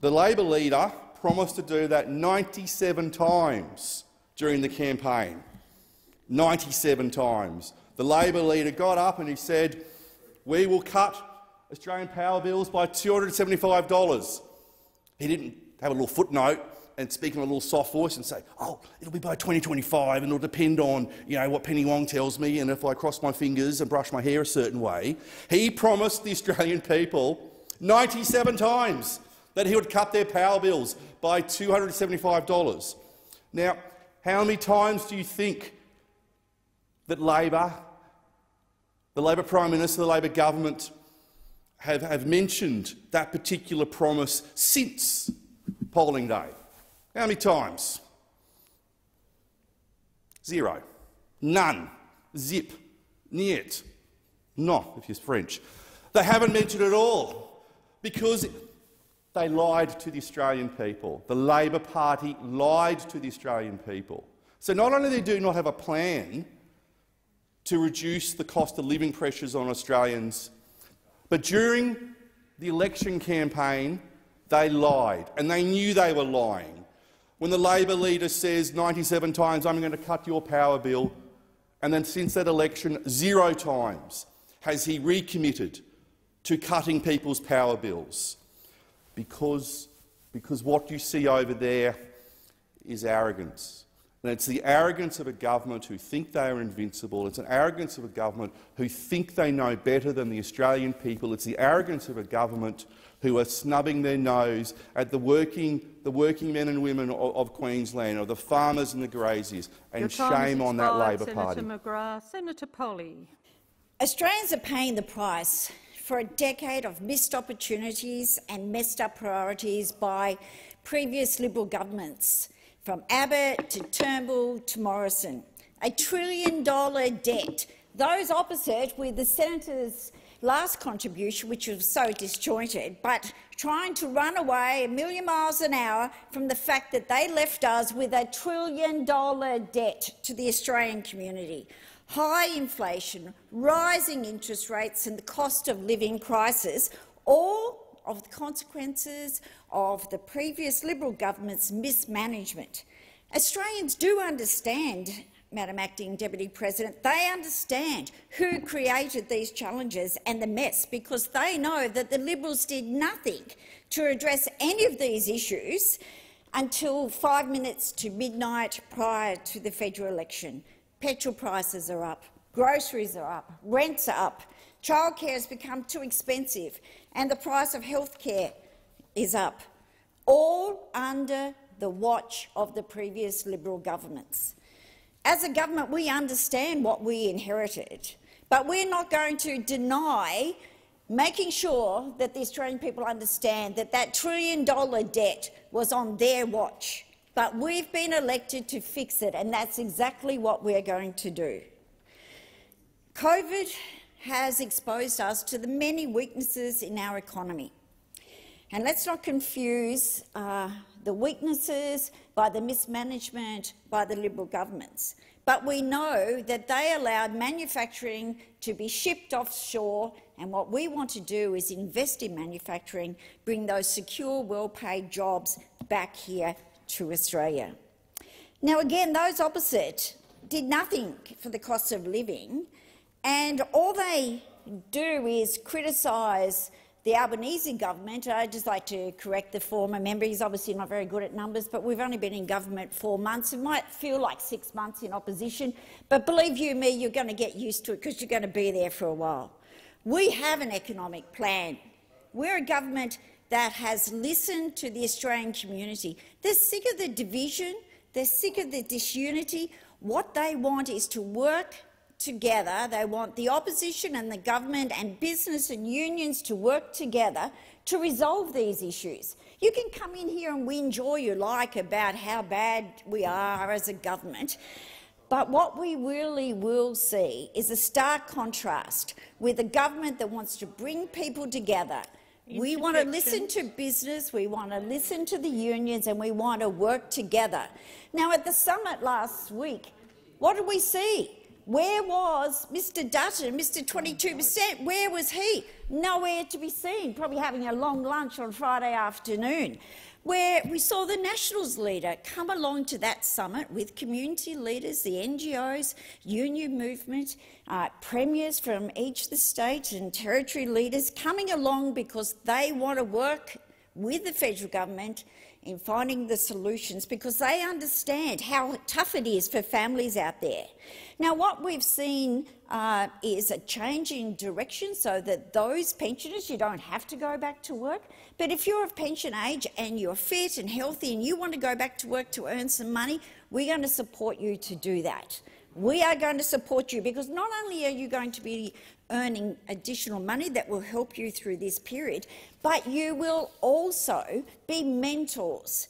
the Labor leader promised to do that 97 times during the campaign. 97 times. The Labor leader got up and he said, we will cut Australian power bills by $275. He didn't have a little footnote and speak in a little soft voice and say, oh, it'll be by 2025 and it'll depend on you know, what Penny Wong tells me and if I cross my fingers and brush my hair a certain way. He promised the Australian people 97 times that he would cut their power bills by $275. Now, how many times do you think that Labor, the Labor Prime Minister, the Labor government have, have mentioned that particular promise since polling day? How many times? Zero. None. Zip. Niet. No, if you're French. They haven't mentioned it at all because they lied to the Australian people. The Labor Party lied to the Australian people. So not only do they do not have a plan to reduce the cost of living pressures on Australians, but during the election campaign, they lied, and they knew they were lying. When the Labor leader says 97 times, I'm going to cut your power bill, and then since that election, zero times has he recommitted to cutting people's power bills because, because what you see over there is arrogance. And it's the arrogance of a government who think they are invincible. It's an arrogance of a government who think they know better than the Australian people. It's the arrogance of a government who are snubbing their nose at the working, the working men and women of, of Queensland, or the farmers and the graziers, and shame on that Labor Senator Party. McGrath. Senator Polley. Australians are paying the price for a decade of missed opportunities and messed up priorities by previous Liberal governments, from Abbott to Turnbull to Morrison. A trillion dollar debt. Those opposite with the senators' last contribution, which was so disjointed, but trying to run away a million miles an hour from the fact that they left us with a trillion dollar debt to the Australian community high inflation, rising interest rates and the cost of living crisis, all of the consequences of the previous Liberal government's mismanagement. Australians do understand, Madam Acting Deputy President, they understand who created these challenges and the mess because they know that the Liberals did nothing to address any of these issues until five minutes to midnight prior to the federal election. Petrol prices are up, groceries are up, rents are up, childcare has become too expensive and the price of health care is up, all under the watch of the previous Liberal governments. As a government, we understand what we inherited, but we're not going to deny making sure that the Australian people understand that that trillion-dollar debt was on their watch but we've been elected to fix it, and that's exactly what we're going to do. COVID has exposed us to the many weaknesses in our economy. And let's not confuse uh, the weaknesses by the mismanagement by the Liberal governments. But we know that they allowed manufacturing to be shipped offshore, and what we want to do is invest in manufacturing, bring those secure, well-paid jobs back here to Australia. Now, again, those opposite did nothing for the cost of living, and all they do is criticise the Albanese government. I'd just like to correct the former member. He's obviously not very good at numbers, but we've only been in government four months. It might feel like six months in opposition, but believe you me, you're going to get used to it because you're going to be there for a while. We have an economic plan. We're a government that has listened to the Australian community. They're sick of the division, they're sick of the disunity. What they want is to work together. They want the opposition and the government and business and unions to work together to resolve these issues. You can come in here and whinge all you like about how bad we are as a government, but what we really will see is a stark contrast with a government that wants to bring people together, we want to listen to business, we want to listen to the unions and we want to work together. Now, at the summit last week, what did we see? Where was Mr Dutton, Mr 22 per cent? Where was he? Nowhere to be seen, probably having a long lunch on Friday afternoon. where we saw the Nationals leader come along to that summit with community leaders, the NGOs, union movement, uh, premiers from each of the state and territory leaders coming along because they want to work with the federal government in finding the solutions because they understand how tough it is for families out there. Now, what we've seen uh, is a change in direction so that those pensioners, you don't have to go back to work, but if you're of pension age and you're fit and healthy and you want to go back to work to earn some money, we're going to support you to do that. We are going to support you because not only are you going to be earning additional money that will help you through this period, but you will also be mentors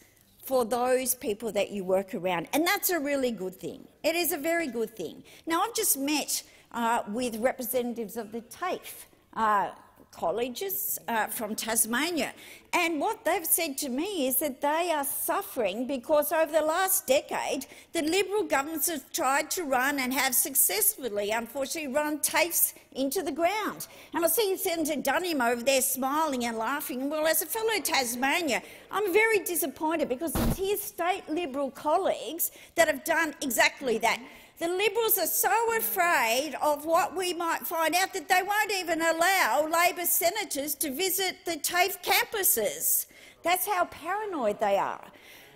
for those people that you work around. And that's a really good thing. It is a very good thing. Now, I've just met uh, with representatives of the TAFE uh, colleges uh, from Tasmania. And what they've said to me is that they are suffering because over the last decade, the Liberal governments have tried to run and have successfully, unfortunately, run TAFEs into the ground. And I see Senator Duniam over there smiling and laughing. Well, as a fellow Tasmania, I'm very disappointed because it's his state Liberal colleagues that have done exactly that. The Liberals are so afraid of what we might find out that they won't even allow Labor senators to visit the TAFE campuses. That's how paranoid they are.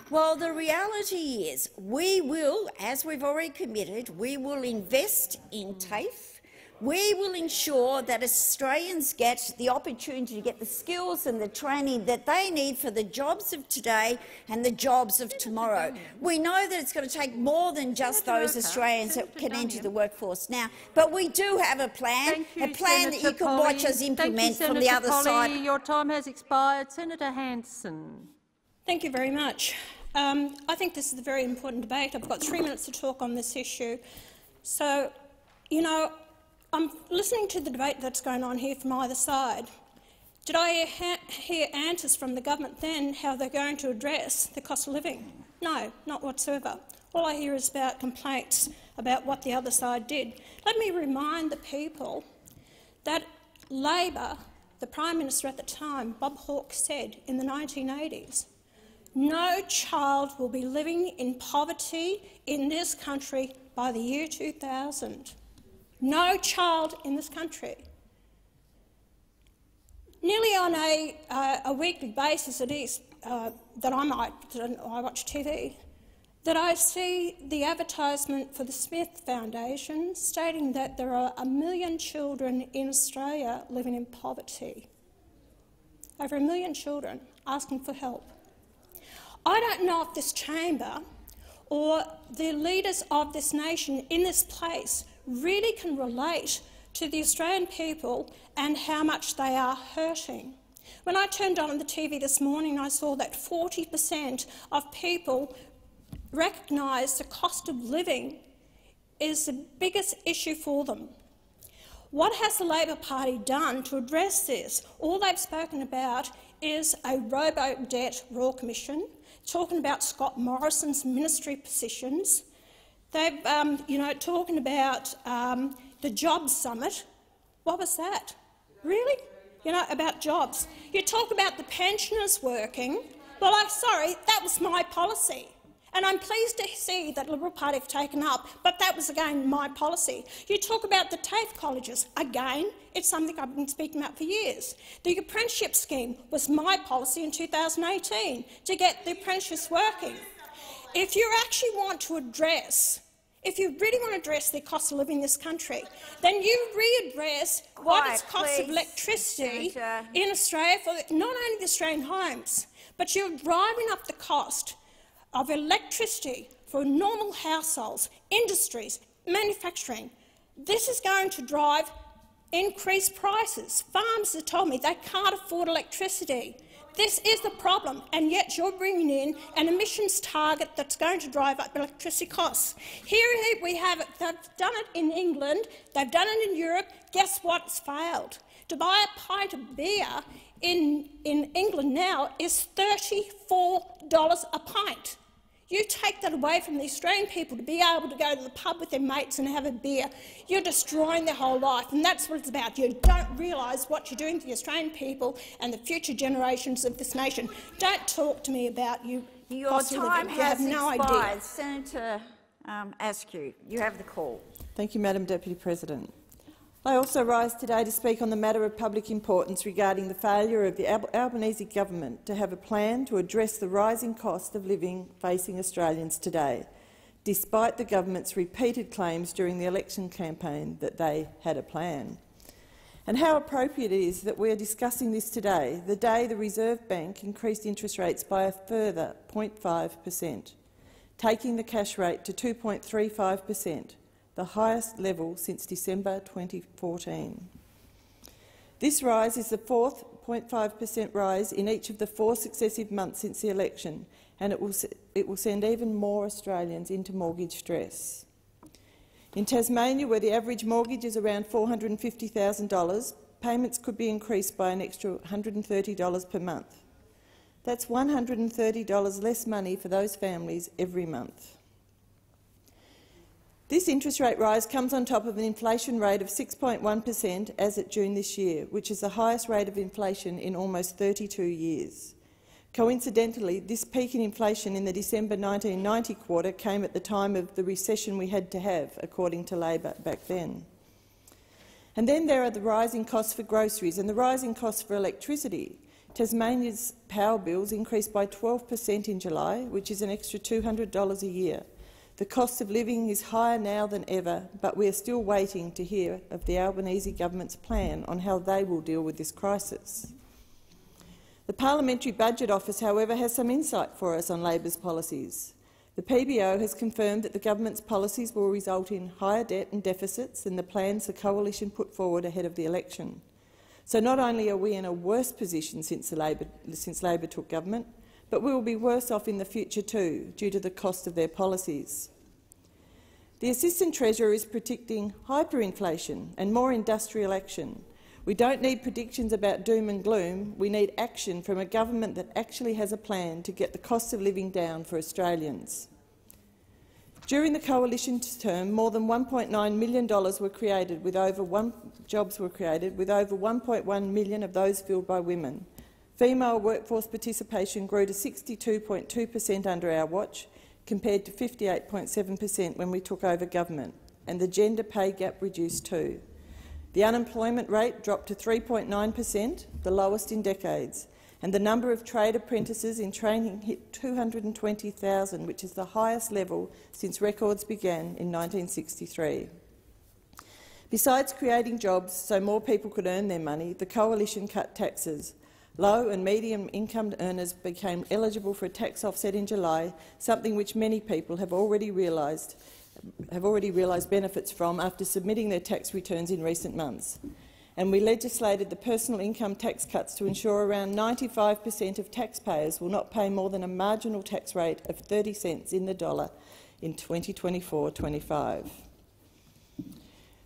Well, the reality is we will, as we've already committed, we will invest in TAFE we will ensure that Australians get the opportunity to get the skills and the training that they need for the jobs of today and the jobs of tomorrow. We know that it's going to take more than just those Australians that can enter the workforce now, but we do have a plan, you, a plan Senator that you can Polley. watch us implement you, from the other Polley. side. Your time has expired. Senator Hanson. Thank you very much. Um, I think this is a very important debate. I've got three minutes to talk on this issue. So, you know, I'm listening to the debate that's going on here from either side. Did I hear answers from the government then how they're going to address the cost of living? No, not whatsoever. All I hear is about complaints about what the other side did. Let me remind the people that Labor, the Prime Minister at the time, Bob Hawke, said in the 1980s, no child will be living in poverty in this country by the year 2000. No child in this country. Nearly on a, uh, a weekly basis, it is uh, that I might I watch TV, that I see the advertisement for the Smith Foundation stating that there are a million children in Australia living in poverty. Over a million children asking for help. I don't know if this chamber or the leaders of this nation in this place really can relate to the Australian people and how much they are hurting. When I turned on the TV this morning, I saw that 40 per cent of people recognise the cost of living is the biggest issue for them. What has the Labor Party done to address this? All they've spoken about is a robo-debt Royal Commission, talking about Scott Morrison's ministry positions, They've, um, you know, talking about um, the Jobs Summit. What was that? Really? You know, about jobs. You talk about the pensioners working. Well, I'm sorry, that was my policy. And I'm pleased to see that the Liberal Party have taken up, but that was again my policy. You talk about the TAFE colleges. Again, it's something I've been speaking about for years. The apprenticeship scheme was my policy in 2018 to get the apprentices working. If you actually want to address if you really want to address the cost of living in this country, then you readdress Quiet, what is cost please, of electricity Senator. in Australia for not only the Australian homes, but you're driving up the cost of electricity for normal households, industries, manufacturing. This is going to drive increased prices. Farmers have told me they can't afford electricity. This is the problem, and yet you're bringing in an emissions target that's going to drive up electricity costs. Here we have it. They've done it in England. They've done it in Europe. Guess what's failed. To buy a pint of beer in, in England now is $34 a pint. You take that away from the Australian people to be able to go to the pub with their mates and have a beer. You're destroying their whole life, and that's what it's about. You don't realise what you're doing to the Australian people and the future generations of this nation. Don't talk to me about you. Your time living. You has have no expired. idea. Senator um, Askew, you have the call. Thank you, Madam Deputy President. I also rise today to speak on the matter of public importance regarding the failure of the Al Albanese government to have a plan to address the rising cost of living facing Australians today, despite the government's repeated claims during the election campaign that they had a plan. And how appropriate it is that we are discussing this today, the day the Reserve Bank increased interest rates by a further 0.5 per cent, taking the cash rate to 2.35 per cent, the highest level since December 2014. This rise is the fourth 0.5 per cent rise in each of the four successive months since the election, and it will, it will send even more Australians into mortgage stress. In Tasmania, where the average mortgage is around $450,000, payments could be increased by an extra $130 per month. That's $130 less money for those families every month. This interest rate rise comes on top of an inflation rate of 6.1 per cent as at June this year, which is the highest rate of inflation in almost 32 years. Coincidentally, this peak in inflation in the December 1990 quarter came at the time of the recession we had to have, according to Labor back then. And then there are the rising costs for groceries and the rising costs for electricity. Tasmania's power bills increased by 12 per cent in July, which is an extra $200 a year. The cost of living is higher now than ever, but we are still waiting to hear of the Albanese government's plan on how they will deal with this crisis. The Parliamentary Budget Office, however, has some insight for us on Labor's policies. The PBO has confirmed that the government's policies will result in higher debt and deficits than the plans the coalition put forward ahead of the election. So not only are we in a worse position since, Labor, since Labor took government, but we will be worse off in the future too, due to the cost of their policies. The Assistant Treasurer is predicting hyperinflation and more industrial action. We don't need predictions about doom and gloom, we need action from a government that actually has a plan to get the cost of living down for Australians. During the coalition's term, more than $1.9 million were created, with over one jobs were created, with over 1.1 million of those filled by women. Female workforce participation grew to 62.2 per cent under our watch, compared to 58.7 per cent when we took over government, and the gender pay gap reduced too. The unemployment rate dropped to 3.9 per cent, the lowest in decades, and the number of trade apprentices in training hit 220,000, which is the highest level since records began in 1963. Besides creating jobs so more people could earn their money, the coalition cut taxes. Low and medium income earners became eligible for a tax offset in July, something which many people have already realised have already realised benefits from after submitting their tax returns in recent months. And we legislated the personal income tax cuts to ensure around 95 per cent of taxpayers will not pay more than a marginal tax rate of 30 cents in the dollar in 2024-25.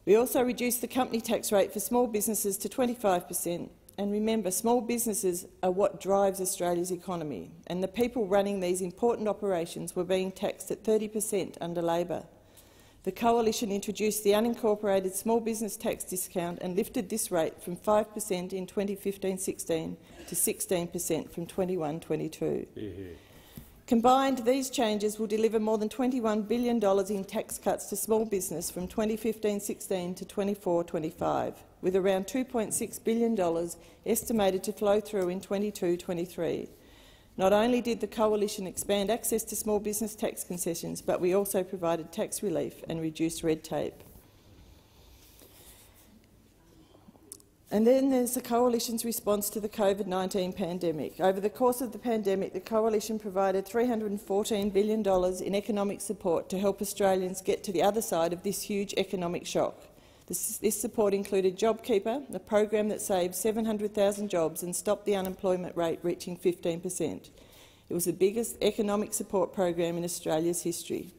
We also reduced the company tax rate for small businesses to 25 per cent and remember, small businesses are what drives Australia's economy, and the people running these important operations were being taxed at 30 per cent under Labor. The Coalition introduced the unincorporated small business tax discount and lifted this rate from 5 per cent in 2015-16 to 16 per cent from 21-22. Combined, these changes will deliver more than $21 billion in tax cuts to small business from 2015-16 to 24-25 with around $2.6 billion estimated to flow through in 22-23. Not only did the Coalition expand access to small business tax concessions, but we also provided tax relief and reduced red tape. And then there's the Coalition's response to the COVID-19 pandemic. Over the course of the pandemic, the Coalition provided $314 billion in economic support to help Australians get to the other side of this huge economic shock. This, this support included JobKeeper, a program that saved 700,000 jobs and stopped the unemployment rate reaching 15 per cent. It was the biggest economic support program in Australia's history.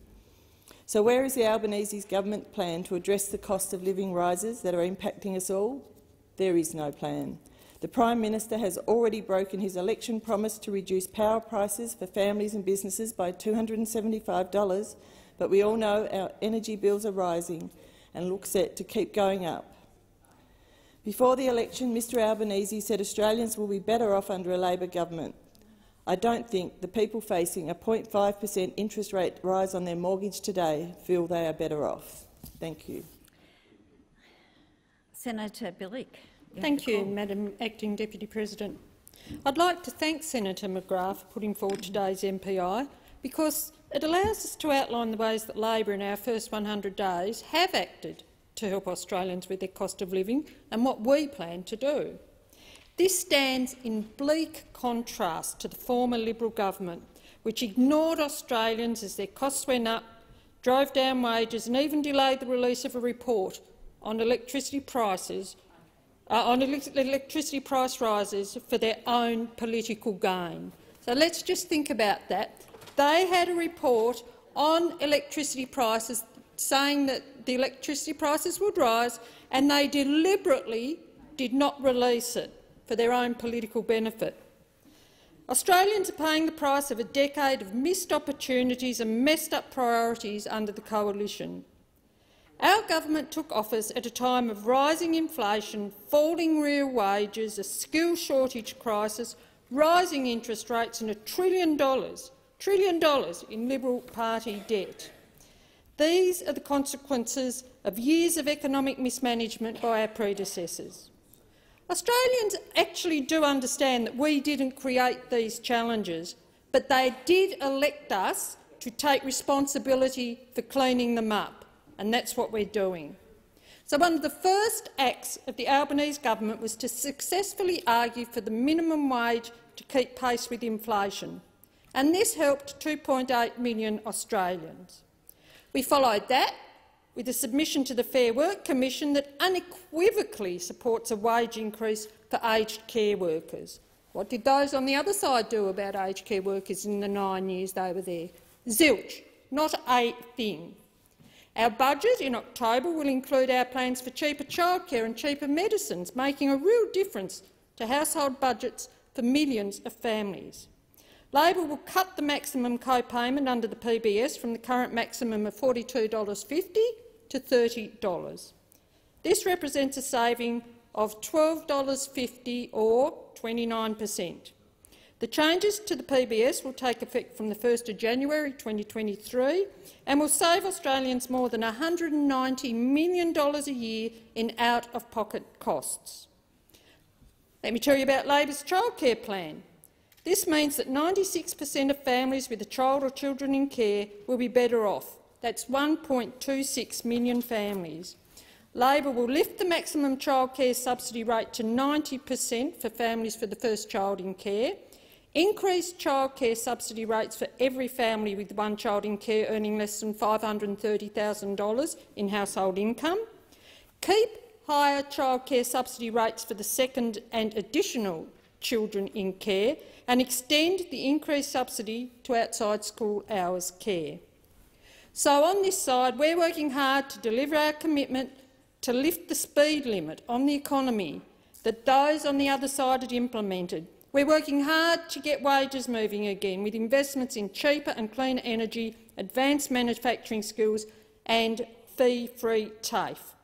So where is the Albanese government plan to address the cost of living rises that are impacting us all? There is no plan. The Prime Minister has already broken his election promise to reduce power prices for families and businesses by $275, but we all know our energy bills are rising and look set to keep going up. Before the election, Mr Albanese said Australians will be better off under a Labor government. I don't think the people facing a 0.5 per cent interest rate rise on their mortgage today feel they are better off. Thank you. Senator Bilyk. Thank you, Madam Acting Deputy President. I'd like to thank Senator McGrath for putting forward today's MPI because it allows us to outline the ways that Labor in our first 100 days have acted to help Australians with their cost of living and what we plan to do. This stands in bleak contrast to the former Liberal government, which ignored Australians as their costs went up, drove down wages and even delayed the release of a report on electricity prices uh, on electricity price rises for their own political gain. So let's just think about that. They had a report on electricity prices saying that the electricity prices would rise, and they deliberately did not release it for their own political benefit. Australians are paying the price of a decade of missed opportunities and messed up priorities under the coalition. Our government took office at a time of rising inflation, falling real wages, a skill shortage crisis, rising interest rates and a trillion dollars, trillion dollars in Liberal Party debt. These are the consequences of years of economic mismanagement by our predecessors. Australians actually do understand that we didn't create these challenges, but they did elect us to take responsibility for cleaning them up and that's what we're doing. So one of the first acts of the Albanese government was to successfully argue for the minimum wage to keep pace with inflation, and this helped 2.8 million Australians. We followed that with a submission to the Fair Work Commission that unequivocally supports a wage increase for aged care workers. What did those on the other side do about aged care workers in the nine years they were there? Zilch, not a thing. Our budget in October will include our plans for cheaper childcare and cheaper medicines, making a real difference to household budgets for millions of families. Labor will cut the maximum co-payment under the PBS from the current maximum of $42.50 to $30. This represents a saving of $12.50 or 29 per cent. The changes to the PBS will take effect from the 1st of January 2023 and will save Australians more than $190 million a year in out-of-pocket costs. Let me tell you about Labor's childcare plan. This means that 96 per cent of families with a child or children in care will be better off. That's 1.26 million families. Labor will lift the maximum childcare subsidy rate to 90 per cent for families for the first child in care Increase childcare subsidy rates for every family with one child in care earning less than $530,000 in household income. Keep higher childcare subsidy rates for the second and additional children in care and extend the increased subsidy to outside school hours care. So on this side, we're working hard to deliver our commitment to lift the speed limit on the economy that those on the other side had implemented we're working hard to get wages moving again with investments in cheaper and cleaner energy, advanced manufacturing skills and fee-free TAFE.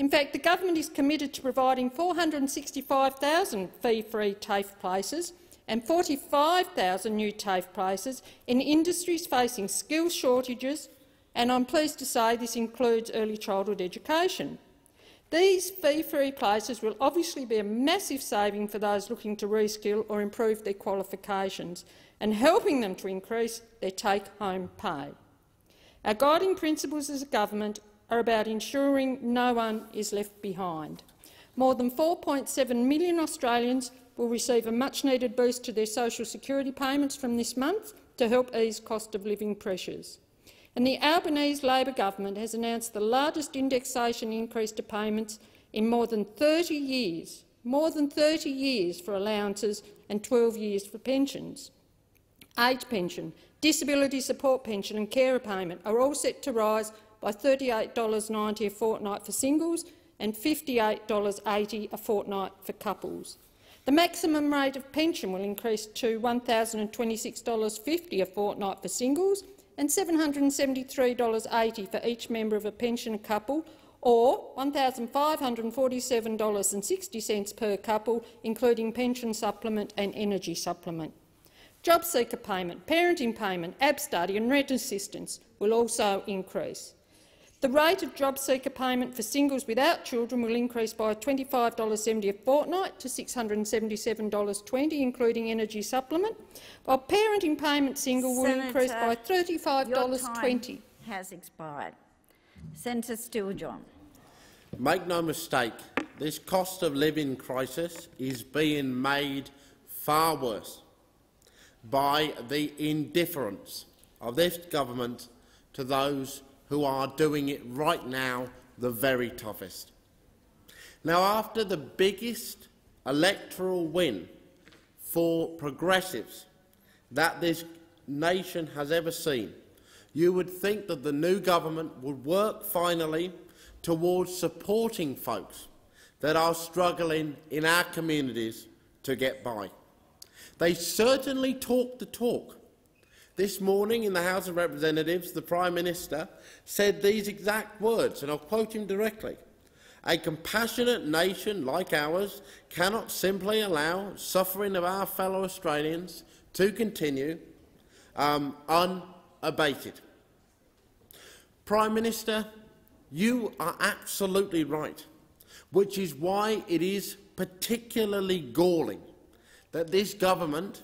In fact, the government is committed to providing 465,000 fee-free TAFE places and 45,000 new TAFE places in industries facing skills shortages, and I'm pleased to say this includes early childhood education. These fee-free places will obviously be a massive saving for those looking to reskill or improve their qualifications and helping them to increase their take-home pay. Our guiding principles as a government are about ensuring no one is left behind. More than 4.7 million Australians will receive a much-needed boost to their social security payments from this month to help ease cost of living pressures and the Albanese Labor government has announced the largest indexation increase to payments in more than 30 years, more than 30 years for allowances and 12 years for pensions. Age pension, disability support pension and carer payment are all set to rise by $38.90 a fortnight for singles and $58.80 a fortnight for couples. The maximum rate of pension will increase to $1,026.50 a fortnight for singles and $773.80 for each member of a pension couple, or $1,547.60 per couple, including pension supplement and energy supplement. Job seeker payment, parenting payment, ABSTUDY and rent assistance will also increase. The rate of job seeker payment for singles without children will increase by $25.70 a fortnight to $677.20, including energy supplement, while parenting payment single will Senator, increase by $35.20. Your time has expired. Senator Steele-John. Make no mistake, this cost of living crisis is being made far worse by the indifference of this government to those who are doing it right now the very toughest. Now, after the biggest electoral win for progressives that this nation has ever seen, you would think that the new government would work finally towards supporting folks that are struggling in our communities to get by. They certainly talk the talk. This morning in the House of Representatives, the Prime Minister said these exact words, and I'll quote him directly. A compassionate nation like ours cannot simply allow suffering of our fellow Australians to continue um, unabated. Prime Minister, you are absolutely right, which is why it is particularly galling that this government,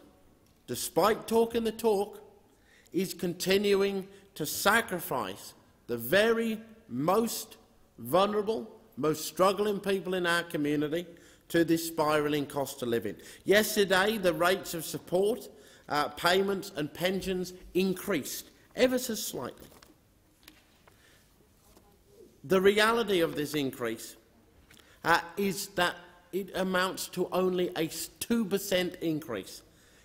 despite talking the talk, is continuing to sacrifice the very most vulnerable, most struggling people in our community to this spiralling cost of living. Yesterday, the rates of support, uh, payments and pensions increased ever so slightly. The reality of this increase uh, is that it amounts to only a 2% increase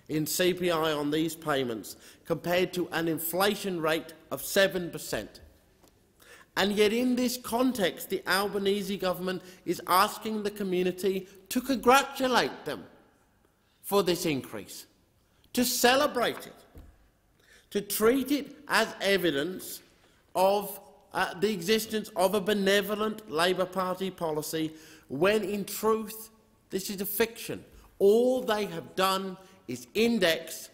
in CPI on these payments compared to an inflation rate of 7%. And yet in this context, the Albanese government is asking the community to congratulate them for this increase, to celebrate it, to treat it as evidence of uh, the existence of a benevolent Labor Party policy when in truth this is a fiction. All they have done is index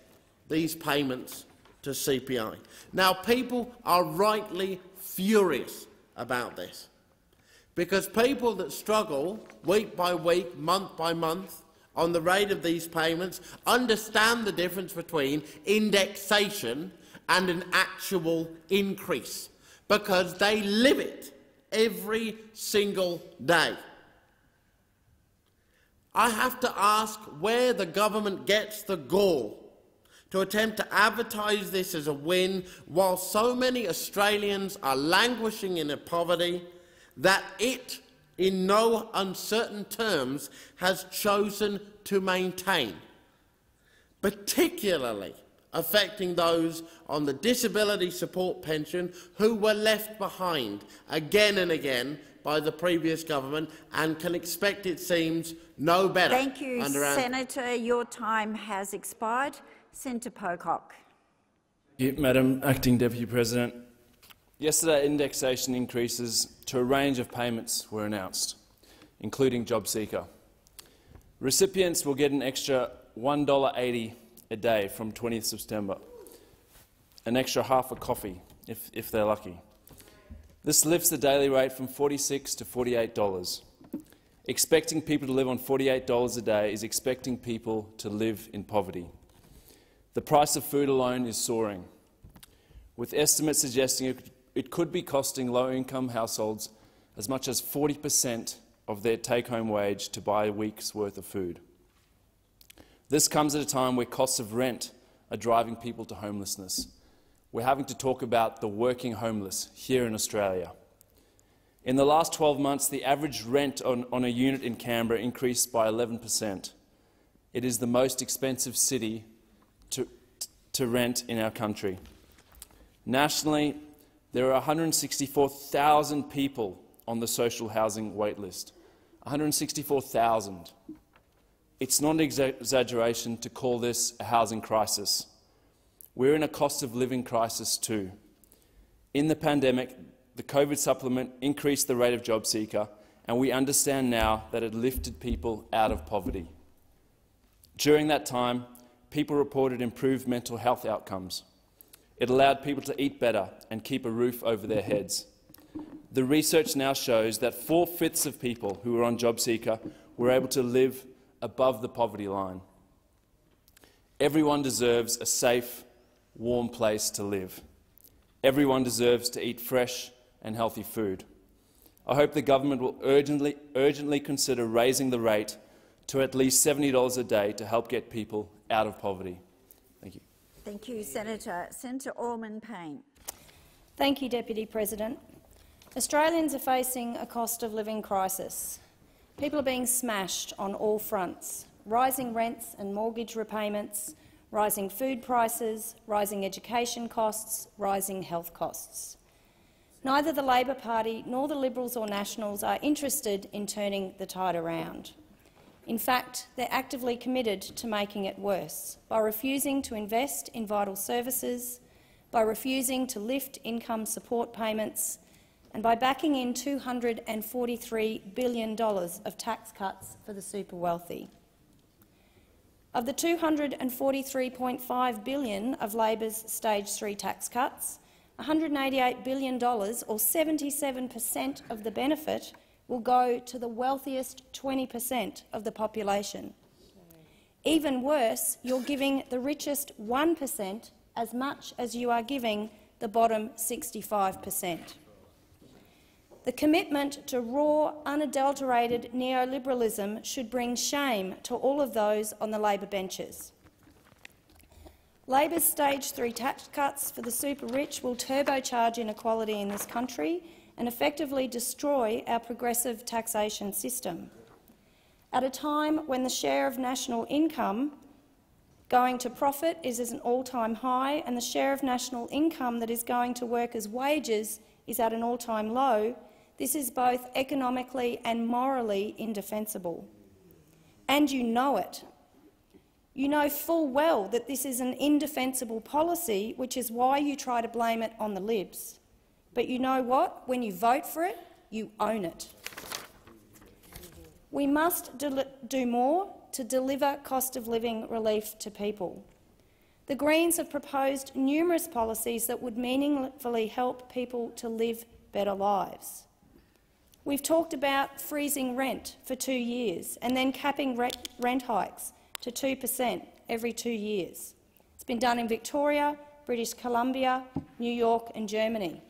these payments to CPI. Now, people are rightly furious about this because people that struggle week by week, month by month, on the rate of these payments understand the difference between indexation and an actual increase because they live it every single day. I have to ask where the government gets the gall to attempt to advertise this as a win while so many Australians are languishing in poverty that it, in no uncertain terms, has chosen to maintain, particularly affecting those on the disability support pension who were left behind again and again by the previous government and can expect, it seems, no better. Thank you, Senator. Your time has expired. Senator Pocock. You, Madam Acting Deputy President. Yesterday, indexation increases to a range of payments were announced, including JobSeeker. Recipients will get an extra $1.80 a day from 20th September, an extra half a coffee if, if they're lucky. This lifts the daily rate from 46 to $48. Expecting people to live on $48 a day is expecting people to live in poverty. The price of food alone is soaring, with estimates suggesting it could be costing low-income households as much as 40 per cent of their take-home wage to buy a week's worth of food. This comes at a time where costs of rent are driving people to homelessness we're having to talk about the working homeless here in Australia. In the last 12 months, the average rent on, on a unit in Canberra increased by 11 per cent. It is the most expensive city to, to rent in our country. Nationally, there are 164,000 people on the social housing wait list. 164,000. It's not an exaggeration to call this a housing crisis. We're in a cost of living crisis too. In the pandemic, the COVID supplement increased the rate of job seeker, and we understand now that it lifted people out of poverty. During that time, people reported improved mental health outcomes. It allowed people to eat better and keep a roof over their heads. The research now shows that four-fifths of people who were on JobSeeker were able to live above the poverty line. Everyone deserves a safe, warm place to live. Everyone deserves to eat fresh and healthy food. I hope the government will urgently, urgently consider raising the rate to at least $70 a day to help get people out of poverty. Thank you. Thank you, Senator. Senator Allman-Payne. Thank you, Deputy President. Australians are facing a cost of living crisis. People are being smashed on all fronts. Rising rents and mortgage repayments, rising food prices, rising education costs, rising health costs. Neither the Labor Party nor the Liberals or Nationals are interested in turning the tide around. In fact, they're actively committed to making it worse by refusing to invest in vital services, by refusing to lift income support payments and by backing in $243 billion of tax cuts for the super wealthy. Of the 243.5 billion of Labor's stage three tax cuts, $188 billion, or 77 per cent of the benefit, will go to the wealthiest 20 per cent of the population. Even worse, you're giving the richest 1 per cent as much as you are giving the bottom 65 per cent. The commitment to raw, unadulterated neoliberalism should bring shame to all of those on the Labor benches. Labor's stage three tax cuts for the super-rich will turbocharge inequality in this country and effectively destroy our progressive taxation system. At a time when the share of national income going to profit is at an all-time high and the share of national income that is going to workers' wages is at an all-time low, this is both economically and morally indefensible. And you know it. You know full well that this is an indefensible policy, which is why you try to blame it on the Libs. But you know what? When you vote for it, you own it. We must do more to deliver cost of living relief to people. The Greens have proposed numerous policies that would meaningfully help people to live better lives. We've talked about freezing rent for two years and then capping rent hikes to 2 per cent every two years. It's been done in Victoria, British Columbia, New York and Germany.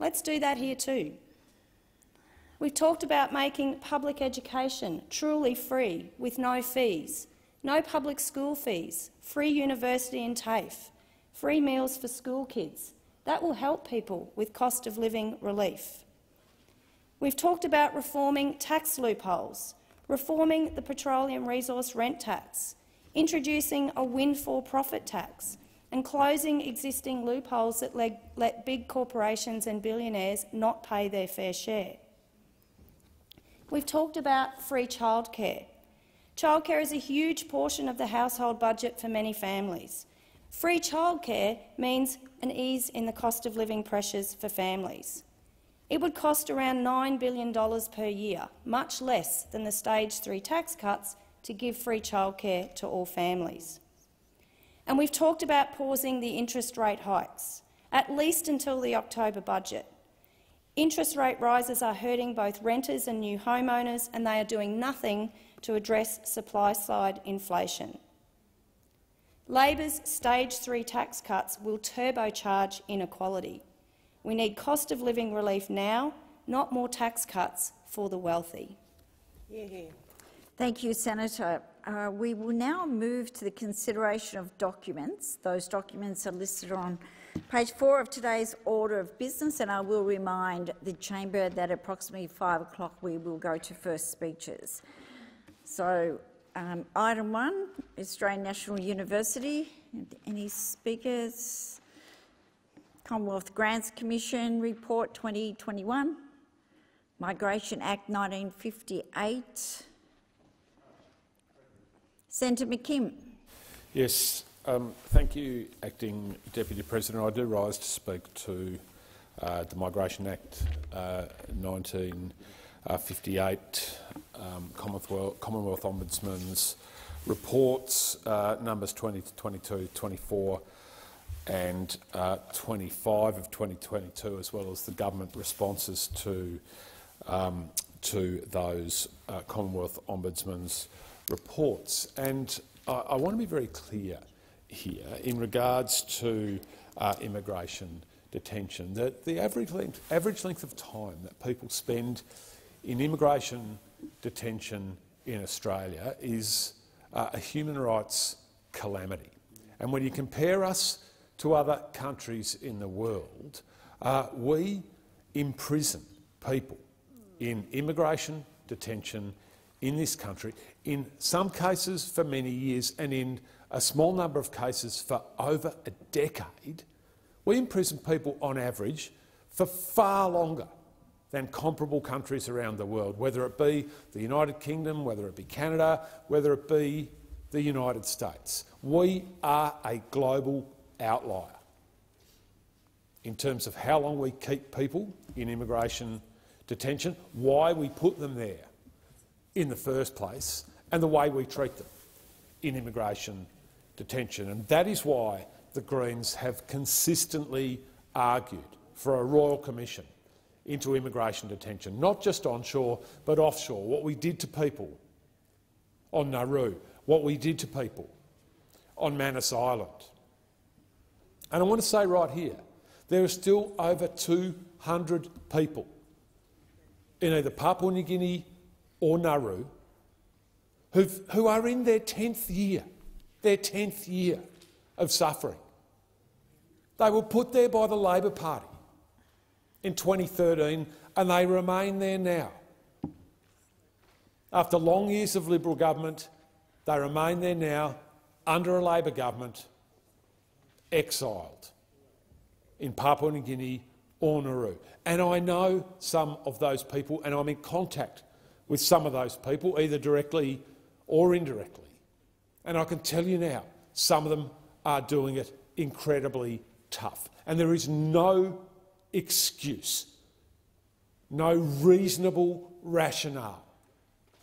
Let's do that here too. We've talked about making public education truly free with no fees, no public school fees, free university and TAFE, free meals for school kids. That will help people with cost of living relief. We've talked about reforming tax loopholes, reforming the petroleum resource rent tax, introducing a windfall profit tax, and closing existing loopholes that let big corporations and billionaires not pay their fair share. We've talked about free childcare. Childcare is a huge portion of the household budget for many families. Free childcare means an ease in the cost of living pressures for families. It would cost around $9 billion per year, much less than the stage three tax cuts to give free childcare to all families. And we've talked about pausing the interest rate hikes, at least until the October budget. Interest rate rises are hurting both renters and new homeowners, and they are doing nothing to address supply-side inflation. Labor's stage three tax cuts will turbocharge inequality. We need cost of living relief now, not more tax cuts for the wealthy. Thank you, Senator. Uh, we will now move to the consideration of documents. Those documents are listed on page four of today's order of business, and I will remind the chamber that approximately five o'clock we will go to first speeches. So, um, item one, Australian National University. Any speakers? Commonwealth Grants Commission Report 2021. Migration Act 1958. Senator McKim. Yes, um, thank you, Acting Deputy President. I do rise to speak to uh, the Migration Act uh, 1958, um, Commonwealth, Commonwealth Ombudsman's reports, uh, numbers 20 to 22, 24 and uh, 25 of 2022, as well as the government responses to, um, to those uh, Commonwealth Ombudsman's reports. And I, I want to be very clear here in regards to uh, immigration detention, that the average length, average length of time that people spend in immigration detention in Australia is uh, a human rights calamity. And when you compare us to other countries in the world, uh, we imprison people in immigration detention in this country, in some cases for many years and in a small number of cases for over a decade, we imprison people on average for far longer than comparable countries around the world, whether it be the United Kingdom, whether it be Canada, whether it be the United States. We are a global outlier in terms of how long we keep people in immigration detention, why we put them there in the first place, and the way we treat them in immigration detention. And that is why the Greens have consistently argued for a royal commission into immigration detention, not just onshore but offshore, what we did to people on Nauru, what we did to people on Manus Island. And I want to say right here, there are still over 200 people in either Papua New Guinea or Nauru who are in their 10th year, their 10th year of suffering. They were put there by the Labor Party in 2013 and they remain there now. After long years of Liberal government, they remain there now under a Labor government, exiled in Papua New Guinea or Nauru. And I know some of those people and I'm in contact with some of those people, either directly or indirectly. And I can tell you now, some of them are doing it incredibly tough. And there is no excuse, no reasonable rationale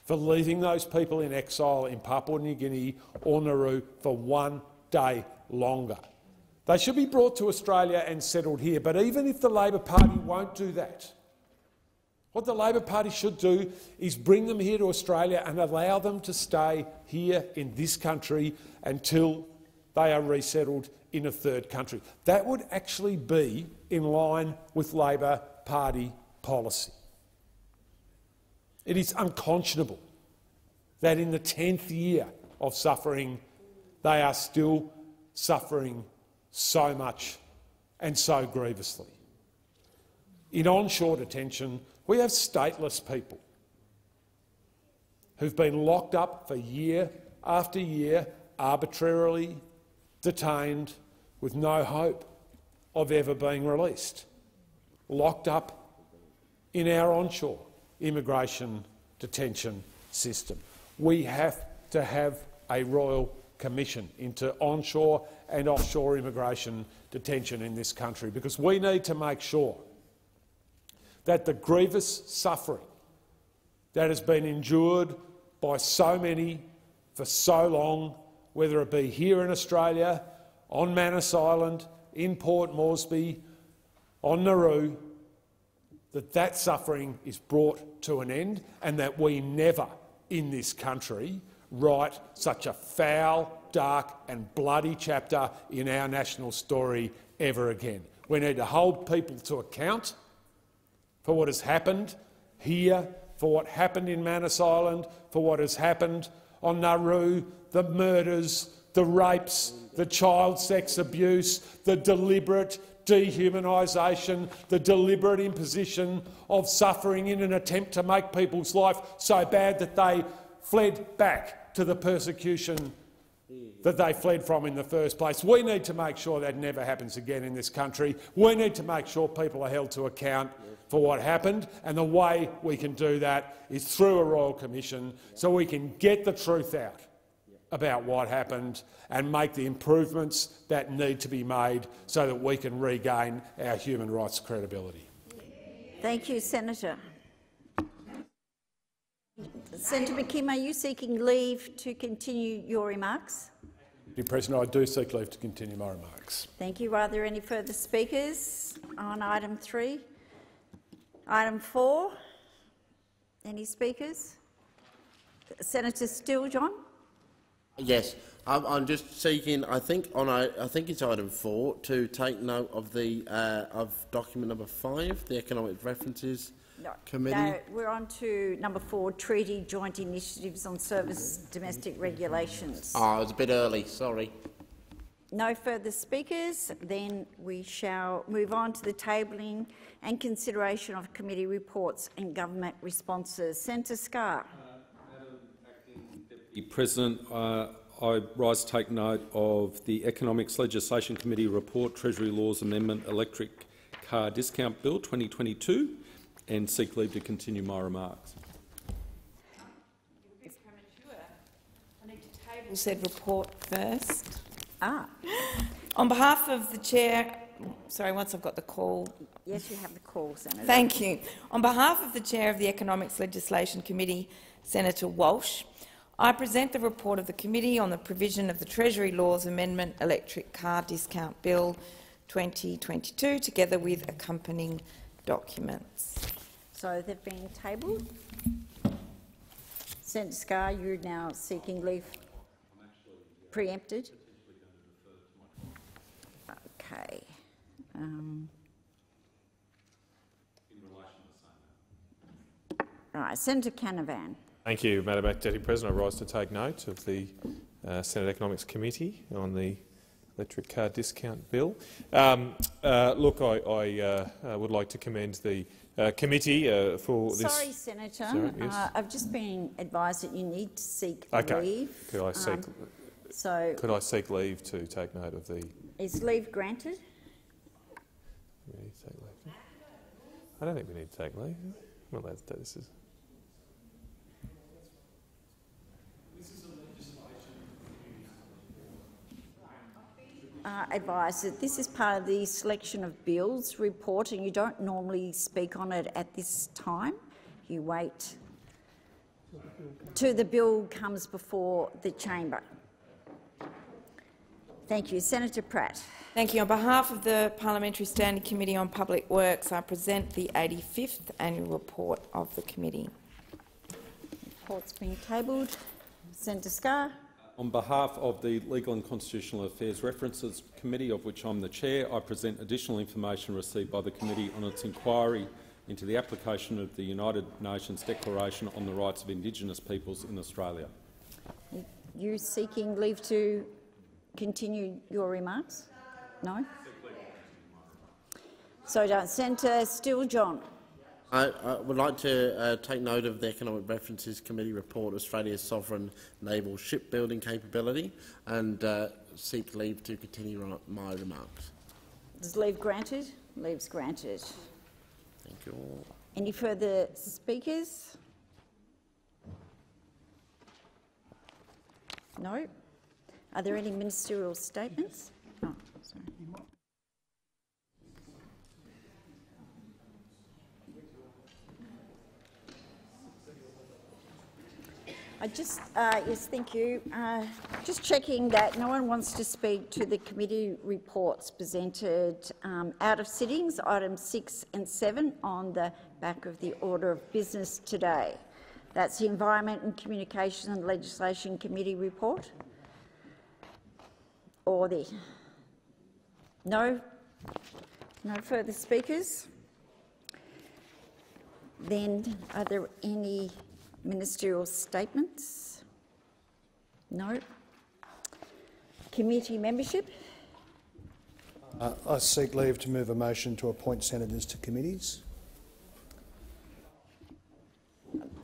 for leaving those people in exile in Papua New Guinea or Nauru for one day longer. They should be brought to Australia and settled here, but even if the Labor Party won't do that, what the Labor Party should do is bring them here to Australia and allow them to stay here in this country until they are resettled in a third country. That would actually be in line with Labor Party policy. It is unconscionable that in the 10th year of suffering, they are still suffering so much and so grievously. In onshore detention, we have stateless people who've been locked up for year after year, arbitrarily detained, with no hope of ever being released, locked up in our onshore immigration detention system. We have to have a royal commission into onshore and offshore immigration detention in this country because we need to make sure that the grievous suffering that has been endured by so many for so long, whether it be here in Australia, on Manus Island, in Port Moresby, on Nauru, that that suffering is brought to an end and that we never in this country write such a foul, dark and bloody chapter in our national story ever again. We need to hold people to account for what has happened here, for what happened in Manus Island, for what has happened on Nauru, the murders, the rapes, the child sex abuse, the deliberate dehumanisation, the deliberate imposition of suffering in an attempt to make people's life so bad that they fled back to the persecution that they fled from in the first place. We need to make sure that never happens again in this country. We need to make sure people are held to account for what happened, and the way we can do that is through a royal commission so we can get the truth out about what happened and make the improvements that need to be made so that we can regain our human rights credibility. Thank you, Senator. Senator McKim, are you seeking leave to continue your remarks? Deputy President, I do seek leave to continue my remarks. Thank you. Are there any further speakers on item three? Item four. Any speakers? Senator Steele-John. Yes, I'm, I'm just seeking. I think on I, I think it's item four to take note of the uh, of document number five, the economic references No, committee. No, we're on to number four, treaty joint initiatives on service domestic regulations. Oh, it's a bit early. Sorry. No further speakers, then we shall move on to the tabling and consideration of committee reports and government responses. Senator Scarr. Deputy President, uh, I rise to take note of the Economics Legislation Committee report, Treasury Laws Amendment Electric Car Discount Bill 2022, and seek leave to continue my remarks. Table said report first. Ah. On behalf of the chair, sorry, once I've got the call. Yes, you have the call, Senator. Thank you. On behalf of the chair of the Economics Legislation Committee, Senator Walsh, I present the report of the committee on the provision of the Treasury Laws Amendment Electric Car Discount Bill 2022, together with accompanying documents. So they've been tabled. Senator Scarr, you're now seeking leave preempted. Okay. Um, right, Senator Canavan. Thank you, Madam Deputy President. I rise to take note of the uh, Senate Economics Committee on the electric car discount bill. Um, uh, look, I, I uh, uh would like to commend the uh, committee uh, for this. Sorry, Senator. Sorry, yes. I've just been advised that you need to seek okay. leave. Could I seek? Um, so could I seek leave to take note of the? Is leave granted? We need to take leave. I don't think we need to take leave. Well, that's, this is. Uh, advise that this is part of the selection of bills report and you don't normally speak on it at this time. You wait till the bill comes before the chamber. Thank you. Senator Pratt. Thank you. On behalf of the Parliamentary Standing Committee on Public Works, I present the 85th annual report of the committee. Report's been tabled. Senator Scarr. On behalf of the Legal and Constitutional Affairs References Committee, of which I'm the chair, I present additional information received by the committee on its inquiry into the application of the United Nations Declaration on the Rights of Indigenous Peoples in Australia. You seeking leave to continue your remarks? No? So don't. Senator Steele-John. I, I, would like to uh, take note of the Economic References Committee report, Australia's sovereign naval shipbuilding capability, and uh, seek leave to continue my remarks. Is leave granted? Leave's granted. Thank you all. Any further speakers? No? Are there any ministerial statements? Oh, sorry. I just, uh, yes, thank you. Uh, just checking that no one wants to speak to the committee reports presented um, out of sittings, items six and seven on the back of the order of business today. That's the Environment and Communication and Legislation Committee report. Or the no, no further speakers. Then, are there any Ministerial statements? No. Committee membership? Uh, I seek leave to move a motion to appoint senators to committees.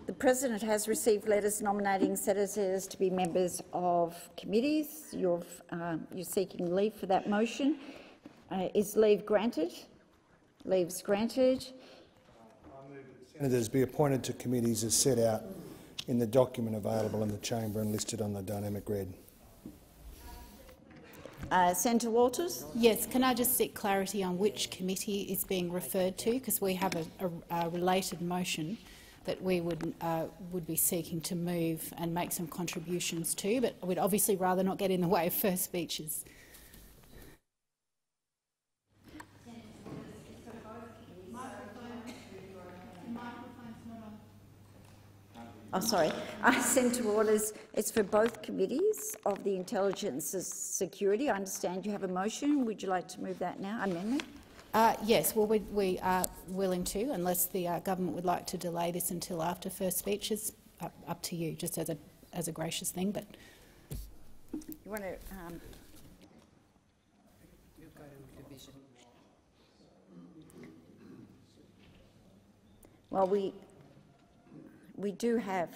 The President has received letters nominating senators to be members of committees. You're, uh, you're seeking leave for that motion. Uh, is leave granted? Leave's granted. Senators be appointed to committees as set out in the document available in the chamber and listed on the dynamic red. Uh, Senator Waters? Yes. Can I just seek clarity on which committee is being referred to? Because we have a, a, a, related motion that we would, uh, would be seeking to move and make some contributions to, but we'd obviously rather not get in the way of first speeches. Oh, sorry, (laughs) I sent to orders. It's for both committees of the Intelligence and Security. I understand you have a motion. Would you like to move that now? Amendment? Uh, yes, well, we, we, are willing to, unless the uh, government would like to delay this until after first speeches. Up, up, to you, just as a as a gracious thing. But you want to. Um, well, we we do have,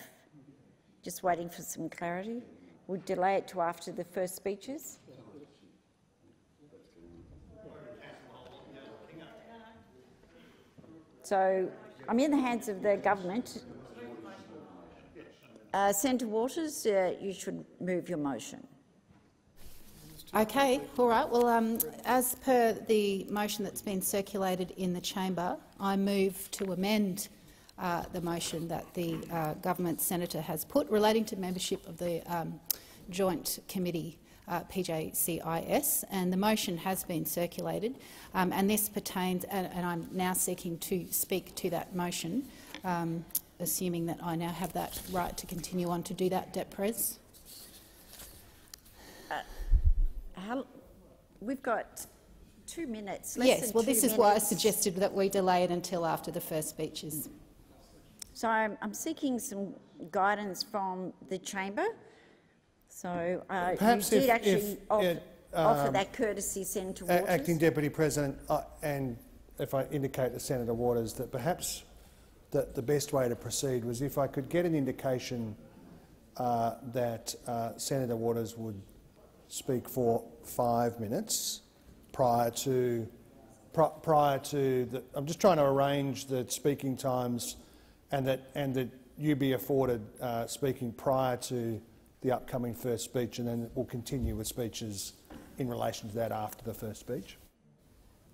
just waiting for some clarity, we'll delay it to after the first speeches. So I'm in the hands of the government. Uh, Senator Waters, uh, you should move your motion. Okay, all right. Well, um, as per the motion that's been circulated in the chamber, I move to amend uh, the motion that the uh, government senator has put relating to membership of the um, joint committee uh, PJCIS, and the motion has been circulated. Um, and this pertains, and, and, I'm now seeking to speak to that motion, um, assuming that I now have that right to continue on to do that, Dep Pres. Uh, how, we've got two minutes. yes, well, this is minutes. why I suggested that we delay it until after the first speeches. So I'm, I'm seeking some guidance from the chamber. So uh, Perhaps you did if, actually if, offer, um, offer, that courtesy, Senator Waters. Acting Deputy President, uh, and if I indicate to Senator Waters that perhaps that the best way to proceed was if I could get an indication uh, that uh, Senator Waters would speak for five minutes prior to prior to the, I'm just trying to arrange the speaking times and that, and that you be afforded uh, speaking prior to the upcoming first speech, and then we'll continue with speeches in relation to that after the first speech.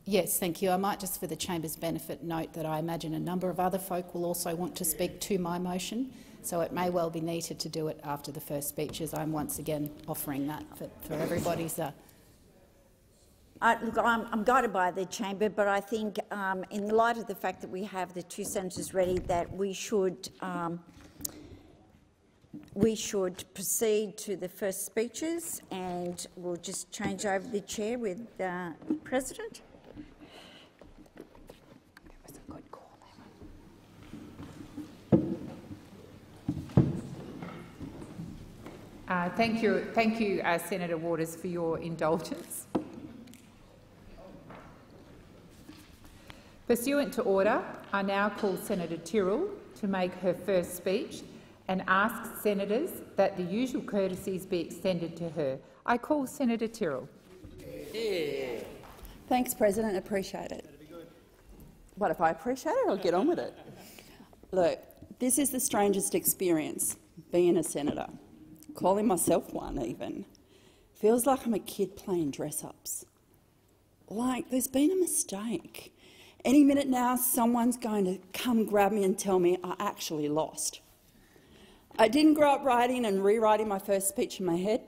Yes, thank you. I might just for the chamber's benefit note that I imagine a number of other folk will also want to speak to my motion, so it may well be needed to do it after the first speeches. I'm once again offering that for, for everybody's uh, look, I'm, I'm, guided by the chamber, but I think, um, in light of the fact that we have the two senators ready, that we should um, we should proceed to the first speeches, and we'll just change over the chair with the president. Uh, thank you, thank you, uh, Senator Waters, for your indulgence. Pursuant to order, I now call Senator Tyrrell to make her first speech and ask senators that the usual courtesies be extended to her. I call Senator Tyrrell. Yeah. Thanks, President. Appreciate it. What if I appreciate it? I'll get on with it. Look, this is the strangest experience, being a senator. Calling myself one, even. Feels like I'm a kid playing dress-ups. Like there's been a mistake. Any minute now, someone's going to come grab me and tell me I actually lost. I didn't grow up writing and rewriting my first speech in my head.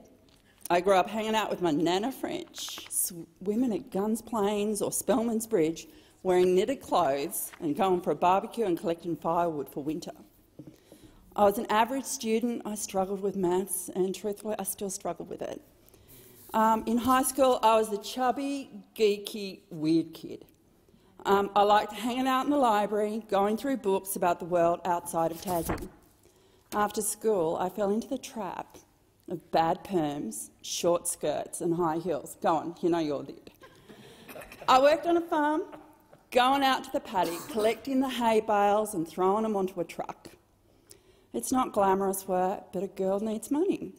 I grew up hanging out with my Nana French, swimming at Gunns Plains or Spelman's Bridge, wearing knitted clothes and going for a barbecue and collecting firewood for winter. I was an average student. I struggled with maths, and truthfully, I still struggle with it. Um, in high school, I was the chubby, geeky, weird kid. Um, I liked hanging out in the library, going through books about the world outside of Tassie. After school, I fell into the trap of bad perms, short skirts and high heels. Go on, you know you all did. I worked on a farm, going out to the paddock, collecting the hay bales and throwing them onto a truck. It's not glamorous work, but a girl needs money.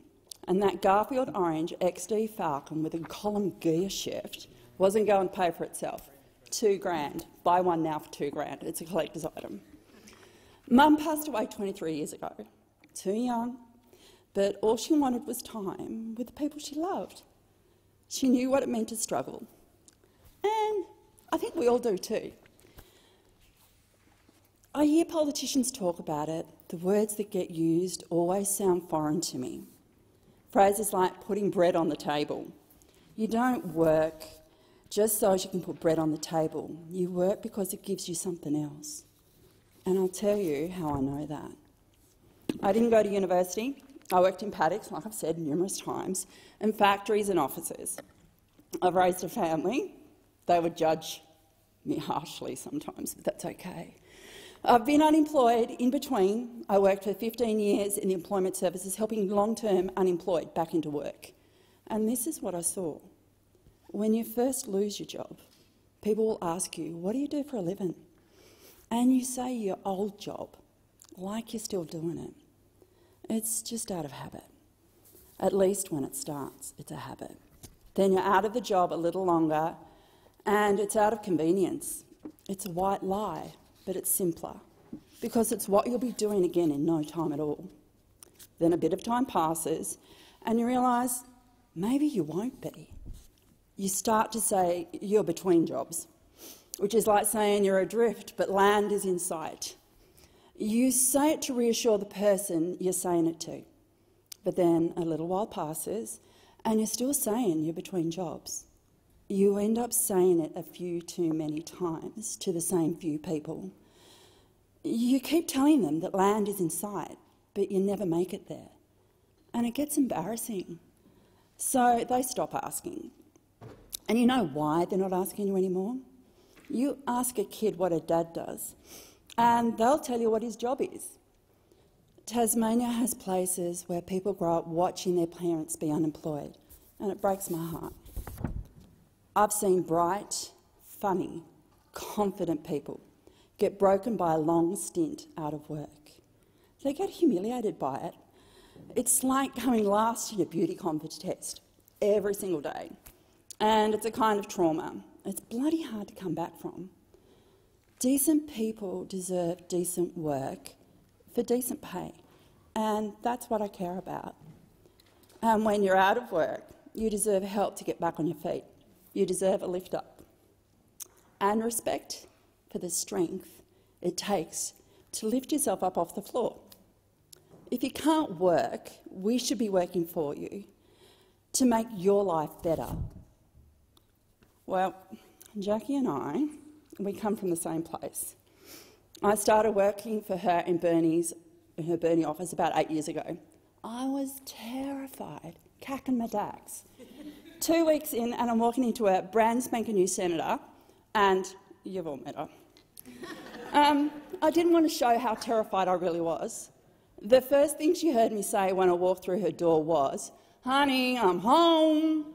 And that Garfield Orange XD Falcon with a column gear shift wasn't going to pay for itself two grand. Buy one now for two grand. It's a collector's item. Mum passed away 23 years ago. too young, but all she wanted was time with the people she loved. She knew what it meant to struggle. And I think we all do too. I hear politicians talk about it. The words that get used always sound foreign to me. Phrases like putting bread on the table. You don't work just so as you can put bread on the table. You work because it gives you something else. And I'll tell you how I know that. I didn't go to university. I worked in paddocks, like I've said numerous times, and factories and offices. I've raised a family. They would judge me harshly sometimes, but that's okay. I've been unemployed in between. I worked for 15 years in the employment services, helping long-term unemployed back into work. And this is what I saw. When you first lose your job, people will ask you, what do you do for a living? And you say your old job, like you're still doing it. It's just out of habit. At least when it starts, it's a habit. Then you're out of the job a little longer, and it's out of convenience. It's a white lie, but it's simpler, because it's what you'll be doing again in no time at all. Then a bit of time passes, and you realise maybe you won't be. You start to say you're between jobs, which is like saying you're adrift but land is in sight. You say it to reassure the person you're saying it to. But then a little while passes and you're still saying you're between jobs. You end up saying it a few too many times to the same few people. You keep telling them that land is in sight, but you never make it there. And it gets embarrassing. So they stop asking. And you know why they're not asking you anymore? You ask a kid what a dad does, and they'll tell you what his job is. Tasmania has places where people grow up watching their parents be unemployed, and it breaks my heart. I've seen bright, funny, confident people get broken by a long stint out of work. They get humiliated by it. It's like coming last in a beauty contest every single day, and it's a kind of trauma. It's bloody hard to come back from. Decent people deserve decent work for decent pay, and that's what I care about. And when you're out of work, you deserve help to get back on your feet. You deserve a lift up. And respect for the strength it takes to lift yourself up off the floor. If you can't work, we should be working for you to make your life better. Well, Jackie and I we come from the same place. I started working for her in Burnie's, in her Burnie office about eight years ago. I was terrified, cacking my dax. Two weeks in, and I'm walking into a brand spanking new senator, and you've all met her. Um, I didn't want to show how terrified I really was. The first thing she heard me say when I walked through her door was, honey, I'm home.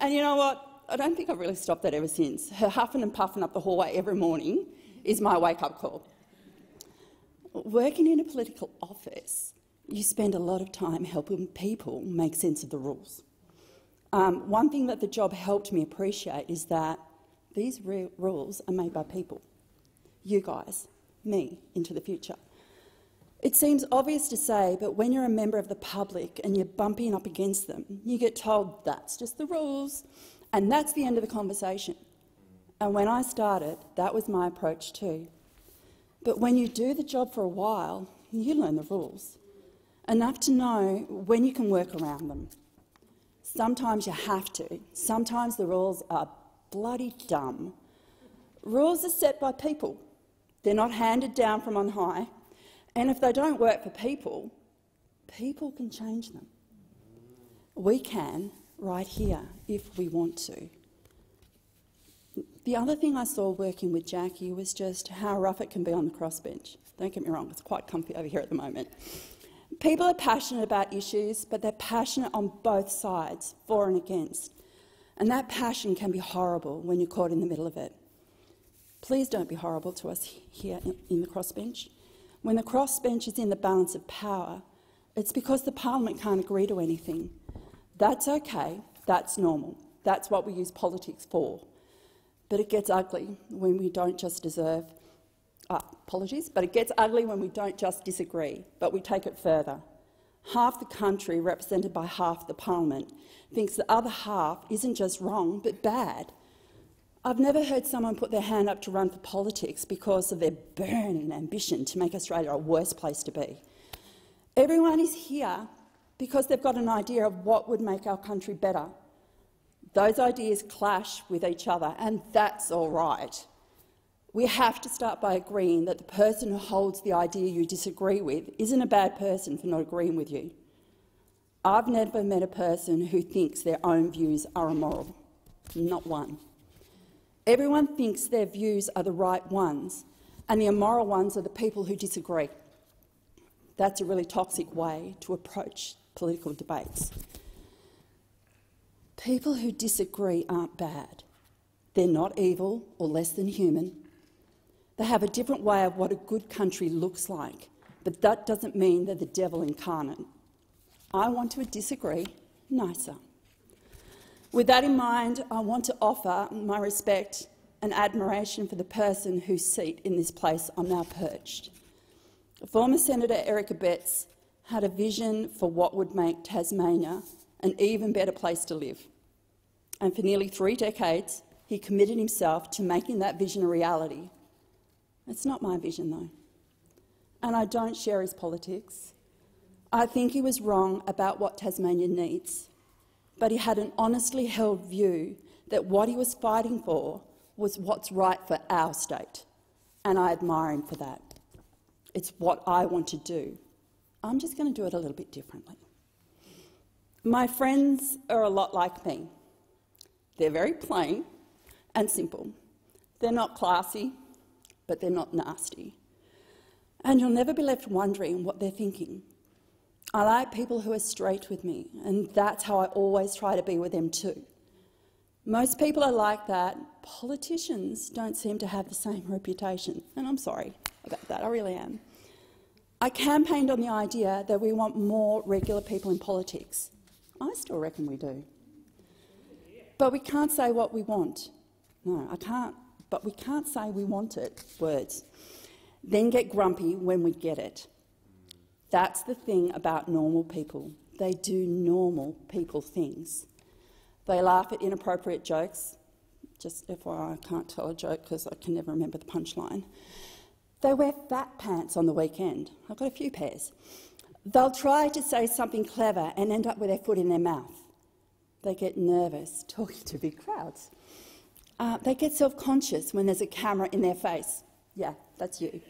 And you know what? I don't think I've really stopped that ever since. Her huffing and puffing up the hallway every morning is my wake-up call. Working in a political office, you spend a lot of time helping people make sense of the rules. Um, one thing that the job helped me appreciate is that these rules are made by people. You guys, me, into the future. It seems obvious to say, but when you're a member of the public and you're bumping up against them, you get told that's just the rules, and that's the end of the conversation. And when I started, that was my approach too. But when you do the job for a while, you learn the rules, enough to know when you can work around them. Sometimes you have to. Sometimes the rules are bloody dumb. Rules are set by people. They're not handed down from on high. And if they don't work for people, people can change them. We can, right here if we want to. The other thing I saw working with Jackie was just how rough it can be on the crossbench. Don't get me wrong, it's quite comfy over here at the moment. People are passionate about issues, but they're passionate on both sides, for and against. And that passion can be horrible when you're caught in the middle of it. Please don't be horrible to us here in the crossbench. When the crossbench is in the balance of power, it's because the parliament can't agree to anything. That's okay, that's normal. That's what we use politics for. But it gets ugly when we don't just deserve uh, apologies, but it gets ugly when we don't just disagree, but we take it further half the country represented by half the parliament thinks the other half isn't just wrong but bad. I've never heard someone put their hand up to run for politics because of their burning ambition to make Australia a worse place to be. Everyone is here because they've got an idea of what would make our country better. Those ideas clash with each other, and that's all right. We have to start by agreeing that the person who holds the idea you disagree with isn't a bad person for not agreeing with you. I've never met a person who thinks their own views are immoral. Not one. Everyone thinks their views are the right ones, and the immoral ones are the people who disagree. That's a really toxic way to approach political debates. People who disagree aren't bad. They're not evil or less than human. They have a different way of what a good country looks like, but that doesn't mean they're the devil incarnate. I want to disagree nicer. With that in mind, I want to offer my respect and admiration for the person whose seat in this place I'm now perched. Former Senator Eric Abetz had a vision for what would make Tasmania an even better place to live. And for nearly three decades, he committed himself to making that vision a reality. It's not my vision, though. And I don't share his politics. I think he was wrong about what Tasmania needs but he had an honestly held view that what he was fighting for was what's right for our state, and I admire him for that. It's what I want to do. I'm just going to do it a little bit differently. My friends are a lot like me. They're very plain and simple. They're not classy, but they're not nasty. And you'll never be left wondering what they're thinking. I like people who are straight with me, and that's how I always try to be with them too. Most people are like that. Politicians don't seem to have the same reputation, and I'm sorry about that, I really am. I campaigned on the idea that we want more regular people in politics. I still reckon we do. But we can't say what we want. No, I can't. But we can't say we want it, words. Then get grumpy when we get it. That's the thing about normal people. They do normal people things. They laugh at inappropriate jokes. Just FYI, I can't tell a joke because I can never remember the punchline. They wear fat pants on the weekend. I've got a few pairs. They'll try to say something clever and end up with their foot in their mouth. They get nervous talking to big crowds. Uh, they get self-conscious when there's a camera in their face. Yeah, that's you.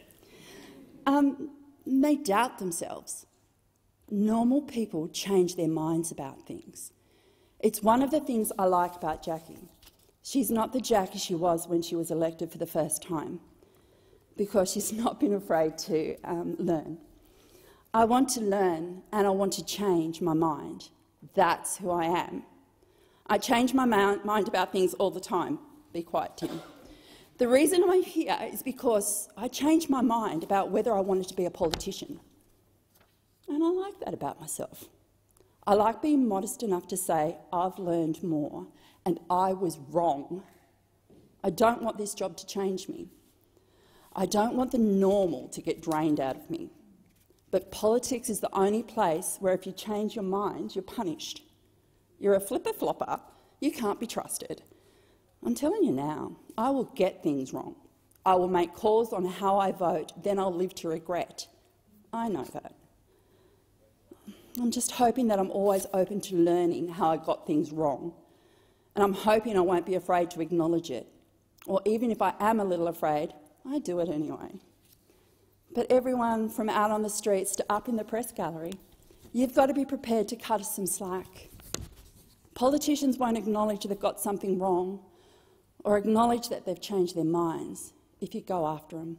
Um, they doubt themselves. Normal people change their minds about things. It's one of the things I like about Jackie. She's not the Jackie she was when she was elected for the first time, because she's (laughs) not been afraid to um, learn. I want to learn and I want to change my mind. That's who I am. I change my mind about things all the time. Be quiet, Tim. The reason I'm here is because I changed my mind about whether I wanted to be a politician. And I like that about myself. I like being modest enough to say, I've learned more and I was wrong. I don't want this job to change me. I don't want the normal to get drained out of me. But politics is the only place where if you change your mind, you're punished. You're a flipper-flopper, you can't be trusted. I'm telling you now, I will get things wrong. I will make calls on how I vote, then I'll live to regret. I know that. I'm just hoping that I'm always open to learning how I got things wrong. And I'm hoping I won't be afraid to acknowledge it. Or even if I am a little afraid, I do it anyway. But everyone from out on the streets to up in the press gallery, you've got to be prepared to cut us some slack. Politicians won't acknowledge they've got something wrong or acknowledge that they've changed their minds if you go after them.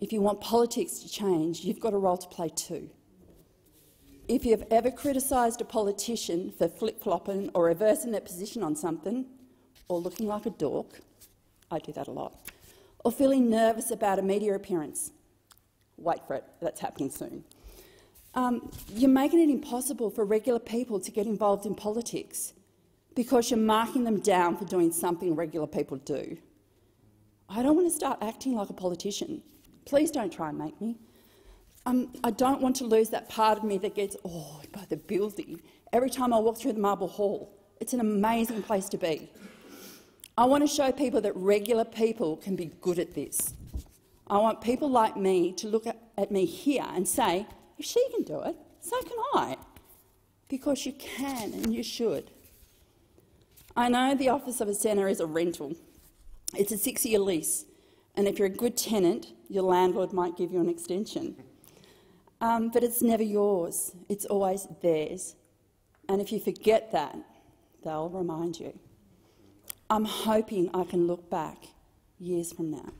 If you want politics to change, you've got a role to play too. If you've ever criticised a politician for flip-flopping or reversing their position on something, or looking like a dork, I do that a lot, or feeling nervous about a media appearance, wait for it, that's happening soon. Um, you're making it impossible for regular people to get involved in politics because you're marking them down for doing something regular people do. I don't want to start acting like a politician. Please don't try and make me. um, I don't want to lose that part of me that gets awed by the building every time I walk through the Marble Hall. It's an amazing place to be. I want to show people that regular people can be good at this. I want people like me to look at, me here and say, if she can do it, so can I. Because you can and you should. I know the office of a centre is a rental. It's a six-year lease, and if you're a good tenant, your landlord might give you an extension. Um, but it's never yours. It's always theirs. And if you forget that, they'll remind you. I'm hoping I can look back years from now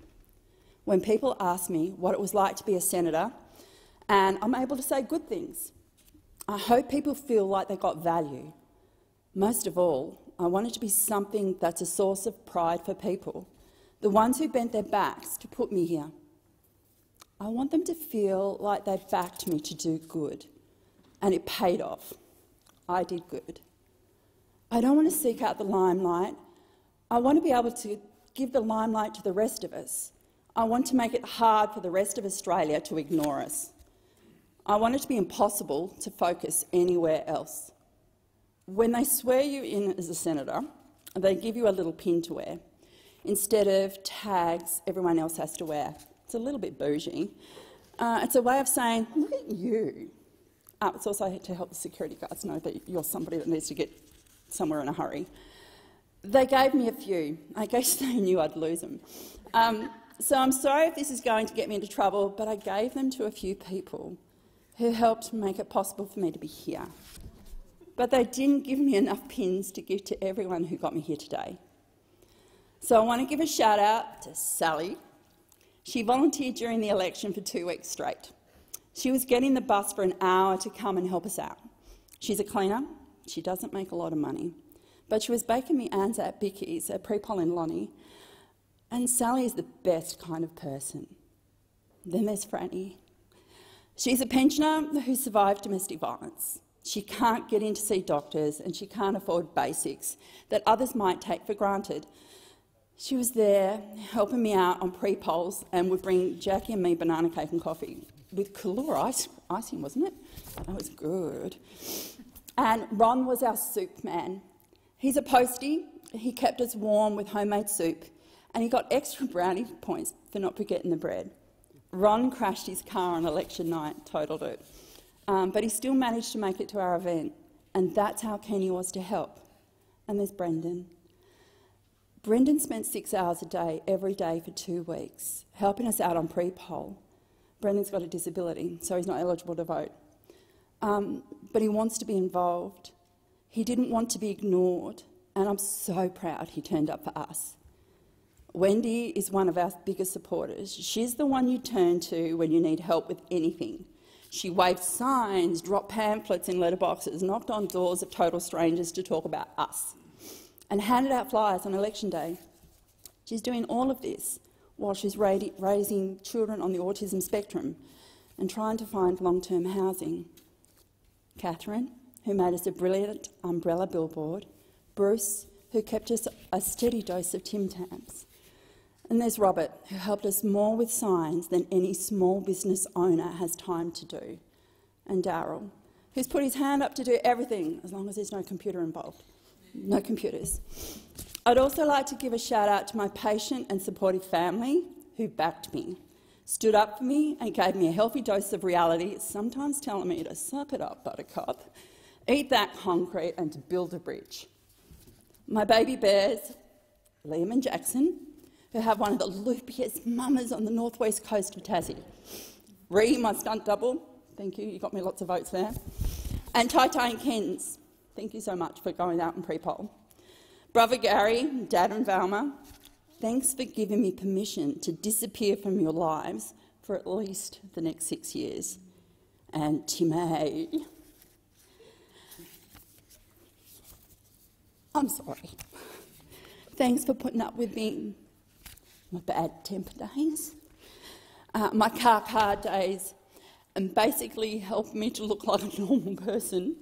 when people ask me what it was like to be a senator and I'm able to say good things. I hope people feel like they got value. Most of all, I want it to be something that's a source of pride for people, the ones who bent their backs to put me here. I want them to feel like they backed me to do good, and it paid off. I did good. I don't want to seek out the limelight. I want to be able to give the limelight to the rest of us. I want to make it hard for the rest of Australia to ignore us. I want it to be impossible to focus anywhere else. When they swear you in as a senator, they give you a little pin to wear instead of tags everyone else has to wear. It's a little bit bougie. Uh, it's a way of saying, look at you. Uh, it's also to help the security guards know that you're somebody that needs to get somewhere in a hurry. They gave me a few. I guess (laughs) they knew I'd lose them. Um, so I'm sorry if this is going to get me into trouble, but I gave them to a few people who helped make it possible for me to be here. But they didn't give me enough pins to give to everyone who got me here today. So I want to give a shout out to Sally. She volunteered during the election for two weeks straight. She was getting the bus for an hour to come and help us out. She's a cleaner. She doesn't make a lot of money. But she was baking me Anzac at pre-poll in Lonnie. And Sally is the best kind of person. Then there's Franny. She's a pensioner who survived domestic violence. She can't get in to see doctors and she can't afford basics that others might take for granted. She was there helping me out on pre-polls and would bring Jackie and me banana cake and coffee with Kahlua ice, icing, wasn't it? That was good. And Ron was our soup man. He's a postie. He kept us warm with homemade soup and he got extra brownie points for not forgetting the bread. Ron crashed his car on election night, totaled it. Um, but he still managed to make it to our event, and that's how keen he was to help. And there's Brendan. Brendan spent six hours a day, every day for two weeks, helping us out on pre-poll. Brendan's got a disability, so he's not eligible to vote. Um, but he wants to be involved. He didn't want to be ignored, and I'm so proud he turned up for us. Wendy is one of our biggest supporters. She's the one you turn to when you need help with anything. She waved signs, dropped pamphlets in letterboxes, knocked on doors of total strangers to talk about us, and handed out flyers on election day. She's doing all of this while she's raising children on the autism spectrum and trying to find long-term housing. Catherine, who made us a brilliant umbrella billboard, Bruce, who kept us a steady dose of Tim Tams, and there's Robert, who helped us more with signs than any small business owner has time to do. And Daryl, who's put his hand up to do everything, as long as there's no computer involved. No computers. I'd also like to give a shout out to my patient and supportive family who backed me, stood up for me and gave me a healthy dose of reality, sometimes telling me to suck it up, buttercup, eat that concrete and to build a bridge. My baby bears, Liam and Jackson, who have one of the loopiest mamas on the northwest coast of Tassie. Ree, my stunt double, thank you, you got me lots of votes there. And Tai Tai and Kens, thank you so much for going out and pre-poll. Brother Gary, Dad and Valma, thanks for giving me permission to disappear from your lives for at least the next six years. And Timmy, I'm sorry. Thanks for putting up with me my bad temper days, uh, my car car days, and basically helped me to look like a normal person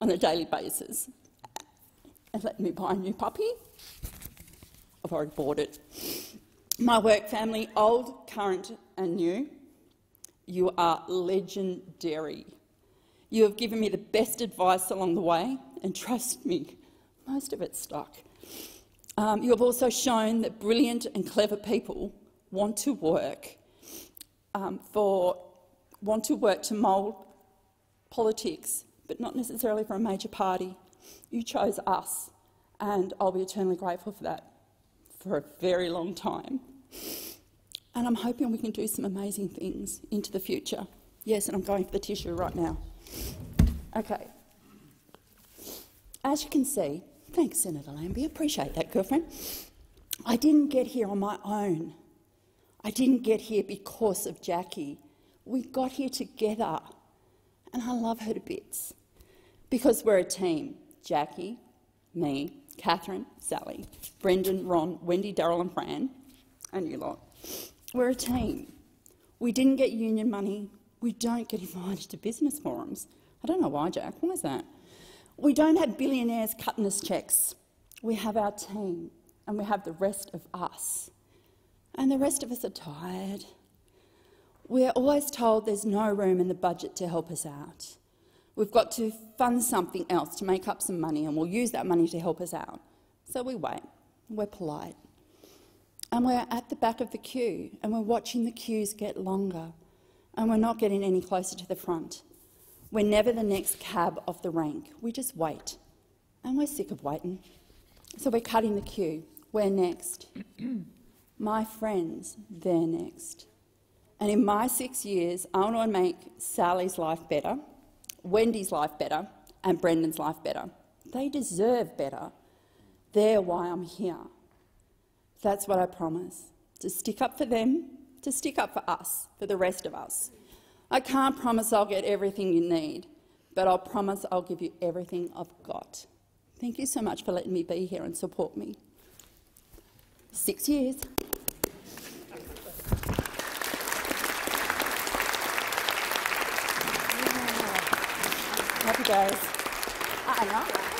on a daily basis. And let me buy a new puppy. I've already bought it. My work family, old, current and new. You are legendary. You have given me the best advice along the way, and trust me, most of it stuck. Um, you have also shown that brilliant and clever people want to work um, for want to work to mould politics, but not necessarily for a major party. You chose us, and I'll be eternally grateful for that for a very long time. And I'm hoping we can do some amazing things into the future. Yes, and I'm going for the tissue right now. Okay. As you can see, thanks, Senator Lambie, appreciate that, girlfriend. I didn't get here on my own. I didn't get here because of Jackie. We got here together, and I love her to bits because we're a team. Jackie, me, Catherine, Sally, Brendan, Ron, Wendy, Daryl and Fran, and you lot. We're a team. We didn't get union money. We don't get invited to business forums. I don't know why, Jack. Why is that? We don't have billionaires cutting us checks. We have our team, and we have the rest of us. And the rest of us are tired. We're always told there's no room in the budget to help us out. We've got to fund something else to make up some money, and we'll use that money to help us out. So we wait. We're polite. And we're at the back of the queue, and we're watching the queues get longer, and we're not getting any closer to the front. We're never the next cab off the rank. We just wait. And we're sick of waiting. So we're cutting the queue. We're next. (clears throat) my friends, they're next. And in my six years, I want to make Sally's life better, Wendy's life better, and Brendan's life better. They deserve better. They're why I'm here. That's what I promise to stick up for them, to stick up for us, for the rest of us. I can't promise I'll get everything you need, but I'll promise I'll give you everything I've got. Thank you so much for letting me be here and support me. Six years. Happy days. Uh, I know.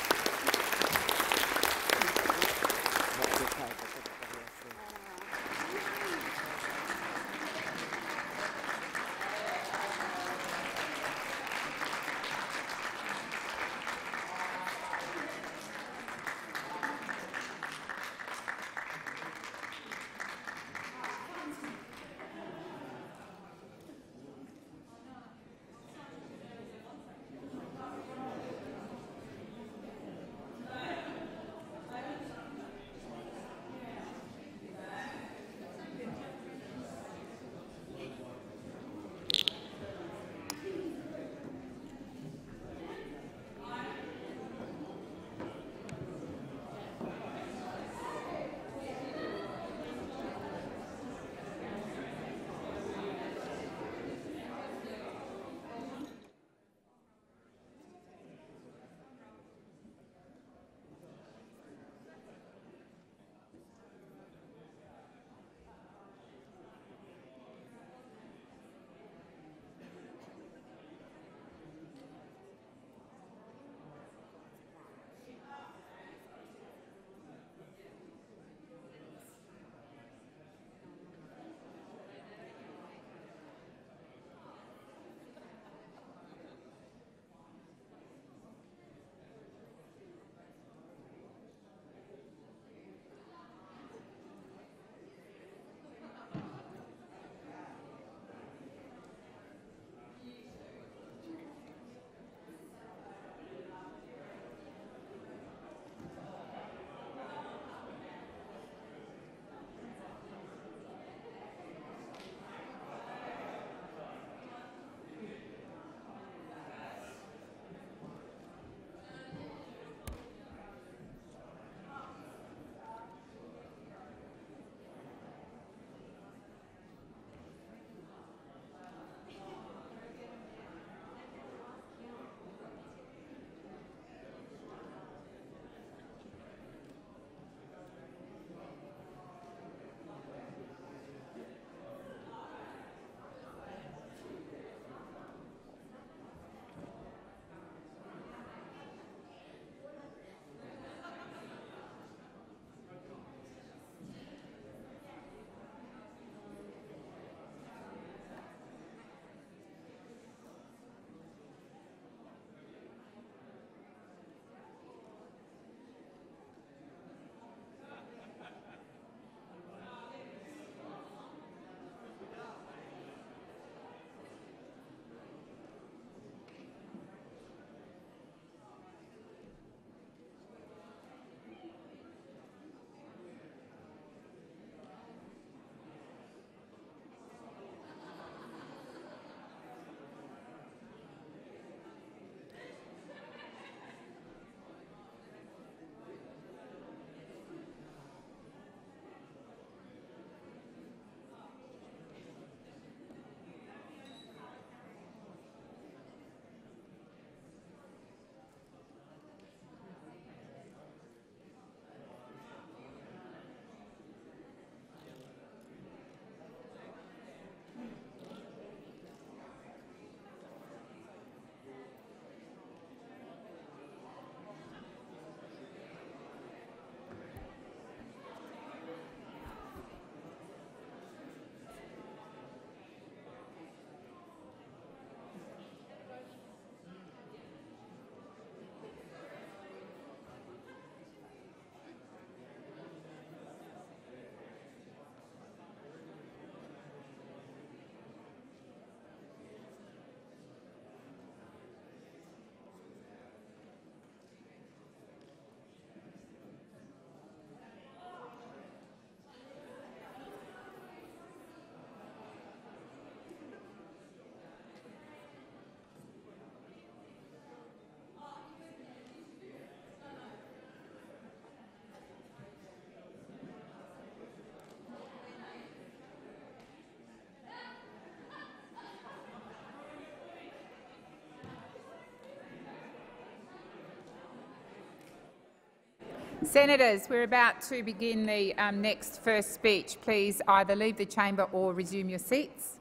Senators, we're about to begin the um, next first speech. Please either leave the chamber or resume your seats.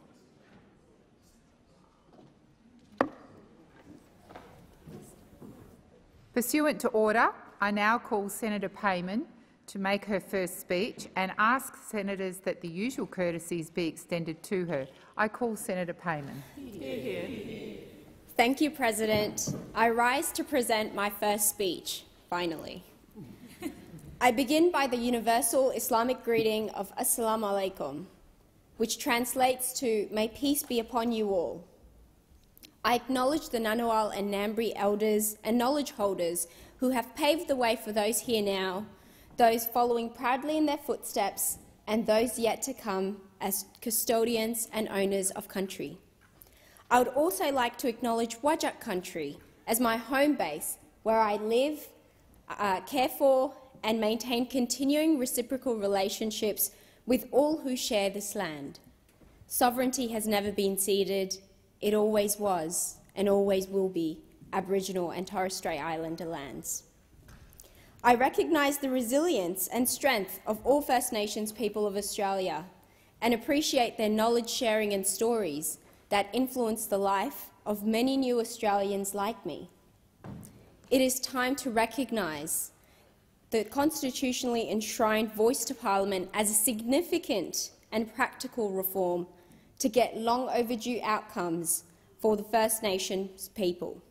Pursuant to order, I now call Senator Payman to make her first speech and ask senators that the usual courtesies be extended to her. I call Senator Payman. Thank you, President. I rise to present my first speech, finally. I begin by the universal Islamic greeting of Assalamu alaikum, which translates to May peace be upon you all. I acknowledge the Ngunnawal and Ngambri elders and knowledge holders who have paved the way for those here now, those following proudly in their footsteps, and those yet to come as custodians and owners of country. I would also like to acknowledge Whadjuk country as my home base, where I live, uh, care for and maintain continuing reciprocal relationships with all who share this land. Sovereignty has never been ceded, it always was and always will be Aboriginal and Torres Strait Islander lands. I recognise the resilience and strength of all First Nations people of Australia and appreciate their knowledge sharing and stories that influence the life of many new Australians like me. It is time to recognise the constitutionally enshrined voice to Parliament as a significant and practical reform to get long overdue outcomes for the First Nations people.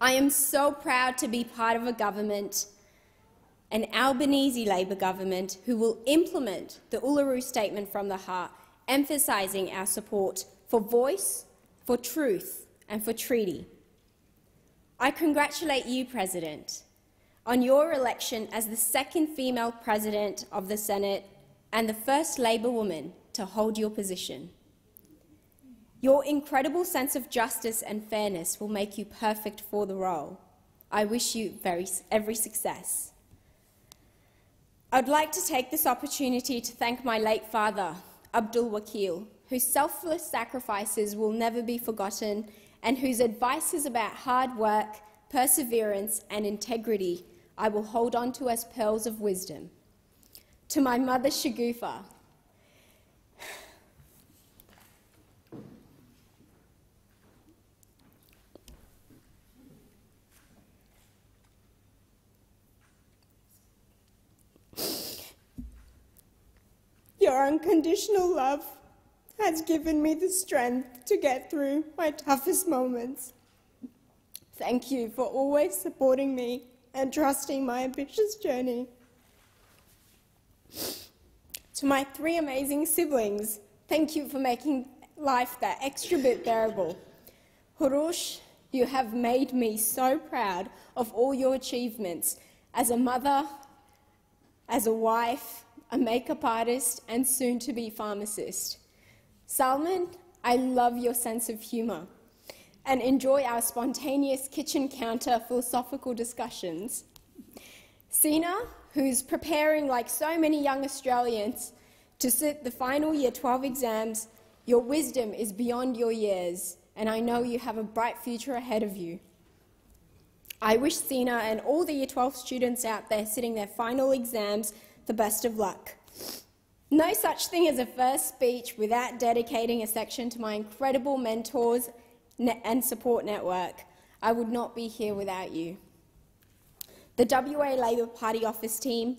I am so proud to be part of a government, an Albanese Labor government, who will implement the Uluru Statement from the Heart, emphasising our support for voice, for truth and for treaty. I congratulate you, President, on your election as the second female President of the Senate and the first Labor woman to hold your position. Your incredible sense of justice and fairness will make you perfect for the role. I wish you very, every success. I'd like to take this opportunity to thank my late father, Abdul Wakil, whose selfless sacrifices will never be forgotten and whose advices about hard work, perseverance and integrity I will hold on to as pearls of wisdom. To my mother, Shagufa, Your unconditional love has given me the strength to get through my toughest moments. Thank you for always supporting me and trusting my ambitious journey. To my three amazing siblings, thank you for making life that extra bit bearable. Hurush, you have made me so proud of all your achievements as a mother, as a wife, a makeup artist, and soon to be pharmacist. Salman, I love your sense of humour and enjoy our spontaneous kitchen counter philosophical discussions. Sina, who's preparing, like so many young Australians, to sit the final Year 12 exams, your wisdom is beyond your years, and I know you have a bright future ahead of you. I wish Sina and all the Year 12 students out there sitting their final exams the best of luck. No such thing as a first speech without dedicating a section to my incredible mentors and support network. I would not be here without you. The WA Labor Party office team,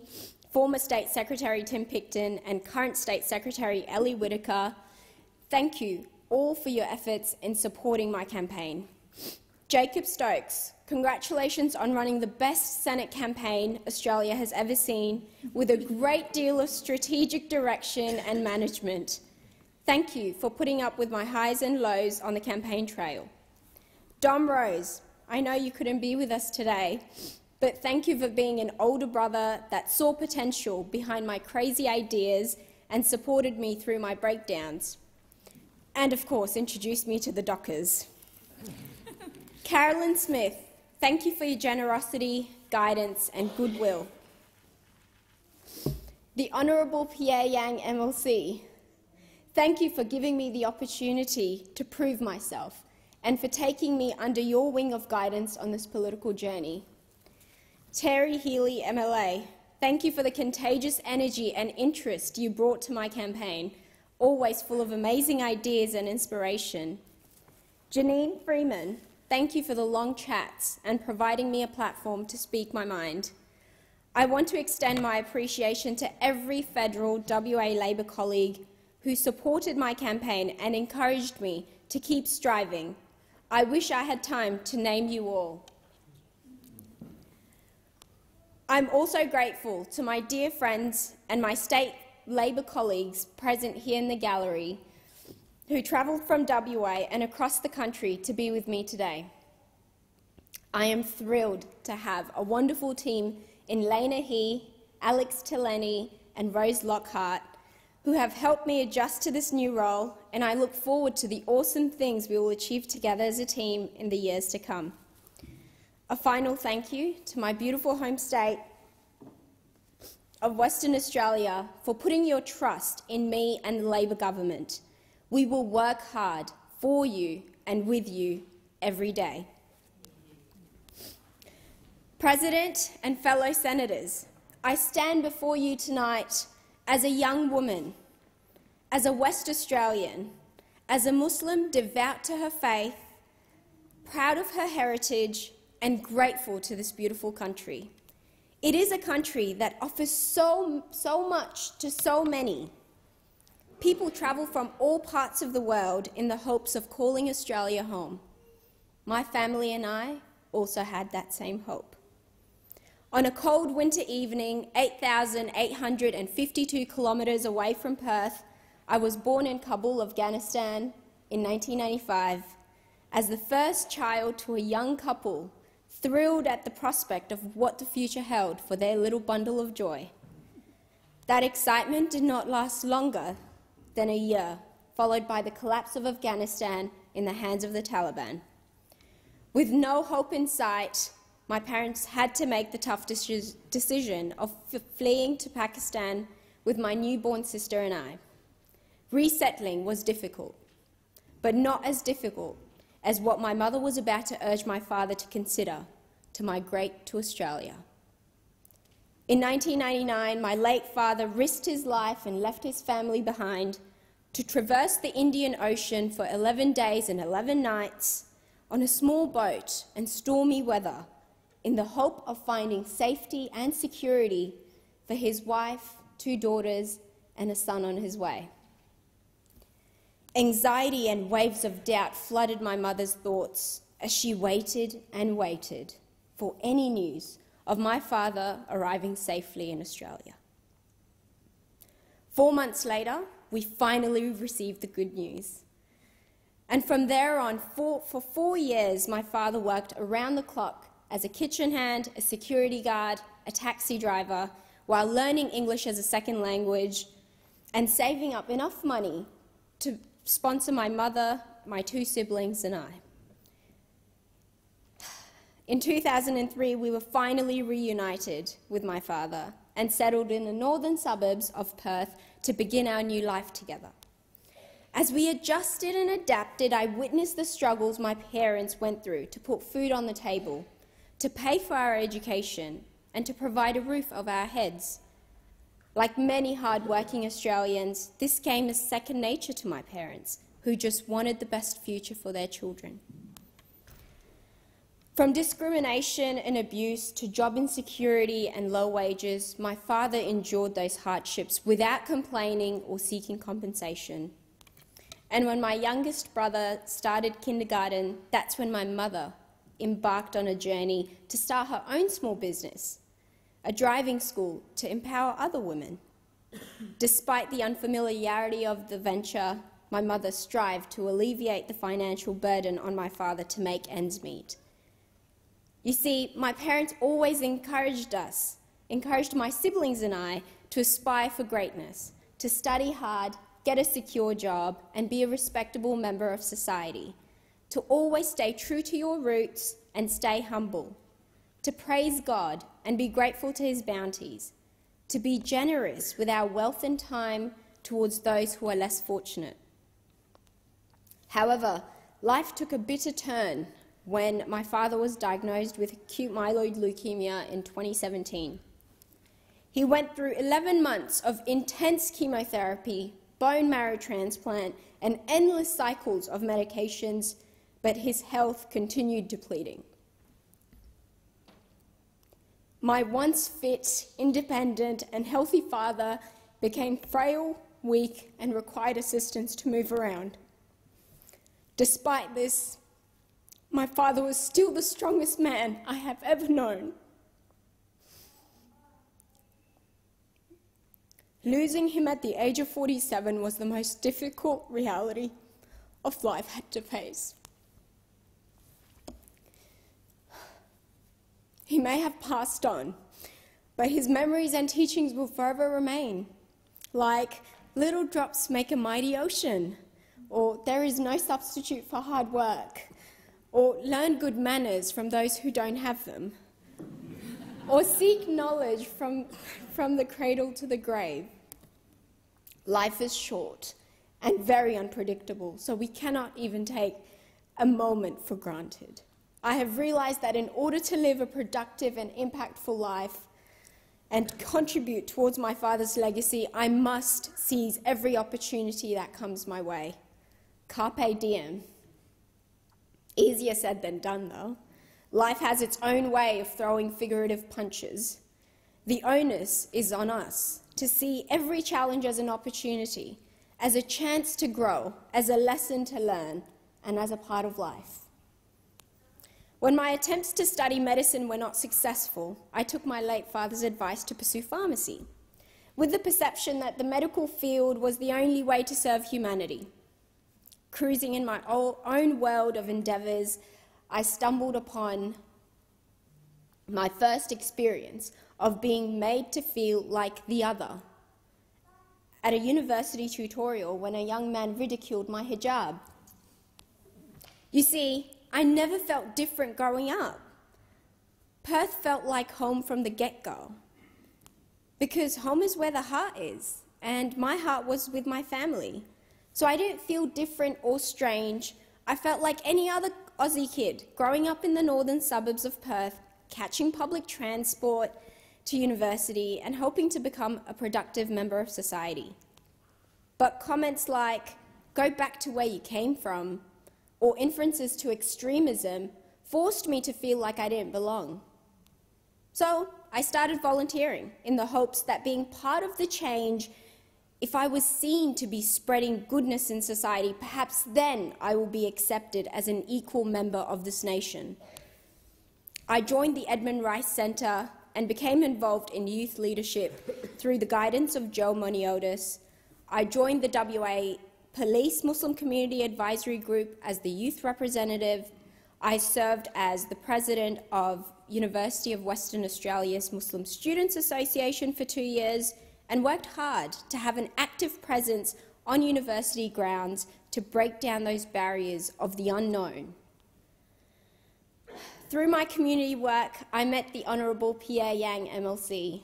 former State Secretary Tim Picton and current State Secretary Ellie Whiteaker, thank you all for your efforts in supporting my campaign. Jacob Stokes, congratulations on running the best Senate campaign Australia has ever seen, with a great deal of strategic direction and management. Thank you for putting up with my highs and lows on the campaign trail. Dom Rose, I know you couldn't be with us today, but thank you for being an older brother that saw potential behind my crazy ideas and supported me through my breakdowns. And, of course, introduced me to the Dockers. (laughs) Carolyn Smith, thank you for your generosity, guidance and goodwill. The Honourable Pierre Yang MLC, thank you for giving me the opportunity to prove myself and for taking me under your wing of guidance on this political journey. Terry Healy, MLA, thank you for the contagious energy and interest you brought to my campaign, always full of amazing ideas and inspiration. Janine Freeman, thank you for the long chats and providing me a platform to speak my mind. I want to extend my appreciation to every federal WA Labor colleague who supported my campaign and encouraged me to keep striving. I wish I had time to name you all. I'm also grateful to my dear friends and my state Labor colleagues present here in the gallery who travelled from WA and across the country to be with me today. I am thrilled to have a wonderful team in Lena He, Alex Tileni and Rose Lockhart who have helped me adjust to this new role, and I look forward to the awesome things we will achieve together as a team in the years to come. A final thank you to my beautiful home state of Western Australia for putting your trust in me and the Labor government. We will work hard for you and with you every day. President and fellow senators, I stand before you tonight as a young woman, as a West Australian, as a Muslim devout to her faith, proud of her heritage and grateful to this beautiful country. It is a country that offers so, so much to so many. People travel from all parts of the world in the hopes of calling Australia home. My family and I also had that same hope. On a cold winter evening, 8,852 kilometres away from Perth, I was born in Kabul, Afghanistan in 1995 as the first child to a young couple thrilled at the prospect of what the future held for their little bundle of joy. That excitement did not last longer than a year, followed by the collapse of Afghanistan in the hands of the Taliban. With no hope in sight, my parents had to make the tough decision of fleeing to Pakistan with my newborn sister and I. Resettling was difficult, but not as difficult as what my mother was about to urge my father to consider to migrate to Australia. In 1999, my late father risked his life and left his family behind to traverse the Indian Ocean for 11 days and 11 nights on a small boat and stormy weather in the hope of finding safety and security for his wife, two daughters, and a son on his way. Anxiety and waves of doubt flooded my mother's thoughts as she waited and waited for any news of my father arriving safely in Australia. Four months later, we finally received the good news. And from there on, for, for four years, my father worked around the clock as a kitchen hand, a security guard, a taxi driver, while learning English as a second language and saving up enough money to sponsor my mother, my two siblings and I. In 2003, we were finally reunited with my father and settled in the northern suburbs of Perth to begin our new life together. As we adjusted and adapted, I witnessed the struggles my parents went through to put food on the table to pay for our education and to provide a roof over our heads. Like many hard-working Australians, this came as second nature to my parents, who just wanted the best future for their children. From discrimination and abuse to job insecurity and low wages, my father endured those hardships without complaining or seeking compensation. And when my youngest brother started kindergarten, that's when my mother embarked on a journey to start her own small business, a driving school to empower other women. Despite the unfamiliarity of the venture, my mother strived to alleviate the financial burden on my father to make ends meet. You see, my parents always encouraged us, encouraged my siblings and I, to aspire for greatness, to study hard, get a secure job, and be a respectable member of society to always stay true to your roots and stay humble, to praise God and be grateful to his bounties, to be generous with our wealth and time towards those who are less fortunate. However, life took a bitter turn when my father was diagnosed with acute myeloid leukemia in 2017. He went through 11 months of intense chemotherapy, bone marrow transplant, and endless cycles of medications, but his health continued depleting. My once fit, independent, and healthy father became frail, weak, and required assistance to move around. Despite this, my father was still the strongest man I have ever known. Losing him at the age of 47 was the most difficult reality of life had to face. He may have passed on, but his memories and teachings will forever remain, like little drops make a mighty ocean, or there is no substitute for hard work, or learn good manners from those who don't have them, or seek knowledge from, from the cradle to the grave. Life is short and very unpredictable, so we cannot even take a moment for granted. I have realised that in order to live a productive and impactful life and contribute towards my father's legacy, I must seize every opportunity that comes my way. Carpe diem. Easier said than done, though. Life has its own way of throwing figurative punches. The onus is on us to see every challenge as an opportunity, as a chance to grow, as a lesson to learn, and as a part of life. When my attempts to study medicine were not successful, I took my late father's advice to pursue pharmacy, with the perception that the medical field was the only way to serve humanity. Cruising in my own world of endeavours, I stumbled upon my first experience of being made to feel like the other. At a university tutorial, when a young man ridiculed my hijab. You see, I never felt different growing up. Perth felt like home from the get go. Because home is where the heart is, and my heart was with my family. So I didn't feel different or strange. I felt like any other Aussie kid growing up in the northern suburbs of Perth, catching public transport to university, and hoping to become a productive member of society. But comments like, go back to where you came from, or inferences to extremism forced me to feel like I didn't belong. So I started volunteering in the hopes that being part of the change, if I was seen to be spreading goodness in society, perhaps then I will be accepted as an equal member of this nation. I joined the Edmund Rice Centre and became involved in youth leadership through the guidance of Joe Moniotis. I joined the WA Police Muslim Community Advisory Group as the youth representative. I served as the president of University of Western Australia's Muslim Students Association for two years and worked hard to have an active presence on university grounds to break down those barriers of the unknown. Through my community work, I met the Honourable Pierre Yang MLC,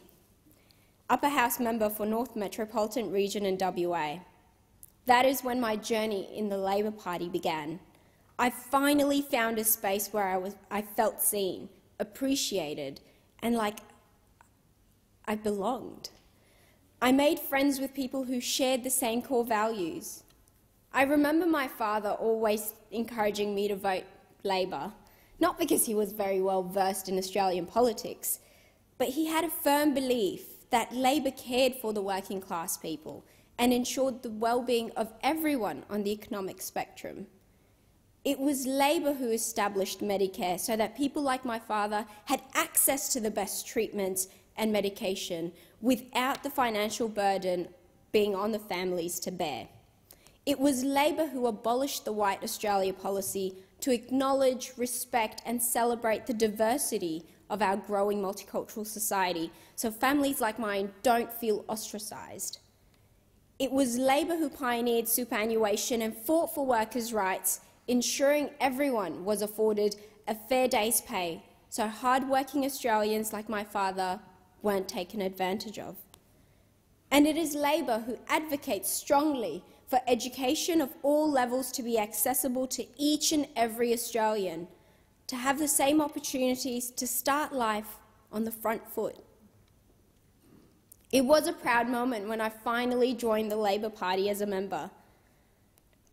Upper House member for North Metropolitan Region in WA. That is when my journey in the Labor Party began. I finally found a space where I, was, I felt seen, appreciated, and like I belonged. I made friends with people who shared the same core values. I remember my father always encouraging me to vote Labor, not because he was very well versed in Australian politics, but he had a firm belief that Labor cared for the working class people and ensured the well-being of everyone on the economic spectrum. It was Labor who established Medicare so that people like my father had access to the best treatments and medication without the financial burden being on the families to bear. It was Labor who abolished the White Australia policy to acknowledge, respect and celebrate the diversity of our growing multicultural society so families like mine don't feel ostracised. It was Labor who pioneered superannuation and fought for workers' rights, ensuring everyone was afforded a fair day's pay so hard-working Australians like my father weren't taken advantage of. And it is Labor who advocates strongly for education of all levels to be accessible to each and every Australian, to have the same opportunities to start life on the front foot. It was a proud moment when I finally joined the Labor Party as a member.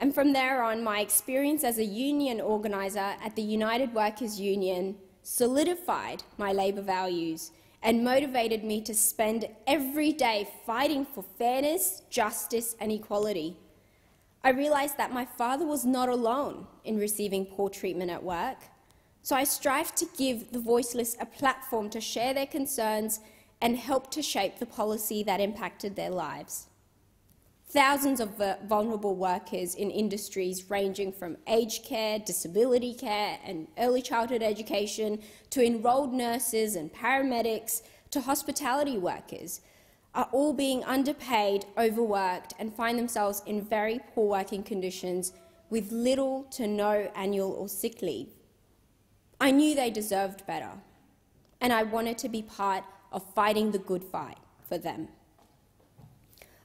And from there on, my experience as a union organiser at the United Workers' Union solidified my Labor values and motivated me to spend every day fighting for fairness, justice and equality. I realised that my father was not alone in receiving poor treatment at work, so I strived to give the voiceless a platform to share their concerns and helped to shape the policy that impacted their lives. Thousands of vulnerable workers in industries ranging from aged care, disability care and early childhood education to enrolled nurses and paramedics to hospitality workers are all being underpaid, overworked and find themselves in very poor working conditions with little to no annual or sick leave. I knew they deserved better, and I wanted to be part of fighting the good fight for them.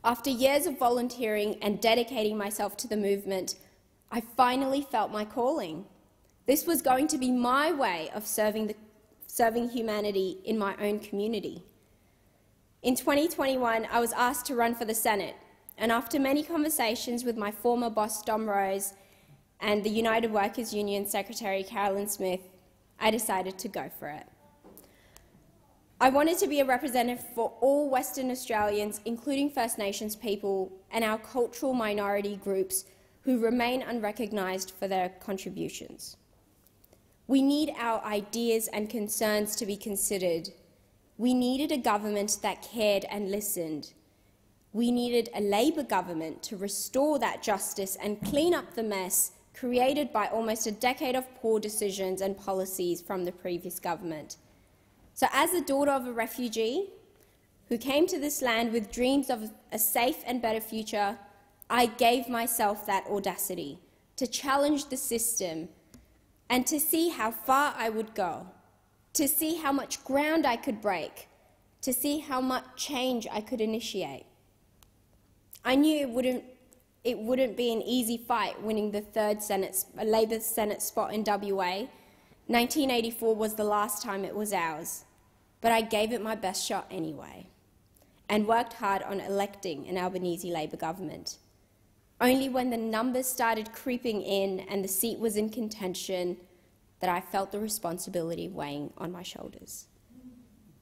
After years of volunteering and dedicating myself to the movement, I finally felt my calling. This was going to be my way of serving, the, serving humanity in my own community. In 2021, I was asked to run for the Senate, and after many conversations with my former boss, Dom Rose, and the United Workers' Union Secretary, Carolyn Smith, I decided to go for it. I wanted to be a representative for all Western Australians, including First Nations people and our cultural minority groups who remain unrecognised for their contributions. We need our ideas and concerns to be considered. We needed a government that cared and listened. We needed a Labor government to restore that justice and clean up the mess created by almost a decade of poor decisions and policies from the previous government. So as the daughter of a refugee who came to this land with dreams of a safe and better future, I gave myself that audacity to challenge the system and to see how far I would go, to see how much ground I could break, to see how much change I could initiate. I knew it wouldn't, it wouldn't be an easy fight winning the third Senate, Labor Senate spot in WA, 1984 was the last time it was ours, but I gave it my best shot anyway and worked hard on electing an Albanese Labor government. Only when the numbers started creeping in and the seat was in contention that I felt the responsibility weighing on my shoulders.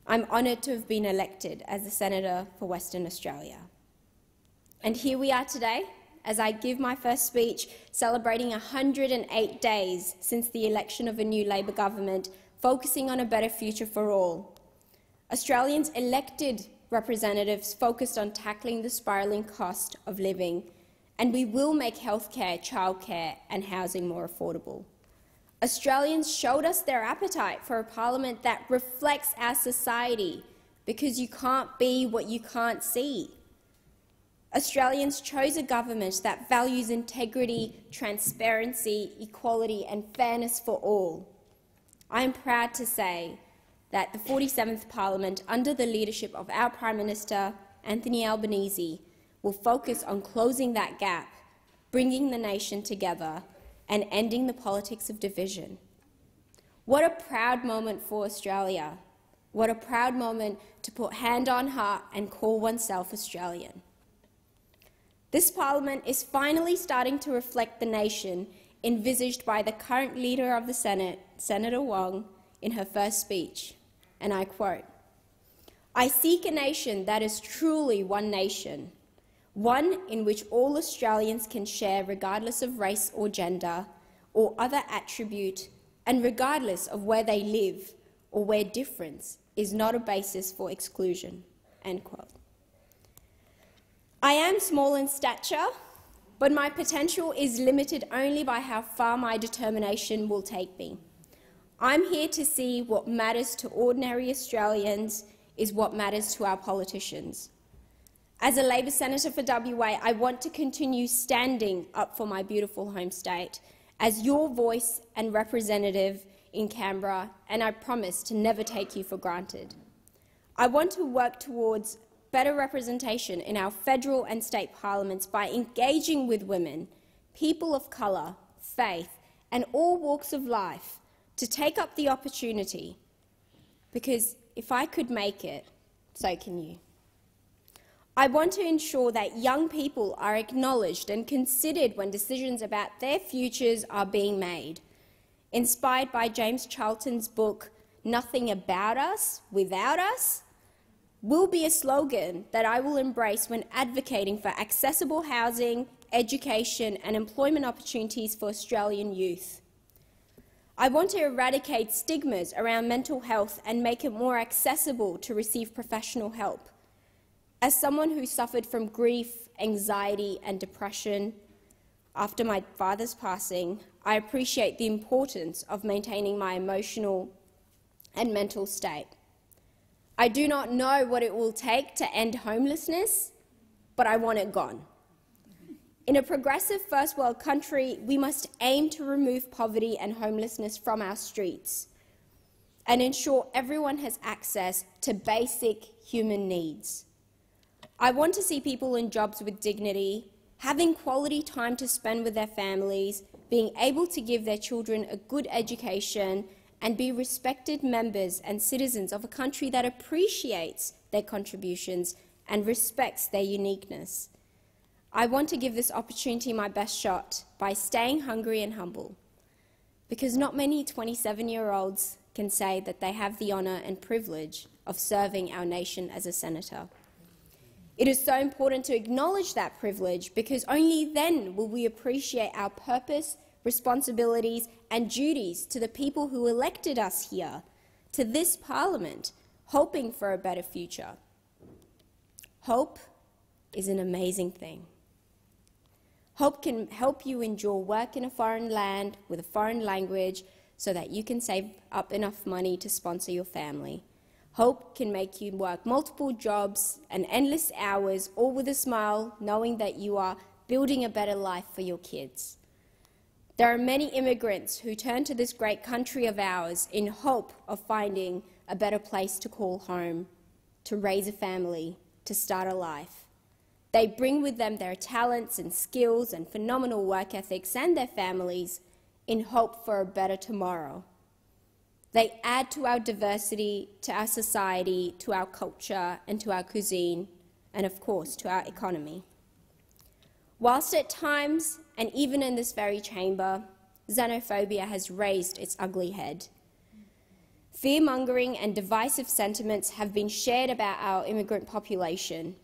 I'm honoured to have been elected as the Senator for Western Australia. And here we are today, as I give my first speech celebrating 108 days since the election of a new Labor government focusing on a better future for all. Australians elected representatives focused on tackling the spiralling cost of living, and we will make healthcare, childcare and housing more affordable. Australians showed us their appetite for a parliament that reflects our society, because you can't be what you can't see. Australians chose a government that values integrity, transparency, equality and fairness for all. I am proud to say that the 47th Parliament, under the leadership of our Prime Minister, Anthony Albanese, will focus on closing that gap, bringing the nation together and ending the politics of division. What a proud moment for Australia. What a proud moment to put hand on heart and call oneself Australian. This parliament is finally starting to reflect the nation envisaged by the current leader of the Senate, Senator Wong, in her first speech, and I quote, I seek a nation that is truly one nation, one in which all Australians can share regardless of race or gender or other attribute and regardless of where they live or where difference is not a basis for exclusion." End quote. I am small in stature, but my potential is limited only by how far my determination will take me. I'm here to see what matters to ordinary Australians is what matters to our politicians. As a Labor Senator for WA, I want to continue standing up for my beautiful home state as your voice and representative in Canberra, and I promise to never take you for granted. I want to work towards better representation in our federal and state parliaments by engaging with women, people of colour, faith and all walks of life to take up the opportunity, because if I could make it, so can you. I want to ensure that young people are acknowledged and considered when decisions about their futures are being made. Inspired by James Charlton's book, Nothing About Us Without Us, will be a slogan that I will embrace when advocating for accessible housing, education and employment opportunities for Australian youth. I want to eradicate stigmas around mental health and make it more accessible to receive professional help. As someone who suffered from grief, anxiety and depression after my father's passing, I appreciate the importance of maintaining my emotional and mental state. I do not know what it will take to end homelessness, but I want it gone. In a progressive first world country, we must aim to remove poverty and homelessness from our streets and ensure everyone has access to basic human needs. I want to see people in jobs with dignity, having quality time to spend with their families, being able to give their children a good education and be respected members and citizens of a country that appreciates their contributions and respects their uniqueness. I want to give this opportunity my best shot by staying hungry and humble, because not many 27-year-olds can say that they have the honour and privilege of serving our nation as a senator. It is so important to acknowledge that privilege because only then will we appreciate our purpose responsibilities and duties to the people who elected us here, to this parliament, hoping for a better future. Hope is an amazing thing. Hope can help you endure work in a foreign land with a foreign language so that you can save up enough money to sponsor your family. Hope can make you work multiple jobs and endless hours, all with a smile, knowing that you are building a better life for your kids. There are many immigrants who turn to this great country of ours in hope of finding a better place to call home, to raise a family, to start a life. They bring with them their talents and skills and phenomenal work ethics and their families in hope for a better tomorrow. They add to our diversity, to our society, to our culture and to our cuisine, and of course to our economy. Whilst at times, and even in this very chamber, xenophobia has raised its ugly head. Fear-mongering and divisive sentiments have been shared about our immigrant population,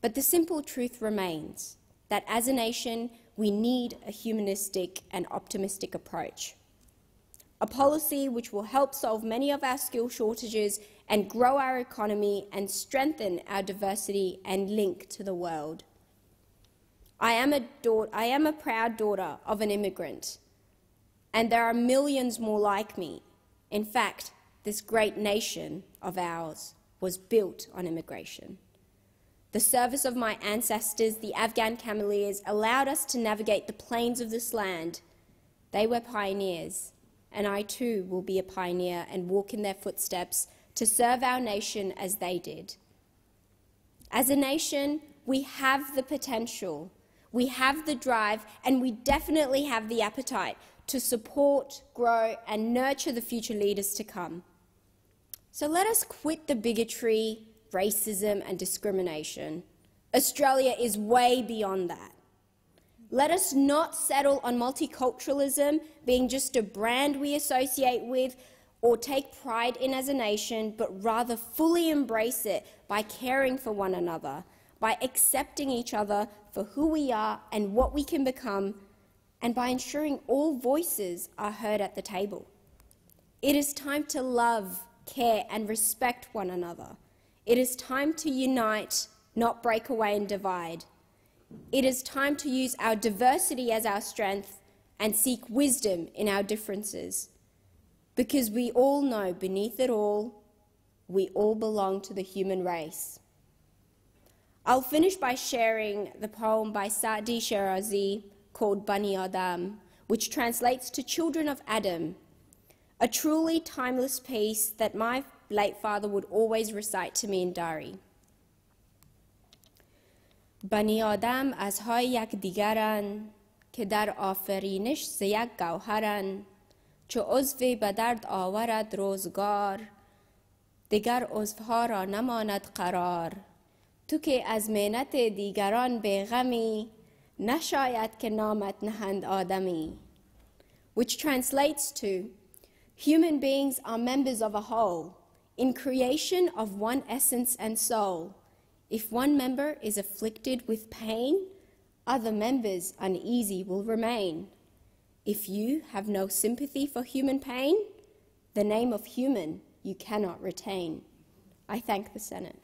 but the simple truth remains that as a nation, we need a humanistic and optimistic approach. A policy which will help solve many of our skill shortages and grow our economy and strengthen our diversity and link to the world. I am, a I am a proud daughter of an immigrant, and there are millions more like me. In fact, this great nation of ours was built on immigration. The service of my ancestors, the Afghan Cameleers, allowed us to navigate the plains of this land. They were pioneers, and I too will be a pioneer and walk in their footsteps to serve our nation as they did. As a nation, we have the potential we have the drive and we definitely have the appetite to support, grow and nurture the future leaders to come. So let us quit the bigotry, racism and discrimination. Australia is way beyond that. Let us not settle on multiculturalism being just a brand we associate with or take pride in as a nation, but rather fully embrace it by caring for one another, by accepting each other for who we are and what we can become, and by ensuring all voices are heard at the table. It is time to love, care, and respect one another. It is time to unite, not break away and divide. It is time to use our diversity as our strength and seek wisdom in our differences. Because we all know beneath it all, we all belong to the human race. I'll finish by sharing the poem by Saadi Shirazi called Bani Adam, which translates to Children of Adam, a truly timeless piece that my late father would always recite to me in Dari. بنی آدم ازهای یک دیگرن که در آفرینش ز یک گوهرن چو عضوی به درد آورد روزگار دیگر عضوها را نماند قرار تو که از مهنت دیگران بغمی نشاید که نامت نهند آدمی which translates to human beings are members of a whole. In creation of one essence and soul. If one member is afflicted with pain other members uneasy will remain. If you have no sympathy for human pain the name of human you cannot retain. I thank the senate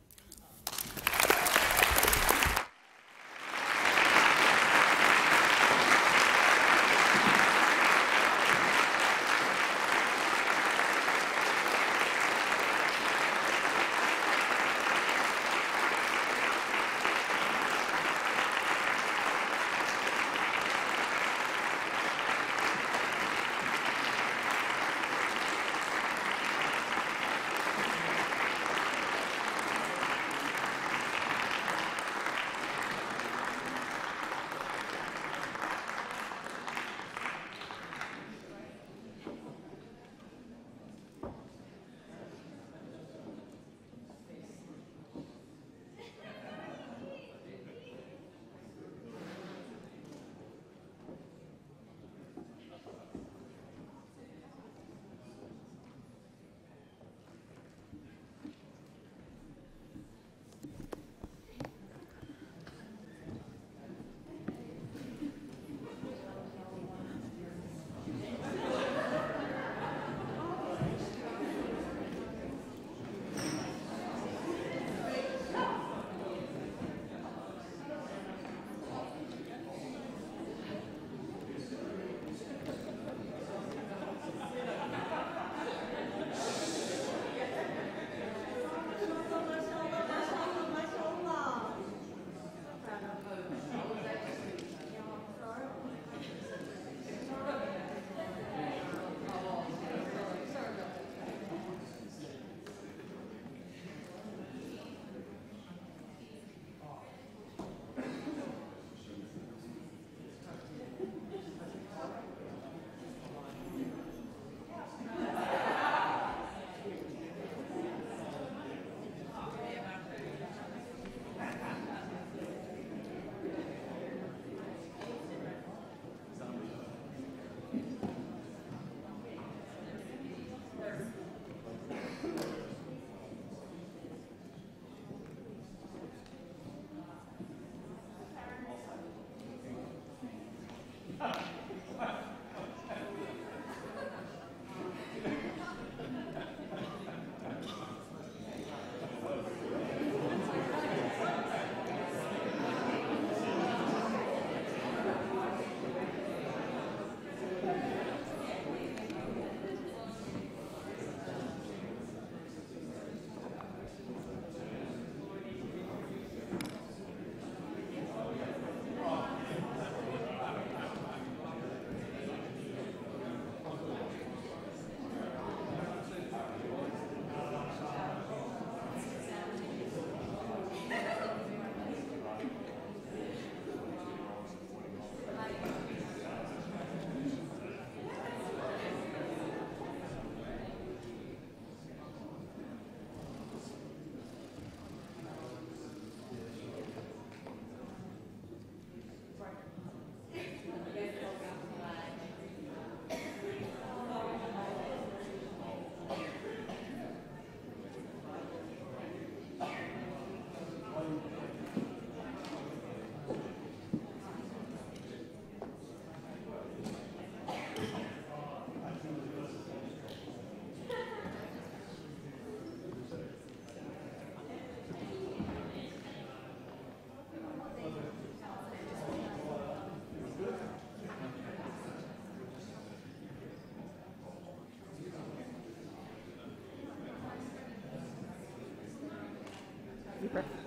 Right.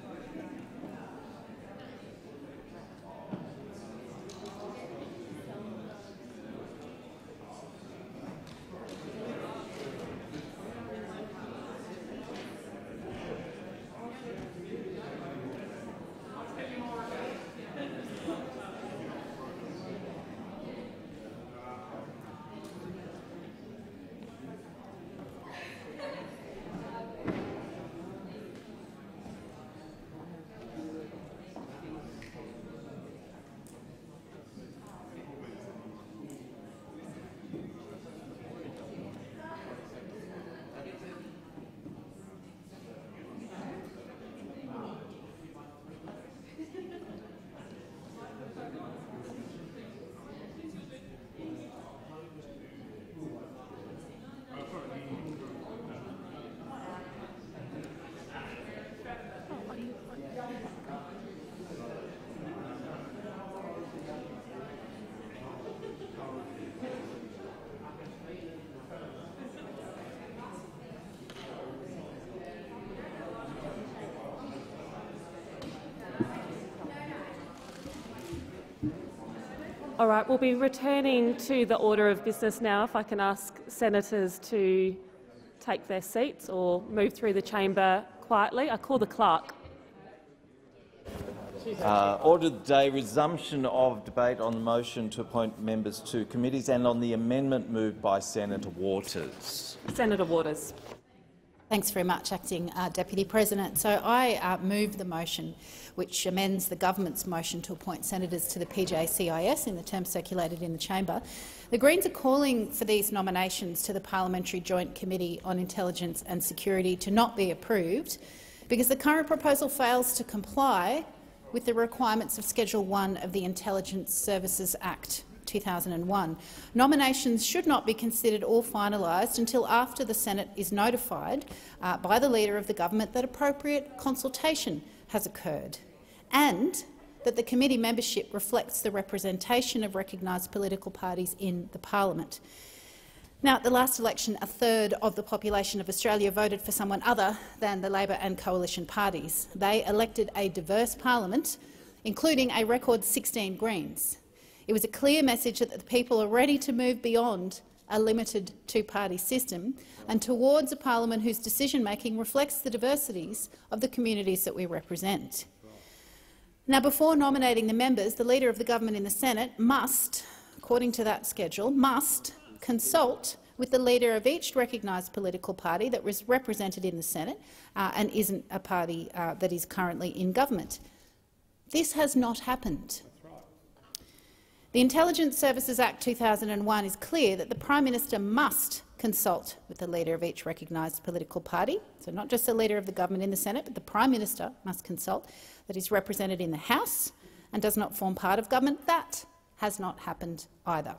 All right, we'll be returning to the order of business now. If I can ask senators to take their seats or move through the chamber quietly. I call the clerk. Uh, order the day resumption of debate on the motion to appoint members to committees and on the amendment moved by Senator Waters. Senator Waters. Thanks very much, Acting uh, Deputy President. So I uh, move the motion which amends the government's motion to appoint senators to the PJCIS in the term circulated in the chamber. The Greens are calling for these nominations to the Parliamentary Joint Committee on Intelligence and Security to not be approved because the current proposal fails to comply with the requirements of Schedule 1 of the Intelligence Services Act 2001. Nominations should not be considered or finalised until after the Senate is notified uh, by the Leader of the Government that appropriate consultation has occurred and that the committee membership reflects the representation of recognised political parties in the parliament. Now, at the last election, a third of the population of Australia voted for someone other than the Labor and coalition parties. They elected a diverse parliament, including a record 16 Greens. It was a clear message that the people are ready to move beyond a limited two-party system and towards a parliament whose decision-making reflects the diversities of the communities that we represent. Now, before nominating the members, the Leader of the Government in the Senate must, according to that schedule, must consult with the leader of each recognised political party that was represented in the Senate uh, and isn't a party uh, that is currently in government. This has not happened. The Intelligence Services Act 2001 is clear that the Prime Minister must consult with the leader of each recognised political party, so not just the leader of the government in the Senate, but the Prime Minister must consult, that is represented in the House and does not form part of government. That has not happened either.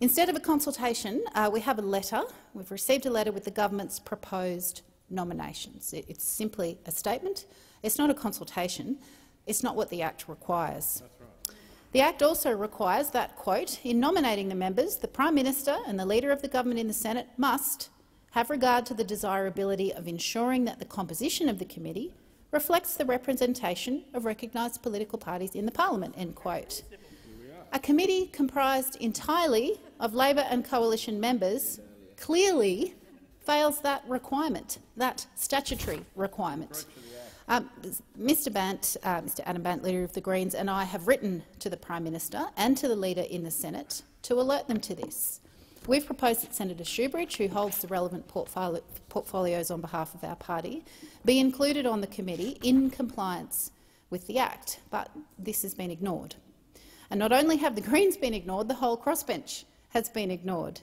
Instead of a consultation, uh, we have a letter. We've received a letter with the government's proposed nominations. It's simply a statement. It's not a consultation. It's not what the Act requires. The Act also requires that, quote, in nominating the members, the Prime Minister and the Leader of the Government in the Senate must have regard to the desirability of ensuring that the composition of the committee reflects the representation of recognised political parties in the parliament." End quote. A committee comprised entirely of Labor and coalition members clearly fails that requirement, that statutory requirement. Um, Mr Bandt, uh, Mr Adam Bandt, Leader of the Greens, and I have written to the Prime Minister and to the Leader in the Senate to alert them to this. We've proposed that Senator Shoebridge, who holds the relevant portfolio portfolios on behalf of our party, be included on the committee in compliance with the Act, but this has been ignored. And not only have the Greens been ignored, the whole crossbench has been ignored.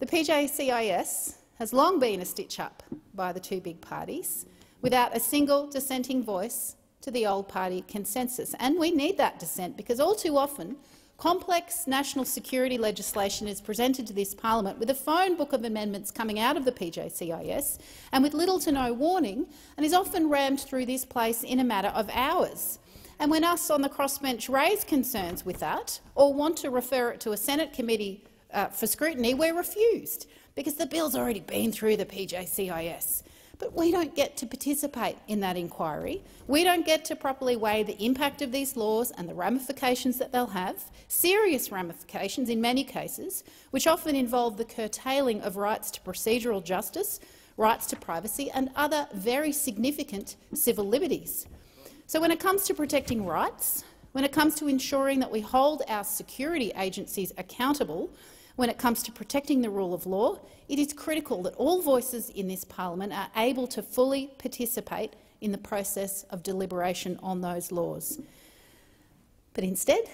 The PJCIS has long been a stitch-up by the two big parties, without a single dissenting voice to the old party consensus. And we need that dissent because all too often complex national security legislation is presented to this parliament with a phone book of amendments coming out of the PJCIS and with little to no warning and is often rammed through this place in a matter of hours. And when us on the crossbench raise concerns with that or want to refer it to a Senate committee uh, for scrutiny, we're refused because the bill's already been through the PJCIS. But we don't get to participate in that inquiry. We don't get to properly weigh the impact of these laws and the ramifications that they'll have, serious ramifications in many cases, which often involve the curtailing of rights to procedural justice, rights to privacy and other very significant civil liberties. So when it comes to protecting rights, when it comes to ensuring that we hold our security agencies accountable when it comes to protecting the rule of law, it is critical that all voices in this parliament are able to fully participate in the process of deliberation on those laws. But instead,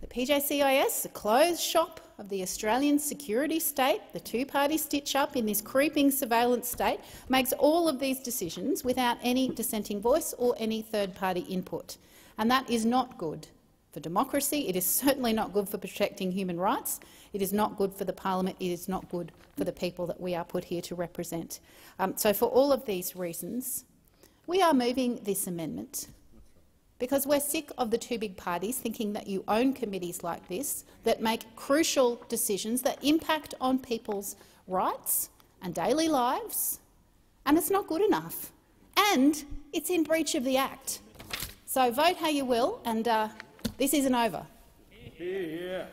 the PJCIS, the closed shop of the Australian security state, the two-party stitch-up in this creeping surveillance state, makes all of these decisions without any dissenting voice or any third-party input. And that is not good for democracy. It is certainly not good for protecting human rights. It is not good for the parliament. It is not good for the people that we are put here to represent. Um, so for all of these reasons, we are moving this amendment because we're sick of the two big parties thinking that you own committees like this that make crucial decisions that impact on people's rights and daily lives, and it's not good enough. And it's in breach of the Act. So vote how you will, and uh, this isn't over. Here,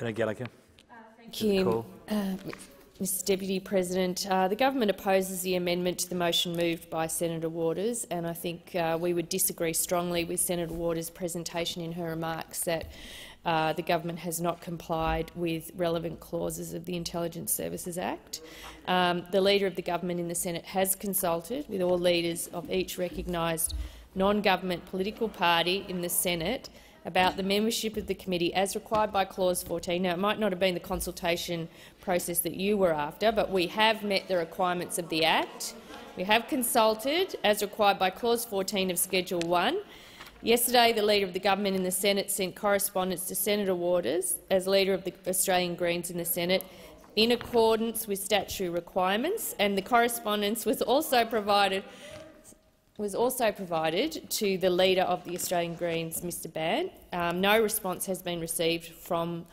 Senator Gallagher. Thank you, uh, Mr Deputy President. Uh, the government opposes the amendment to the motion moved by Senator Waters, and I think uh, we would disagree strongly with Senator Waters' presentation in her remarks that uh, the government has not complied with relevant clauses of the Intelligence Services Act. Um, the Leader of the government in the Senate has consulted with all leaders of each recognised non-government political party in the Senate about the membership of the committee as required by Clause 14. Now, it might not have been the consultation process that you were after, but we have met the requirements of the Act. We have consulted as required by Clause 14 of Schedule 1. Yesterday, the Leader of the Government in the Senate sent correspondence to Senator Waters, as Leader of the Australian Greens in the Senate, in accordance with statutory requirements, and the correspondence was also provided was also provided to the Leader of the Australian Greens, Mr Bandt. Um, no response has been received from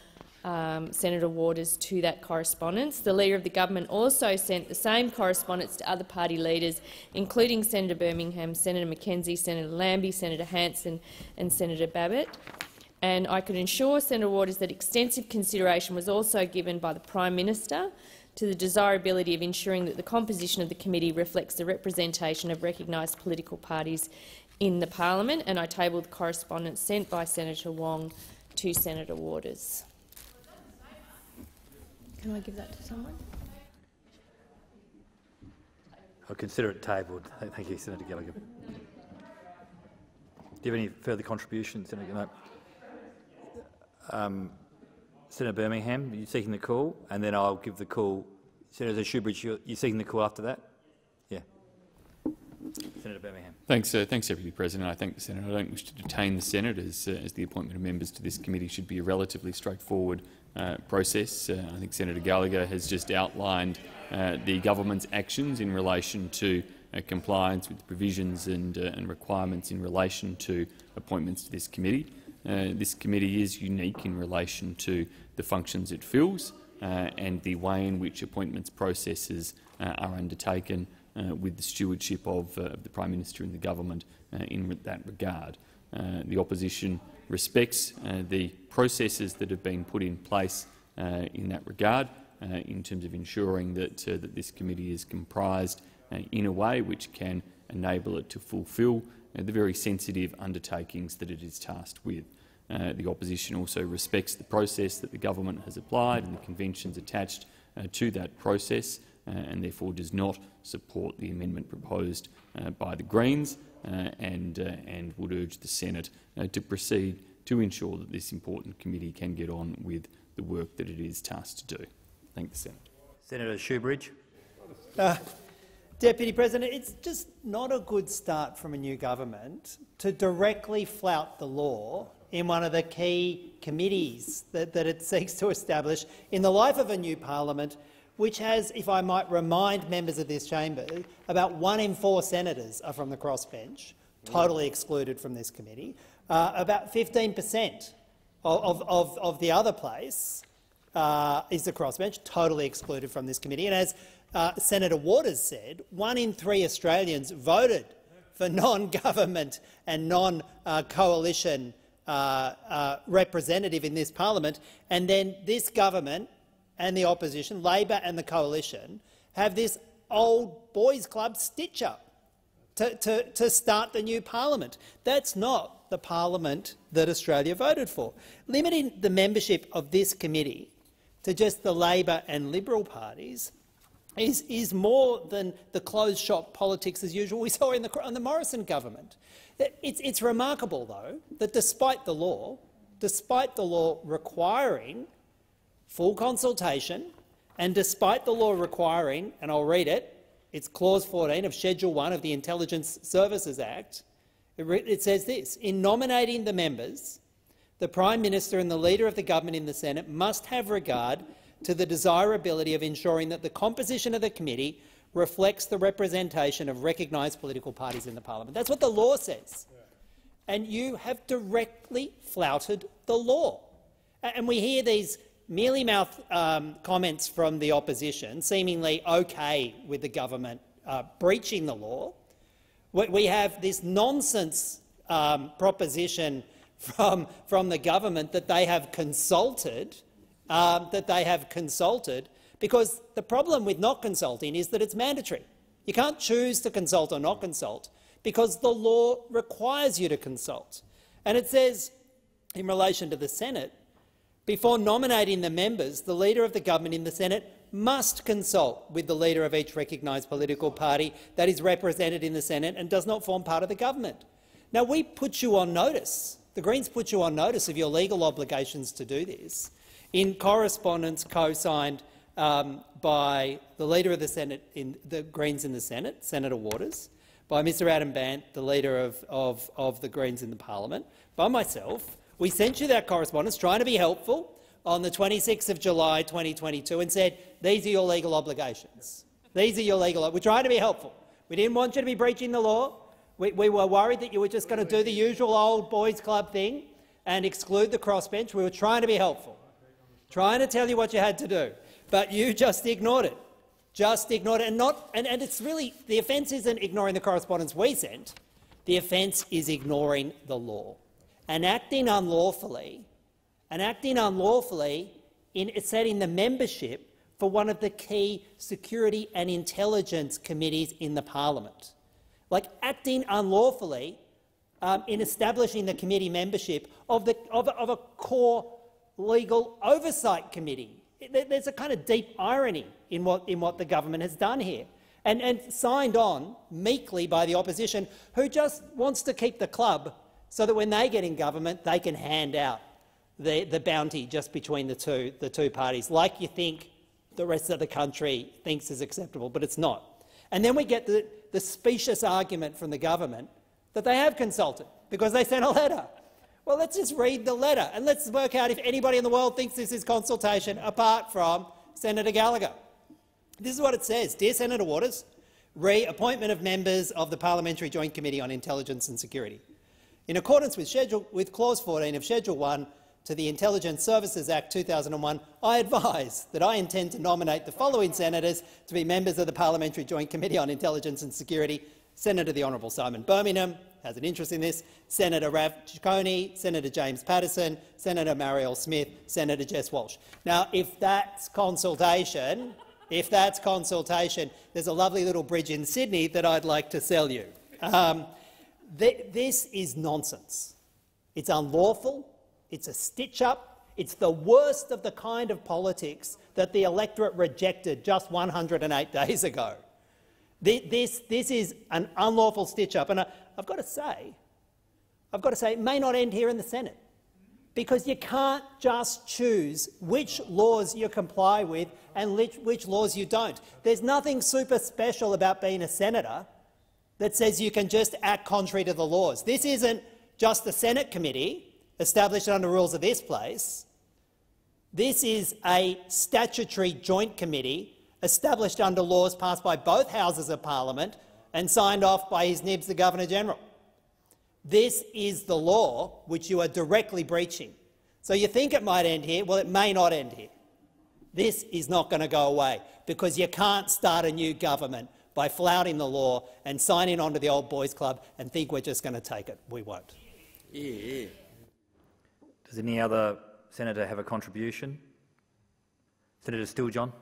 um, Senator Waters to that correspondence. The Leader of the Government also sent the same correspondence to other party leaders, including Senator Birmingham, Senator McKenzie, Senator Lambie, Senator Hanson and Senator Babet. And I could assure Senator Waters that extensive consideration was also given by the Prime Minister to the desirability of ensuring that the composition of the committee reflects the representation of recognised political parties in the parliament, and I tabled the correspondence sent by Senator Wong to Senator Waters. Can I give that to someone? I'll consider it tabled. Thank you, Senator Gallagher. Do you have any further contributions, Senator? No. Um, Senator Birmingham, you're you seeking the call? And then I'll give the call. Senator Shoebridge, you're, you're seeking the call after that? Yeah. Senator Birmingham. Thanks, uh, thanks, Deputy President. I thank the Senator. I don't wish to detain the Senate, as, uh, as the appointment of members to this committee should be a relatively straightforward uh, process. Uh, I think Senator Gallagher has just outlined uh, the government's actions in relation to uh, compliance with provisions and, and requirements in relation to appointments to this committee. Uh, this committee is unique in relation to the functions it fills uh, and the way in which appointments processes uh, are undertaken uh, with the stewardship of, uh, the Prime Minister and the government in that regard. the opposition respects the processes that have been put in place in that regard in terms of ensuring that, that this committee is comprised in a way which can enable it to fulfil the very sensitive undertakings that it is tasked with. Uh, the opposition also respects the process that the government has applied and the conventions attached uh, to that process uh, and therefore does not support the amendment proposed uh, by the Greens uh, and, and would urge the Senate to proceed to ensure that this important committee can get on with the work that it is tasked to do. Thank the Senate. Senator Shoebridge. Deputy President, it's just not a good start from a new government to directly flout the law in one of the key committees that, that it (laughs) seeks to establish in the life of a new parliament, which has, if I might remind members of this chamber, about one in four senators are from the crossbench, totally excluded from this committee. Uh, about 15 per cent of, of, of, the other place uh, is the crossbench, totally excluded from this committee. And as uh, Senator Waters said, one in three Australians voted for non-government and non-coalition uh, uh, representative in this parliament, and then this government and the opposition, Labor and the coalition, have this old boys club stitch-up to, to, to start the new parliament. That's not the parliament that Australia voted for. Limiting the membership of this committee to just the Labor and Liberal parties is, is more than the closed-shop politics as usual we (laughs) saw in the, in the Morrison government. It's, it's remarkable, though, that despite the law, despite the law requiring full consultation, and despite the law requiring, and I'll read it, it's Clause 14 of Schedule 1 of the Intelligence Services Act, it, it says this, in nominating the members, the Prime Minister and the Leader of the Government in the Senate must have regard to the desirability of ensuring that the composition of the committee reflects the representation of recognised political parties in the parliament. That's what the law says. And you have directly flouted the law. And we hear these mealy-mouthed um, comments from the opposition, seemingly okay with the government uh, breaching the law. We have this nonsense um, proposition from, from the government that they have consulted, um, that they have consulted, because the problem with not consulting is that it's mandatory. You can't choose to consult or not consult because the law requires you to consult. And it says, in relation to the Senate, before nominating the members, the Leader of the government in the Senate must consult with the leader of each recognised political party that is represented in the Senate and does not form part of the government. Now, we put you on notice. The Greens put you on notice of your legal obligations to do this in correspondence co-signed um, by the Leader of the Senate, in the Greens in the Senate, Senator Waters, by Mr Adam Bandt, the Leader of, of, of the Greens in the parliament, by myself. We sent you that correspondence trying to be helpful on the 26th of July 2022 and said, these are your legal obligations. These are your legal We're trying to be helpful. We didn't want you to be breaching the law. We, we were worried that you were just going to do the usual old boys club thing and exclude the crossbench. We were trying to be helpful, trying to tell you what you had to do, but you (laughs) just ignored it. Just ignored it. And, not, and, and it's really the offence isn't ignoring the correspondence we sent. The offence is ignoring the law. And acting unlawfully, and acting unlawfully in setting the membership for one of the key security and intelligence committees in the parliament. Like acting unlawfully um, in establishing the committee membership of, the, of, of a core legal oversight committee. There's a kind of deep irony in what, in what the government has done here. And, and signed on meekly by the opposition, who just wants to keep the club so that when they get in government, they can hand out the, the bounty just between the two, the two parties, like you think the rest of the country thinks is acceptable, but it's not. And then we get the, the specious argument from the government that they have consulted because they sent a letter. Well, let's just read the letter and let's work out if anybody in the world thinks this is consultation apart from Senator Gallagher. This is what it says. Dear Senator Waters, re-appointment of members of the Parliamentary Joint Committee on Intelligence and Security. In accordance with, schedule, with Clause 14 of Schedule 1 to the Intelligence Services Act 2001, I advise that I intend to nominate the following senators to be members of the Parliamentary Joint Committee on Intelligence and Security. Senator the Honourable Simon Birmingham has an interest in this, Senator Raff Ciccone, Senator James Paterson, Senator Marielle Smith, Senator Jess Walsh. Now, if that's consultation, if that's consultation, there's a lovely little bridge in Sydney that I'd like to sell you. Um, th this is nonsense. It's unlawful. It's a stitch-up. It's the worst of the kind of politics that the electorate rejected just 108 (laughs) days ago. This, this is an unlawful stitch-up, and I've got to say, I've got to say, it may not end here in the Senate, because you can't just choose which laws you comply with and which, laws you don't. There's nothing super special about being a senator that says you can just act contrary to the laws. This isn't just the Senate committee established under rules of this place. This is a statutory joint committee established under laws passed by both houses of parliament and signed off by His Nibs the Governor-General. This is the law which you are directly breaching. So you think it might end here? Well, it may not end here. This is not going to go away because you can't start a new government by flouting the law and signing on to the old boys club and think we're just going to take it. We won't. Yeah. Does any other senator have a contribution? Senator Steele-John.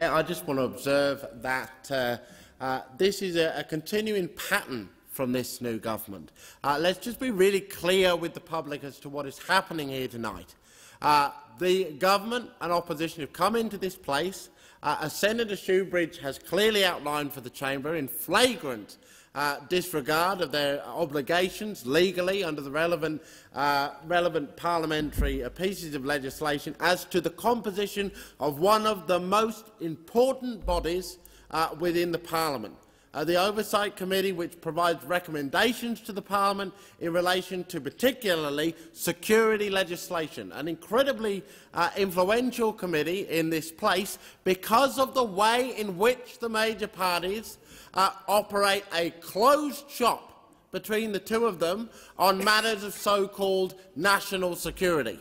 I just want to observe that uh, uh, this is a, a, continuing pattern from this new government. Uh, let's just be really clear with the public as to what is happening here tonight. Uh, the government and opposition have come into this place, uh, as Senator Shoebridge has clearly outlined for the chamber, in flagrant uh, disregard of their obligations legally under the relevant, uh, relevant parliamentary uh, pieces of legislation as to the composition of one of the most important bodies uh, within the parliament. Uh, the Oversight Committee, which provides recommendations to the Parliament in relation to particularly security legislation, an incredibly uh, influential committee in this place because of the way in which the major parties uh, operate a closed shop between the two of them on matters of so-called national security.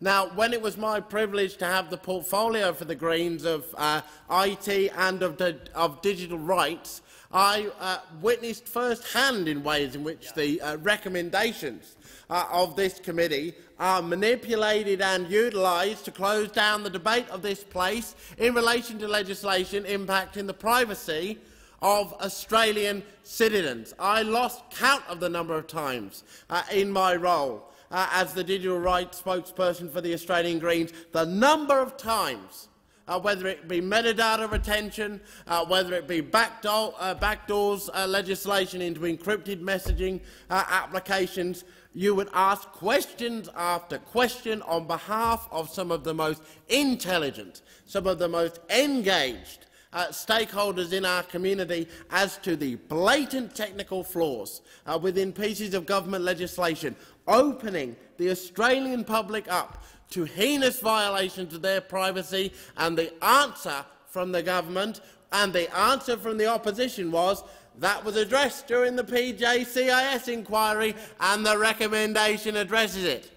Now, when it was my privilege to have the portfolio for the Greens of uh, IT and of, of digital rights, I uh, witnessed firsthand in ways in which the uh, recommendations uh, of this committee are manipulated and utilised to close down the debate of this place in relation to legislation impacting the privacy of Australian citizens. I lost count of the number of times uh, in my role uh, as the digital rights spokesperson for the Australian Greens, the number of times uh, whether it be metadata retention, uh, whether it be backdoor, uh, backdoors uh, legislation into encrypted messaging uh, applications, you would ask questions after question on behalf of some of the most intelligent, some of the most engaged uh, stakeholders in our community as to the blatant technical flaws within pieces of government legislation, opening the Australian public up to heinous violations of their privacy, and the answer from the government and the answer from the opposition was that was addressed during the PJCIS inquiry, and the recommendation addresses it.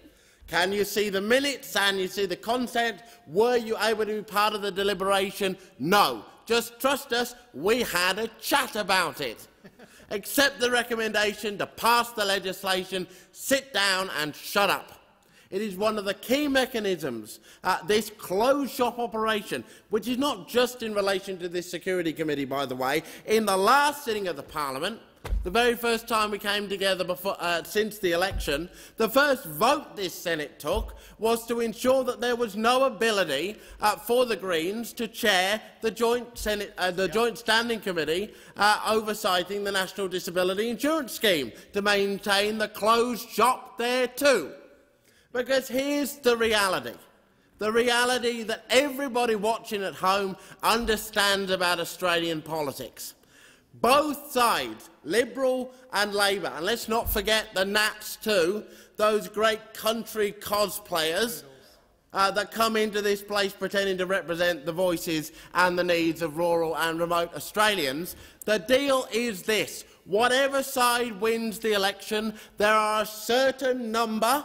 Can you see the minutes and you see the content? Were you able to be part of the deliberation? No. Just trust us, we had a chat about it. Accept the recommendation to pass the legislation, sit down and shut up. It is one of the key mechanisms, uh, this closed shop operation, which is not just in relation to this Security Committee, by the way. In the last sitting of the Parliament, the very first time we came together before, uh, since the election, the first vote this Senate took was to ensure that there was no ability uh, for the Greens to chair the Joint, Senate, uh, the Joint Standing Committee uh, oversighting the National Disability Insurance Scheme to maintain the closed shop there too. Because here's the reality. The reality that everybody watching at home understands about Australian politics. Both sides, Liberal and Labor, and let's not forget the Nats too, those great country cosplayers uh, that come into this place pretending to represent the voices and the needs of rural and remote Australians. The deal is this. Whatever side wins the election, there are a certain number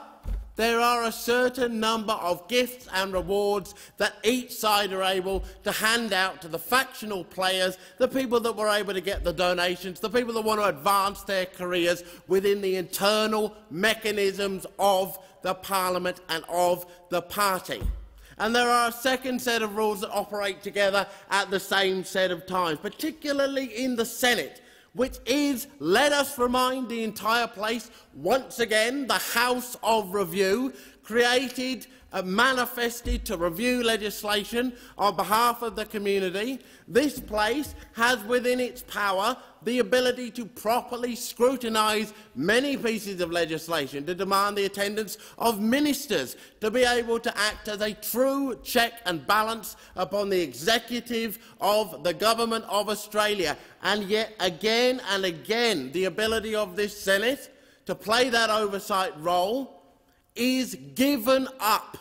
there are a certain number of gifts and rewards that each side are able to hand out to the factional players, the people that were able to get the donations, the people that want to advance their careers within the internal mechanisms of the parliament and of the party. And there are a second set of rules that operate together at the same set of times, particularly in the Senate, which is, let us remind the entire place, once again, the House of Review, created Uh, manifested to review legislation on behalf of the community. This place has within its power the ability to properly scrutinise many pieces of legislation, to demand the attendance of ministers, to be able to act as a true check and balance upon the executive of the Government of Australia. And yet, again and again, the ability of this Senate to play that oversight role is given up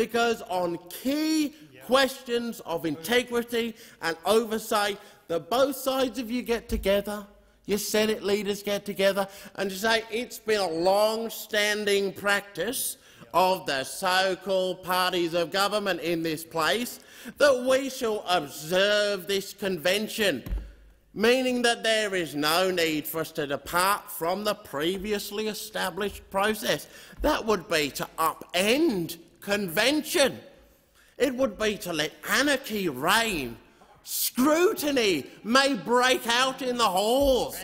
because on key questions of integrity and oversight, that both sides of you get together, your Senate leaders get together and to say it's been a long-standing practice of the so-called parties of government in this place that we shall observe this convention, meaning that there is no need for us to depart from the previously established process. That would be to upend convention. It would be to let anarchy reign Scrutiny may break out in the halls.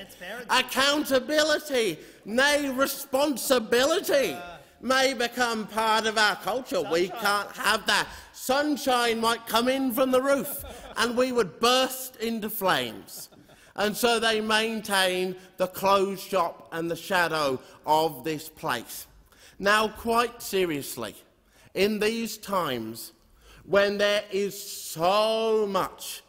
Accountability, nay, responsibility may become part of our culture. Sunshine. We can't have that. Sunshine might come in from the roof and we would burst into flames. And so they maintain the closed shop and the shadow of this place. Now, quite seriously, in these times when there is so much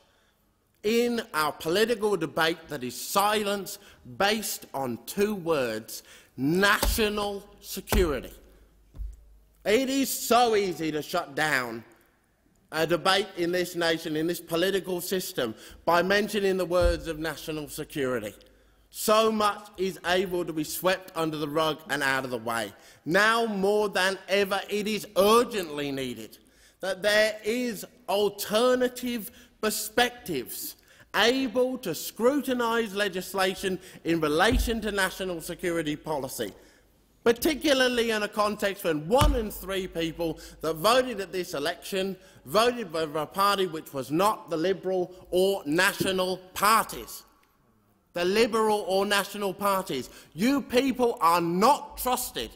in our political debate that is silence based on two words, national security. It is so easy to shut down a debate in this nation, in this political system, by mentioning the words of national security. So much is able to be swept under the rug and out of the way. Now more than ever, it is urgently needed that there is alternative perspectives able to scrutinise legislation in relation to national security policy, particularly in a context when one in three people that voted at this election voted for a party which was not the Liberal or National parties. The Liberal or National parties. You people are not trusted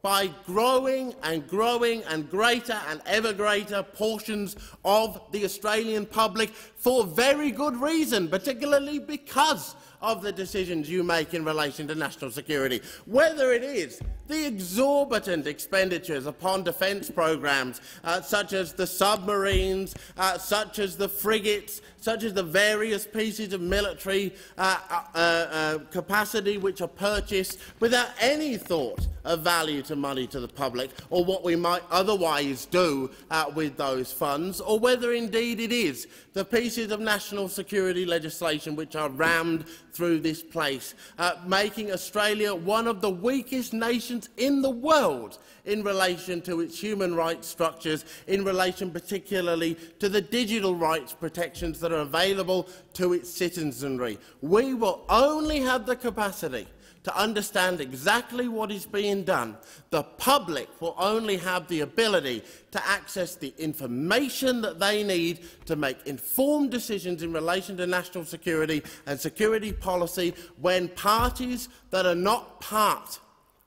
by growing and growing and greater and ever greater portions of the Australian public for very good reason, particularly because of the decisions you make in relation to national security, whether it is the exorbitant expenditures upon defence programs uh, such as the submarines, uh, such as the frigates, such as the various pieces of military uh, uh, uh capacity which are purchased without any thought of value to money to the public or what we might otherwise do uh, with those funds, or whether indeed it is the pieces of national security legislation which are rammed through this place, uh, making Australia one of the weakest nations in the world in relation to its human rights structures, in relation particularly to the digital rights protections that are available to its citizenry. We will only have the capacity to understand exactly what is being done. The public will only have the ability to access the information that they need to make informed decisions in relation to national security and security policy when parties that are not part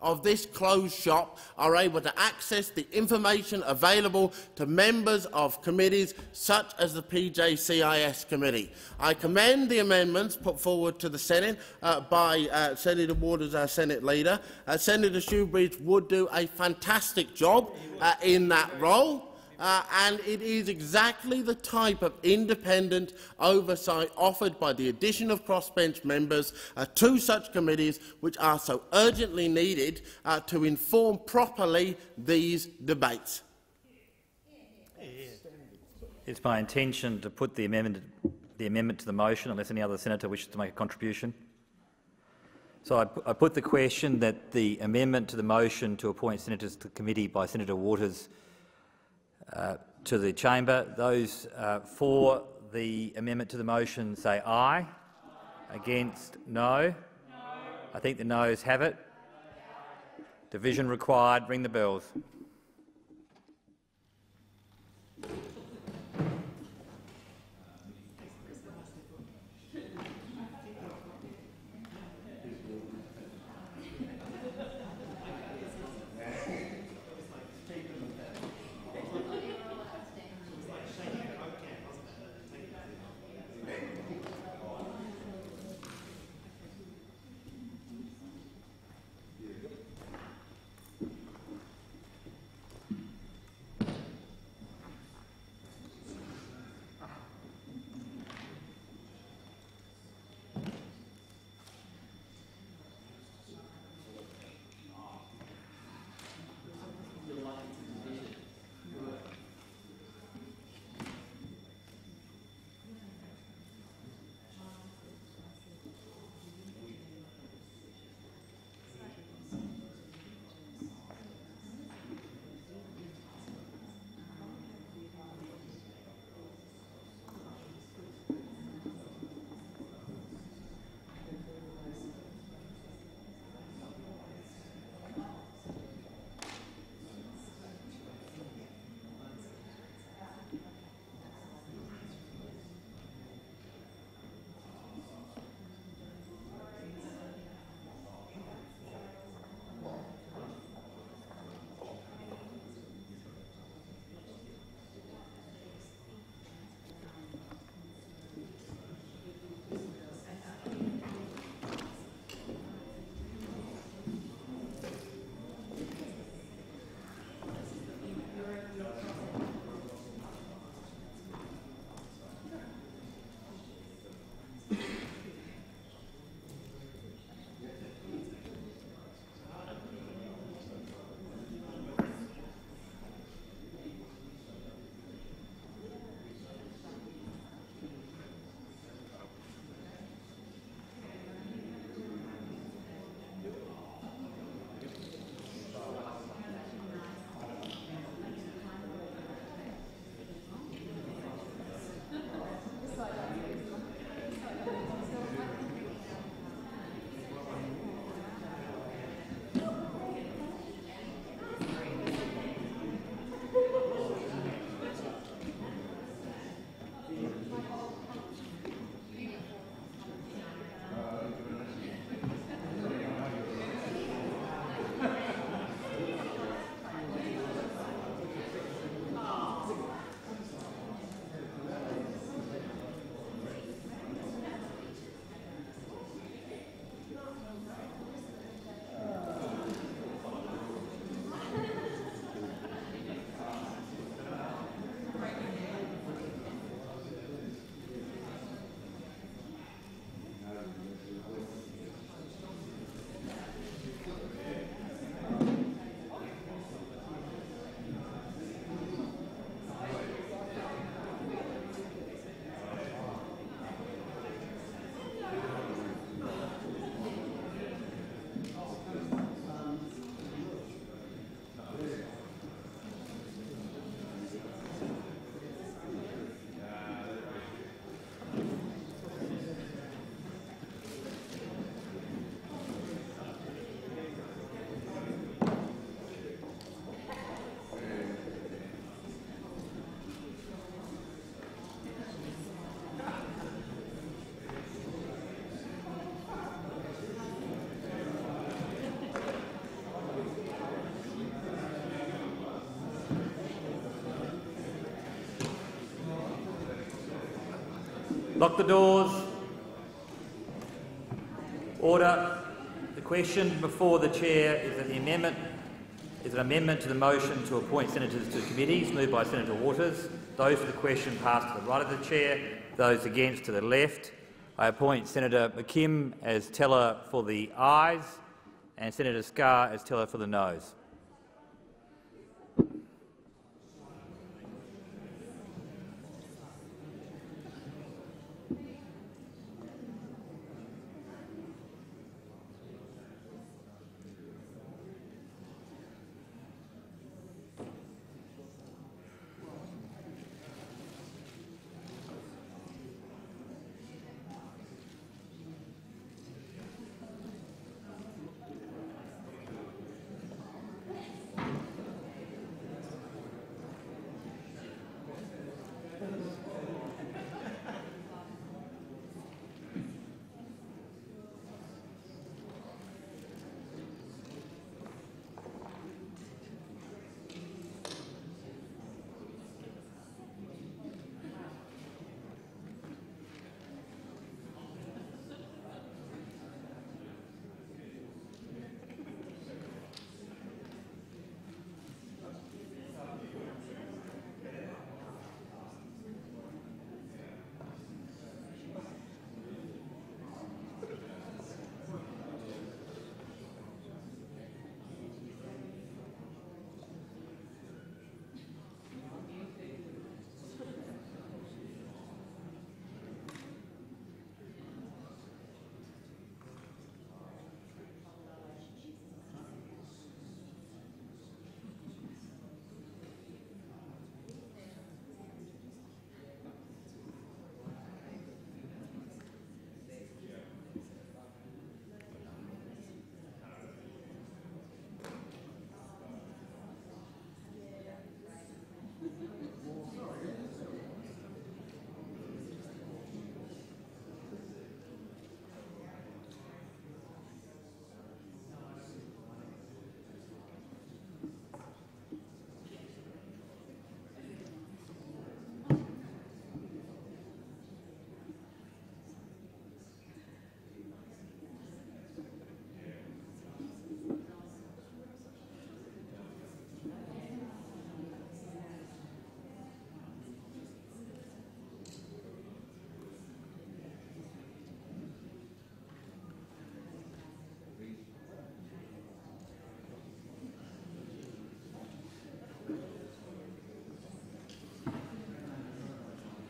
of this closed shop are able to access the information available to members of committees such as the PJCIS committee. I commend the amendments put forward to the Senate uh, by uh, Senator Waters, our Senate leader. Uh, Senator Shoebridge would do a fantastic job uh, in that role uh, and it is exactly the type of independent oversight offered by the addition of crossbench members uh, to such committees which are so urgently needed uh, to inform properly these debates. It's my intention to put the amendment, the amendment to the motion unless any other senator wishes to make a contribution. So I, I put the question that the amendment to the motion to appoint senators to the committee by Senator Waters to the chamber. Those uh, for the amendment to the motion say aye. aye. Against, no. no. I think the noes have it. Division required. Ring the bells. Lock the doors. Order. The question before the chair is that the amendment is an amendment to the motion to appoint senators to committees, moved by Senator Waters. Those for the question pass to the right of the chair, those against to the left. I appoint Senator McKim as teller for the ayes and Senator Scarr as teller for the noes.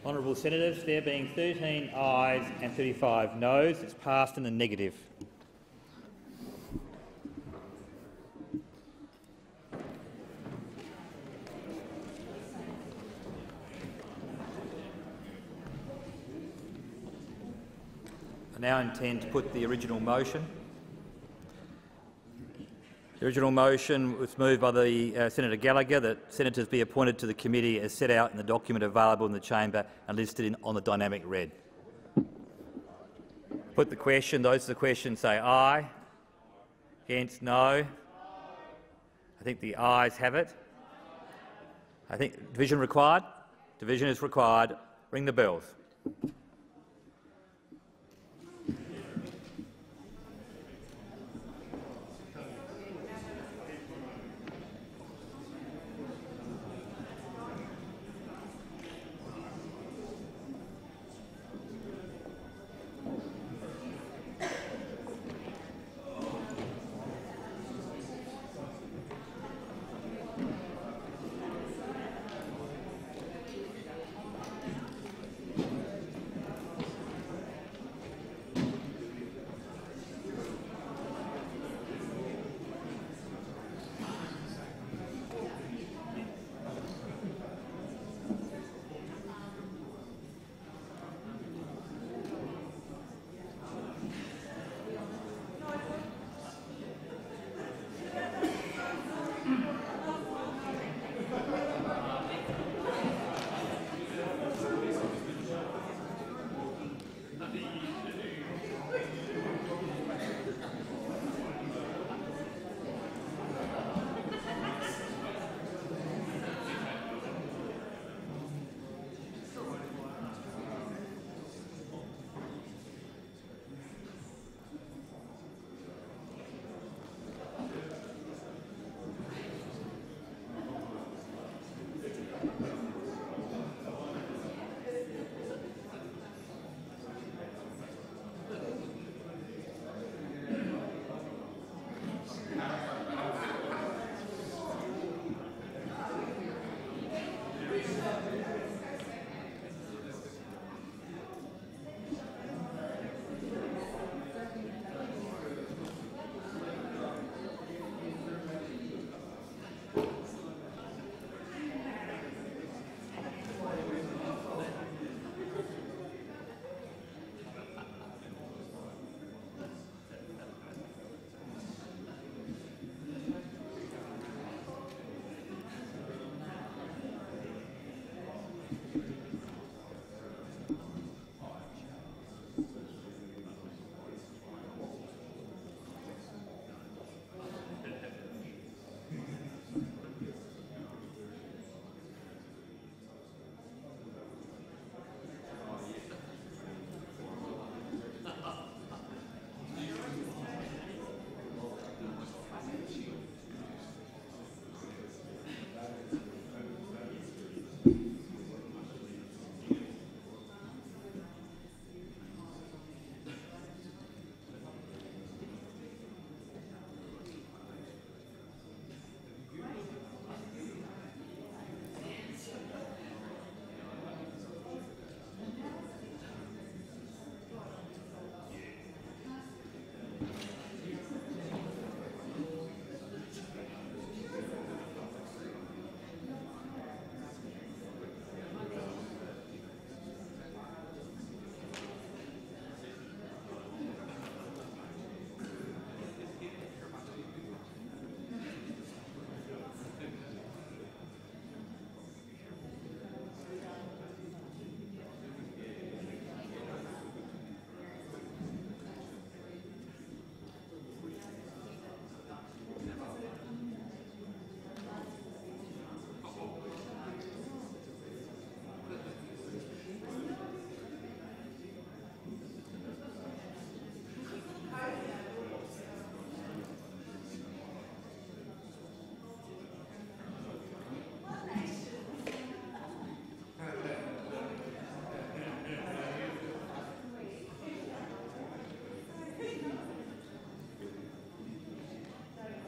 Honourable Senators, there being 13 ayes and 35 noes, it's passed in the negative. I now intend to put the original motion. The original motion was moved by the uh, Senator Gallagher that senators be appointed to the committee as set out in the document available in the chamber and listed in, on the dynamic red. Put the question. Those to the question say aye. Against no. I think the ayes have it. I think division required. Division is required. Ring the bells.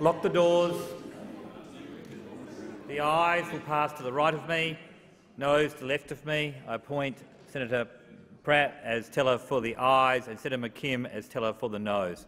Lock the doors. The ayes will pass to the right of me, noes to the left of me. I appoint Senator Pratt as teller for the ayes and Senator McKim as teller for the noes.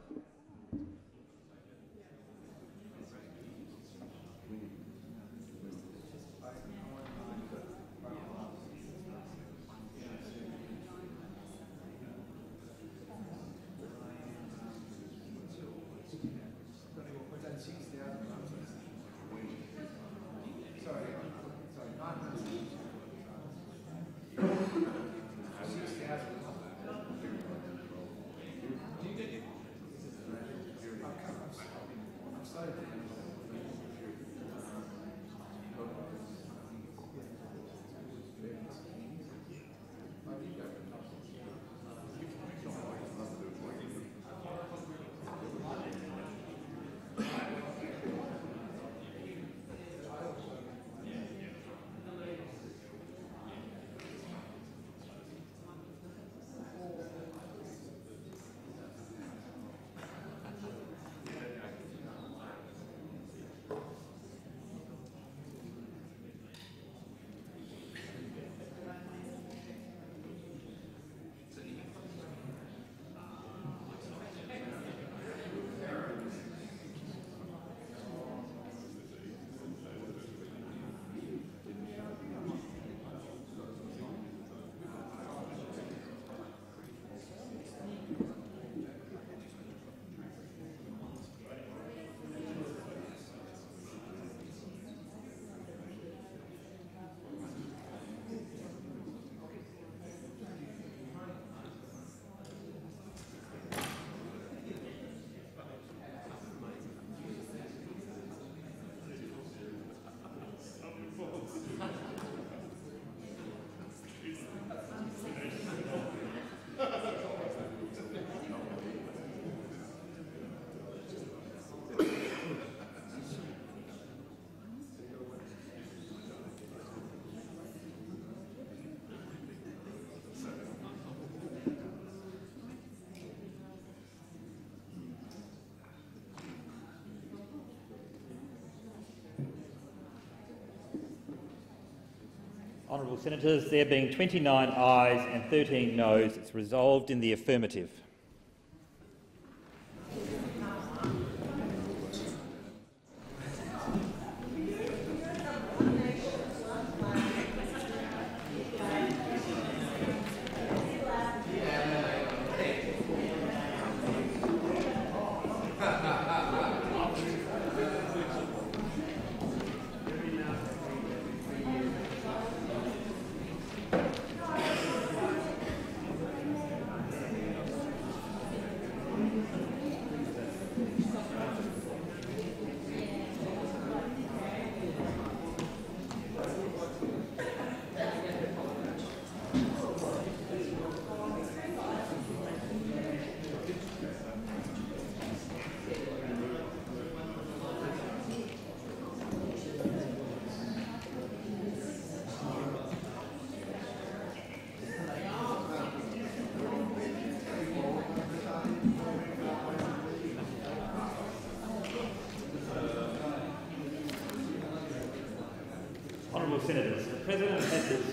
Honourable Senators, there being 29 ayes and 13 noes, it's resolved in the affirmative.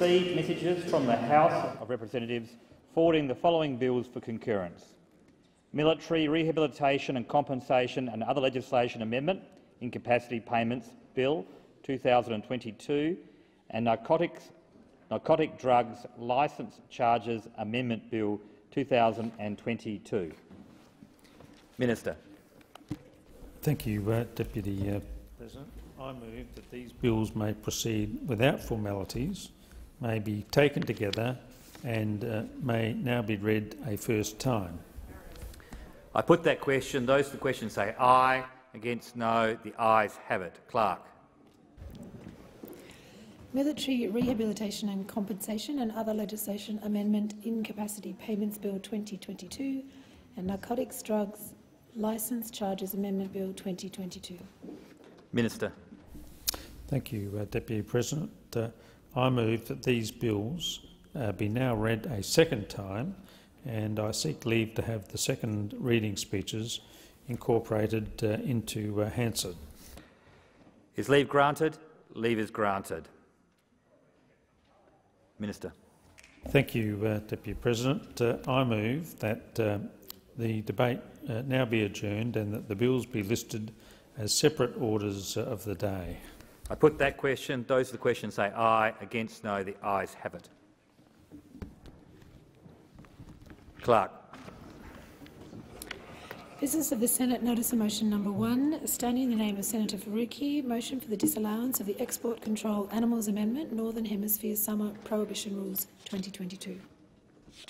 Received messages from the House of Representatives forwarding the following bills for concurrence. Military Rehabilitation and Compensation and Other Legislation Amendment, Incapacity Payments Bill 2022 and Narcotics, Narcotic Drugs Licence Charges Amendment Bill 2022. Minister. Thank you, uh, Deputy uh, President. I move that these bills may proceed without formalities, may be taken together and uh, may now be read a first time. I put that question. Those for the question say aye. Against no. The ayes have it. Clerk. Military Rehabilitation and Compensation and Other Legislation Amendment Incapacity Payments Bill 2022 and Narcotics Drugs Licence Charges Amendment Bill 2022. Minister. Thank you, uh, Deputy President. Uh, I move that these bills uh, be now read a second time and I seek leave to have the second reading speeches incorporated uh, into uh, Hansard. Is leave granted? Leave is granted. Minister. Thank you, uh, Deputy President. Uh, I move that uh, the debate uh, now be adjourned and that the bills be listed as separate orders of the day. I put that question. Those of the question say aye. Against no. The ayes have it. Clerk. Business of the Senate Notice of Motion Number 1, standing in the name of Senator Faruqi, motion for the disallowance of the Export Control Animals Amendment, Northern Hemisphere Summer Prohibition Rules 2022.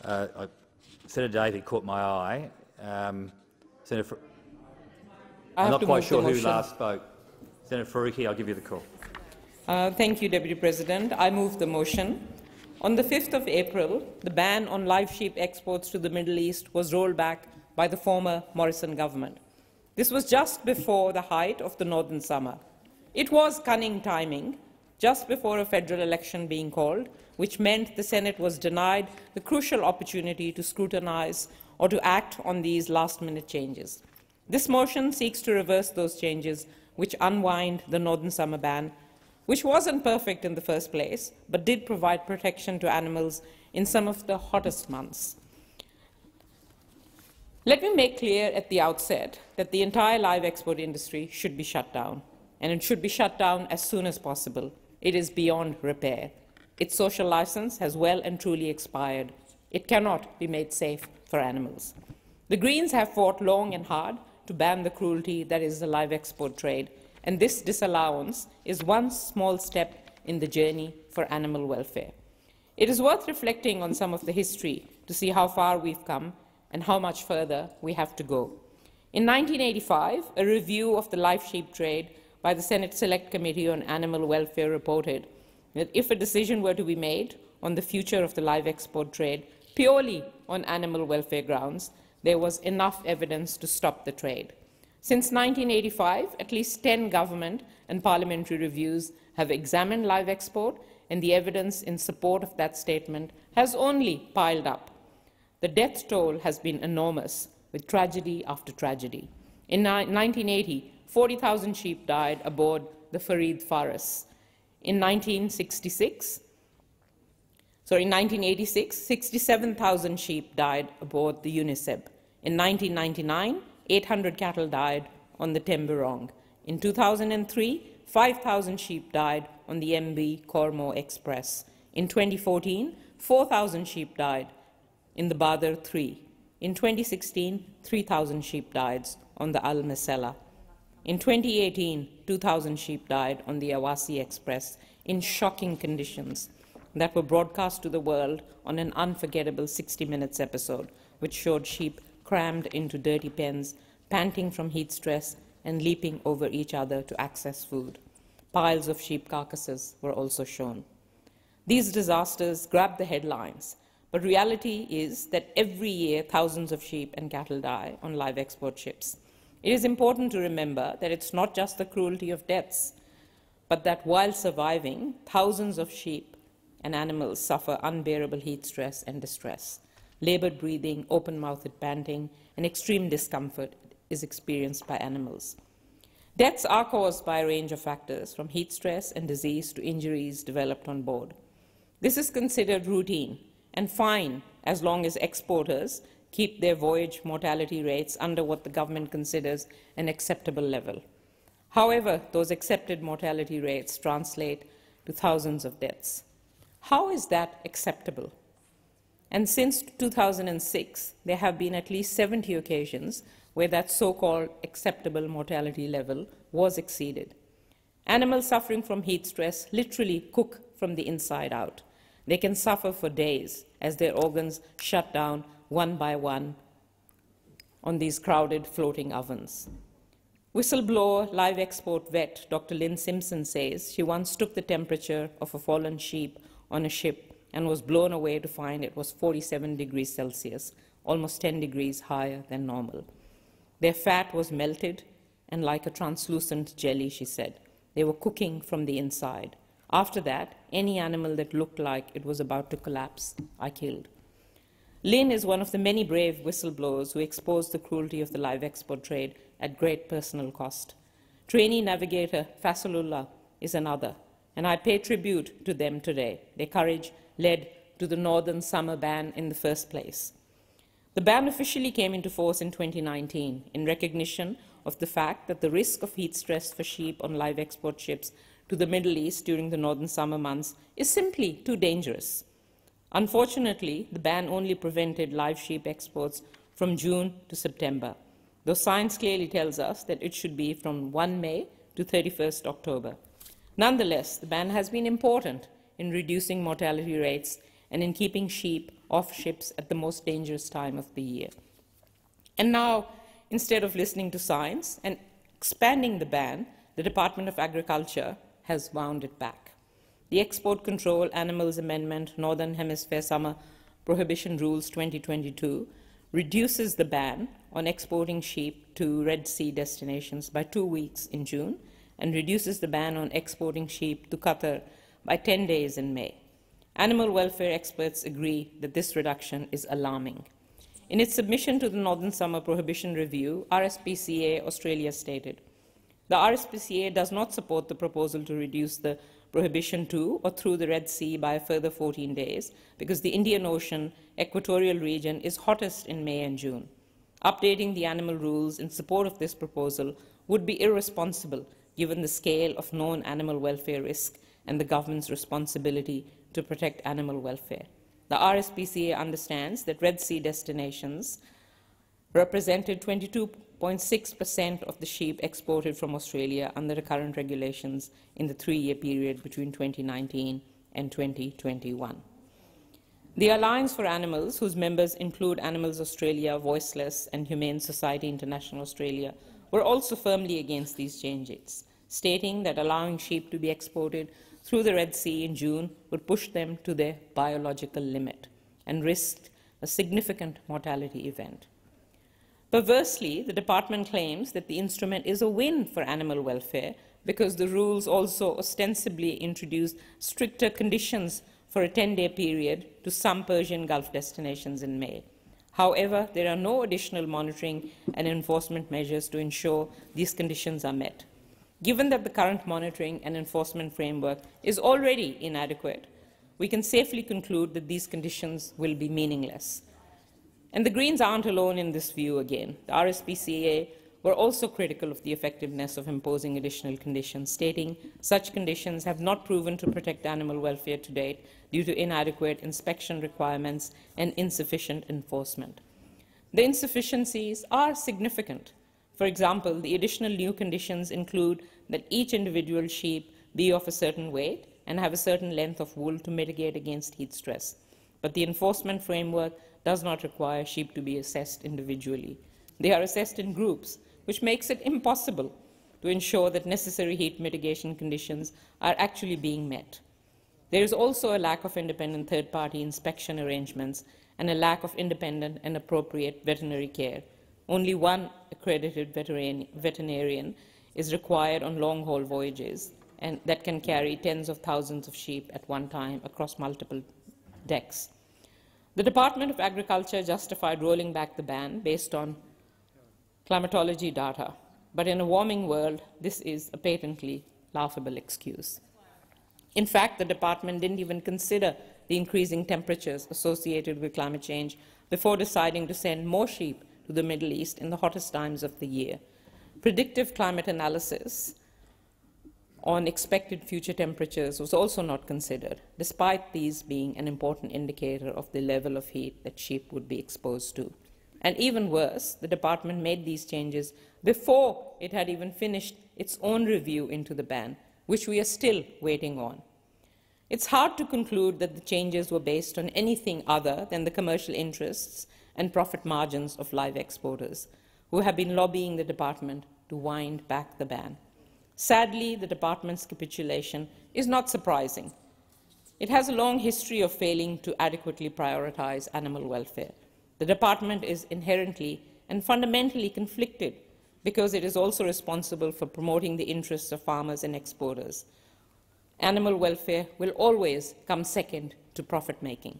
Uh, I, Senator Davey caught my eye. Um, Senator, Far I'm not quite sure who last spoke. Senator Faruqi, I'll give you the call. Uh, thank you, Deputy President. I move the motion. On the 5th of April, the ban on live sheep exports to the Middle East was rolled back by the former Morrison government. This was just before the height of the northern summer. It was cunning timing, just before a federal election being called, which meant the Senate was denied the crucial opportunity to scrutinize or to act on these last-minute changes. This motion seeks to reverse those changes which unwind the northern summer ban, which wasn't perfect in the first place, but did provide protection to animals in some of the hottest months. Let me make clear at the outset that the entire live export industry should be shut down, and it should be shut down as soon as possible. It is beyond repair. Its social license has well and truly expired. It cannot be made safe for animals. The Greens have fought long and hard to ban the cruelty that is the live export trade, and this disallowance is one small step in the journey for animal welfare. It is worth reflecting on some of the history to see how far we've come and how much further we have to go. In 1985, a review of the live sheep trade by the Senate Select Committee on Animal Welfare reported that if a decision were to be made on the future of the live export trade purely on animal welfare grounds, there was enough evidence to stop the trade. Since 1985, at least 10 government and parliamentary reviews have examined live export, and the evidence in support of that statement has only piled up. The death toll has been enormous, with tragedy after tragedy. In 1980, 40,000 sheep died aboard the Farid Fares. In 1966, sorry, in 1986, 67,000 sheep died aboard the Uniceb. In 1999, 800 cattle died on the Temburong. In 2003, 5,000 sheep died on the MV Cormo Express. In 2014, 4,000 sheep died in the Badr 3. In 2016, 3,000 sheep died on the Al Masela. In 2018, 2,000 sheep died on the Awassi Express in shocking conditions that were broadcast to the world on an unforgettable 60 Minutes episode, which showed sheep crammed into dirty pens, panting from heat stress and leaping over each other to access food. Piles of sheep carcasses were also shown. These disasters grabbed the headlines but reality is that every year thousands of sheep and cattle die on live export ships. It is important to remember that it's not just the cruelty of deaths, but that while surviving, thousands of sheep and animals suffer unbearable heat stress and distress. Labored breathing, open-mouthed panting, and extreme discomfort is experienced by animals. Deaths are caused by a range of factors, from heat stress and disease to injuries developed on board. This is considered routine and fine as long as exporters keep their voyage mortality rates under what the government considers an acceptable level. However, those accepted mortality rates translate to thousands of deaths. How is that acceptable? And since 2006, there have been at least 70 occasions where that so-called acceptable mortality level was exceeded. Animals suffering from heat stress literally cook from the inside out. They can suffer for days as their organs shut down one by one on these crowded floating ovens. Whistleblower live export vet Dr. Lynn Simpson says she once took the temperature of a fallen sheep on a ship and was blown away to find it was 47 degrees Celsius, almost 10 degrees higher than normal. Their fat was melted and like a translucent jelly, she said. They were cooking from the inside. After that, any animal that looked like it was about to collapse, I killed. Lynn is one of the many brave whistleblowers who exposed the cruelty of the live export trade at great personal cost. Trainee navigator Faisal Ullah is another, and I pay tribute to them today. Their courage led to the northern summer ban in the first place. The ban officially came into force in 2019 in recognition of the fact that the risk of heat stress for sheep on live export ships to the Middle East during the northern summer months is simply too dangerous. Unfortunately, the ban only prevented live sheep exports from June to September, though science clearly tells us that it should be from 1 May to 31st October. Nonetheless, the ban has been important in reducing mortality rates and in keeping sheep off ships at the most dangerous time of the year. And now, instead of listening to science and expanding the ban, the Department of Agriculture has wound it back. The Export Control Animals Amendment Northern Hemisphere Summer Prohibition Rules 2022 reduces the ban on exporting sheep to Red Sea destinations by two weeks in June and reduces the ban on exporting sheep to Qatar by 10 days in May. Animal welfare experts agree that this reduction is alarming. In its submission to the Northern Summer Prohibition Review, RSPCA Australia stated, the RSPCA does not support the proposal to reduce the prohibition to or through the Red Sea by a further 14 days because the Indian Ocean equatorial region is hottest in May and June. Updating the animal rules in support of this proposal would be irresponsible given the scale of known animal welfare risk and the government's responsibility to protect animal welfare. The RSPCA understands that Red Sea destinations represented 22.6% of the sheep exported from Australia under the current regulations in the three-year period between 2019 and 2021. The Alliance for Animals, whose members include Animals Australia, Voiceless and Humane Society International Australia, were also firmly against these changes, stating that allowing sheep to be exported through the Red Sea in June would push them to their biological limit and risk a significant mortality event. Perversely, the department claims that the instrument is a win for animal welfare because the rules also ostensibly introduce stricter conditions for a 10-day period to some Persian Gulf destinations in May. However, there are no additional monitoring and enforcement measures to ensure these conditions are met. Given that the current monitoring and enforcement framework is already inadequate, we can safely conclude that these conditions will be meaningless. And the Greens aren't alone in this view again. The RSPCA were also critical of the effectiveness of imposing additional conditions, stating such conditions have not proven to protect animal welfare to date due to inadequate inspection requirements and insufficient enforcement. The insufficiencies are significant. For example, the additional new conditions include that each individual sheep be of a certain weight and have a certain length of wool to mitigate against heat stress. But the enforcement framework does not require sheep to be assessed individually. They are assessed in groups, which makes it impossible to ensure that necessary heat mitigation conditions are actually being met. There is also a lack of independent third-party inspection arrangements and a lack of independent and appropriate veterinary care. Only one accredited veterinarian is required on long-haul voyages and that can carry tens of thousands of sheep at one time across multiple decks. The Department of Agriculture justified rolling back the ban based on climatology data, but in a warming world, this is a patently laughable excuse. In fact, the department didn't even consider the increasing temperatures associated with climate change before deciding to send more sheep to the Middle East in the hottest times of the year predictive climate analysis on expected future temperatures was also not considered, despite these being an important indicator of the level of heat that sheep would be exposed to. And even worse, the department made these changes before it had even finished its own review into the ban, which we are still waiting on. It's hard to conclude that the changes were based on anything other than the commercial interests and profit margins of live exporters, who have been lobbying the department to wind back the ban. Sadly, the department's capitulation is not surprising. It has a long history of failing to adequately prioritize animal welfare. The department is inherently and fundamentally conflicted because it is also responsible for promoting the interests of farmers and exporters. Animal welfare will always come second to profit-making.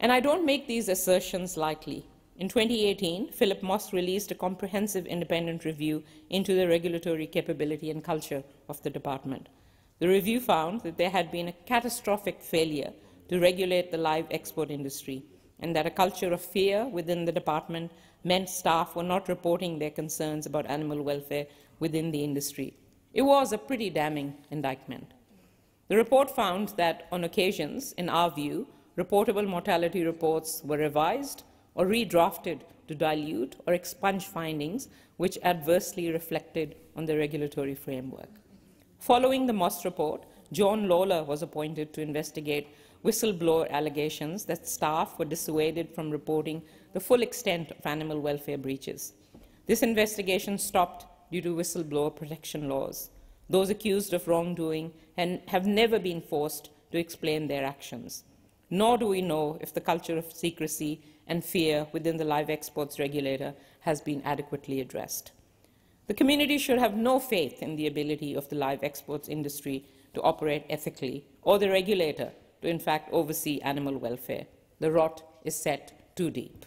And I don't make these assertions lightly. In 2018, Philip Moss released a comprehensive independent review into the regulatory capability and culture of the department. The review found that there had been a catastrophic failure to regulate the live export industry and that a culture of fear within the department meant staff were not reporting their concerns about animal welfare within the industry. It was a pretty damning indictment. The report found that, on occasions, in our view, reportable mortality reports were revised or redrafted to dilute or expunge findings which adversely reflected on the regulatory framework. Following the Moss report, John Lawler was appointed to investigate whistleblower allegations that staff were dissuaded from reporting the full extent of animal welfare breaches. This investigation stopped due to whistleblower protection laws. Those accused of wrongdoing have never been forced to explain their actions. Nor do we know if the culture of secrecy and fear within the live exports regulator has been adequately addressed. The community should have no faith in the ability of the live exports industry to operate ethically or the regulator to in fact oversee animal welfare. The rot is set too deep.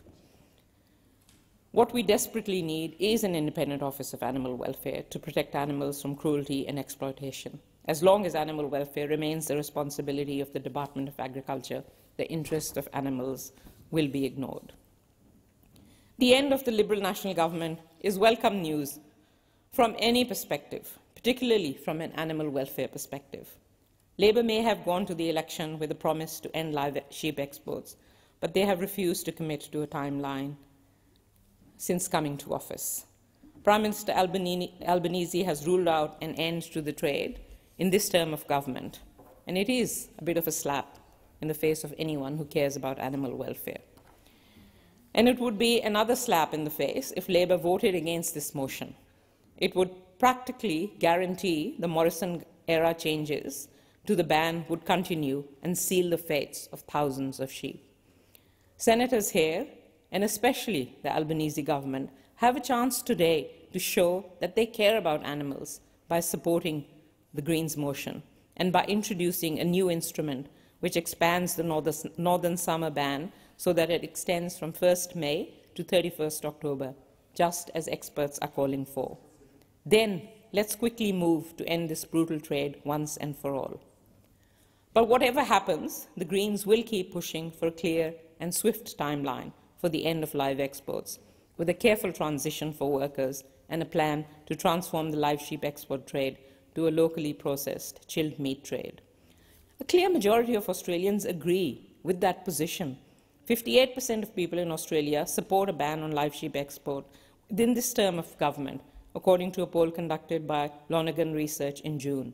What we desperately need is an independent Office of Animal Welfare to protect animals from cruelty and exploitation. As long as animal welfare remains the responsibility of the Department of Agriculture, the interests of animals will be ignored. The end of the Liberal National Government is welcome news from any perspective, particularly from an animal welfare perspective. Labor may have gone to the election with a promise to end live sheep exports, but they have refused to commit to a timeline since coming to office. Prime Minister Albanese has ruled out an end to the trade in this term of government, and it is a bit of a slap in the face of anyone who cares about animal welfare. And it would be another slap in the face if Labor voted against this motion. It would practically guarantee the Morrison-era changes to the ban would continue and seal the fates of thousands of sheep. Senators here and especially the Albanese government, have a chance today to show that they care about animals by supporting the Greens motion and by introducing a new instrument which expands the northern summer ban so that it extends from 1st May to 31st October, just as experts are calling for. Then let's quickly move to end this brutal trade once and for all. But whatever happens, the Greens will keep pushing for a clear and swift timeline for the end of live exports, with a careful transition for workers and a plan to transform the live sheep export trade to a locally processed chilled meat trade. A clear majority of Australians agree with that position. 58% of people in Australia support a ban on live sheep export within this term of government, according to a poll conducted by Lonergan Research in June.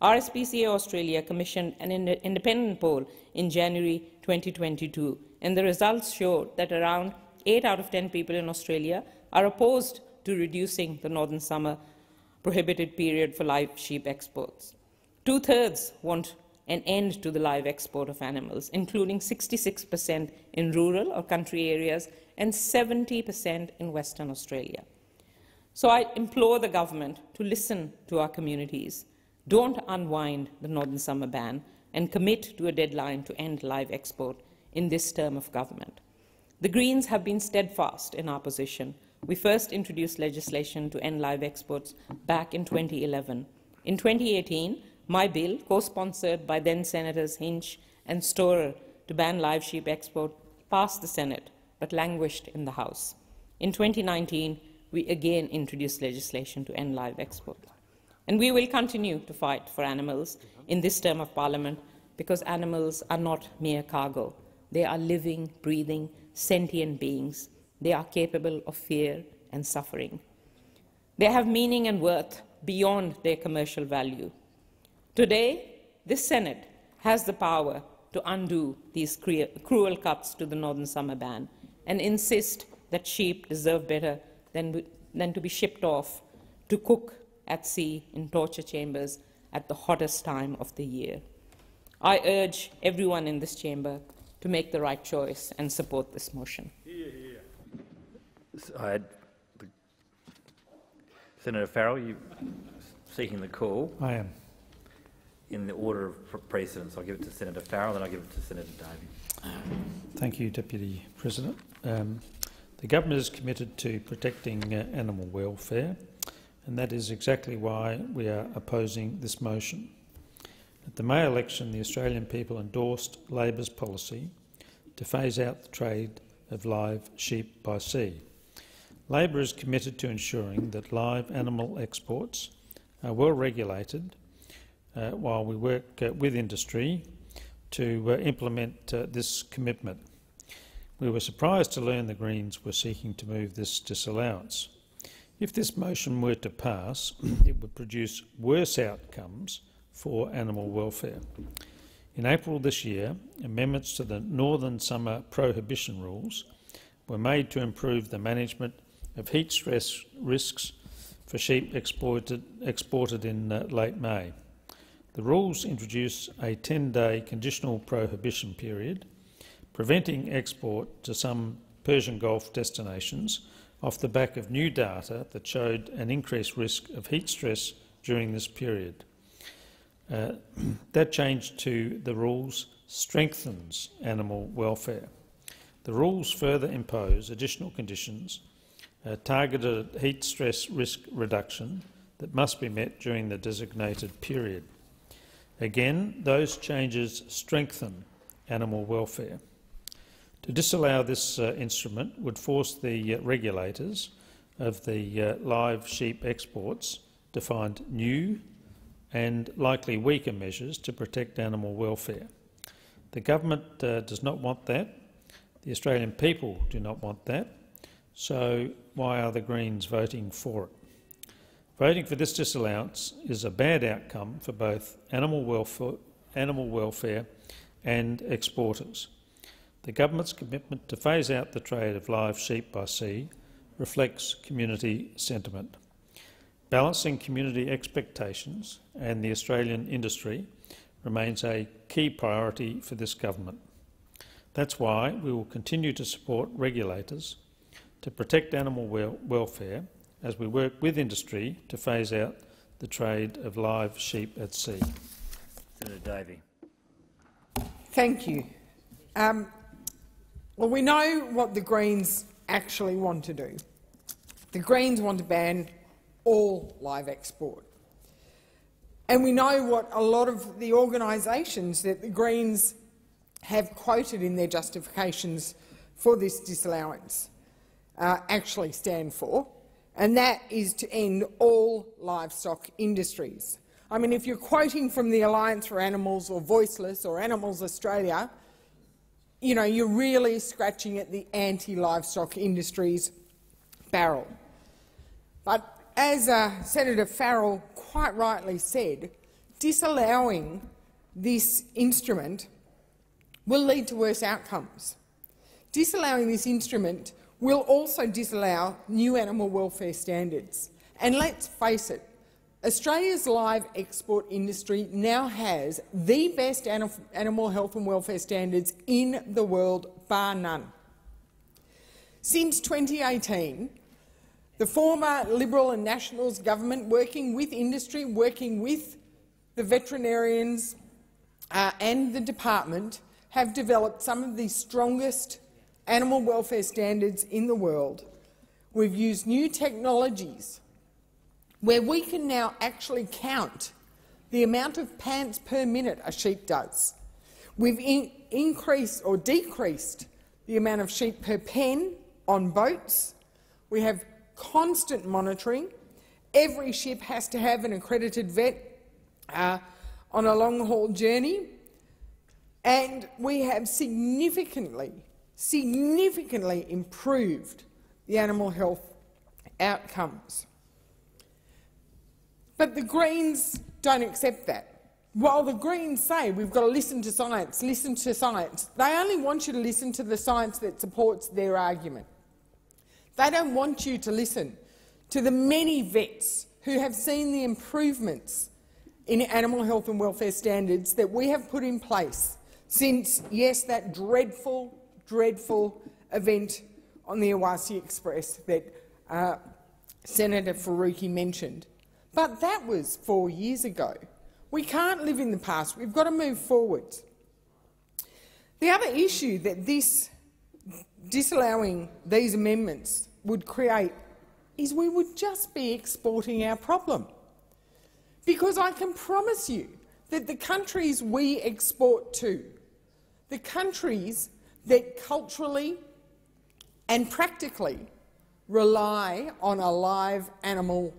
RSPCA Australia commissioned an independent poll in January 2022 and the results showed that around 8 out of 10 people in Australia are opposed to reducing the northern summer prohibited period for live sheep exports. Two-thirds want an end to the live export of animals, including 66% in rural or country areas and 70% in Western Australia. So I implore the government to listen to our communities. Don't unwind the Northern Summer ban and commit to a deadline to end live export in this term of government. The Greens have been steadfast in our position. We first introduced legislation to end live exports back in 2011. In 2018, my bill, co-sponsored by then-Senators Hinch and Storer to ban live sheep export, passed the Senate but languished in the House. In 2019, we again introduced legislation to end live export. And we will continue to fight for animals in this term of Parliament because animals are not mere cargo. They are living, breathing, sentient beings. They are capable of fear and suffering. They have meaning and worth beyond their commercial value. Today, this Senate has the power to undo these cruel cuts to the Northern Summer Ban and insist that sheep deserve better than, than to be shipped off to cook at sea in torture chambers at the hottest time of the year. I urge everyone in this chamber to make the right choice and support this motion. I had the, Senator Farrell, you seeking the call. I am. In the order of precedence, I'll give it to Senator Farrell, then I'll give it to Senator Davey. Thank you, Deputy President. Um, the government is committed to protecting uh, animal welfare, and that is exactly why we are opposing this motion. At the May election, the Australian people endorsed Labor's policy to phase out the trade of live sheep by sea. Labor is committed to ensuring that live animal exports are well regulated while we work uh, with industry to uh, implement uh, this commitment. We were surprised to learn the Greens were seeking to move this disallowance. If this motion were to pass, (clears throat) it would produce worse outcomes for animal welfare. In April this year, amendments to the Northern Summer Prohibition Rules were made to improve the management of heat stress risks for sheep exported, exported in uh, late May. The rules introduce a 10-day conditional prohibition period, preventing export to some Persian Gulf destinations off the back of new data that showed an increased risk of heat stress during this period. Uh, (clears throat) that change to the rules strengthens animal welfare. The rules further impose additional conditions, uh, targeted heat stress risk reduction that must be met during the designated period. Again, those changes strengthen animal welfare. To disallow this uh, instrument would force the uh, regulators of the uh, live sheep exports to find new and likely weaker measures to protect animal welfare. The government uh, does not want that. The Australian people do not want that. So why are the Greens voting for it? Voting for this disallowance is a bad outcome for both animal welfare, animal welfare and exporters. The government's commitment to phase out the trade of live sheep by sea reflects community sentiment. Balancing community expectations and the Australian industry remains a key priority for this government. That's why we will continue to support regulators to protect animal wel welfare as we work with industry to phase out the trade of live sheep at sea. Senator Davey. Thank you. Um, well, we know what the Greens actually want to do. The Greens want to ban all live export. And we know what a lot of the organisations that the Greens have quoted in their justifications for this disallowance uh, actually stand for, and that is to end all livestock industries. I mean, if you're quoting from the Alliance for Animals or Voiceless or Animals Australia, you know, you're really scratching at the anti-livestock industries barrel. But as uh, Senator Farrell quite rightly said, disallowing this instrument will lead to worse outcomes. Disallowing this instrument will also disallow new animal welfare standards. And let's face it, Australia's live export industry now has the best animal health and welfare standards in the world, bar none. Since 2018, the former Liberal and Nationals government, working with industry, working with the veterinarians uh, and the department, have developed some of the strongest animal welfare standards in the world. We've used new technologies where we can now actually count the amount of pants per minute a sheep does. We've in increased or decreased the amount of sheep per pen on boats. We have constant monitoring. Every ship has to have an accredited vet uh, on a long-haul journey. And we have significantly, significantly improved the animal health outcomes. But the Greens don't accept that. While the Greens say we've got to listen to science, listen to science, they only want you to listen to the science that supports their argument. They don't want you to listen to the many vets who have seen the improvements in animal health and welfare standards that we have put in place since, yes, that dreadful, dreadful event on the Awassi Express that uh, Senator Faruqi mentioned. But that was four years ago. We can't live in the past. We've got to move forward. The other issue that this disallowing these amendments would create is we would just be exporting our problem. Because I can promise you that the countries we export to, the countries that culturally and practically rely on a live animal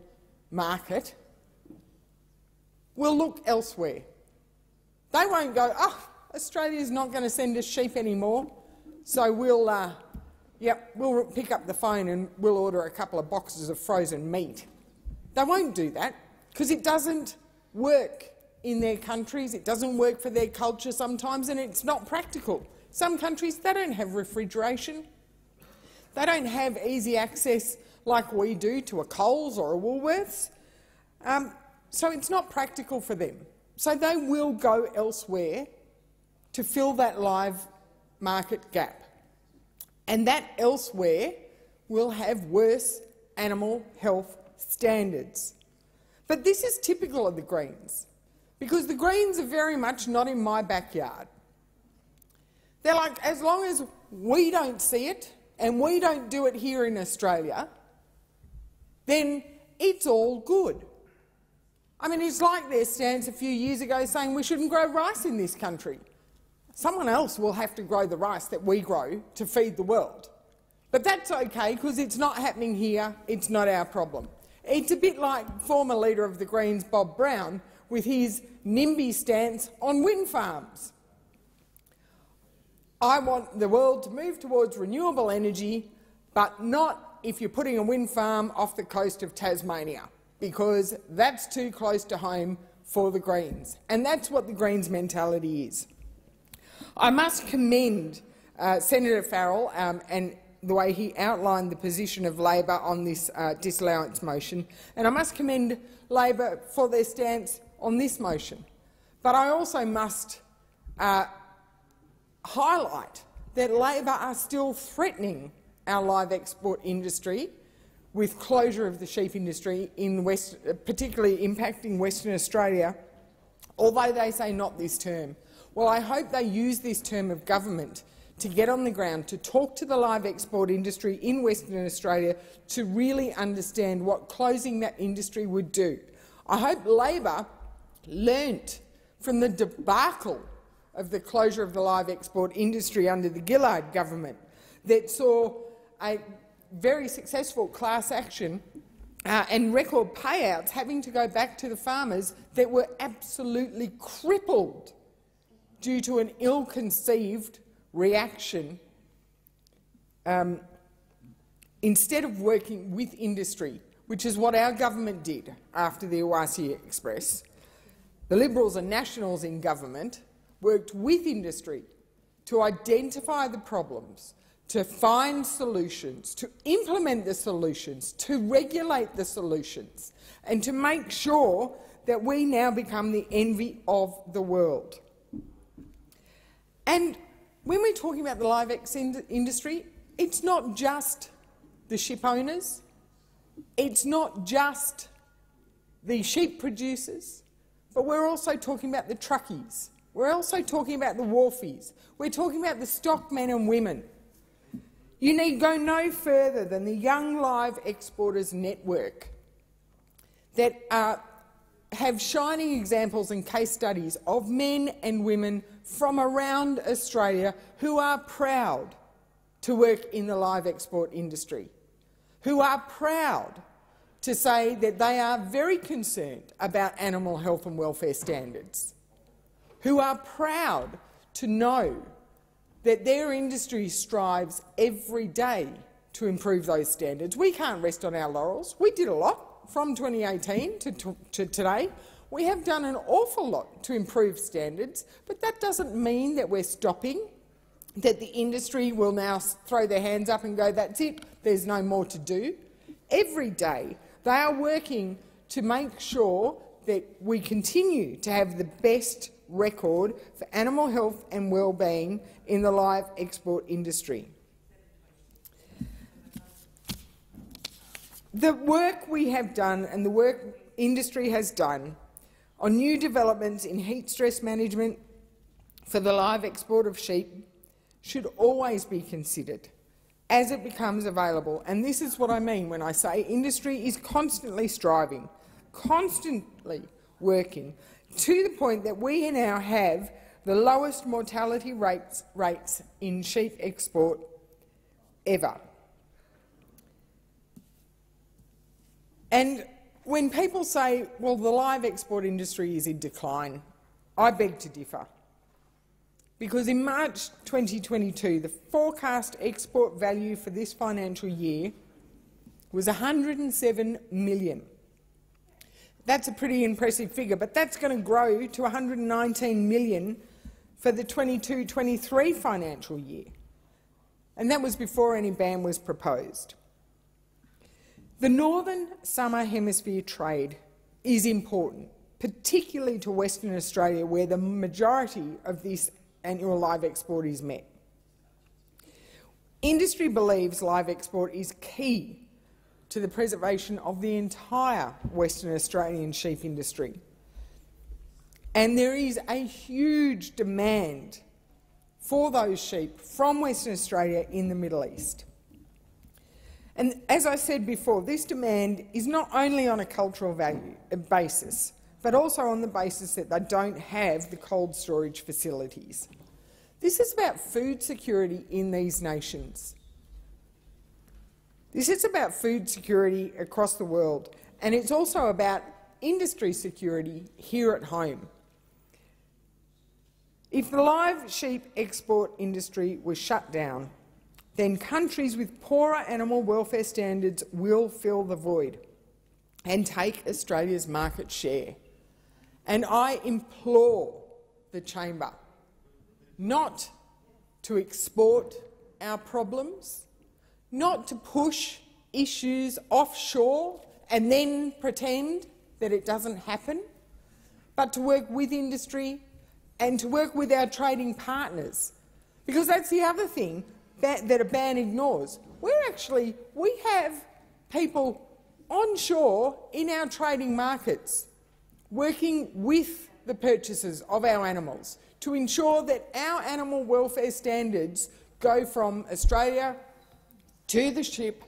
market, will look elsewhere. They won't go, oh, Australia's not going to send us sheep anymore, so we'll, uh, yep, we'll pick up the phone and we'll order a couple of boxes of frozen meat. They won't do that because it doesn't work in their countries, it doesn't work for their culture sometimes, and it's not practical. Some countries, they don't have refrigeration. They don't have easy access like we do to a Coles or a Woolworths. Um, so it's not practical for them. So they will go elsewhere to fill that live market gap. And that elsewhere will have worse animal health standards. But this is typical of the Greens, because the Greens are very much not in my backyard. They're like, as long as we don't see it and we don't do it here in Australia, then it's all good. I mean, it's like their stance a few years ago saying we shouldn't grow rice in this country. Someone else will have to grow the rice that we grow to feed the world. But that's okay because it's not happening here, it's not our problem. It's a bit like former leader of the Greens, Bob Brown, with his NIMBY stance on wind farms. I want the world to move towards renewable energy, but not if you're putting a wind farm off the coast of Tasmania, because that's too close to home for the Greens. And that's what the Greens mentality is. I must commend uh, Senator Farrell um, and the way he outlined the position of Labor on this uh, disallowance motion, and I must commend Labor for their stance on this motion. But I also must uh, highlight that Labor are still threatening our live export industry with closure of the sheep industry, in West, particularly impacting Western Australia, although they say not this term. Well, I hope they use this term of government to get on the ground, to talk to the live export industry in Western Australia to really understand what closing that industry would do. I hope Labor learnt from the debacle of the closure of the live export industry under the Gillard government that saw a very successful class action uh, and record payouts having to go back to the farmers that were absolutely crippled due to an ill-conceived reaction um, instead of working with industry, which is what our government did after the Awassi Express, the Liberals and Nationals in government worked with industry to identify the problems, to find solutions, to implement the solutions, to regulate the solutions, and to make sure that we now become the envy of the world. And when we're talking about the live X industry, it's not just the ship owners, it's not just the sheep producers, but we're also talking about the truckies. We're also talking about the wharfies. We're talking about the stockmen and women. You need go no further than the Young Live Exporters Network that uh, have shining examples and case studies of men and women from around Australia who are proud to work in the live export industry, who are proud to say that they are very concerned about animal health and welfare standards, who are proud to know that their industry strives every day to improve those standards. We can't rest on our laurels. We did a lot from 2018 to, to, to today. We have done an awful lot to improve standards, but that doesn't mean that we're stopping, that the industry will now throw their hands up and go, that's it, there's no more to do. Every day they are working to make sure that we continue to have the best record for animal health and well-being in the live export industry. The work we have done and the work industry has done on new developments in heat stress management for the live export of sheep should always be considered as it becomes available. And this is what I mean when I say industry is constantly striving, constantly working, to the point that we now have the lowest mortality rates, rates in sheep export ever. And when people say, well, the live export industry is in decline, I beg to differ. Because in March 2022, the forecast export value for this financial year was 107 million. That's a pretty impressive figure, but that's going to grow to 119 million for the 22-23 financial year. And that was before any ban was proposed. The Northern Summer Hemisphere trade is important, particularly to Western Australia, where the majority of this annual live export is met. Industry believes live export is key to the preservation of the entire Western Australian sheep industry. And there is a huge demand for those sheep from Western Australia in the Middle East. And as I said before, this demand is not only on a cultural value uh, basis, but also on the basis that they don't have the cold storage facilities. This is about food security in these nations. This is about food security across the world, and it's also about industry security here at home. If the live sheep export industry was shut down, then countries with poorer animal welfare standards will fill the void and take Australia's market share. And I implore the chamber not to export our problems, not to push issues offshore and then pretend that it doesn't happen, but to work with industry and to work with our trading partners. Because that's the other thing that, a ban ignores. We're actually, we have people onshore in our trading markets working with the purchasers of our animals to ensure that our animal welfare standards go from Australia to the ship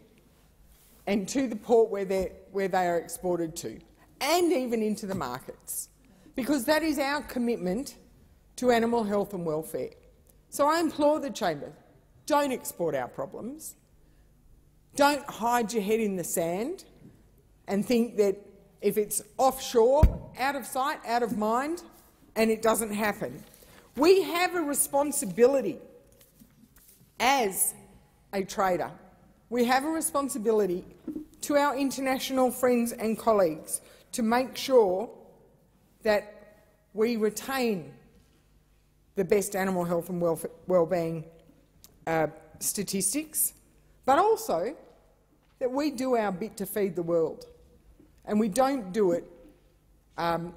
and to the port where, where they are exported to, and even into the markets, because that is our commitment to animal health and welfare. So I implore the chamber, don't export our problems. Don't hide your head in the sand and think that if it's offshore, out of sight, out of mind, and it doesn't happen. We have a responsibility as a trader. We have a responsibility to our international friends and colleagues to make sure that we retain the best animal health and well-being uh, statistics, but also that we do our bit to feed the world, and we don't do it um,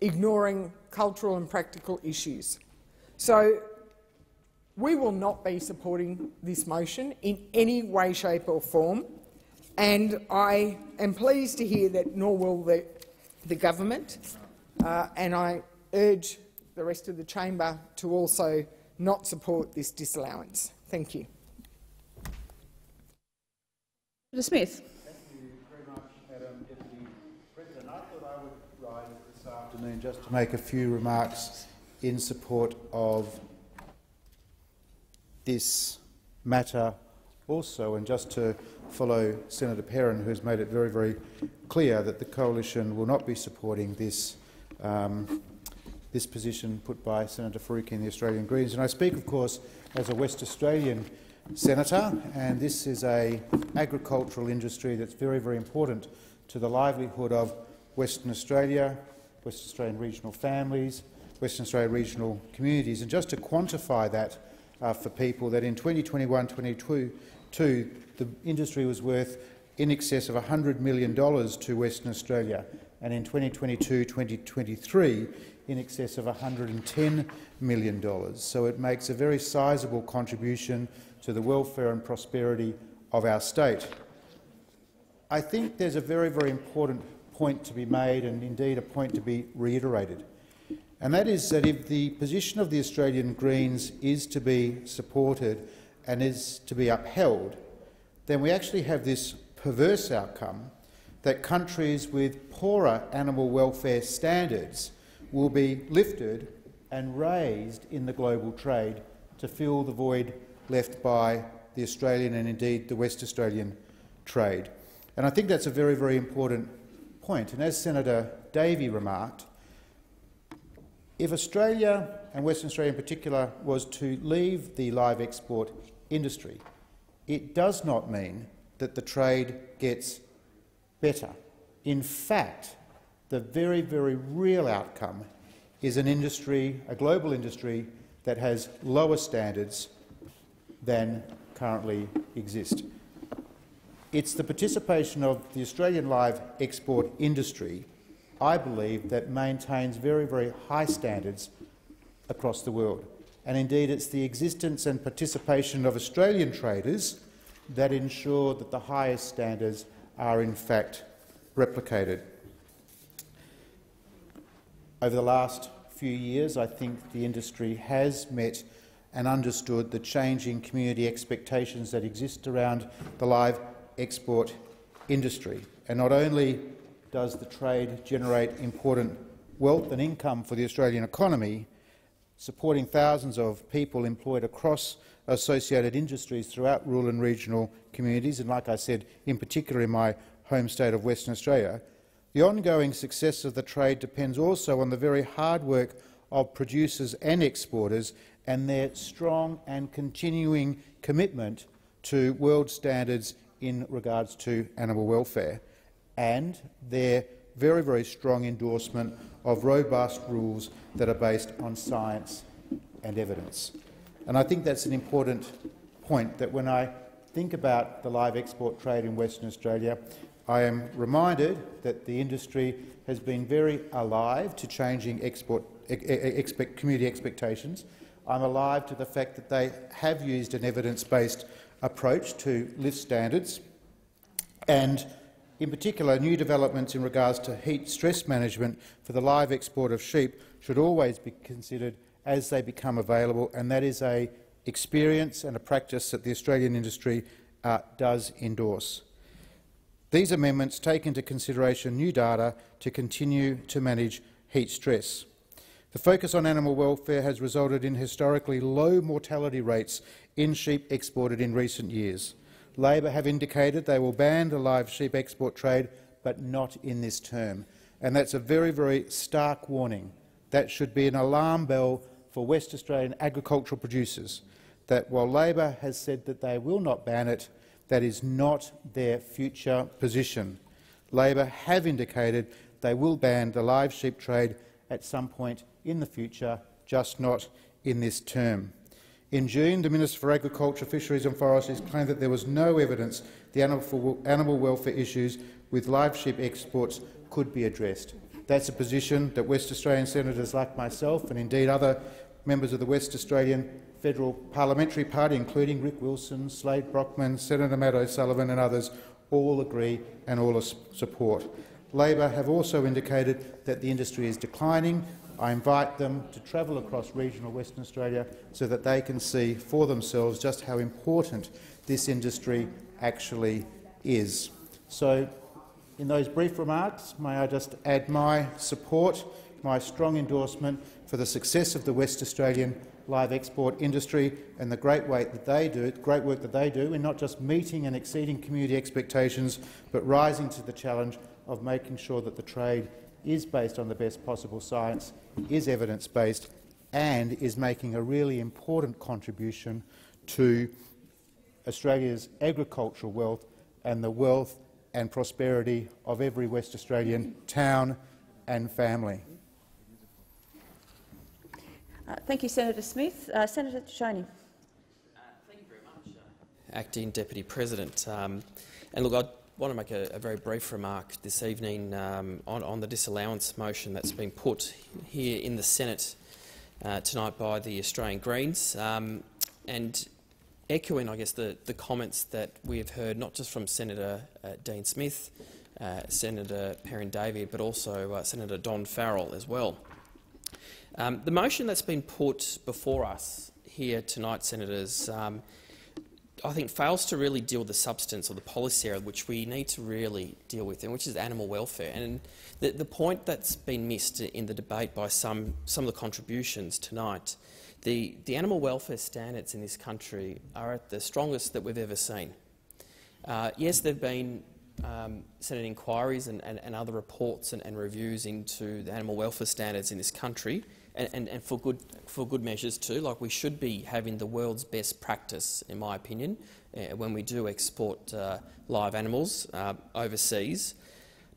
ignoring cultural and practical issues. So we will not be supporting this motion in any way, shape or form, and I am pleased to hear that nor will the, the government, uh, and I urge the rest of the chamber to also not support this disallowance. Thank you. Mr Smith. afternoon just to make a few remarks in support of this matter also, and just to follow Senator Perin, who has made it very, very clear that the coalition will not be supporting this, um, this position put by Senator Faruqi and the Australian Greens. And I speak, of course, as a West Australian senator, and this is a agricultural industry that's very, very important to the livelihood of Western Australia, Western Australian regional families, Western Australian regional communities. And just to quantify that uh, for people, that in 2021-22, the industry was worth in excess of $100 million to Western Australia, and in 2022-2023 in excess of $110 million. So it makes a very sizable contribution to the welfare and prosperity of our state. I think there's a very, very important point to be made and indeed a point to be reiterated. And that is that if the position of the Australian Greens is to be supported and is to be upheld, then we actually have this perverse outcome that countries with poorer animal welfare standards will be lifted and raised in the global trade to fill the void left by the Australian and indeed the West Australian trade. And I think that's a very, very important point. And as Senator Davey remarked, if Australia, and Western Australia in particular, was to leave the live export industry, it does not mean that the trade gets better. In fact, the very, very real outcome is an industry, a global industry, that has lower standards than currently exist. It's the participation of the Australian live export industry, I believe, that maintains very, very high standards across the world. And indeed, it's the existence and participation of Australian traders that ensure that the highest standards are in fact replicated. Over the last few years, I think the industry has met and understood the changing community expectations that exist around the live export industry. And not only does the trade generate important wealth and income for the Australian economy, supporting thousands of people employed across associated industries throughout rural and regional communities, and like I said, in particular in my home state of Western Australia, the ongoing success of the trade depends also on the very hard work of producers and exporters and their strong and continuing commitment to world standards in regards to animal welfare and their very, very strong endorsement of robust rules that are based on science and evidence. And I think that's an important point, that when I think about the live export trade in Western Australia, I am reminded that the industry has been very alive to changing export, expect, community expectations. I'm alive to the fact that they have used an evidence-based approach to lift standards and in particular, new developments in regards to heat stress management for the live export of sheep should always be considered as they become available, and that is a experience and a practice that the Australian industry uh, does endorse. These amendments take into consideration new data to continue to manage heat stress. The focus on animal welfare has resulted in historically low mortality rates in sheep exported in recent years. Labor have indicated they will ban the live sheep export trade, but not in this term. And that's a very, very stark warning. That should be an alarm bell for West Australian agricultural producers, that while Labor has said that they will not ban it, that is not their future position. Labor have indicated they will ban the live sheep trade at some point in the future, just not in this term. In June, the Minister for Agriculture, Fisheries and Forestry claimed that there was no evidence the animal welfare issues with live sheep exports could be addressed. That's a position that West Australian senators like myself and indeed other members of the West Australian Federal Parliamentary Party, including Rick Wilson, Slade Brockman, Senator Matt O'Sullivan and others, all agree and all support. Labor have also indicated that the industry is declining I invite them to travel across regional Western Australia so that they can see for themselves just how important this industry actually is. So, in those brief remarks, may I just add my support, my strong endorsement for the success of the West Australian live export industry and the great work that they do, great work that they do in not just meeting and exceeding community expectations, but rising to the challenge of making sure that the trade is based on the best possible science, is evidence-based and is making a really important contribution to Australia's agricultural wealth and the wealth and prosperity of every West Australian town and family. Uh, thank you, Senator Smith. Uh, Senator Ciccone. Uh, thank you very much, uh, Acting Deputy President. Um, and look, I want to make a, a very brief remark this evening um, on, on, the disallowance motion that's been put here in the Senate uh, tonight by the Australian Greens. Um, and echoing, I guess, the, the, comments that we have heard not just from Senator uh, Dean Smith, uh, Senator Perin Davey, but also uh, Senator Don Farrell as well. Um, the motion that's been put before us here tonight, senators, um, I think fails to really deal with the substance or the policy area which we need to really deal with, and which is animal welfare. And the, the point that's been missed in the debate by some, some of the contributions tonight, the, the animal welfare standards in this country are at the strongest that we've ever seen. Uh, yes, there have been um, Senate inquiries and, and, and, other reports and, and, reviews into the animal welfare standards in this country, and, and, for, good, for good measures too. Like we should be having the world's best practice, in my opinion, uh, when we do export uh, live animals uh, overseas.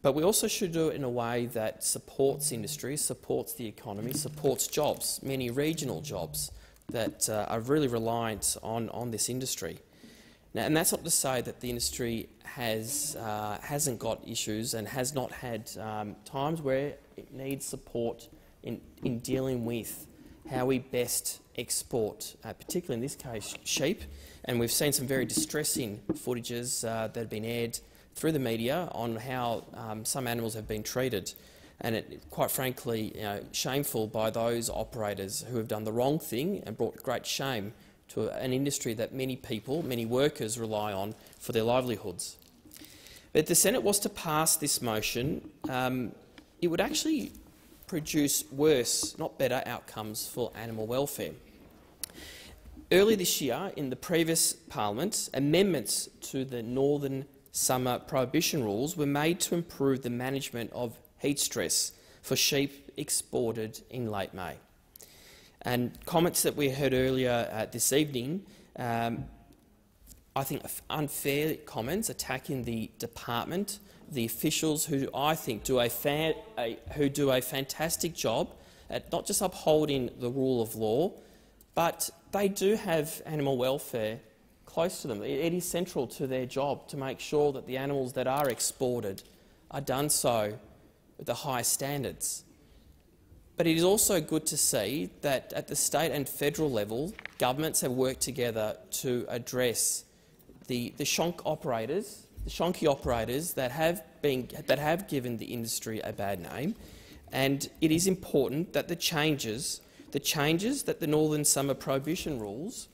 But we also should do it in a way that supports industry, supports the economy, supports jobs, many regional jobs that uh, are really reliant on, on this industry. Now, and that's not to say that the industry has, uh, hasn't got issues and has not had um, times where it needs support in, in dealing with how we best export, uh, particularly in this case sheep. And we've seen some very distressing footages uh, that have been aired through the media on how um, some animals have been treated. And it, quite frankly, you know, shameful by those operators who have done the wrong thing and brought great shame to an industry that many people, many workers rely on for their livelihoods. But if the Senate was to pass this motion, um, it would actually produce worse, not better, outcomes for animal welfare. Earlier this year, in the previous parliament, amendments to the Northern Summer Prohibition Rules were made to improve the management of heat stress for sheep exported in late May. And comments that we heard earlier uh, this evening, um, I think unfair comments attacking the department, the officials who I think do a, a, who do a fantastic job at not just upholding the rule of law, but they do have animal welfare close to them. it is central to their job to make sure that the animals that are exported are done so with the highest standards. But it is also good to see that at the state and federal level, governments have worked together to address the, the shonk operators, the shonky operators that have, been, that have given the industry a bad name. And it is important that the changes, the changes that the Northern Summer Prohibition rules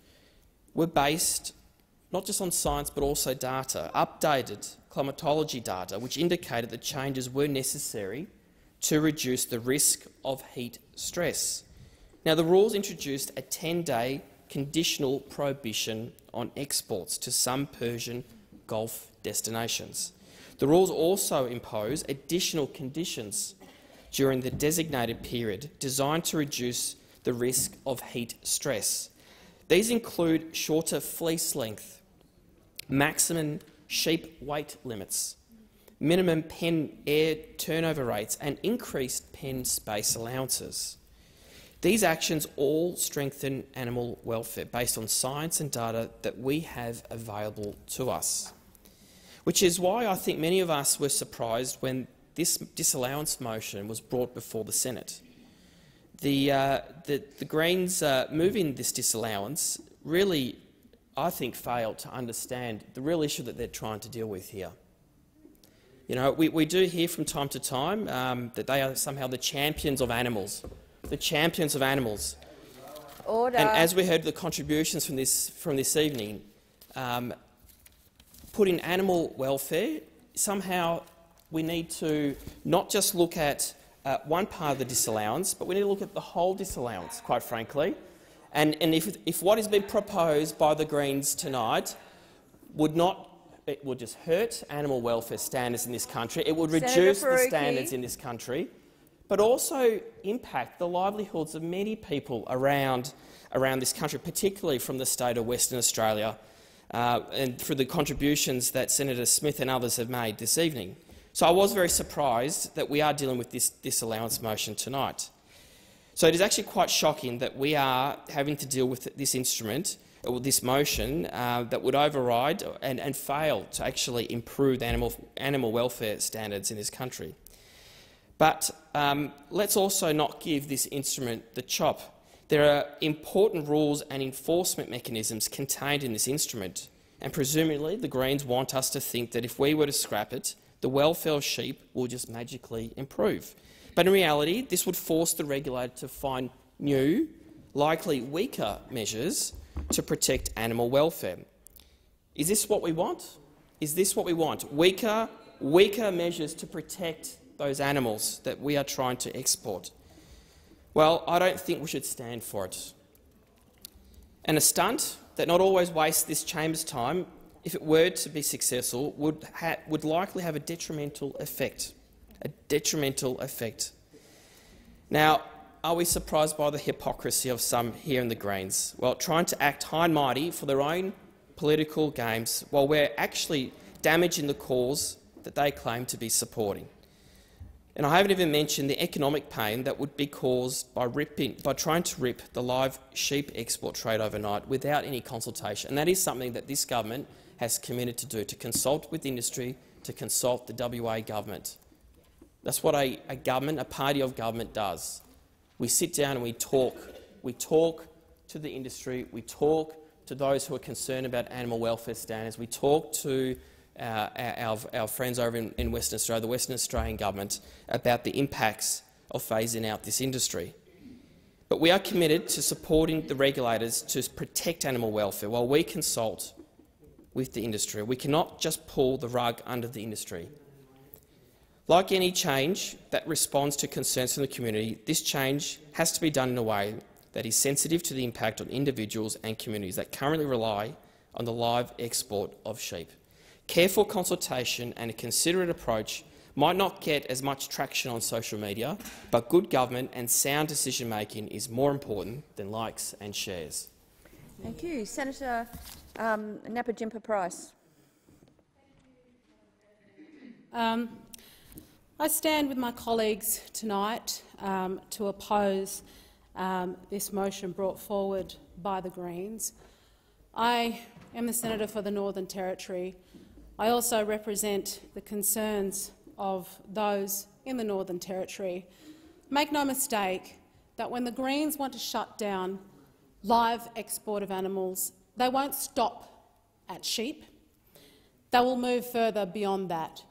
were based not just on science but also data, updated climatology data, which indicated that changes were necessary to reduce the risk of heat stress. Now, the rules introduced a 10-day conditional prohibition on exports to some Persian Gulf destinations. The rules also impose additional conditions during the designated period designed to reduce the risk of heat stress. These include shorter fleece length, maximum sheep weight limits, minimum pen air turnover rates and increased pen space allowances. These actions all strengthen animal welfare based on science and data that we have available to us, which is why I think many of us were surprised when this disallowance motion was brought before the Senate. The, uh, the, the Greens uh, moving this disallowance really, I think, failed to understand the real issue that they're trying to deal with here. You know, we, we do hear from time to time um, that they are somehow the champions of animals, the champions of animals. Order. And as we heard the contributions from this, from this evening, um, putting animal welfare, somehow we need to not just look at uh, one part of the disallowance, but we need to look at the whole disallowance, quite frankly. And, and if, if what has been proposed by the Greens tonight would not it would just hurt animal welfare standards in this country. It would reduce the standards in this country, but also impact the livelihoods of many people around, around this country, particularly from the state of Western Australia, uh, and through the contributions that Senator Smith and others have made this evening. So I was very surprised that we are dealing with this disallowance motion tonight. So it is actually quite shocking that we are having to deal with this instrument or this motion uh, that would override and, and, fail to actually improve animal, animal welfare standards in this country. But um, let's also not give this instrument the chop. There are important rules and enforcement mechanisms contained in this instrument, and presumably the Greens want us to think that if we were to scrap it, the welfare of sheep will just magically improve. But in reality, this would force the regulator to find new, likely weaker measures to protect animal welfare. Is this what we want? Is this what we want? Weaker, weaker measures to protect those animals that we are trying to export? Well, I don't think we should stand for it. And a stunt that not always wastes this chamber's time, if it were to be successful, would, would likely have a detrimental effect. A detrimental effect. Now, are we surprised by the hypocrisy of some here in the Greens? Well, trying to act high and mighty for their own political games while we're actually damaging the cause that they claim to be supporting. And I haven't even mentioned the economic pain that would be caused by, ripping, by trying to rip the live sheep export trade overnight without any consultation. And that is something that this government has committed to do, to consult with industry, to consult the WA government. That's what a, a government, a party of government does. We sit down and we talk. We talk to the industry. We talk to those who are concerned about animal welfare standards. We talk to uh, our, our, friends over in, in Western Australia, the Western Australian government, about the impacts of phasing out this industry. But we are committed to supporting the regulators to protect animal welfare while we consult with the industry. We cannot just pull the rug under the industry. Like any change that responds to concerns from the community, this change has to be done in a way that is sensitive to the impact on individuals and communities that currently rely on the live export of sheep. Careful consultation and a considerate approach might not get as much traction on social media, but good government and sound decision-making is more important than likes and shares. Thank you. Senator um, Nampijinpa Price. Um, I stand with my colleagues tonight um, to oppose um, this motion brought forward by the Greens. I am the senator for the Northern Territory I also represent the concerns of those in the Northern Territory. Make no mistake that when the Greens want to shut down live export of animals, they won't stop at sheep. They will move further beyond that.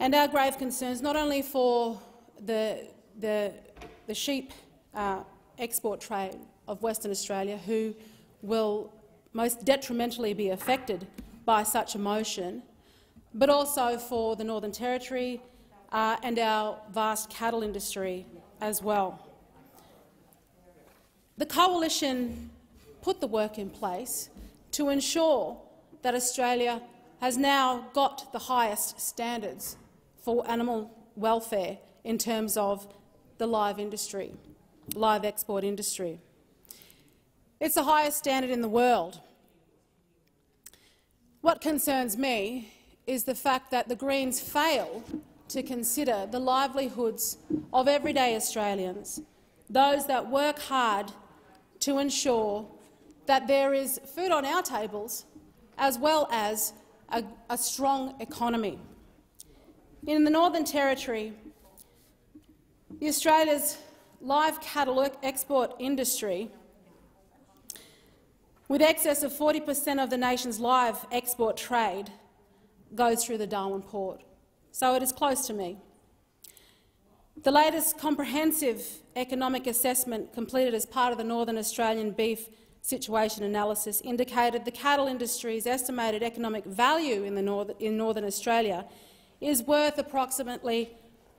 And our grave concerns, not only for the, the, the sheep uh, export trade of Western Australia, who will most detrimentally be affected by such a motion, but also for the Northern Territory uh, and our vast cattle industry as well. The Coalition put the work in place to ensure that Australia has now got the highest standards for animal welfare in terms of the live industry, live export industry. It's the highest standard in the world what concerns me is the fact that the Greens fail to consider the livelihoods of everyday Australians, those that work hard to ensure that there is food on our tables as well as a, a strong economy. In the Northern Territory, Australia's live cattle export industry with excess of 40 per cent of the nation's live export trade goes through the Darwin port, so it is close to me. The latest comprehensive economic assessment completed as part of the Northern Australian beef situation analysis indicated the cattle industry's estimated economic value in, north in Northern Australia is worth approximately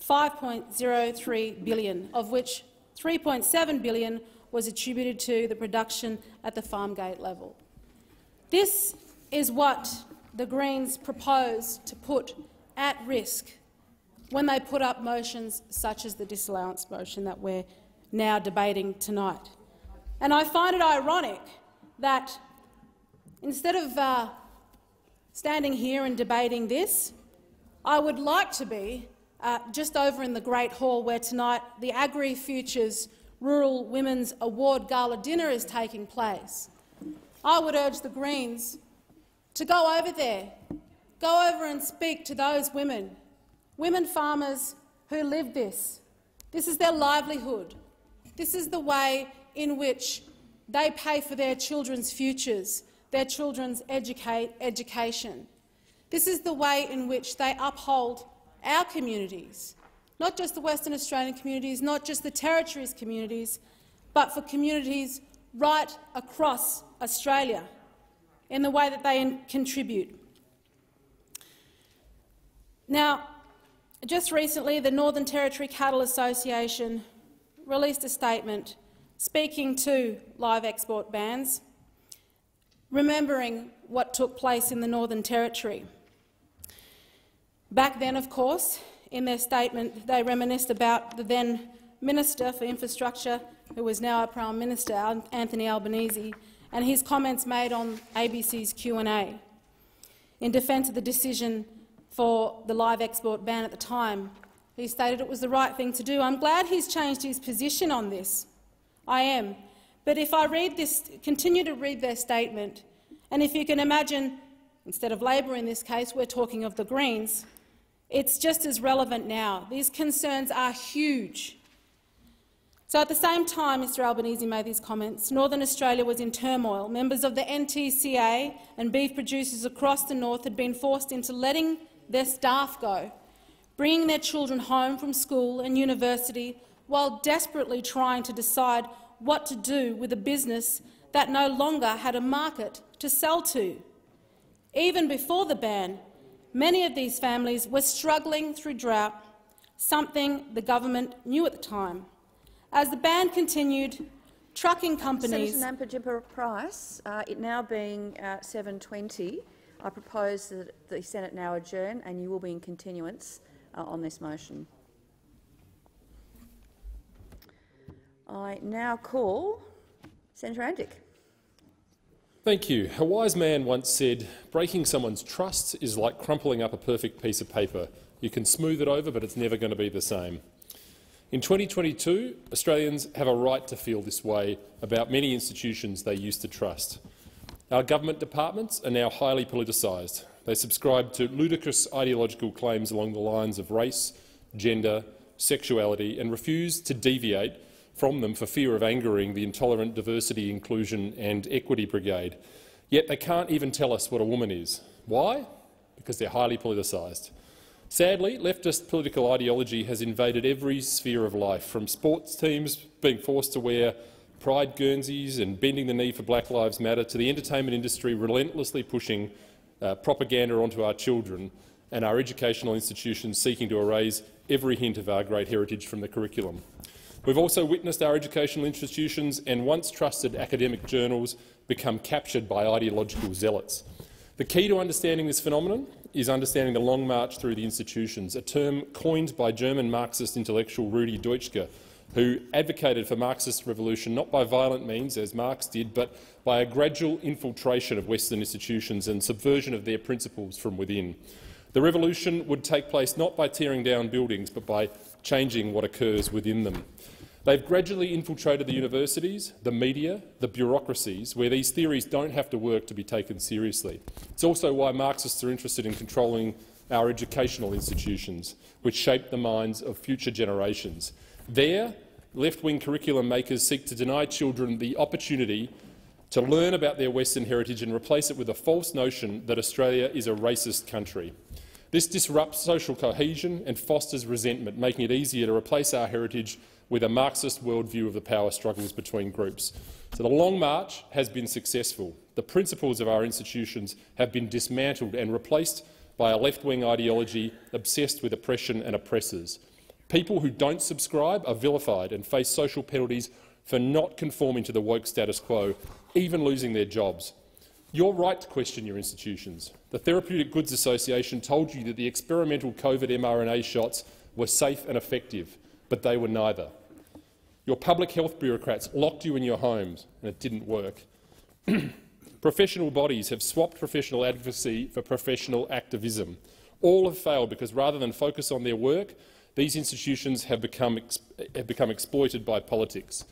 5.03 billion, of which 3.7 billion was attributed to the production at the farm gate level. This is what the Greens propose to put at risk when they put up motions such as the disallowance motion that we're now debating tonight. And I find it ironic that instead of uh, standing here and debating this, I would like to be uh, just over in the Great Hall where tonight the Agri-Futures Rural Women's Award Gala dinner is taking place. I would urge the Greens to go over there, go over and speak to those women, women farmers who live this. This is their livelihood. This is the way in which they pay for their children's futures, their children's educate, education. This is the way in which they uphold our communities, not just the Western Australian communities, not just the Territories communities, but for communities right across Australia in the way that they contribute. Now, just recently, the Northern Territory Cattle Association released a statement speaking to live export bans, remembering what took place in the Northern Territory. Back then, of course, in their statement, they reminisced about the then Minister for Infrastructure, who was now our Prime Minister, Anthony Albanese, and his comments made on ABC's Q&A in defence of the decision for the live export ban at the time. He stated it was the right thing to do. I'm glad he's changed his position on this. I am. But if I read this, continue to read their statement, and if you can imagine, instead of Labor in this case, we're talking of the Greens, it's just as relevant now. These concerns are huge. So at the same time Mr Albanese made these comments, Northern Australia was in turmoil. Members of the NTCA and beef producers across the north had been forced into letting their staff go, bringing their children home from school and university while desperately trying to decide what to do with a business that no longer had a market to sell to. Even before the ban, Many of these families were struggling through drought, something the government knew at the time. As the ban continued, trucking companies— Senator Nampijinpa Price, uh, it now being uh, 7.20, I propose that the Senate now adjourn and you will be in continuance uh, on this motion. I now call Senator Antic. Thank you. A wise man once said, breaking someone's trust is like crumpling up a perfect piece of paper. You can smooth it over, but it's never going to be the same. In 2022, Australians have a right to feel this way about many institutions they used to trust. Our government departments are now highly politicised. They subscribe to ludicrous ideological claims along the lines of race, gender, sexuality and refuse to deviate from them for fear of angering the intolerant diversity, inclusion and equity brigade. Yet they can't even tell us what a woman is. Why? Because they're highly politicised. Sadly, leftist political ideology has invaded every sphere of life, from sports teams being forced to wear pride Guernseys and bending the knee for Black Lives Matter to the entertainment industry relentlessly pushing uh, propaganda onto our children and our educational institutions seeking to erase every hint of our great heritage from the curriculum. We've also witnessed our educational institutions and once trusted academic journals become captured by ideological zealots. The key to understanding this phenomenon is understanding the long march through the institutions, a term coined by German Marxist intellectual Rudi Dutschke, who advocated for Marxist revolution not by violent means, as Marx did, but by a gradual infiltration of Western institutions and subversion of their principles from within. The revolution would take place not by tearing down buildings, but by changing what occurs within them. They've gradually infiltrated the universities, the media, the bureaucracies, where these theories don't have to work to be taken seriously. It's also why Marxists are interested in controlling our educational institutions, which shape the minds of future generations. There, left-wing curriculum makers seek to deny children the opportunity to learn about their Western heritage and replace it with a false notion that Australia is a racist country. This disrupts social cohesion and fosters resentment, making it easier to replace our heritage with a Marxist worldview of the power struggles between groups. So the Long March has been successful. The principles of our institutions have been dismantled and replaced by a left-wing ideology obsessed with oppression and oppressors. People who don't subscribe are vilified and face social penalties for not conforming to the woke status quo, even losing their jobs. You're right to question your institutions. The Therapeutic Goods Association told you that the experimental COVID mRNA shots were safe and effective but they were neither. Your public health bureaucrats locked you in your homes, and it didn't work. (clears throat) professional bodies have swapped professional advocacy for professional activism. All have failed because rather than focus on their work, these institutions have become, have become exploited by politics.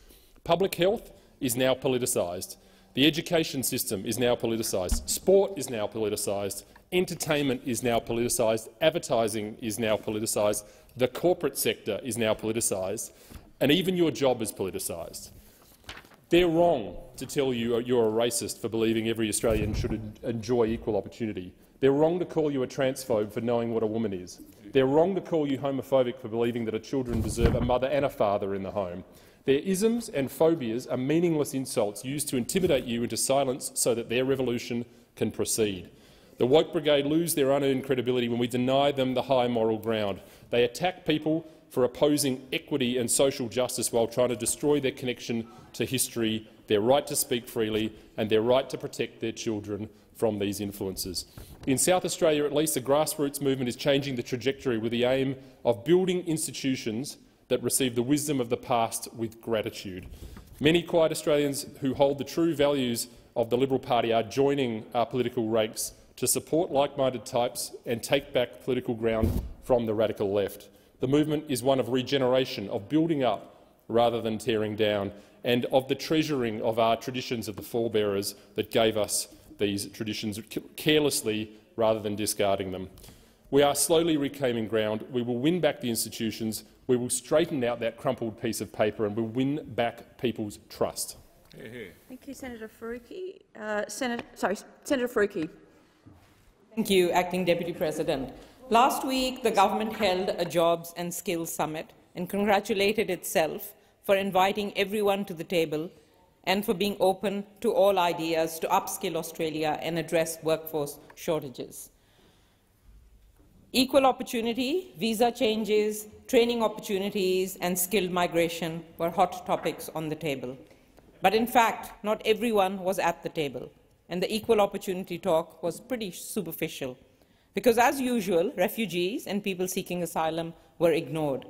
Public health is now politicised. The education system is now politicised. Sport is now politicised. Entertainment is now politicised. Advertising is now politicised. The corporate sector is now politicised, and even your job is politicised. They're wrong to tell you uh, you're a racist for believing every Australian should enjoy equal opportunity. They're wrong to call you a transphobe for knowing what a woman is. They're wrong to call you homophobic for believing that a children deserve a mother and a father in the home. Their isms and phobias are meaningless insults used to intimidate you into silence so that their revolution can proceed. The woke brigade lose their unearned credibility when we deny them the high moral ground. They attack people for opposing equity and social justice while trying to destroy their connection to history, their right to speak freely and their right to protect their children from these influences. In South Australia, at least, the grassroots movement is changing the trajectory with the aim of building institutions that receive the wisdom of the past with gratitude. Many quiet Australians who hold the true values of the Liberal Party are joining our political ranks to support like-minded types and take back political ground from the radical left. The movement is one of regeneration, of building up rather than tearing down, and of the treasuring of our traditions of the forebearers that gave us these traditions carelessly rather than discarding them. We are slowly reclaiming ground. We will win back the institutions. We will straighten out that crumpled piece of paper and we'll win back people's trust. Thank you, Senator Faruqi. Uh, Senator, sorry, Senator Faruqi. Thank you, Acting Deputy President. Last week, the government held a Jobs and Skills Summit and congratulated itself for inviting everyone to the table and for being open to all ideas to upskill Australia and address workforce shortages. Equal opportunity, visa changes, training opportunities and skilled migration were hot topics on the table. But in fact, not everyone was at the table, and the equal opportunity talk was pretty superficial. Because as usual, refugees and people seeking asylum were ignored.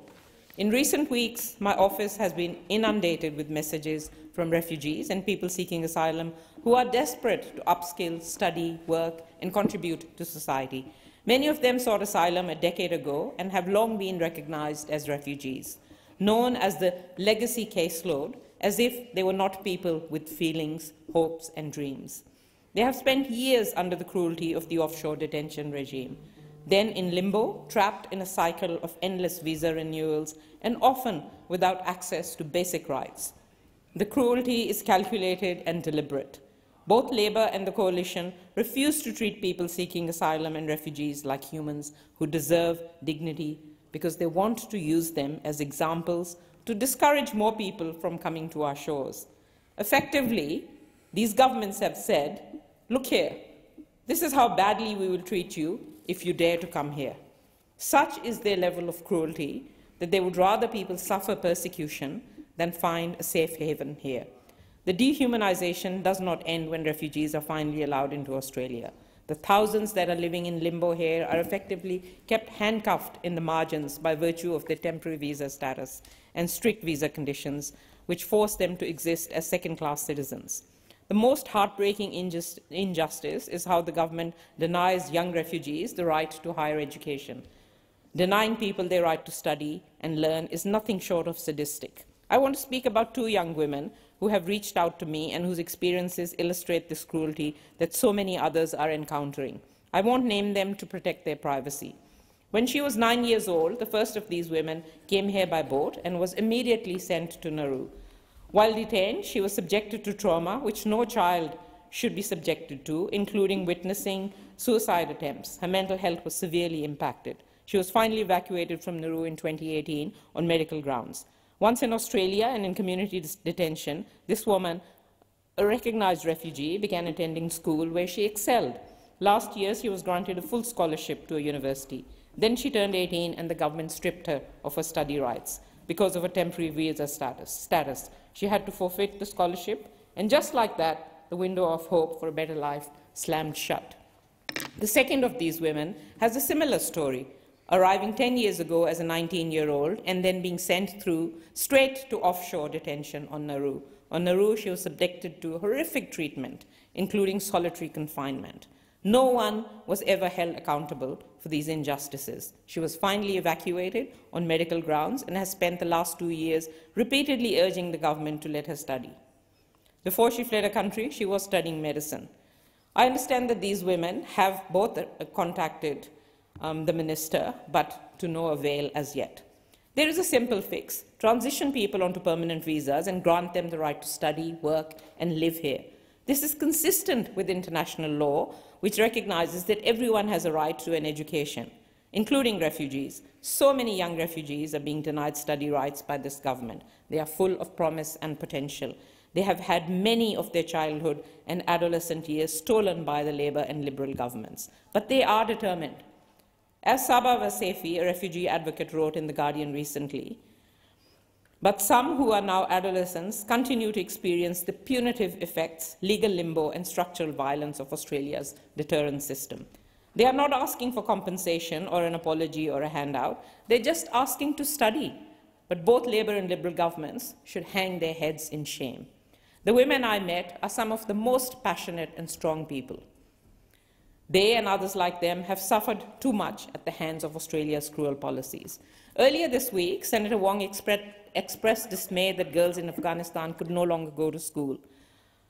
In recent weeks, my office has been inundated with messages from refugees and people seeking asylum who are desperate to upskill, study, work and contribute to society. Many of them sought asylum a decade ago and have long been recognized as refugees, known as the legacy caseload, as if they were not people with feelings, hopes and dreams. They have spent years under the cruelty of the offshore detention regime, then in limbo, trapped in a cycle of endless visa renewals and often without access to basic rights. The cruelty is calculated and deliberate. Both Labour and the Coalition refuse to treat people seeking asylum and refugees like humans who deserve dignity because they want to use them as examples to discourage more people from coming to our shores. Effectively, these governments have said, look here, this is how badly we will treat you if you dare to come here. Such is their level of cruelty that they would rather people suffer persecution than find a safe haven here. The dehumanization does not end when refugees are finally allowed into Australia. The thousands that are living in limbo here are effectively kept handcuffed in the margins by virtue of their temporary visa status and strict visa conditions, which force them to exist as second-class citizens. The most heartbreaking injust injustice is how the government denies young refugees the right to higher education. Denying people their right to study and learn is nothing short of sadistic. I want to speak about two young women who have reached out to me and whose experiences illustrate this cruelty that so many others are encountering. I won't name them to protect their privacy. When she was nine years old, the first of these women came here by boat and was immediately sent to Nauru. While detained, she was subjected to trauma which no child should be subjected to, including witnessing suicide attempts. Her mental health was severely impacted. She was finally evacuated from Nauru in 2018 on medical grounds. Once in Australia and in community detention, this woman, a recognized refugee, began attending school where she excelled. Last year, she was granted a full scholarship to a university. Then she turned 18 and the government stripped her of her study rights because of a temporary visa status. status. She had to forfeit the scholarship, and just like that, the window of hope for a better life slammed shut. The second of these women has a similar story arriving 10 years ago as a 19-year-old and then being sent through straight to offshore detention on Nauru. On Nauru, she was subjected to horrific treatment, including solitary confinement. No one was ever held accountable for these injustices. She was finally evacuated on medical grounds and has spent the last two years repeatedly urging the government to let her study. Before she fled her country, she was studying medicine. I understand that these women have both uh, contacted um, the minister, but to no avail as yet. There is a simple fix. Transition people onto permanent visas and grant them the right to study, work and live here. This is consistent with international law, which recognizes that everyone has a right to an education. including refugees. So many young refugees are being denied study rights by this government. They are full of promise and potential. They have had many of their childhood and adolescent years stolen by the Labour and Liberal governments. But they are determined. As Saba Vasefi, a refugee advocate, wrote in The Guardian recently, but some who are now adolescents continue to experience the punitive effects, legal limbo and structural violence of Australia's deterrence system. They are not asking for compensation or an apology or a handout. They're just asking to study. But both Labour and Liberal governments should hang their heads in shame. The women I met are some of the most passionate and strong people. They and others like them have suffered too much at the hands of Australia's cruel policies. Earlier this week, Senator Wong expressed dismay that girls in Afghanistan could no longer go to school.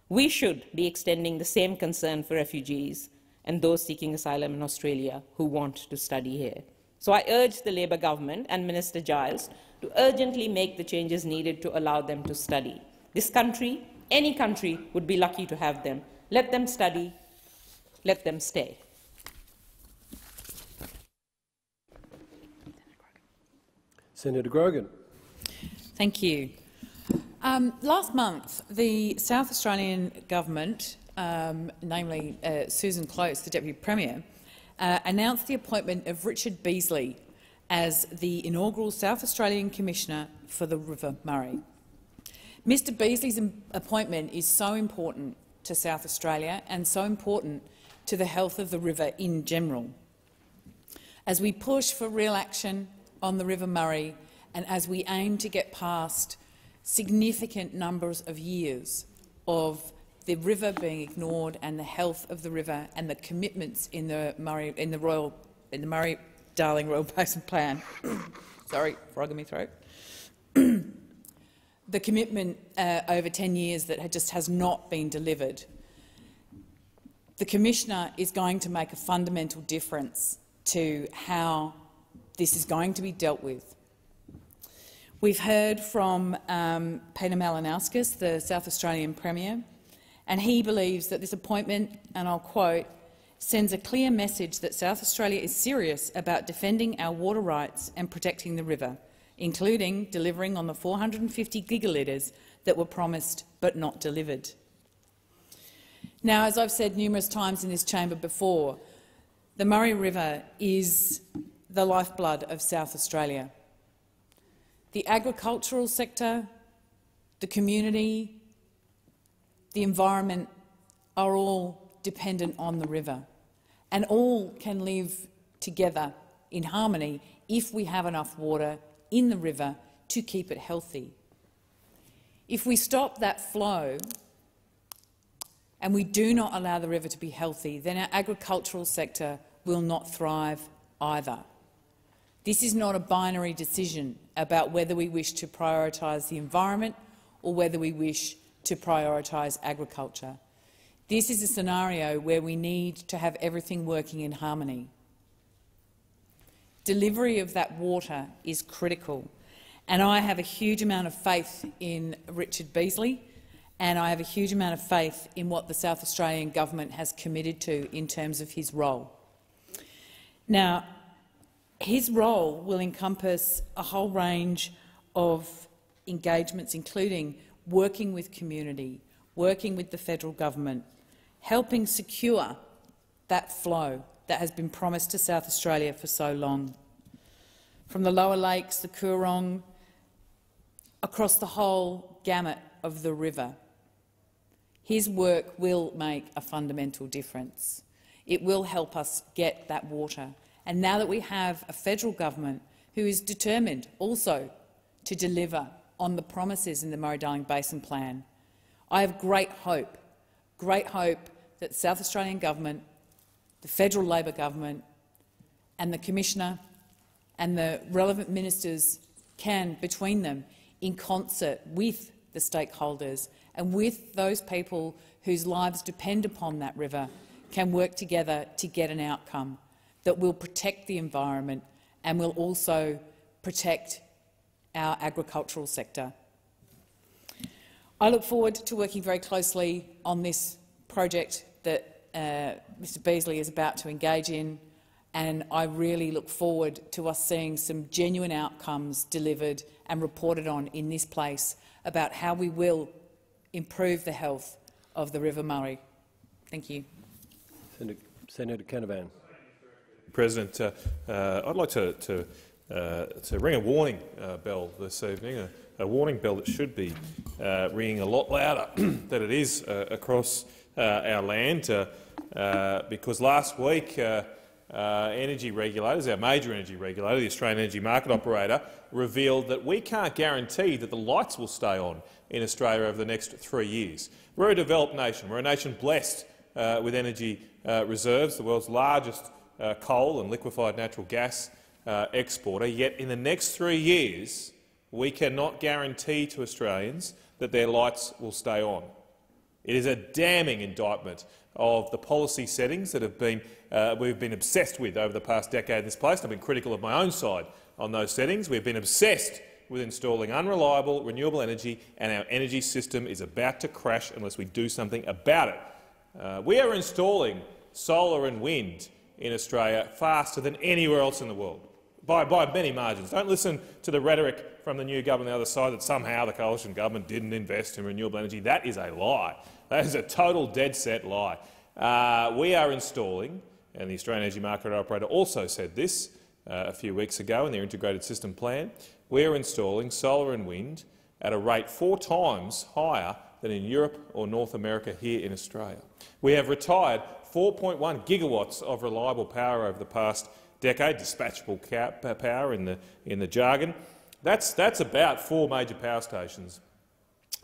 We should be extending the same concern for refugees and those seeking asylum in Australia who want to study here. So I urge the Labour government and Minister Giles to urgently make the changes needed to allow them to study. This country any country would be lucky to have them. Let them study. Let them stay. Senator Grogan. Thank you. Um, last month, the South Australian government, um, namely uh, Susan Close, the Deputy Premier, uh, announced the appointment of Richard Beasley as the inaugural South Australian Commissioner for the River Murray. Mr Beasley's appointment is so important to South Australia and so important to the health of the river in general. As we push for real action on the River Murray and as we aim to get past significant numbers of years of the river being ignored and the health of the river and the commitments in the Murray in the Royal in the Murray Darling Royal Basin Plan. (coughs) Sorry, frog in my throat. (coughs) the commitment uh, over 10 years that just has not been delivered. The Commissioner is going to make a fundamental difference to how this is going to be dealt with. We've heard from um, Peter Malinauskas, the South Australian Premier, and he believes that this appointment, and I'll quote, sends a clear message that South Australia is serious about defending our water rights and protecting the river including delivering on the 450 gigalitres that were promised but not delivered. Now, as I've said numerous times in this chamber before, the Murray River is the lifeblood of South Australia. The agricultural sector, the community, the environment are all dependent on the river, and all can live together in harmony if we have enough water in the river to keep it healthy. If we stop that flow and we do not allow the river to be healthy, then our agricultural sector will not thrive either. This is not a binary decision about whether we wish to prioritise the environment or whether we wish to prioritise agriculture. This is a scenario where we need to have everything working in harmony. Delivery of that water is critical. And I have a huge amount of faith in Richard Beasley, and I have a huge amount of faith in what the South Australian government has committed to in terms of his role. Now, his role will encompass a whole range of engagements, including working with community, working with the federal government, helping secure that flow that has been promised to South Australia for so long. From the lower lakes, the Coorong, across the whole gamut of the river. His work will make a fundamental difference. It will help us get that water. And now that we have a federal government who is determined also to deliver on the promises in the Murray-Darling Basin Plan, I have great hope, great hope that the South Australian government the federal Labor government and the Commissioner and the relevant ministers can, between them, in concert with the stakeholders and with those people whose lives depend upon that river, can work together to get an outcome that will protect the environment and will also protect our agricultural sector. I look forward to working very closely on this project that uh, Mr Beasley is about to engage in. and I really look forward to us seeing some genuine outcomes delivered and reported on in this place about how we will improve the health of the River Murray. Thank you. Senator, Senator Canavan. President, uh, uh, I'd like to, to, uh, to ring a warning uh, bell this evening, a, a, warning bell that should be uh, ringing a lot louder (clears throat) than it is uh, across our land, because last week energy regulators, our major energy regulator, the Australian Energy Market Operator, revealed that we can't guarantee that the lights will stay on in Australia over the next three years. We're a developed nation. We're a nation blessed with energy reserves, the world's largest uh, coal and liquefied natural gas uh, exporter, yet in the next three years we cannot guarantee to Australians that their lights will stay on. It is a damning indictment of the policy settings that have been, uh, we've been obsessed with over the past decade in this place. I've been critical of my own side on those settings. We've been obsessed with installing unreliable renewable energy, and our energy system is about to crash unless we do something about it. Uh, we are installing solar and wind in Australia faster than anywhere else in the world, by, by many margins. Don't listen to the rhetoric from the new government on the other side that somehow the coalition government didn't invest in renewable energy. That is a lie. That is a total dead-set lie. Uh, we are installing, and the Australian Energy Market Operator also said this uh, a few weeks ago in their integrated system plan, we are installing solar and wind at a rate four times higher than in Europe or North America here in Australia. We have retired 4.1 gigawatts of reliable power over the past decade, dispatchable power in the, in the jargon. That's, that's about four major power stations.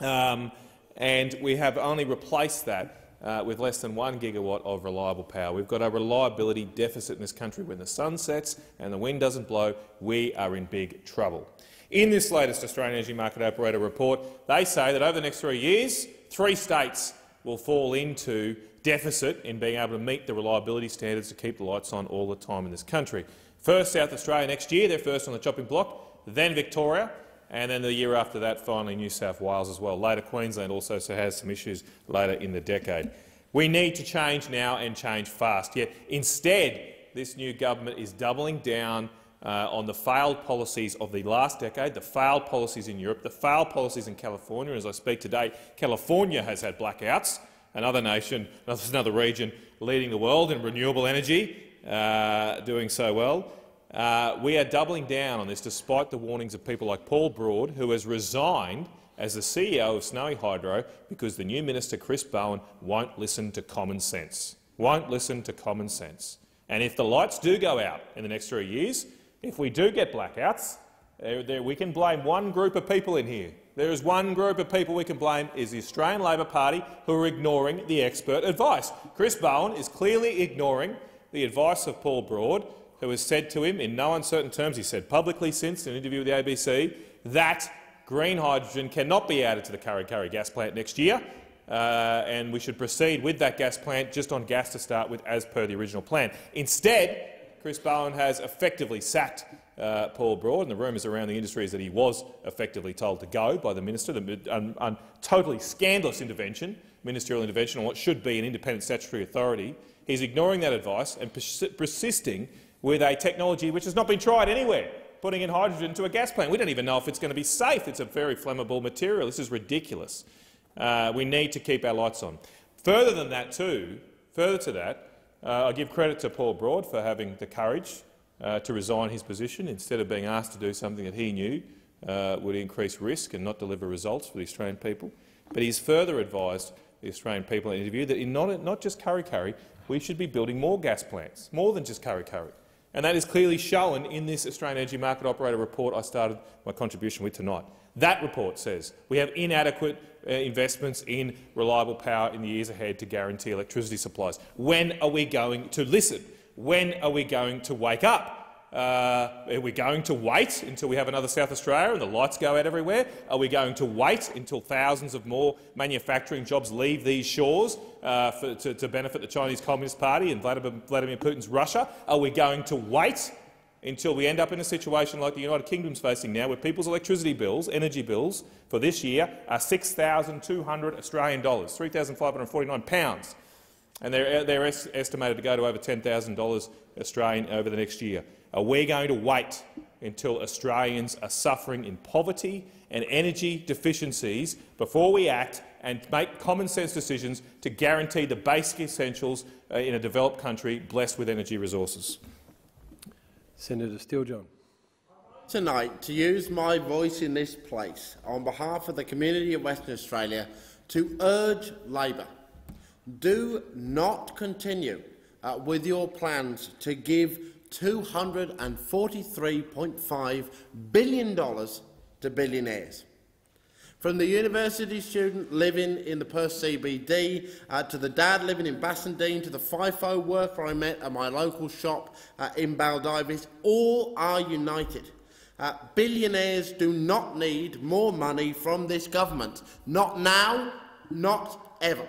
Um, and we have only replaced that uh, with less than one gigawatt of reliable power. We've got a reliability deficit in this country. When the sun sets and the wind doesn't blow, we are in big trouble. In this latest Australian Energy Market Operator report, they say that over the next three years, three states will fall into deficit in being able to meet the reliability standards to keep the lights on all the time in this country. First, South Australia next year, they're first on the chopping block, then Victoria, and then the year after that, finally New South Wales as well. Later, Queensland also so has some issues later in the decade. We need to change now and change fast. Yet instead, this new government is doubling down uh, on the failed policies of the last decade, the failed policies in Europe, the failed policies in California. As I speak today, California has had blackouts another nation, (laughs) another region leading the world in renewable energy, uh, doing so well. Uh, we are doubling down on this despite the warnings of people like Paul Broad, who has resigned as the CEO of Snowy Hydro because the new minister, Chris Bowen, won't listen to common sense. Won't listen to common sense. And if the lights do go out in the next three years, if we do get blackouts, there, there, we can blame one group of people in here, there is one group of people we can blame is the Australian Labor Party who are ignoring the expert advice. Chris Bowen is clearly ignoring the advice of Paul Broad, who has said to him in no uncertain terms, he said publicly since an interview with the ABC, that green hydrogen cannot be added to the Kurri Kurri gas plant next year, uh, and we should proceed with that gas plant just on gas to start with as per the original plan. Instead, Chris Bowen has effectively sacked uh, Paul Broad, and the rumours around the industry is that he was effectively told to go by the minister, the um, totally scandalous intervention, ministerial intervention on what should be an independent statutory authority. He's ignoring that advice and pers persisting with a technology which has not been tried anywhere, putting in hydrogen to a gas plant. We don't even know if it's going to be safe. It's a very flammable material. This is ridiculous. Uh, we need to keep our lights on. Further than that, too, further to that, uh, I give credit to Paul Broad for having the courage uh, to resign his position instead of being asked to do something that he knew uh, would increase risk and not deliver results for the Australian people. But he's further advised the Australian people in an interview that in not, not just Kurri Kurri, we should be building more gas plants, more than just Kurri Kurri. And that is clearly shown in this Australian Energy Market Operator report I started my contribution with tonight. That report says we have inadequate uh, investments in reliable power in the years ahead to guarantee electricity supplies. When are we going to listen? When are we going to wake up? Uh, are we going to wait until we have another South Australia and the lights go out everywhere? Are we going to wait until thousands of more manufacturing jobs leave these shores uh, for, to, to, benefit the Chinese Communist Party and Vladimir, Vladimir Putin's Russia? Are we going to wait until we end up in a situation like the United Kingdom's facing now, where people's electricity bills, energy bills, for this year are 6,200 Australian dollars, 3,549 pounds? and they're, they're es estimated to go to over $10,000 Australian over the next year. Are we going to wait until Australians are suffering in poverty and energy deficiencies before we act and make common-sense decisions to guarantee the basic essentials uh, in a developed country blessed with energy resources? Senator Steele-John. Tonight, to use my voice in this place on behalf of the community of Western Australia to urge Labor, do not continue uh, with your plans to give $243.5 billion to billionaires. From the university student living in the Perth CBD, uh, to the dad living in Bassendean, to the FIFO worker I met at my local shop uh, in Baldivis, all are united. Uh, billionaires do not need more money from this government. Not now, not ever.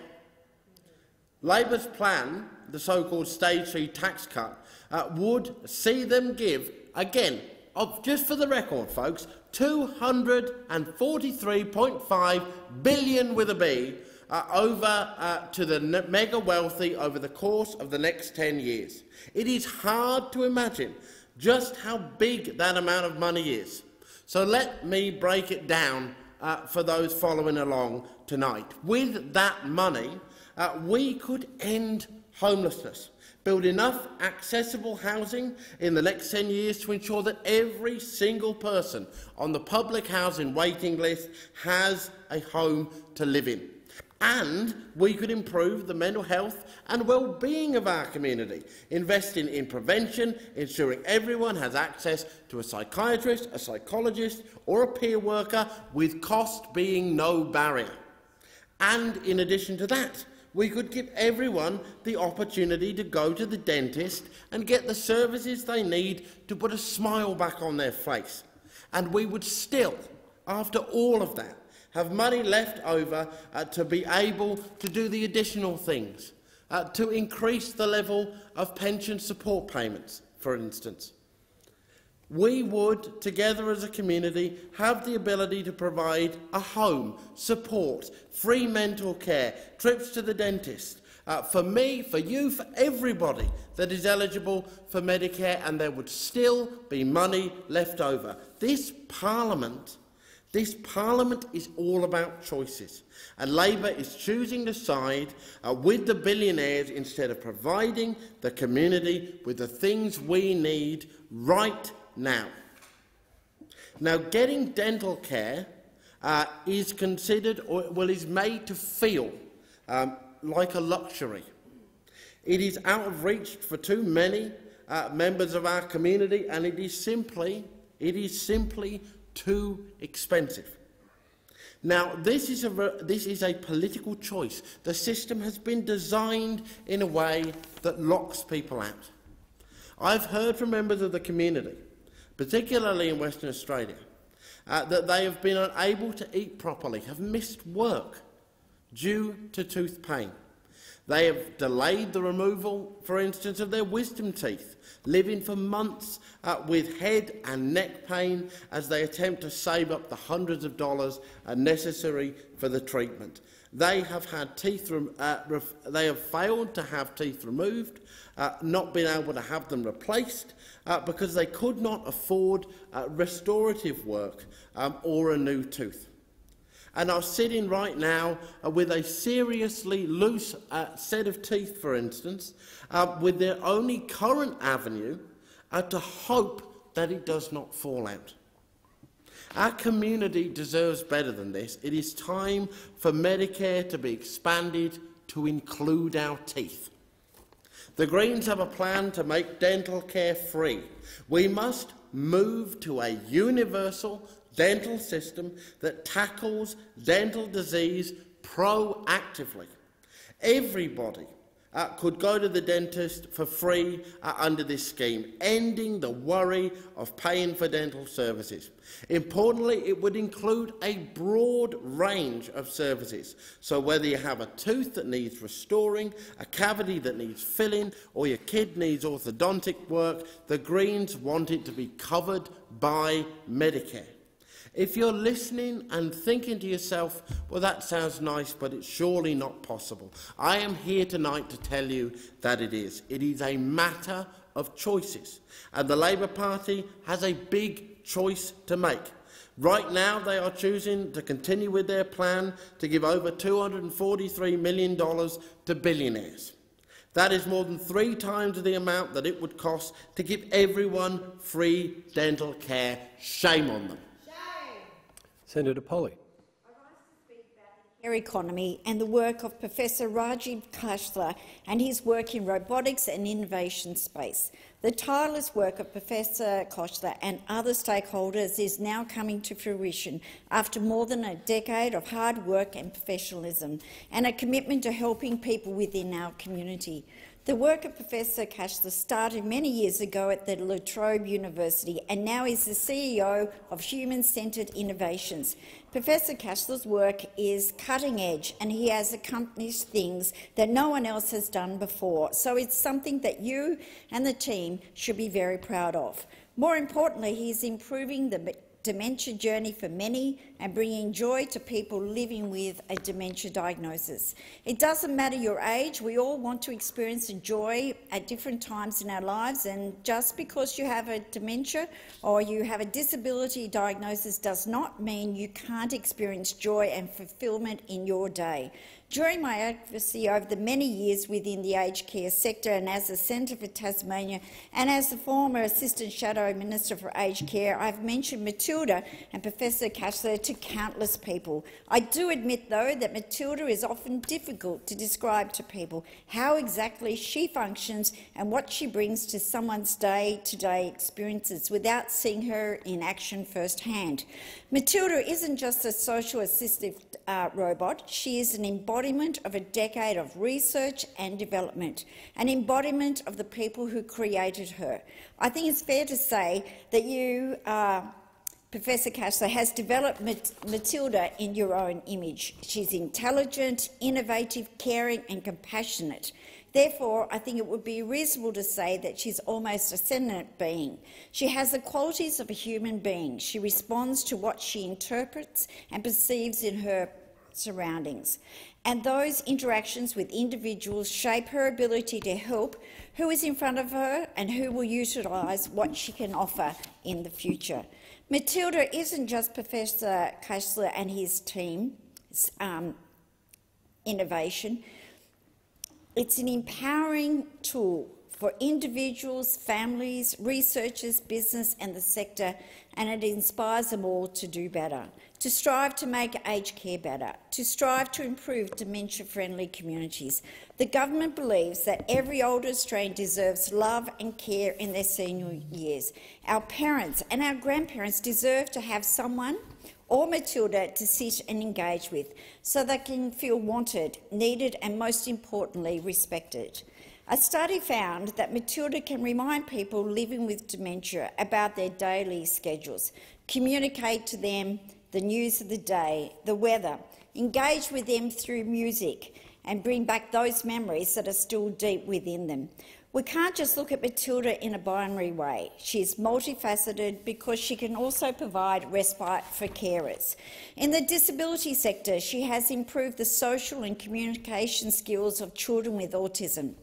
Labor's plan, the so-called stage three tax cut, uh, would see them give, again, of, just for the record, folks, 243.5 billion with a B uh, over uh, to the mega wealthy over the course of the next 10 years. It is hard to imagine just how big that amount of money is. So let me break it down uh, for those following along tonight. With that money, uh, we could end homelessness build enough accessible housing in the next 10 years to ensure that every single person on the public housing waiting list has a home to live in. And we could improve the mental health and well-being of our community, investing in prevention, ensuring everyone has access to a psychiatrist, a psychologist or a peer worker, with cost being no barrier. And in addition to that, we could give everyone the opportunity to go to the dentist and get the services they need to put a smile back on their face. And we would still, after all of that, have money left over uh, to be able to do the additional things, uh, to increase the level of pension support payments, for instance we would, together as a community, have the ability to provide a home, support, free mental care, trips to the dentist, uh, for me, for you, for everybody that is eligible for Medicare, and there would still be money left over. This Parliament, this Parliament is all about choices, and Labor is choosing to side uh, with the billionaires instead of providing the community with the things we need right now. Now, getting dental care uh, is considered, or well, is made to feel um, like a luxury. It is out of reach for too many uh, members of our community, and it is simply, it is simply too expensive. Now, this is, a, this is a political choice. The system has been designed in a way that locks people out. I've heard from members of the community particularly in Western Australia, uh, that they have been unable to eat properly, have missed work due to tooth pain. They have delayed the removal, for instance, of their wisdom teeth, living for months uh, with head and neck pain as they attempt to save up the hundreds of dollars uh, necessary for the treatment. They have had teeth. Uh, they have failed to have teeth removed, uh, not been able to have them replaced, uh, because they could not afford uh, restorative work um, or a new tooth and are sitting right now uh, with a seriously loose uh, set of teeth, for instance, uh, with their only current avenue uh, to hope that it does not fall out. Our community deserves better than this. It is time for Medicare to be expanded to include our teeth. The Greens have a plan to make dental care free. We must move to a universal dental system that tackles dental disease proactively. Everybody uh, could go to the dentist for free uh, under this scheme, ending the worry of paying for dental services. Importantly, it would include a broad range of services. So whether you have a tooth that needs restoring, a cavity that needs filling, or your kid needs orthodontic work, the Greens want it to be covered by Medicare. If you're listening and thinking to yourself, well, that sounds nice, but it's surely not possible, I am here tonight to tell you that it is. It is a matter of choices, and the Labour Party has a big choice to make. Right now, they are choosing to continue with their plan to give over $243 million to billionaires. That is more than three times the amount that it would cost to give everyone free dental care. Shame on them. Senator Polley care economy and the work of Professor Rajiv Khosla and his work in robotics and innovation space. The tireless work of Professor Khosla and other stakeholders is now coming to fruition after more than a decade of hard work and professionalism and a commitment to helping people within our community. The work of Professor Khosla started many years ago at the La Trobe University and now is the CEO of Human Centred Innovations. Professor Khosla's work is cutting edge and he has accomplished things that no one else has done before, so it's something that you and the team should be very proud of. More importantly, he's improving the dementia journey for many and bringing joy to people living with a dementia diagnosis. It doesn't matter your age, we all want to experience joy at different times in our lives and just because you have a dementia or you have a disability diagnosis does not mean you can't experience joy and fulfilment in your day. During my advocacy over the many years within the aged care sector and as a Senator for Tasmania and as the former Assistant Shadow Minister for Aged Care, I've mentioned Matilda and Professor Khosla to countless people. I do admit, though, that Matilda is often difficult to describe to people how exactly she functions and what she brings to someone's day-to-day -day experiences without seeing her in action firsthand. Matilda isn't just a social assistive uh, robot, she is an embodiment of a decade of research and development, an embodiment of the people who created her. I think it's fair to say that you, uh, Professor Khosla, has developed Matilda in your own image. She's intelligent, innovative, caring and compassionate. Therefore, I think it would be reasonable to say that she's almost a sentient being. She has the qualities of a human being. She responds to what she interprets and perceives in her surroundings. And those interactions with individuals shape her ability to help who is in front of her and who will utilise what she can offer in the future. Matilda isn't just Professor Khosla and his team's um, innovation. It's an empowering tool for individuals, families, researchers, business and the sector, and it inspires them all to do better, to strive to make aged care better, to strive to improve dementia-friendly communities. The government believes that every older Australian deserves love and care in their senior years. Our parents and our grandparents deserve to have someone or Matilda to sit and engage with so they can feel wanted, needed and, most importantly, respected. A study found that Matilda can remind people living with dementia about their daily schedules, communicate to them the news of the day, the weather, engage with them through music and bring back those memories that are still deep within them. We can't just look at Matilda in a binary way. She's multifaceted because she can also provide respite for carers. In the disability sector, she has improved the social and communication skills of children with autism.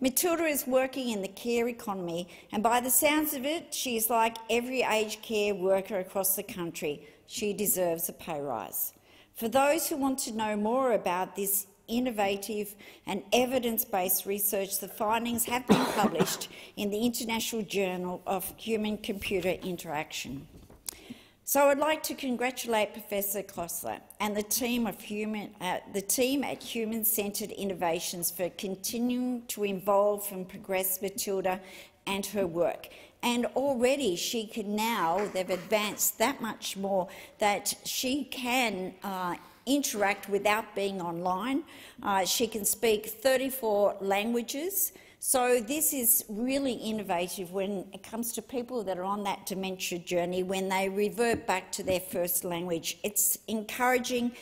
Matilda is working in the care economy, and by the sounds of it, she is like every aged care worker across the country. She deserves a pay rise. For those who want to know more about this innovative and evidence-based research, the findings have been published in the International Journal of Human-Computer Interaction. So I'd like to congratulate Professor Khosla and the team, human, uh, the team at Human Centred Innovations for continuing to involve and progress Matilda and her work. And already she can now, they've advanced that much more, that she can uh, interact without being online. Uh, she can speak 34 languages. So this is really innovative when it comes to people that are on that dementia journey when they revert back to their first language. It's encouraging,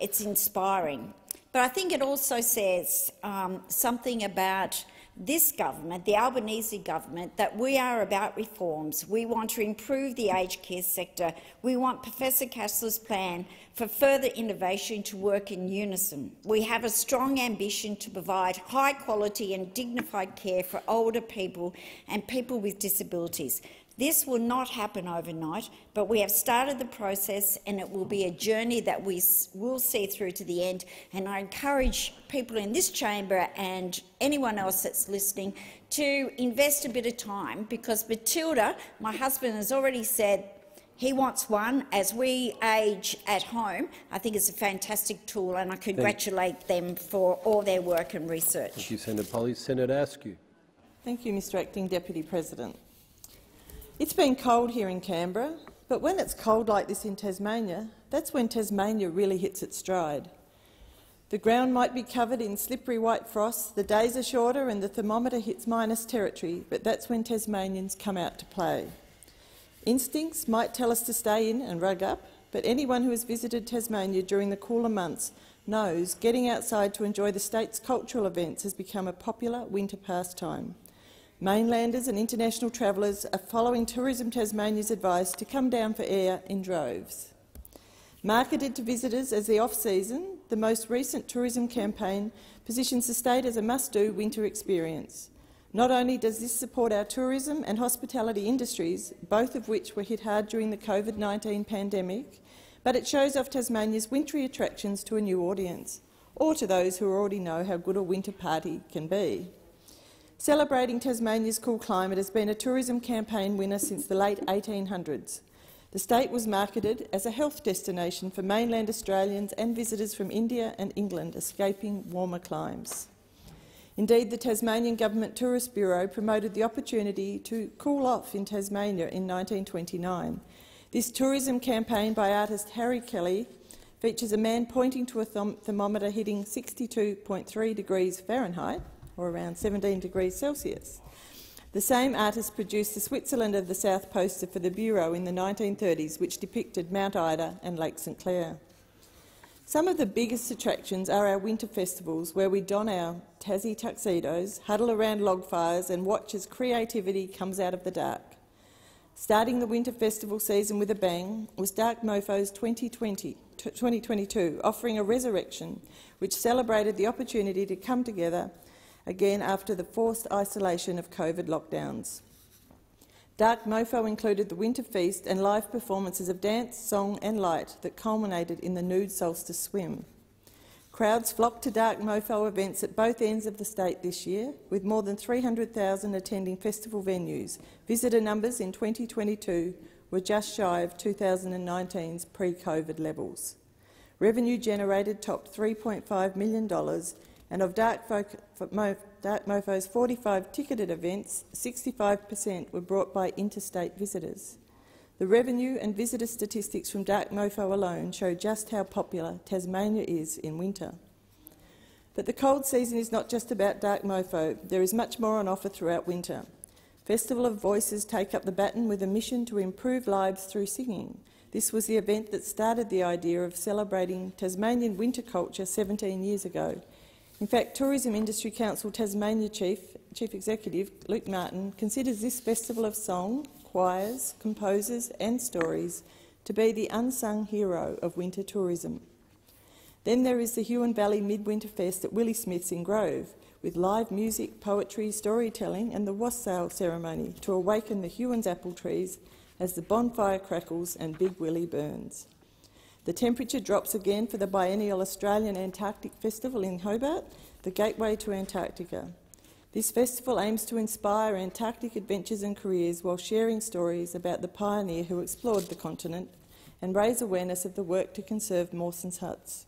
it's inspiring. But I think it also says um, something about this government, the Albanese government, that we are about reforms. We want to improve the aged care sector. We want Professor Khosla's plan for further innovation to work in unison. We have a strong ambition to provide high-quality and dignified care for older people and people with disabilities. This will not happen overnight, but we have started the process and it will be a journey that we will see through to the end. And I encourage people in this chamber and anyone else that's listening to invest a bit of time because Matilda, my husband, has already said he wants one. As we age at home, I think it's a fantastic tool and I congratulate them for all their work and research. Thank you, Senator Polley. Senator Askew. Thank you, Mr Acting Deputy President. It's been cold here in Canberra, but when it's cold like this in Tasmania, that's when Tasmania really hits its stride. The ground might be covered in slippery white frost, the days are shorter and the thermometer hits minus territory, but that's when Tasmanians come out to play. Instincts might tell us to stay in and rug up, but anyone who has visited Tasmania during the cooler months knows getting outside to enjoy the state's cultural events has become a popular winter pastime. Mainlanders and international travellers are following Tourism Tasmania's advice to come down for air in droves. Marketed to visitors as the off-season, the most recent tourism campaign positions the state as a must-do winter experience. Not only does this support our tourism and hospitality industries, both of which were hit hard during the COVID-19 pandemic, but it shows off Tasmania's wintry attractions to a new audience, or to those who already know how good a winter party can be. Celebrating Tasmania's cool climate has been a tourism campaign winner since the late 1800s. The state was marketed as a health destination for mainland Australians and visitors from India and England escaping warmer climes. Indeed, the Tasmanian Government Tourist Bureau promoted the opportunity to cool off in Tasmania in 1929. This tourism campaign by artist Harry Kelly features a man pointing to a thermometer hitting 62.3 degrees Fahrenheit or around 17 degrees Celsius. The same artist produced the Switzerland of the South poster for the Bureau in the 1930s, which depicted Mount Ida and Lake St Clair. Some of the biggest attractions are our winter festivals, where we don our Tassie tuxedos, huddle around log fires and watch as creativity comes out of the dark. Starting the winter festival season with a bang was Dark Mofo's 2020, 2022, offering a resurrection which celebrated the opportunity to come together again after the forced isolation of COVID lockdowns. Dark Mofo included the Winter Feast and live performances of dance, song and light that culminated in the nude solstice swim. Crowds flocked to Dark Mofo events at both ends of the state this year, with more than 300,000 attending festival venues. Visitor numbers in 2022 were just shy of 2019's pre-COVID levels. Revenue generated topped $3.5 million and of Dark, Mofo's 45 ticketed events, 65% were brought by interstate visitors. The revenue and visitor statistics from Dark Mofo alone show just how popular Tasmania is in winter. But the cold season is not just about Dark Mofo. There is much more on offer throughout winter. Festival of Voices take up the baton with a mission to improve lives through singing. This was the event that started the idea of celebrating Tasmanian winter culture 17 years ago in fact, Tourism Industry Council Tasmania Chief, Chief Executive Luke Martin considers this festival of song, choirs, composers and stories to be the unsung hero of winter tourism. Then there is the Huon Valley Midwinter Fest at Willie Smith's in Grove, with live music, poetry, storytelling and the wassail ceremony to awaken the Huon's apple trees as the bonfire crackles and Big Willie burns. The temperature drops again for the biennial Australian Antarctic Festival in Hobart, the gateway to Antarctica. This festival aims to inspire Antarctic adventures and careers while sharing stories about the pioneer who explored the continent and raise awareness of the work to conserve Mawson's huts.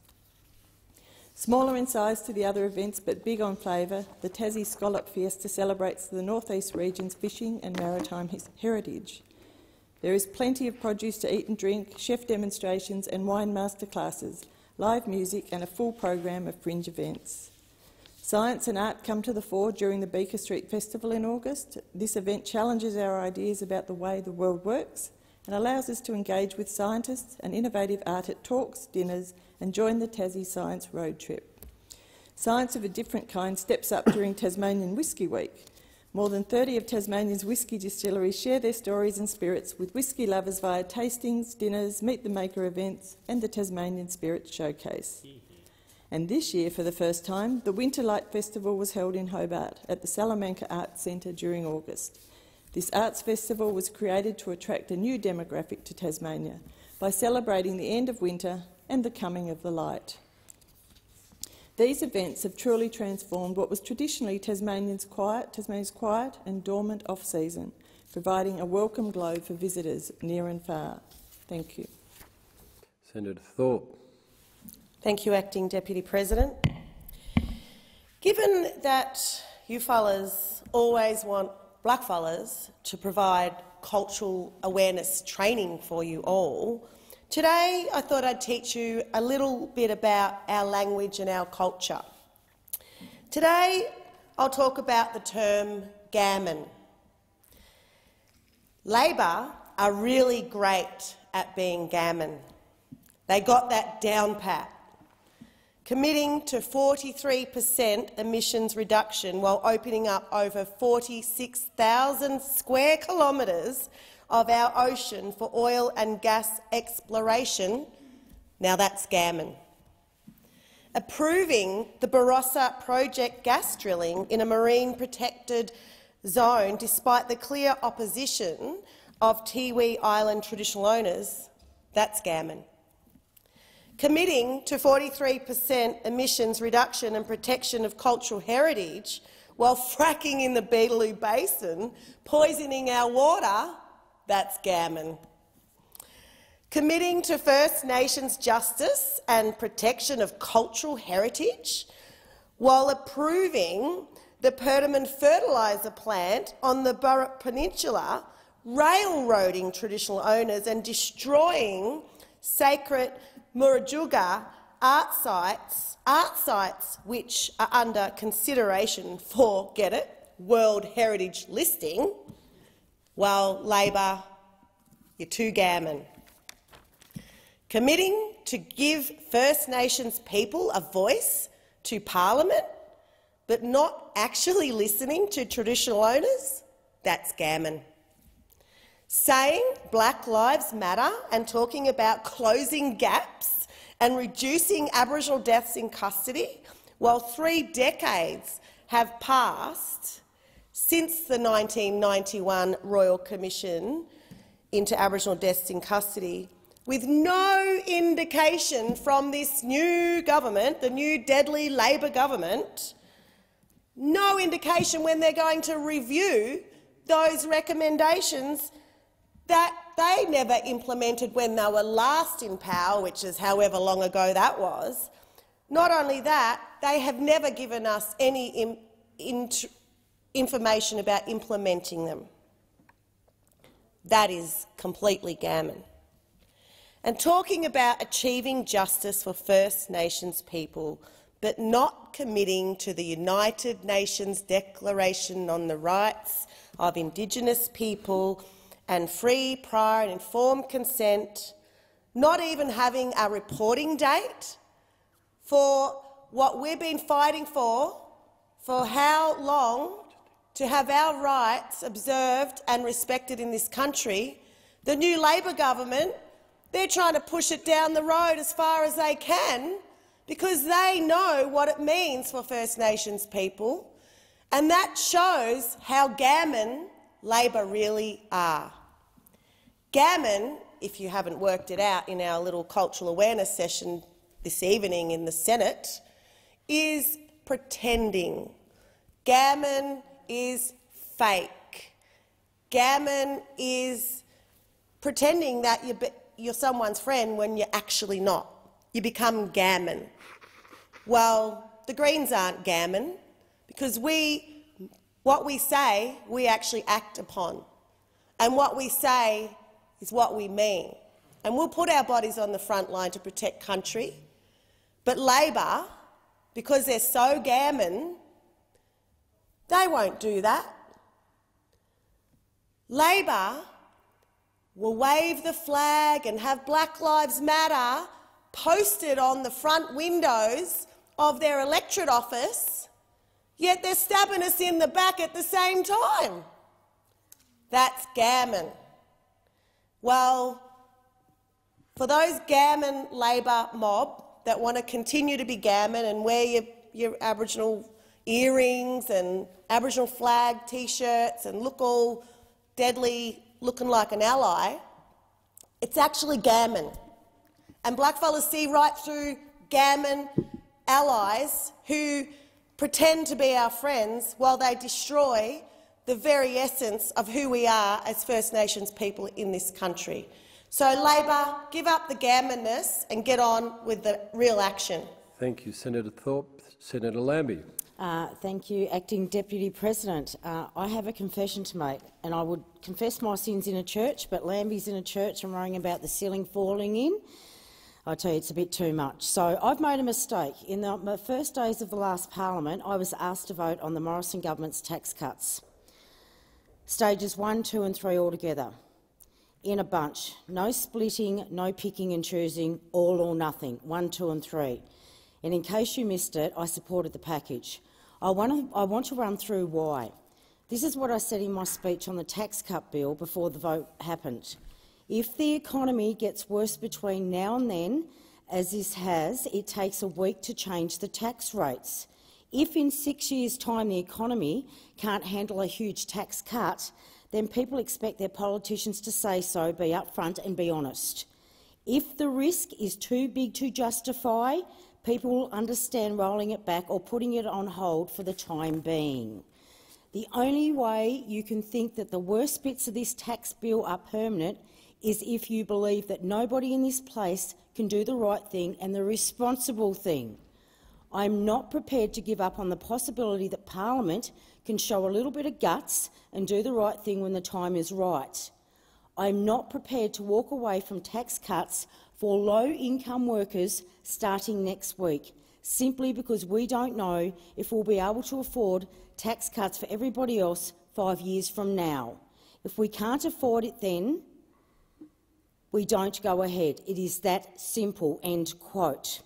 Smaller in size to the other events but big on flavour, the Tassie Scallop Fiesta celebrates the North East region's fishing and maritime heritage. There is plenty of produce to eat and drink, chef demonstrations and wine masterclasses, live music and a full program of fringe events. Science and art come to the fore during the Beaker Street Festival in August. This event challenges our ideas about the way the world works and allows us to engage with scientists and innovative art at talks, dinners and join the Tassie Science Road Trip. Science of a different kind steps up during Tasmanian Whisky Week. More than 30 of Tasmania's whisky distilleries share their stories and spirits with whisky lovers via tastings, dinners, Meet the Maker events and the Tasmanian Spirits Showcase. And this year, for the first time, the Winter Light Festival was held in Hobart at the Salamanca Arts Centre during August. This arts festival was created to attract a new demographic to Tasmania by celebrating the end of winter and the coming of the light. These events have truly transformed what was traditionally Tasmanian's quiet, Tasmania's quiet and dormant off-season, providing a welcome glow for visitors near and far. Thank you. Senator Thorpe. Thank you, Acting Deputy President. Given that you fellas always want blackfellas to provide cultural awareness training for you all, today I thought I'd teach you a little bit about our language and our culture. Today I'll talk about the term gammon. Labor are really great at being gammon. They got that down pat committing to 43 per cent emissions reduction while opening up over 46,000 square kilometres of our ocean for oil and gas exploration. Now that's gammon. Approving the Barossa project gas drilling in a marine protected zone despite the clear opposition of Tiwi Island traditional owners, that's gammon committing to 43 per cent emissions reduction and protection of cultural heritage while fracking in the Beetaloo Basin, poisoning our water, that's gammon. Committing to First Nations justice and protection of cultural heritage while approving the Perdaman fertiliser plant on the Burrup Peninsula, railroading traditional owners and destroying sacred Murujuga art sites, art sites which are under consideration for, get it, World Heritage listing, while Labor, you're too gammon. Committing to give First Nations people a voice to Parliament, but not actually listening to traditional owners, that's gammon. Saying Black Lives Matter and talking about closing gaps and reducing Aboriginal deaths in custody, while three decades have passed since the 1991 Royal Commission into Aboriginal deaths in custody, with no indication from this new government, the new deadly Labor government, no indication when they're going to review those recommendations that they never implemented when they were last in power, which is however long ago that was. Not only that, they have never given us any information about implementing them. That is completely gammon. And talking about achieving justice for First Nations people, but not committing to the United Nations Declaration on the Rights of Indigenous People and free, prior and informed consent, not even having a reporting date for what we've been fighting for, for how long to have our rights observed and respected in this country. The new Labor government, they're trying to push it down the road as far as they can because they know what it means for First Nations people, and that shows how gammon Labor really are. Gammon, if you haven't worked it out in our little cultural awareness session this evening in the Senate, is pretending. Gammon is fake. Gammon is pretending that you're, someone's friend when you're actually not. You become gammon. Well, the Greens aren't gammon because we what we say, we actually act upon. And what we say is what we mean. And we'll put our bodies on the front line to protect country. But Labor, because they're so gammon, they won't do that. Labor will wave the flag and have Black Lives Matter posted on the front windows of their electorate office, yet they're stabbing us in the back at the same time. That's gammon. Well, for those gammon Labor mob that want to continue to be gammon and wear your, your Aboriginal earrings and Aboriginal flag T-shirts and look all deadly looking like an ally, it's actually gammon. And blackfellas see right through gammon allies who pretend to be our friends while they destroy the very essence of who we are as First Nations people in this country. So, Labor, give up the gammonness and get on with the real action. Thank you, Senator Thorpe. Senator Lambie. Uh, thank you, Acting Deputy President. Uh, I have a confession to make, and I would confess my sins in a church, but Lambie's in a church and worrying about the ceiling falling in. I tell you, it's a bit too much. So I've made a mistake. In the first days of the last parliament, I was asked to vote on the Morrison government's tax cuts. Stages one, two and three altogether, in a bunch. No splitting, no picking and choosing, all or nothing, one, two and three. And in case you missed it, I supported the package. I want, to, I want to run through why. This is what I said in my speech on the tax cut bill before the vote happened. If the economy gets worse between now and then, as this has, it takes a week to change the tax rates. If in six years' time the economy can't handle a huge tax cut, then people expect their politicians to say so, be upfront and be honest. If the risk is too big to justify, people will understand rolling it back or putting it on hold for the time being. The only way you can think that the worst bits of this tax bill are permanent is if you believe that nobody in this place can do the right thing and the responsible thing. I'm not prepared to give up on the possibility that parliament can show a little bit of guts and do the right thing when the time is right. I'm not prepared to walk away from tax cuts for low-income workers starting next week, simply because we don't know if we'll be able to afford tax cuts for everybody else five years from now. If we can't afford it then, we don't go ahead. It is that simple. End quote.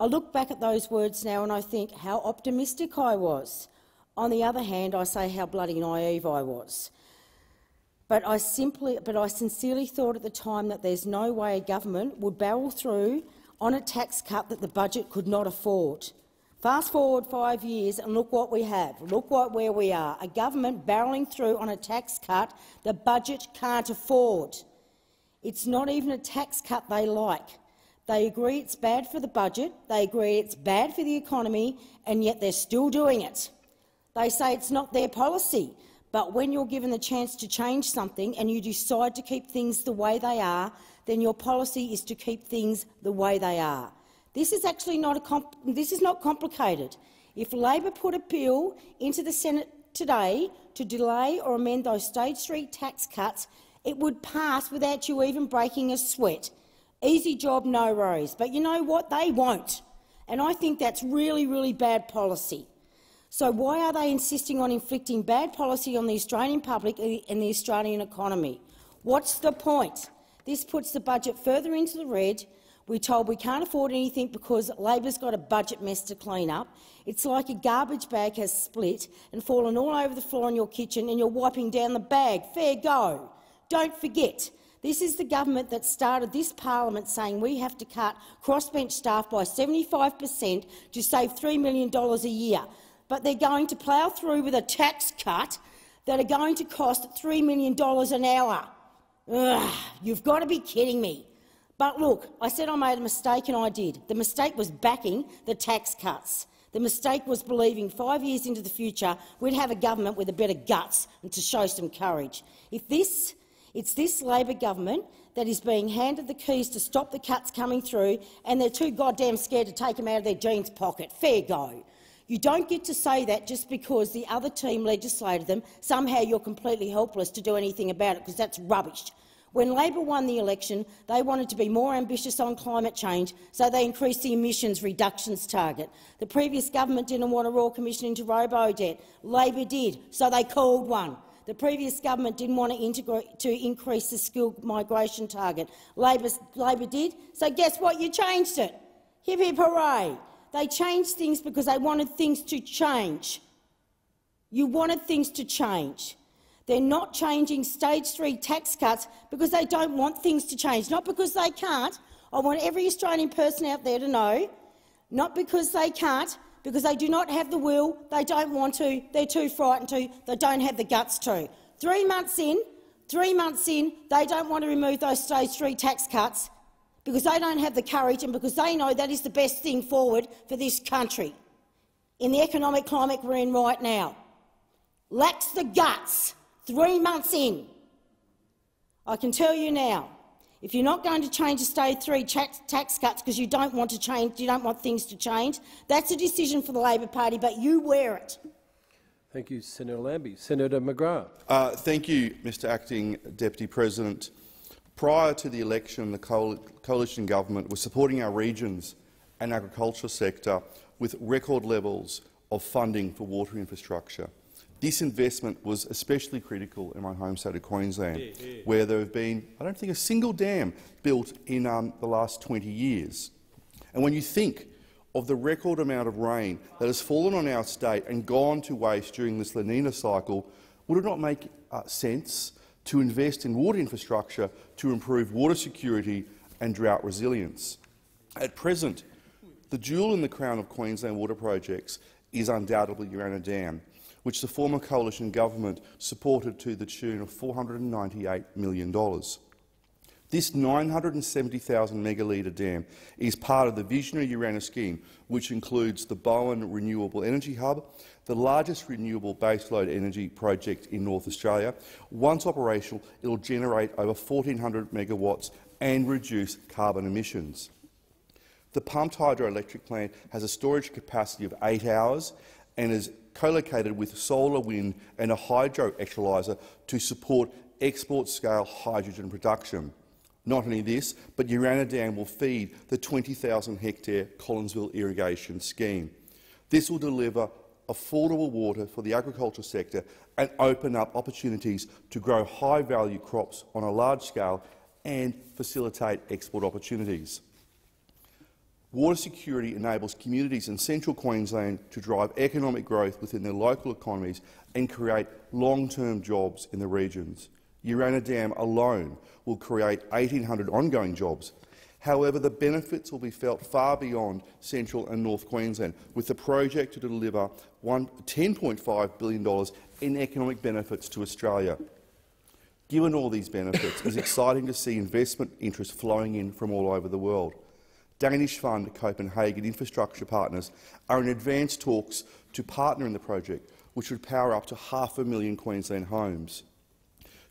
I look back at those words now and I think how optimistic I was. On the other hand, I say how bloody naive I was. But I, simply, but I sincerely thought at the time that there's no way a government would barrel through on a tax cut that the budget could not afford. Fast forward five years and look what we have. Look what, where we are. A government barrelling through on a tax cut the budget can't afford. It's not even a tax cut they like. They agree it's bad for the budget, they agree it's bad for the economy, and yet they're still doing it. They say it's not their policy. But when you're given the chance to change something and you decide to keep things the way they are, then your policy is to keep things the way they are. This is actually not, a this is not complicated. If Labor put a bill into the Senate today to delay or amend those stage three tax cuts, it would pass without you even breaking a sweat. Easy job, no worries. But you know what? They won't. And I think that's really, really bad policy. So why are they insisting on inflicting bad policy on the Australian public and the Australian economy? What's the point? This puts the budget further into the red. We're told we can't afford anything because Labor's got a budget mess to clean up. It's like a garbage bag has split and fallen all over the floor in your kitchen and you're wiping down the bag. Fair go. Don't forget, this is the government that started this parliament saying we have to cut crossbench staff by 75 per cent to save $3 million a year but they're going to plough through with a tax cut that are going to cost $3 million an hour. Ugh, you've got to be kidding me. But look, I said I made a mistake and I did. The mistake was backing the tax cuts. The mistake was believing five years into the future we'd have a government with a of guts and to show some courage. If this, it's this Labor government that is being handed the keys to stop the cuts coming through and they're too goddamn scared to take them out of their jeans pocket. Fair go. You don't get to say that just because the other team legislated them. Somehow you're completely helpless to do anything about it, because that's rubbish. When Labor won the election, they wanted to be more ambitious on climate change, so they increased the emissions reductions target. The previous government didn't want a Royal Commission into robo-debt. Labor did, so they called one. The previous government didn't want to, to increase the skilled migration target. Labor, Labor did, so guess what? You changed it. Hip hip hooray. They changed things because they wanted things to change. You wanted things to change. They're not changing stage three tax cuts because they don't want things to change, not because they can't. I want every Australian person out there to know, not because they can't, because they do not have the will, they don't want to, they're too frightened to, they don't have the guts to. Three months in, three months in, they don't want to remove those stage three tax cuts because they don't have the courage and because they know that is the best thing forward for this country in the economic climate we're in right now. Lacks the guts three months in. I can tell you now, if you're not going to change the stage three tax, tax cuts because you don't want to change, you don't want things to change, that's a decision for the Labor Party, but you wear it. Thank you, Senator Lambie. Senator McGrath. Uh, thank you, Mr Acting Deputy President. Prior to the election, the coalition government was supporting our regions and agriculture sector with record levels of funding for water infrastructure. This investment was especially critical in my home state of Queensland, yeah, yeah. where there have been, I don't think, a single dam built in um, the last 20 years. And when you think of the record amount of rain that has fallen on our state and gone to waste during this La Nina cycle, would it not make uh, sense to invest in water infrastructure to improve water security and drought resilience? At present, the jewel in the crown of Queensland water projects is undoubtedly Urannah Dam, which the former coalition government supported to the tune of $498 million. This 970,000 megalitre dam is part of the visionary Urannah scheme, which includes the Bowen Renewable Energy Hub, the largest renewable baseload energy project in North Australia. Once operational, it will generate over 1,400 megawatts and reduce carbon emissions. The pumped hydroelectric plant has a storage capacity of eight hours and is co-located with solar, wind and a hydro electrolyser to support export-scale hydrogen production. Not only this, but Urannah Dam will feed the 20,000-hectare Collinsville irrigation scheme. This will deliver affordable water for the agriculture sector and open up opportunities to grow high-value crops on a large scale and facilitate export opportunities. Water security enables communities in central Queensland to drive economic growth within their local economies and create long-term jobs in the regions. Urannah Dam alone will create 1,800 ongoing jobs. However, the benefits will be felt far beyond central and north Queensland, with the project to deliver $10.5 billion in economic benefits to Australia. Given all these benefits, it is (coughs) exciting to see investment interest flowing in from all over the world. Danish fund Copenhagen Infrastructure Partners are in advanced talks to partner in the project, which would power up to half a million Queensland homes.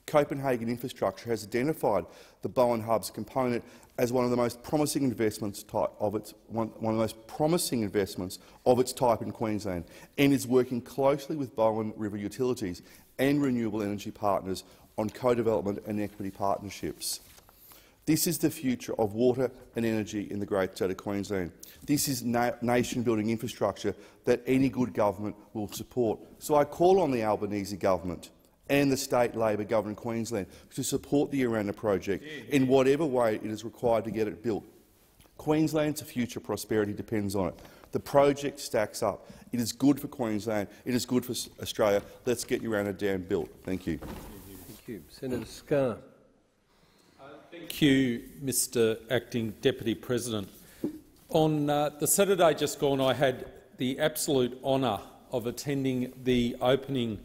Copenhagen Infrastructure has identified the Bowen Hub's component as one of the most promising investments of its one, one, of the most promising investments of its type in Queensland, and is working closely with Bowen River Utilities and renewable energy partners on co-development and equity partnerships. This is the future of water and energy in the great state of Queensland. This is na nation-building infrastructure that any good government will support. So I call on the Albanese government and the state Labor government in Queensland to support the Urannah project in whatever way it is required to get it built. Queensland's future prosperity depends on it. The project stacks up. It is good for Queensland. It is good for Australia. Let's get Urannah Dam built. Thank you. Thank you. Senator Scarr. Thank you, Mr Acting Deputy President. On uh, the Saturday just gone, I had the absolute honour of attending the opening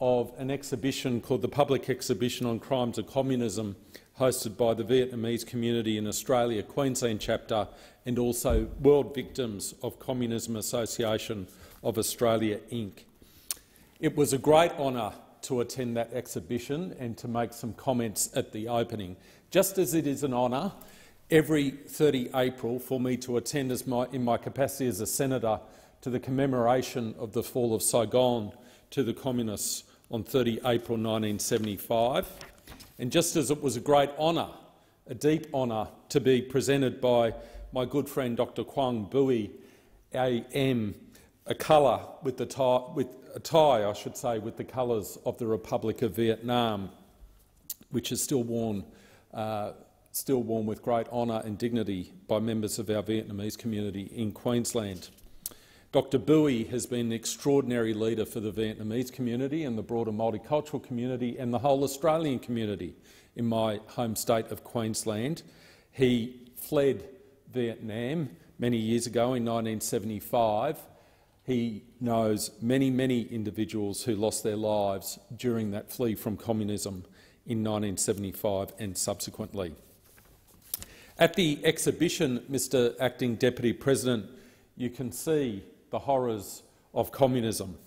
of an exhibition called the Public Exhibition on Crimes of Communism, hosted by the Vietnamese community in Australia, Queensland chapter, and also World Victims of Communism Association of Australia, Inc. It was a great honour to attend that exhibition and to make some comments at the opening just as it is an honour every 30 April for me to attend my, in my capacity as a senator to the commemoration of the fall of Saigon to the Communists on 30 April 1975. And just as it was a great honour, a deep honour, to be presented by my good friend Dr Quang Bui AM, a colour with, the tie, with a tie, I should say, with the colours of the Republic of Vietnam, which is still worn uh, still worn with great honour and dignity by members of our Vietnamese community in Queensland. Dr Bui has been an extraordinary leader for the Vietnamese community and the broader multicultural community and the whole Australian community in my home state of Queensland. He fled Vietnam many years ago in 1975. He knows many, many individuals who lost their lives during that flee from communism in 1975 and subsequently. At the exhibition, Mr Acting Deputy President, you can see the horrors of communism.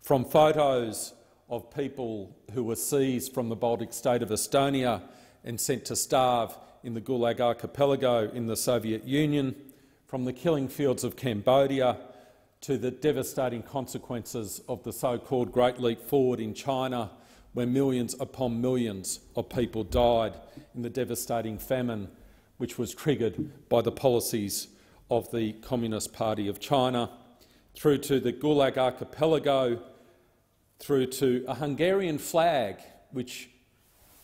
From photos of people who were seized from the Baltic state of Estonia and sent to starve in the Gulag archipelago in the Soviet Union, from the killing fields of Cambodia to the devastating consequences of the so-called Great Leap Forward in China, where millions upon millions of people died in the devastating famine which was triggered by the policies of the Communist Party of China, through to the Gulag archipelago, through to a Hungarian flag which,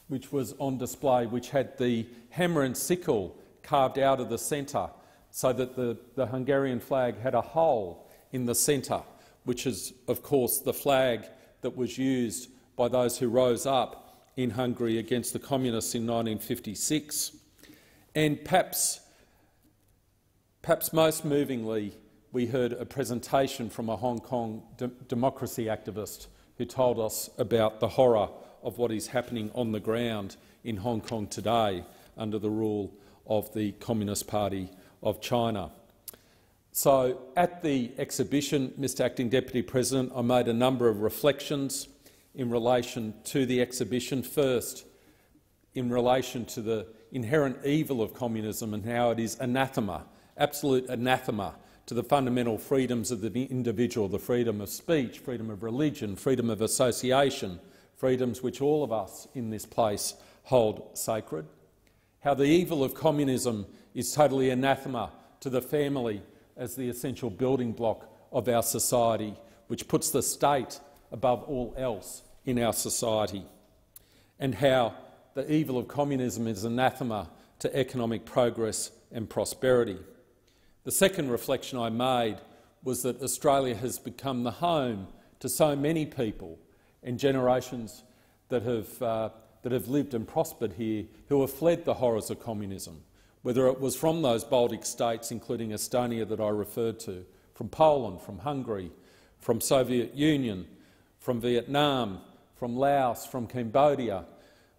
which was on display, which had the hammer and sickle carved out of the centre so that the, the Hungarian flag had a hole in the centre, which is, of course, the flag that was used by those who rose up in Hungary against the communists in 1956. And perhaps, perhaps most movingly, we heard a presentation from a Hong Kong de democracy activist who told us about the horror of what is happening on the ground in Hong Kong today under the rule of the Communist Party of China. So at the exhibition, Mr Acting Deputy President, I made a number of reflections in relation to the exhibition. First, in relation to the inherent evil of communism and how it is anathema, absolute anathema to the fundamental freedoms of the individual, the freedom of speech, freedom of religion, freedom of association, freedoms which all of us in this place hold sacred. How the evil of communism is totally anathema to the family as the essential building block of our society, which puts the state above all else in our society, and how the evil of communism is anathema to economic progress and prosperity. The second reflection I made was that Australia has become the home to so many people and generations that have, uh, that have lived and prospered here who have fled the horrors of communism, whether it was from those Baltic states, including Estonia that I referred to, from Poland, from Hungary, from Soviet Union, from Vietnam, from Laos, from Cambodia,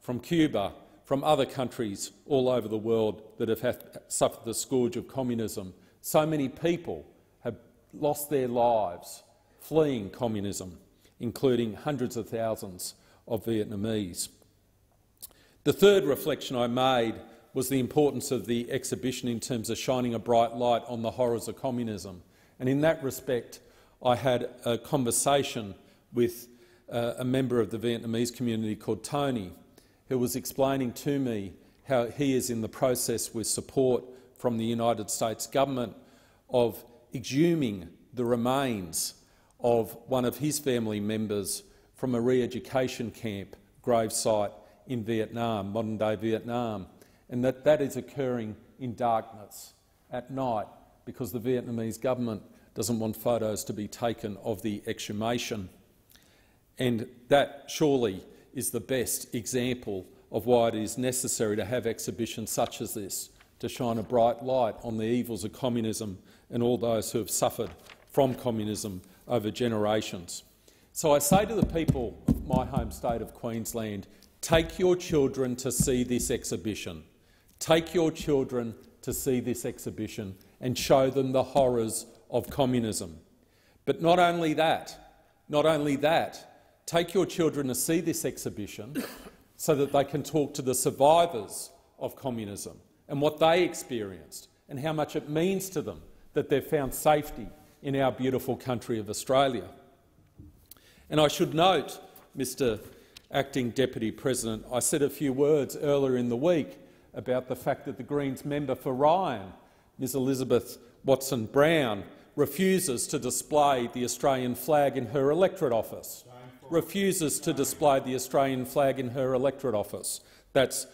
from Cuba, from other countries all over the world that have had, suffered the scourge of communism. So many people have lost their lives fleeing communism, including hundreds of thousands of Vietnamese. The third reflection I made was the importance of the exhibition in terms of shining a bright light on the horrors of communism. And in that respect, I had a conversation with uh, a member of the Vietnamese community called Tony, who was explaining to me how he is in the process with support from the United States government of exhuming the remains of one of his family members from a re-education camp gravesite in Vietnam, modern-day Vietnam, and that that is occurring in darkness at night because the Vietnamese government doesn't want photos to be taken of the exhumation. And that surely is the best example of why it is necessary to have exhibitions such as this to shine a bright light on the evils of communism and all those who have suffered from communism over generations. So I say to the people of my home state of Queensland, take your children to see this exhibition. Take your children to see this exhibition and show them the horrors of communism. But not only that, not only that, take your children to see this exhibition so that they can talk to the survivors of communism and what they experienced and how much it means to them that they've found safety in our beautiful country of Australia. And I should note, Mr Acting Deputy President, I said a few words earlier in the week about the fact that the Greens member for Ryan, Ms Elizabeth Watson-Brown, refuses to display the Australian flag in her electorate office refuses to display the Australian flag in her electorate office. That's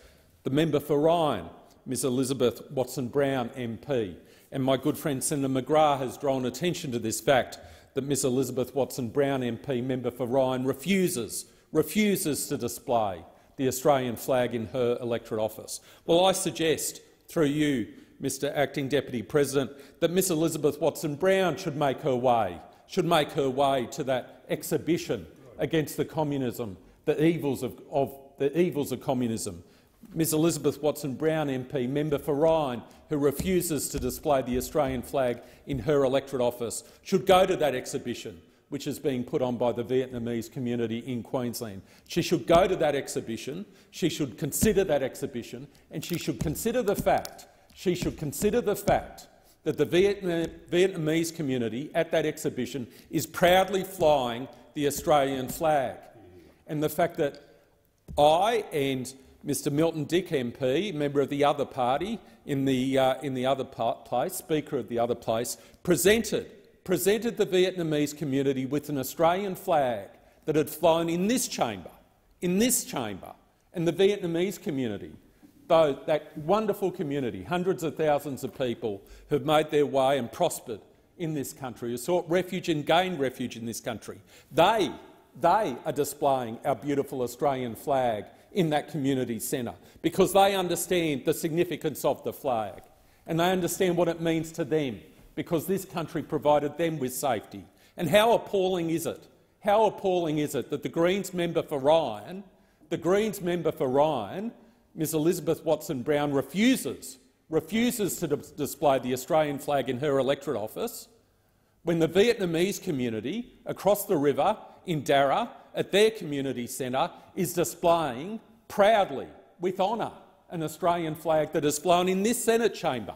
the member for Ryan, Ms Elizabeth Watson-Brown MP. and my good friend Senator McGrath has drawn attention to this fact that Miss Elizabeth Watson-Brown MP, member for Ryan, refuses, refuses to display the Australian flag in her electorate office. Well, I suggest, through you, Mr Acting Deputy President, that Miss Elizabeth Watson-Brown should make her way, should make her way to that exhibition against the communism, the evils of, of the evils of communism. Ms Elizabeth Watson-Brown MP, member for Ryan, who refuses to display the Australian flag in her electorate office, should go to that exhibition which is being put on by the Vietnamese community in Queensland. She should go to that exhibition, she should consider that exhibition, and she should consider the fact, she should consider the fact that the Vietnamese community at that exhibition is proudly flying the Australian flag. And the fact that I and Mr Milton Dick MP, member of the other party in the, uh, in the other place, Speaker of the other place, presented presented the Vietnamese community with an Australian flag that had flown in this chamber, in this chamber, and the Vietnamese community, though that wonderful community, hundreds of thousands of people who have made their way and prospered in this country, who sought refuge and gained refuge in this country, they, they are displaying our beautiful Australian flag in that community centre because they understand the significance of the flag and they understand what it means to them because this country provided them with safety. And how appalling is it? How appalling is it that the Greens member for Ryan, the Greens member for Ryan, Ms Elizabeth Watson-Brown, refuses, refuses to display the Australian flag in her electorate office when the Vietnamese community across the river in Darra at their community centre is displaying proudly, with honour, an Australian flag that is flown in this Senate chamber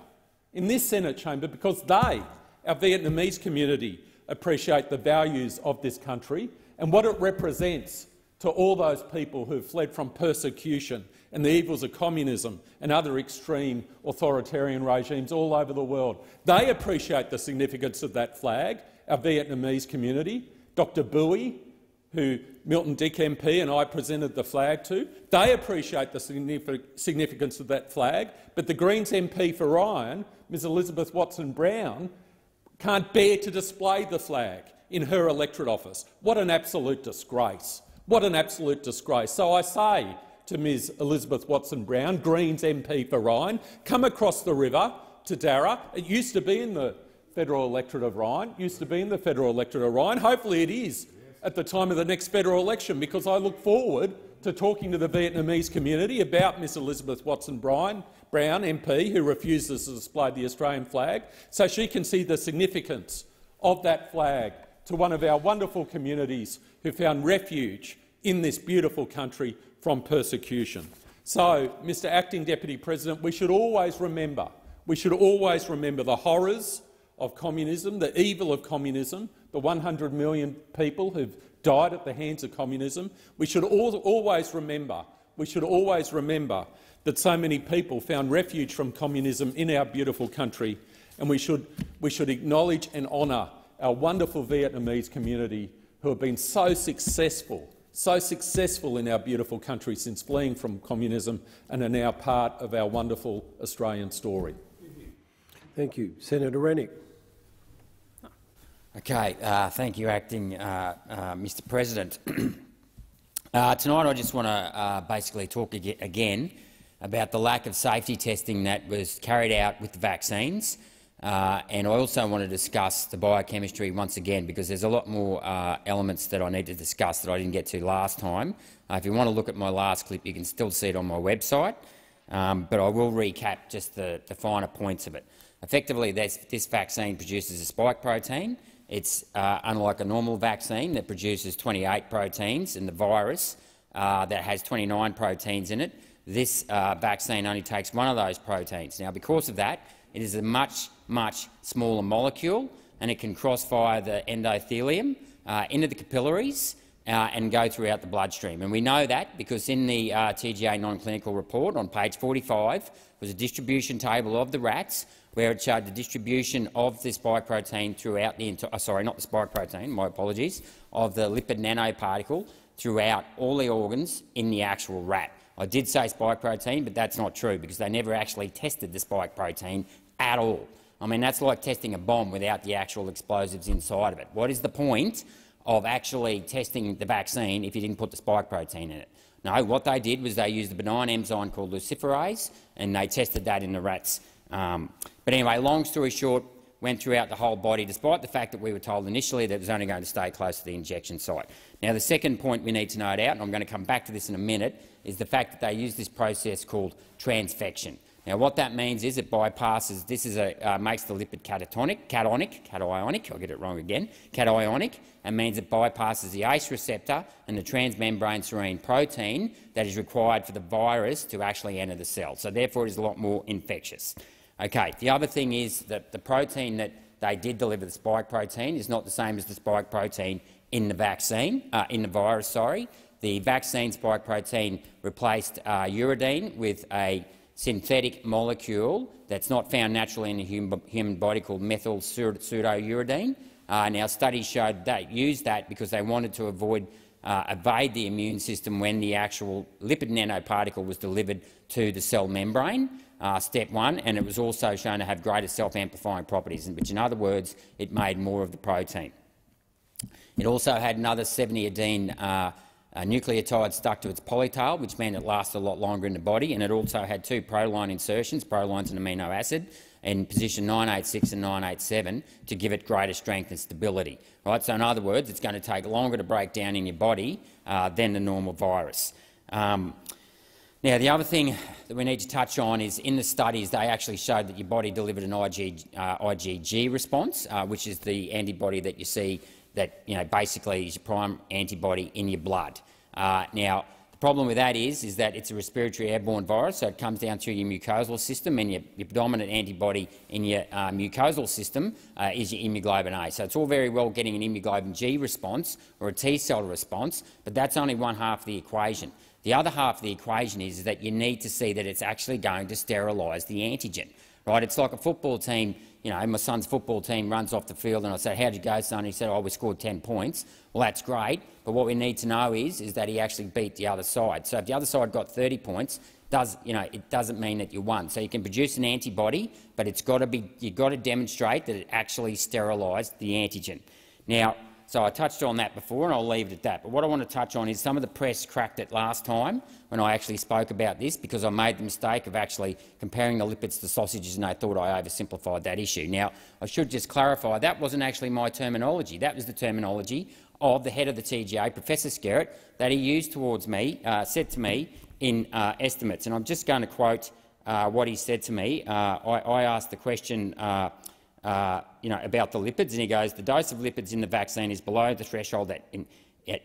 in this Senate chamber because they, our Vietnamese community, appreciate the values of this country and what it represents to all those people who have fled from persecution and the evils of communism and other extreme authoritarian regimes all over the world. They appreciate the significance of that flag, our Vietnamese community. Dr Bui, who Milton Dick MP and I presented the flag to, they appreciate the significance of that flag, but the Greens MP for Ryan Ms Elizabeth Watson-Brown can't bear to display the flag in her electorate office. What an absolute disgrace. What an absolute disgrace. So I say to Ms Elizabeth Watson-Brown, Greens MP for Ryan, come across the river to Darra. It used to be in the federal electorate of Ryan, used to be in the federal electorate of Ryan. Hopefully it is at the time of the next federal election, because I look forward to talking to the Vietnamese community about Ms Elizabeth Watson-Brown Brown MP, who refuses to display the Australian flag, so she can see the significance of that flag to one of our wonderful communities who found refuge in this beautiful country from persecution. So, Mr Acting Deputy President, we should always remember, we should always remember the horrors of communism, the evil of communism, the 100 million people who've died at the hands of communism. We should always remember, we should always remember that so many people found refuge from communism in our beautiful country, and we should, we should acknowledge and honour our wonderful Vietnamese community who have been so successful, so successful in our beautiful country since fleeing from communism and are now part of our wonderful Australian story. Thank you. Senator Rennick. Okay, uh, thank you, Acting uh, uh, Mr President. (clears throat) Uh, tonight I just want to uh, basically talk ag again about the lack of safety testing that was carried out with the vaccines. Uh, and I also want to discuss the biochemistry once again because there's a lot more elements that I need to discuss that I didn't get to last time. If you want to look at my last clip, you can still see it on my website, um, but I will recap just the, the finer points of it. Effectively, this vaccine produces a spike protein. It's uh, unlike a normal vaccine that produces 28 proteins, and the virus uh, that has 29 proteins in it this uh, vaccine only takes one of those proteins. Now, because of that, it is a much, much smaller molecule and it can cross via the endothelium uh, into the capillaries uh, and go throughout the bloodstream. And we know that because in the uh, TGA non-clinical report on page 45 was a distribution table of the rats where it showed the distribution of the spike protein throughout the entire— uh, sorry, not the spike protein, my apologies, of the lipid nanoparticle throughout all the organs in the actual rat. I did say spike protein, but that's not true because they never actually tested the spike protein at all. I mean, that's like testing a bomb without the actual explosives inside of it. What is the point of actually testing the vaccine if you didn't put the spike protein in it? No, what they did was they used a benign enzyme called luciferase, and they tested that in the rats. Um, but anyway, long story short, went throughout the whole body, despite the fact that we were told initially that it was only going to stay close to the injection site. Now, the second point we need to note out, and I'm going to come back to this in a minute, is the fact that they use this process called transfection. Now, what that means is it bypasses, this is a, uh, makes the lipid catatonic, cationic, cationic, I'll get it wrong again, cationic, and means it bypasses the ACE receptor and the transmembrane serine protein that is required for the virus to actually enter the cell. So therefore, it is a lot more infectious. Okay, the other thing is that the protein that they did deliver, the spike protein, is not the same as the spike protein in the vaccine, uh, in the virus, sorry. The vaccine spike protein replaced uh, uridine with a synthetic molecule that's not found naturally in the human, human body called methyl pseudouridine. Uh, now, studies showed they used that because they wanted to avoid uh, evade the immune system when the actual lipid nanoparticle was delivered to the cell membrane, uh, step one, and it was also shown to have greater self-amplifying properties, in which in other words, it made more of the protein. It also had another 70-adene uh, nucleotide stuck to its polytail, which meant it lasted a lot longer in the body, and it also had two proline insertions, proline's an amino acid, in position 986 and 987 to give it greater strength and stability. Right? So in other words, it's going to take longer to break down in your body uh, than the normal virus. Um, now, the other thing that we need to touch on is in the studies they actually showed that your body delivered an IG, uh, IgG response, uh, which is the antibody that you see that you know, basically is your prime antibody in your blood. Uh, now, the problem with that is, is that it's a respiratory airborne virus, so it comes down through your mucosal system, and your, your predominant antibody in your uh, mucosal system uh, is your immunoglobulin A. So it's all very well getting an immunoglobulin G response or a T cell response, but that's only one half of the equation. The other half of the equation is, that you need to see that it's actually going to sterilise the antigen. Right? It's like a football team you know, my son's football team runs off the field and I said, how'd you go, son? he said, oh, we scored 10 points. Well, that's great, but what we need to know is, is that he actually beat the other side. So if the other side got 30 points, does, you know, it doesn't mean that you won. So you can produce an antibody, but it's got to be, you've got to demonstrate that it actually sterilised the antigen. Now, so I touched on that before, and I'll leave it at that. But what I want to touch on is some of the press cracked it last time when I actually spoke about this because I made the mistake of actually comparing the lipids to sausages, and they thought I oversimplified that issue. Now, I should just clarify that wasn't actually my terminology. That was the terminology of the head of the TGA, Professor Skerritt, that he used towards me, uh, said to me in uh, estimates. And I'm just going to quote uh, what he said to me. Uh, I, I, asked the question uh, uh, you know, about the lipids, and he goes, the dose of lipids in the vaccine is below the threshold that, in,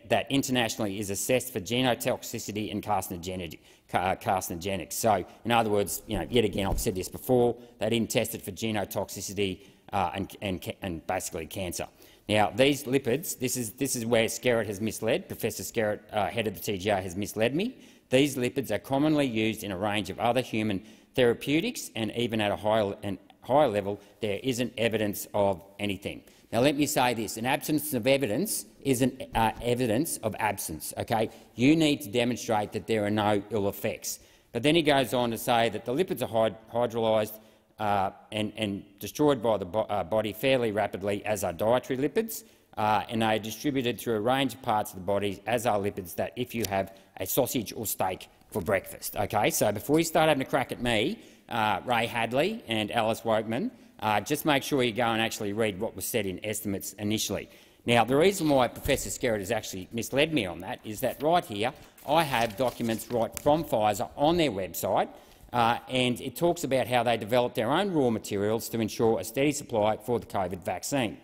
that internationally is assessed for genotoxicity and carcinogenic, carcinogenics. So, in other words, you know, yet again, I've said this before, they didn't test it for genotoxicity uh, and, and, and basically cancer. Now, these lipids, this is, this is where Skerritt has misled, Professor Skerritt, uh, head of the TGA, has misled me. These lipids are commonly used in a range of other human therapeutics and even at a higher, and higher level, there isn't evidence of anything. Now, let me say this. An absence of evidence isn't uh, evidence of absence. Okay? You need to demonstrate that there are no ill effects. But then he goes on to say that the lipids are hyd hydrolysed uh, and, and, destroyed by the bo uh, body fairly rapidly, as are dietary lipids, uh, and they are distributed through a range of parts of the body, as are lipids that if you have a sausage or steak for breakfast. Okay? So before you start having a crack at me, uh, Ray Hadley and Alice Wokeman, uh, just make sure you go and actually read what was said in estimates initially. Now, the reason why Professor Skerritt has actually misled me on that is that right here I have documents right from Pfizer on their website, uh, and it talks about how they developed their own raw materials to ensure a steady supply for the COVID vaccine.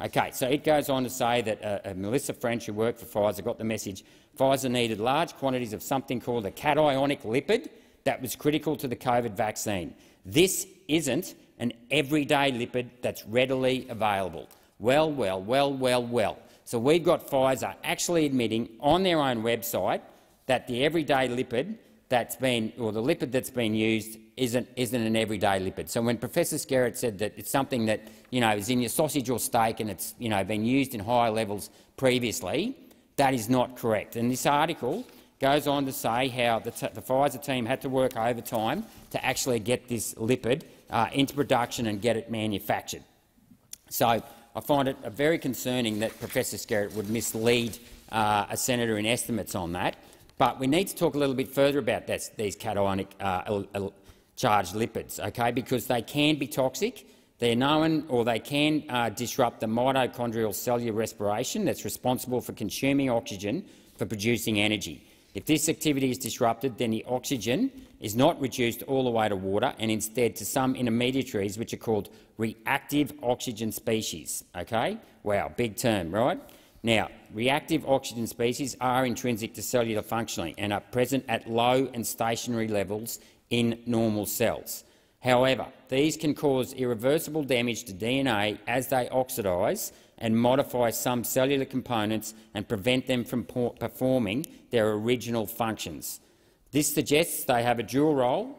Okay, so it goes on to say that uh, uh, Melissa French, who worked for Pfizer, got the message Pfizer needed large quantities of something called a cationic lipid that was critical to the COVID vaccine. This isn't an everyday lipid that's readily available. Well, well, well, well, well. So we've got Pfizer actually admitting on their own website that the everyday lipid that's been, or the lipid that's been used isn't, isn't an everyday lipid. So when Professor Skerritt said that it's something that you know, is in your sausage or steak and it's you know, been used in higher levels previously, that is not correct. And this article goes on to say how the, the Pfizer team had to work overtime to actually get this lipid uh, into production and get it manufactured. So I find it very concerning that Professor Skerritt would mislead uh, a senator in estimates on that. But we need to talk a little bit further about this, these cationic uh, charged lipids, okay? because they can be toxic. They're known or they can uh, disrupt the mitochondrial cellular respiration that's responsible for consuming oxygen for producing energy. If this activity is disrupted, then the oxygen is not reduced all the way to water and instead to some intermediaries which are called reactive oxygen species. Okay? Wow, big term, right? Now, reactive oxygen species are intrinsic to cellular functioning and are present at low and stationary levels in normal cells. However, these can cause irreversible damage to DNA as they oxidise and modify some cellular components and prevent them from performing their original functions. This suggests they have a dual role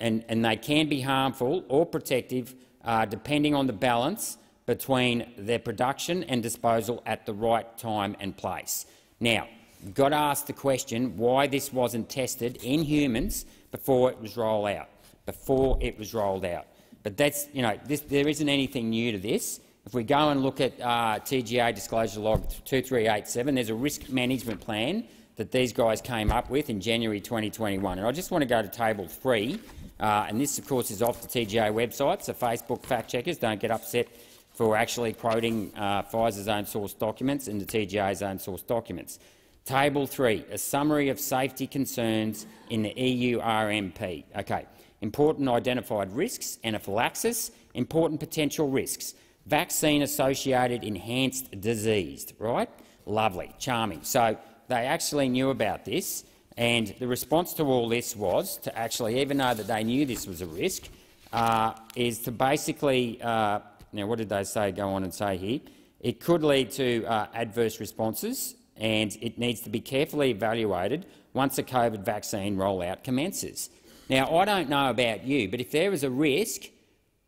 and, and they can be harmful or protective uh, depending on the balance between their production and disposal at the right time and place. Now, you've got to ask the question why this wasn't tested in humans before it was rolled out. Before it was rolled out. But that's, you know, this, there isn't anything new to this. If we go and look at uh, TGA disclosure log 2387, there's a risk management plan that these guys came up with in January 2021. And I just want to go to table three, uh, and this, of course, is off the TGA website, so Facebook fact-checkers don't get upset for actually quoting uh, Pfizer's own source documents and the TGA's own source documents. Table 3, a summary of safety concerns in the EU RMP. Okay. Important identified risks, anaphylaxis, important potential risks, vaccine-associated enhanced disease, right? Lovely, charming. So they actually knew about this, and the response to all this was to actually, even though that they knew this was a risk, uh, is to basically uh, now, what did they say? Go on and say here. It could lead to uh, adverse responses, and it needs to be carefully evaluated once a COVID vaccine rollout commences. Now, I don't know about you, but if there is a risk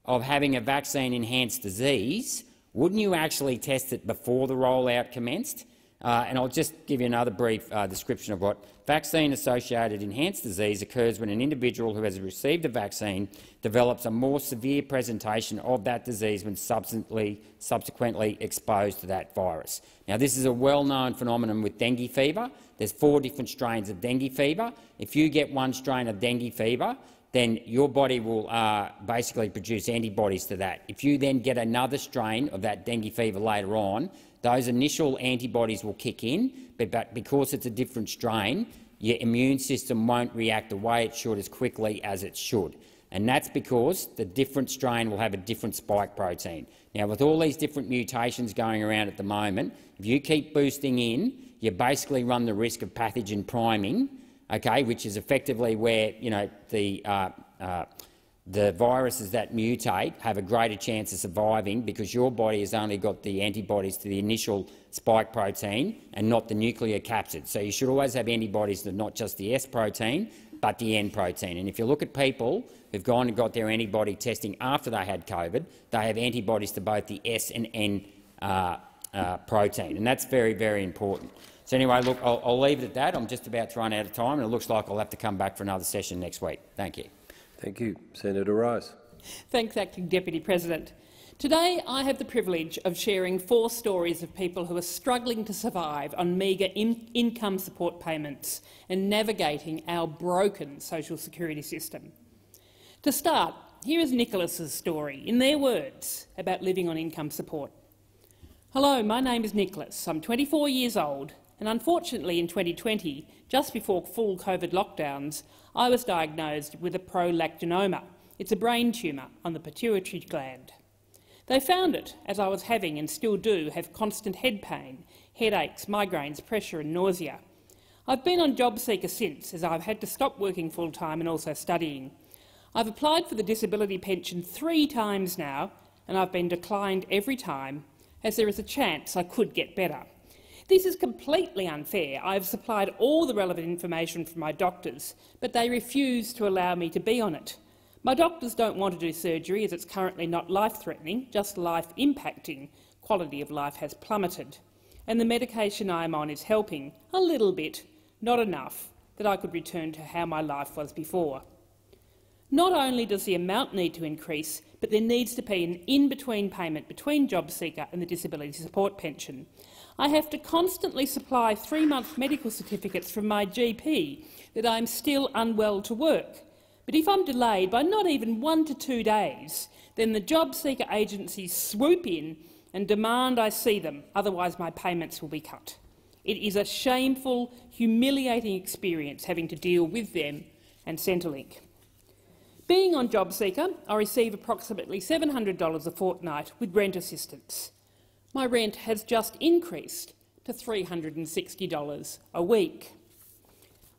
of having a vaccine-enhanced disease, wouldn't you actually test it before the rollout commenced? Uh, and I'll just give you another brief uh, description of what vaccine-associated enhanced disease occurs when an individual who has received a vaccine develops a more severe presentation of that disease when subsequently, subsequently exposed to that virus. Now, this is a well-known phenomenon with dengue fever. There's four different strains of dengue fever. If you get one strain of dengue fever, then your body will uh, basically produce antibodies to that. If you then get another strain of that dengue fever later on, those initial antibodies will kick in, but, but because it's a different strain, your immune system won't react the way it should as quickly as it should. And that's because the different strain will have a different spike protein. Now, with all these different mutations going around at the moment, if you keep boosting in, you basically run the risk of pathogen priming, okay, which is effectively where you know, the uh, uh, the viruses that mutate have a greater chance of surviving because your body has only got the antibodies to the initial spike protein and not the nuclear capsid. So you should always have antibodies to not just the S protein but the N protein. And if you look at people who've gone and got their antibody testing after they had COVID, they have antibodies to both the S and N uh, uh, protein, and that's very, very important. So anyway, look, I'll, I'll leave it at that. I'm just about to run out of time, and it looks like I'll have to come back for another session next week. Thank you. Thank you. Senator Rice. Thanks, Acting Deputy President. Today I have the privilege of sharing four stories of people who are struggling to survive on meagre in income support payments and navigating our broken social security system. To start, here is Nicholas's story, in their words, about living on income support. Hello, my name is Nicholas. I'm 24 years old, and unfortunately in 2020, just before full COVID lockdowns, I was diagnosed with a prolactinoma. It's a brain tumour on the pituitary gland. They found it as I was having, and still do, have constant head pain, headaches, migraines, pressure and nausea. I've been on JobSeeker since, as I've had to stop working full-time and also studying. I've applied for the disability pension three times now, and I've been declined every time, as there is a chance I could get better. This is completely unfair. I have supplied all the relevant information from my doctors, but they refuse to allow me to be on it. My doctors don't want to do surgery as it's currently not life-threatening, just life-impacting. Quality of life has plummeted. And the medication I am on is helping, a little bit, not enough, that I could return to how my life was before. Not only does the amount need to increase, but there needs to be an in-between payment between JobSeeker and the disability support pension. I have to constantly supply three-month medical certificates from my GP that I am still unwell to work. But if I'm delayed by not even one to two days, then the job seeker agencies swoop in and demand I see them, otherwise my payments will be cut. It is a shameful, humiliating experience having to deal with them and Centrelink. Being on JobSeeker, I receive approximately $700 a fortnight with rent assistance. My rent has just increased to $360 a week.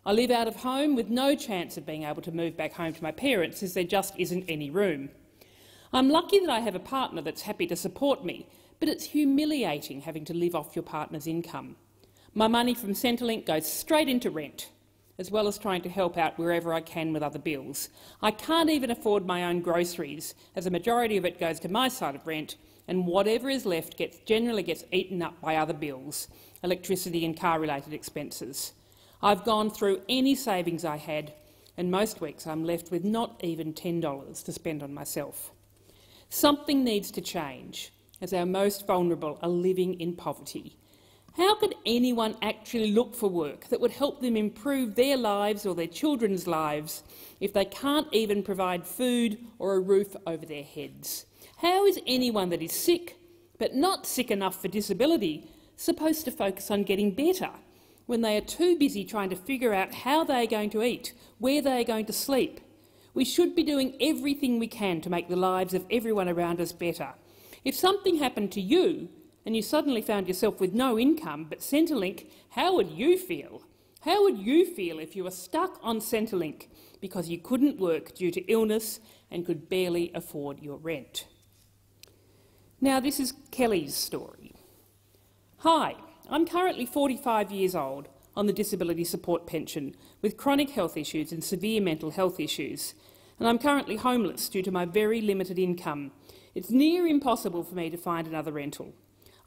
I live out of home with no chance of being able to move back home to my parents as there just isn't any room. I'm lucky that I have a partner that's happy to support me, but it's humiliating having to live off your partner's income. My money from Centrelink goes straight into rent, as well as trying to help out wherever I can with other bills. I can't even afford my own groceries, as a majority of it goes to my side of rent, and whatever is left gets, generally gets eaten up by other bills, electricity and car-related expenses. I've gone through any savings I had, and most weeks I'm left with not even $10 to spend on myself. Something needs to change, as our most vulnerable are living in poverty. How could anyone actually look for work that would help them improve their lives or their children's lives if they can't even provide food or a roof over their heads? How is anyone that is sick, but not sick enough for disability, supposed to focus on getting better when they are too busy trying to figure out how they are going to eat, where they are going to sleep? We should be doing everything we can to make the lives of everyone around us better. If something happened to you, and you suddenly found yourself with no income but Centrelink, how would you feel? How would you feel if you were stuck on Centrelink because you couldn't work due to illness and could barely afford your rent? Now, this is Kelly's story. Hi, I'm currently 45 years old on the disability support pension with chronic health issues and severe mental health issues, and I'm currently homeless due to my very limited income. It's near impossible for me to find another rental.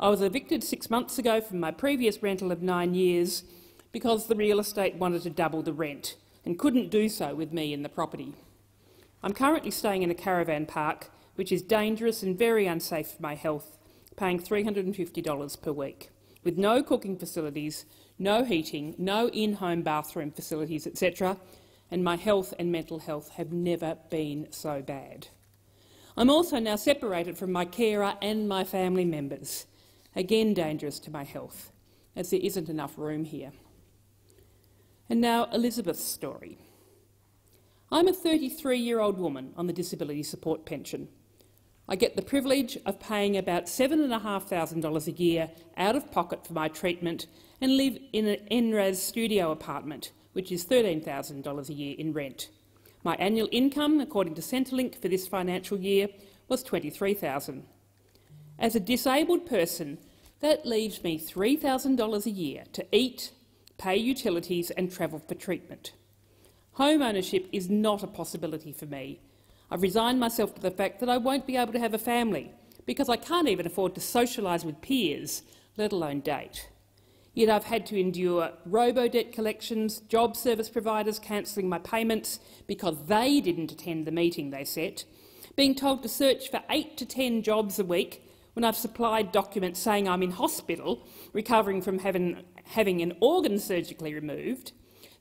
I was evicted six months ago from my previous rental of nine years because the real estate wanted to double the rent and couldn't do so with me in the property. I'm currently staying in a caravan park, which is dangerous and very unsafe for my health, paying $350 per week, with no cooking facilities, no heating, no in-home bathroom facilities, etc., and my health and mental health have never been so bad. I'm also now separated from my carer and my family members, again dangerous to my health, as there isn't enough room here. And now Elizabeth's story. I'm a 33-year-old woman on the disability support pension. I get the privilege of paying about $7,500 a year out of pocket for my treatment and live in an NRAS studio apartment, which is $13,000 a year in rent. My annual income, according to Centrelink for this financial year, was $23,000. As a disabled person, that leaves me $3,000 a year to eat, pay utilities and travel for treatment. Home ownership is not a possibility for me. I've resigned myself to the fact that I won't be able to have a family because I can't even afford to socialise with peers, let alone date. Yet I've had to endure robo-debt collections, job service providers cancelling my payments because they didn't attend the meeting they set, being told to search for eight to ten jobs a week when I've supplied documents saying I'm in hospital, recovering from having, having an organ surgically removed,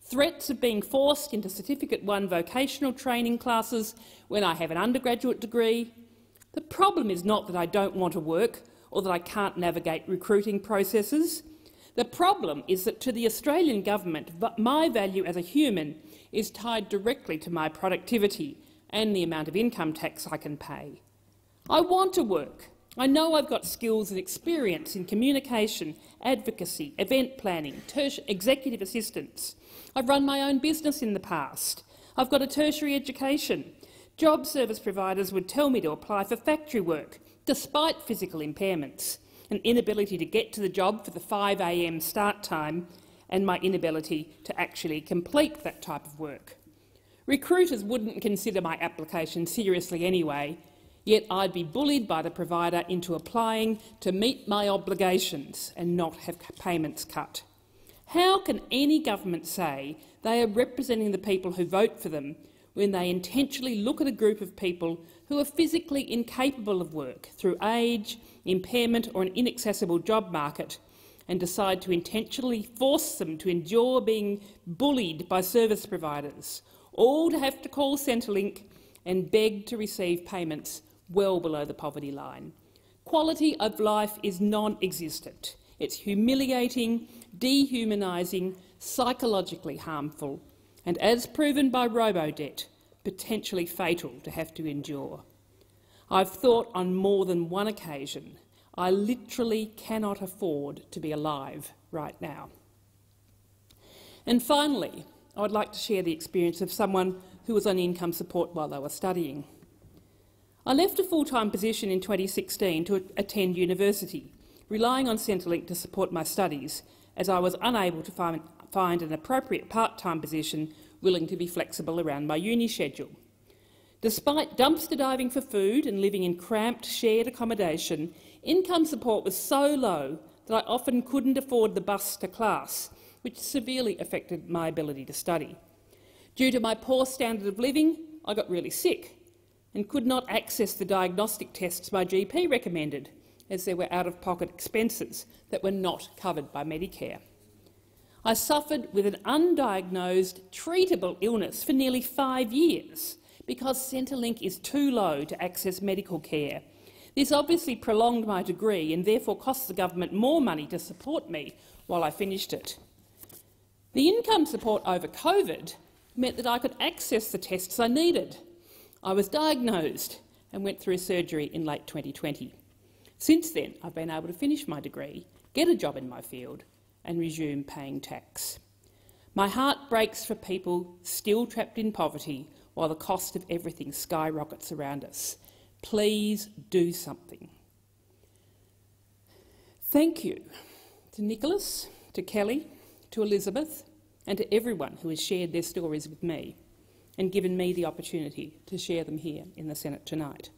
threats of being forced into Certificate 1 vocational training classes when I have an undergraduate degree. The problem is not that I don't want to work or that I can't navigate recruiting processes. The problem is that to the Australian government, my value as a human is tied directly to my productivity and the amount of income tax I can pay. I want to work. I know I've got skills and experience in communication, advocacy, event planning, executive assistance. I've run my own business in the past. I've got a tertiary education. Job service providers would tell me to apply for factory work, despite physical impairments, an inability to get to the job for the 5 a.m. start time and my inability to actually complete that type of work. Recruiters wouldn't consider my application seriously anyway, yet I'd be bullied by the provider into applying to meet my obligations and not have payments cut. How can any government say they are representing the people who vote for them when they intentionally look at a group of people who are physically incapable of work through age, impairment or an inaccessible job market and decide to intentionally force them to endure being bullied by service providers, all to have to call Centrelink and beg to receive payments well below the poverty line. Quality of life is non-existent. It's humiliating, dehumanising, psychologically harmful, and as proven by Robodebt, potentially fatal to have to endure. I've thought on more than one occasion I literally cannot afford to be alive right now. And finally, I would like to share the experience of someone who was on income support while they were studying. I left a full-time position in 2016 to attend university, relying on Centrelink to support my studies, as I was unable to find, find an appropriate part-time position willing to be flexible around my uni schedule. Despite dumpster diving for food and living in cramped shared accommodation, income support was so low that I often couldn't afford the bus to class, which severely affected my ability to study. Due to my poor standard of living, I got really sick and could not access the diagnostic tests my GP recommended, as there were out-of-pocket expenses that were not covered by Medicare. I suffered with an undiagnosed, treatable illness for nearly five years because Centrelink is too low to access medical care. This obviously prolonged my degree and therefore cost the government more money to support me while I finished it. The income support over COVID meant that I could access the tests I needed. I was diagnosed and went through surgery in late 2020. Since then, I've been able to finish my degree, get a job in my field and resume paying tax. My heart breaks for people still trapped in poverty while the cost of everything skyrockets around us. Please do something. Thank you to Nicholas, to Kelly, to Elizabeth and to everyone who has shared their stories with me and given me the opportunity to share them here in the Senate tonight.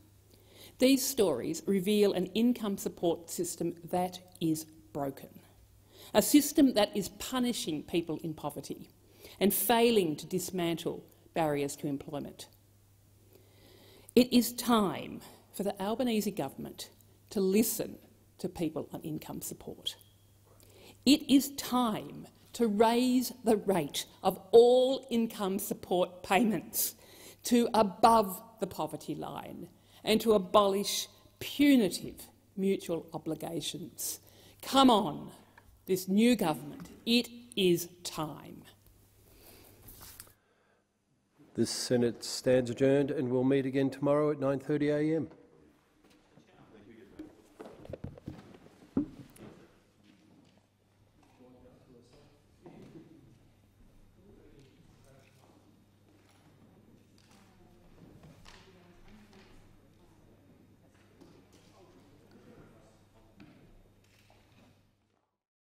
These stories reveal an income support system that is broken, a system that is punishing people in poverty and failing to dismantle barriers to employment. It is time for the Albanese government to listen to people on income support. It is time to raise the rate of all income support payments to above the poverty line and to abolish punitive mutual obligations. Come on, this new government, it is time. This Senate stands adjourned and will meet again tomorrow at 9.30am.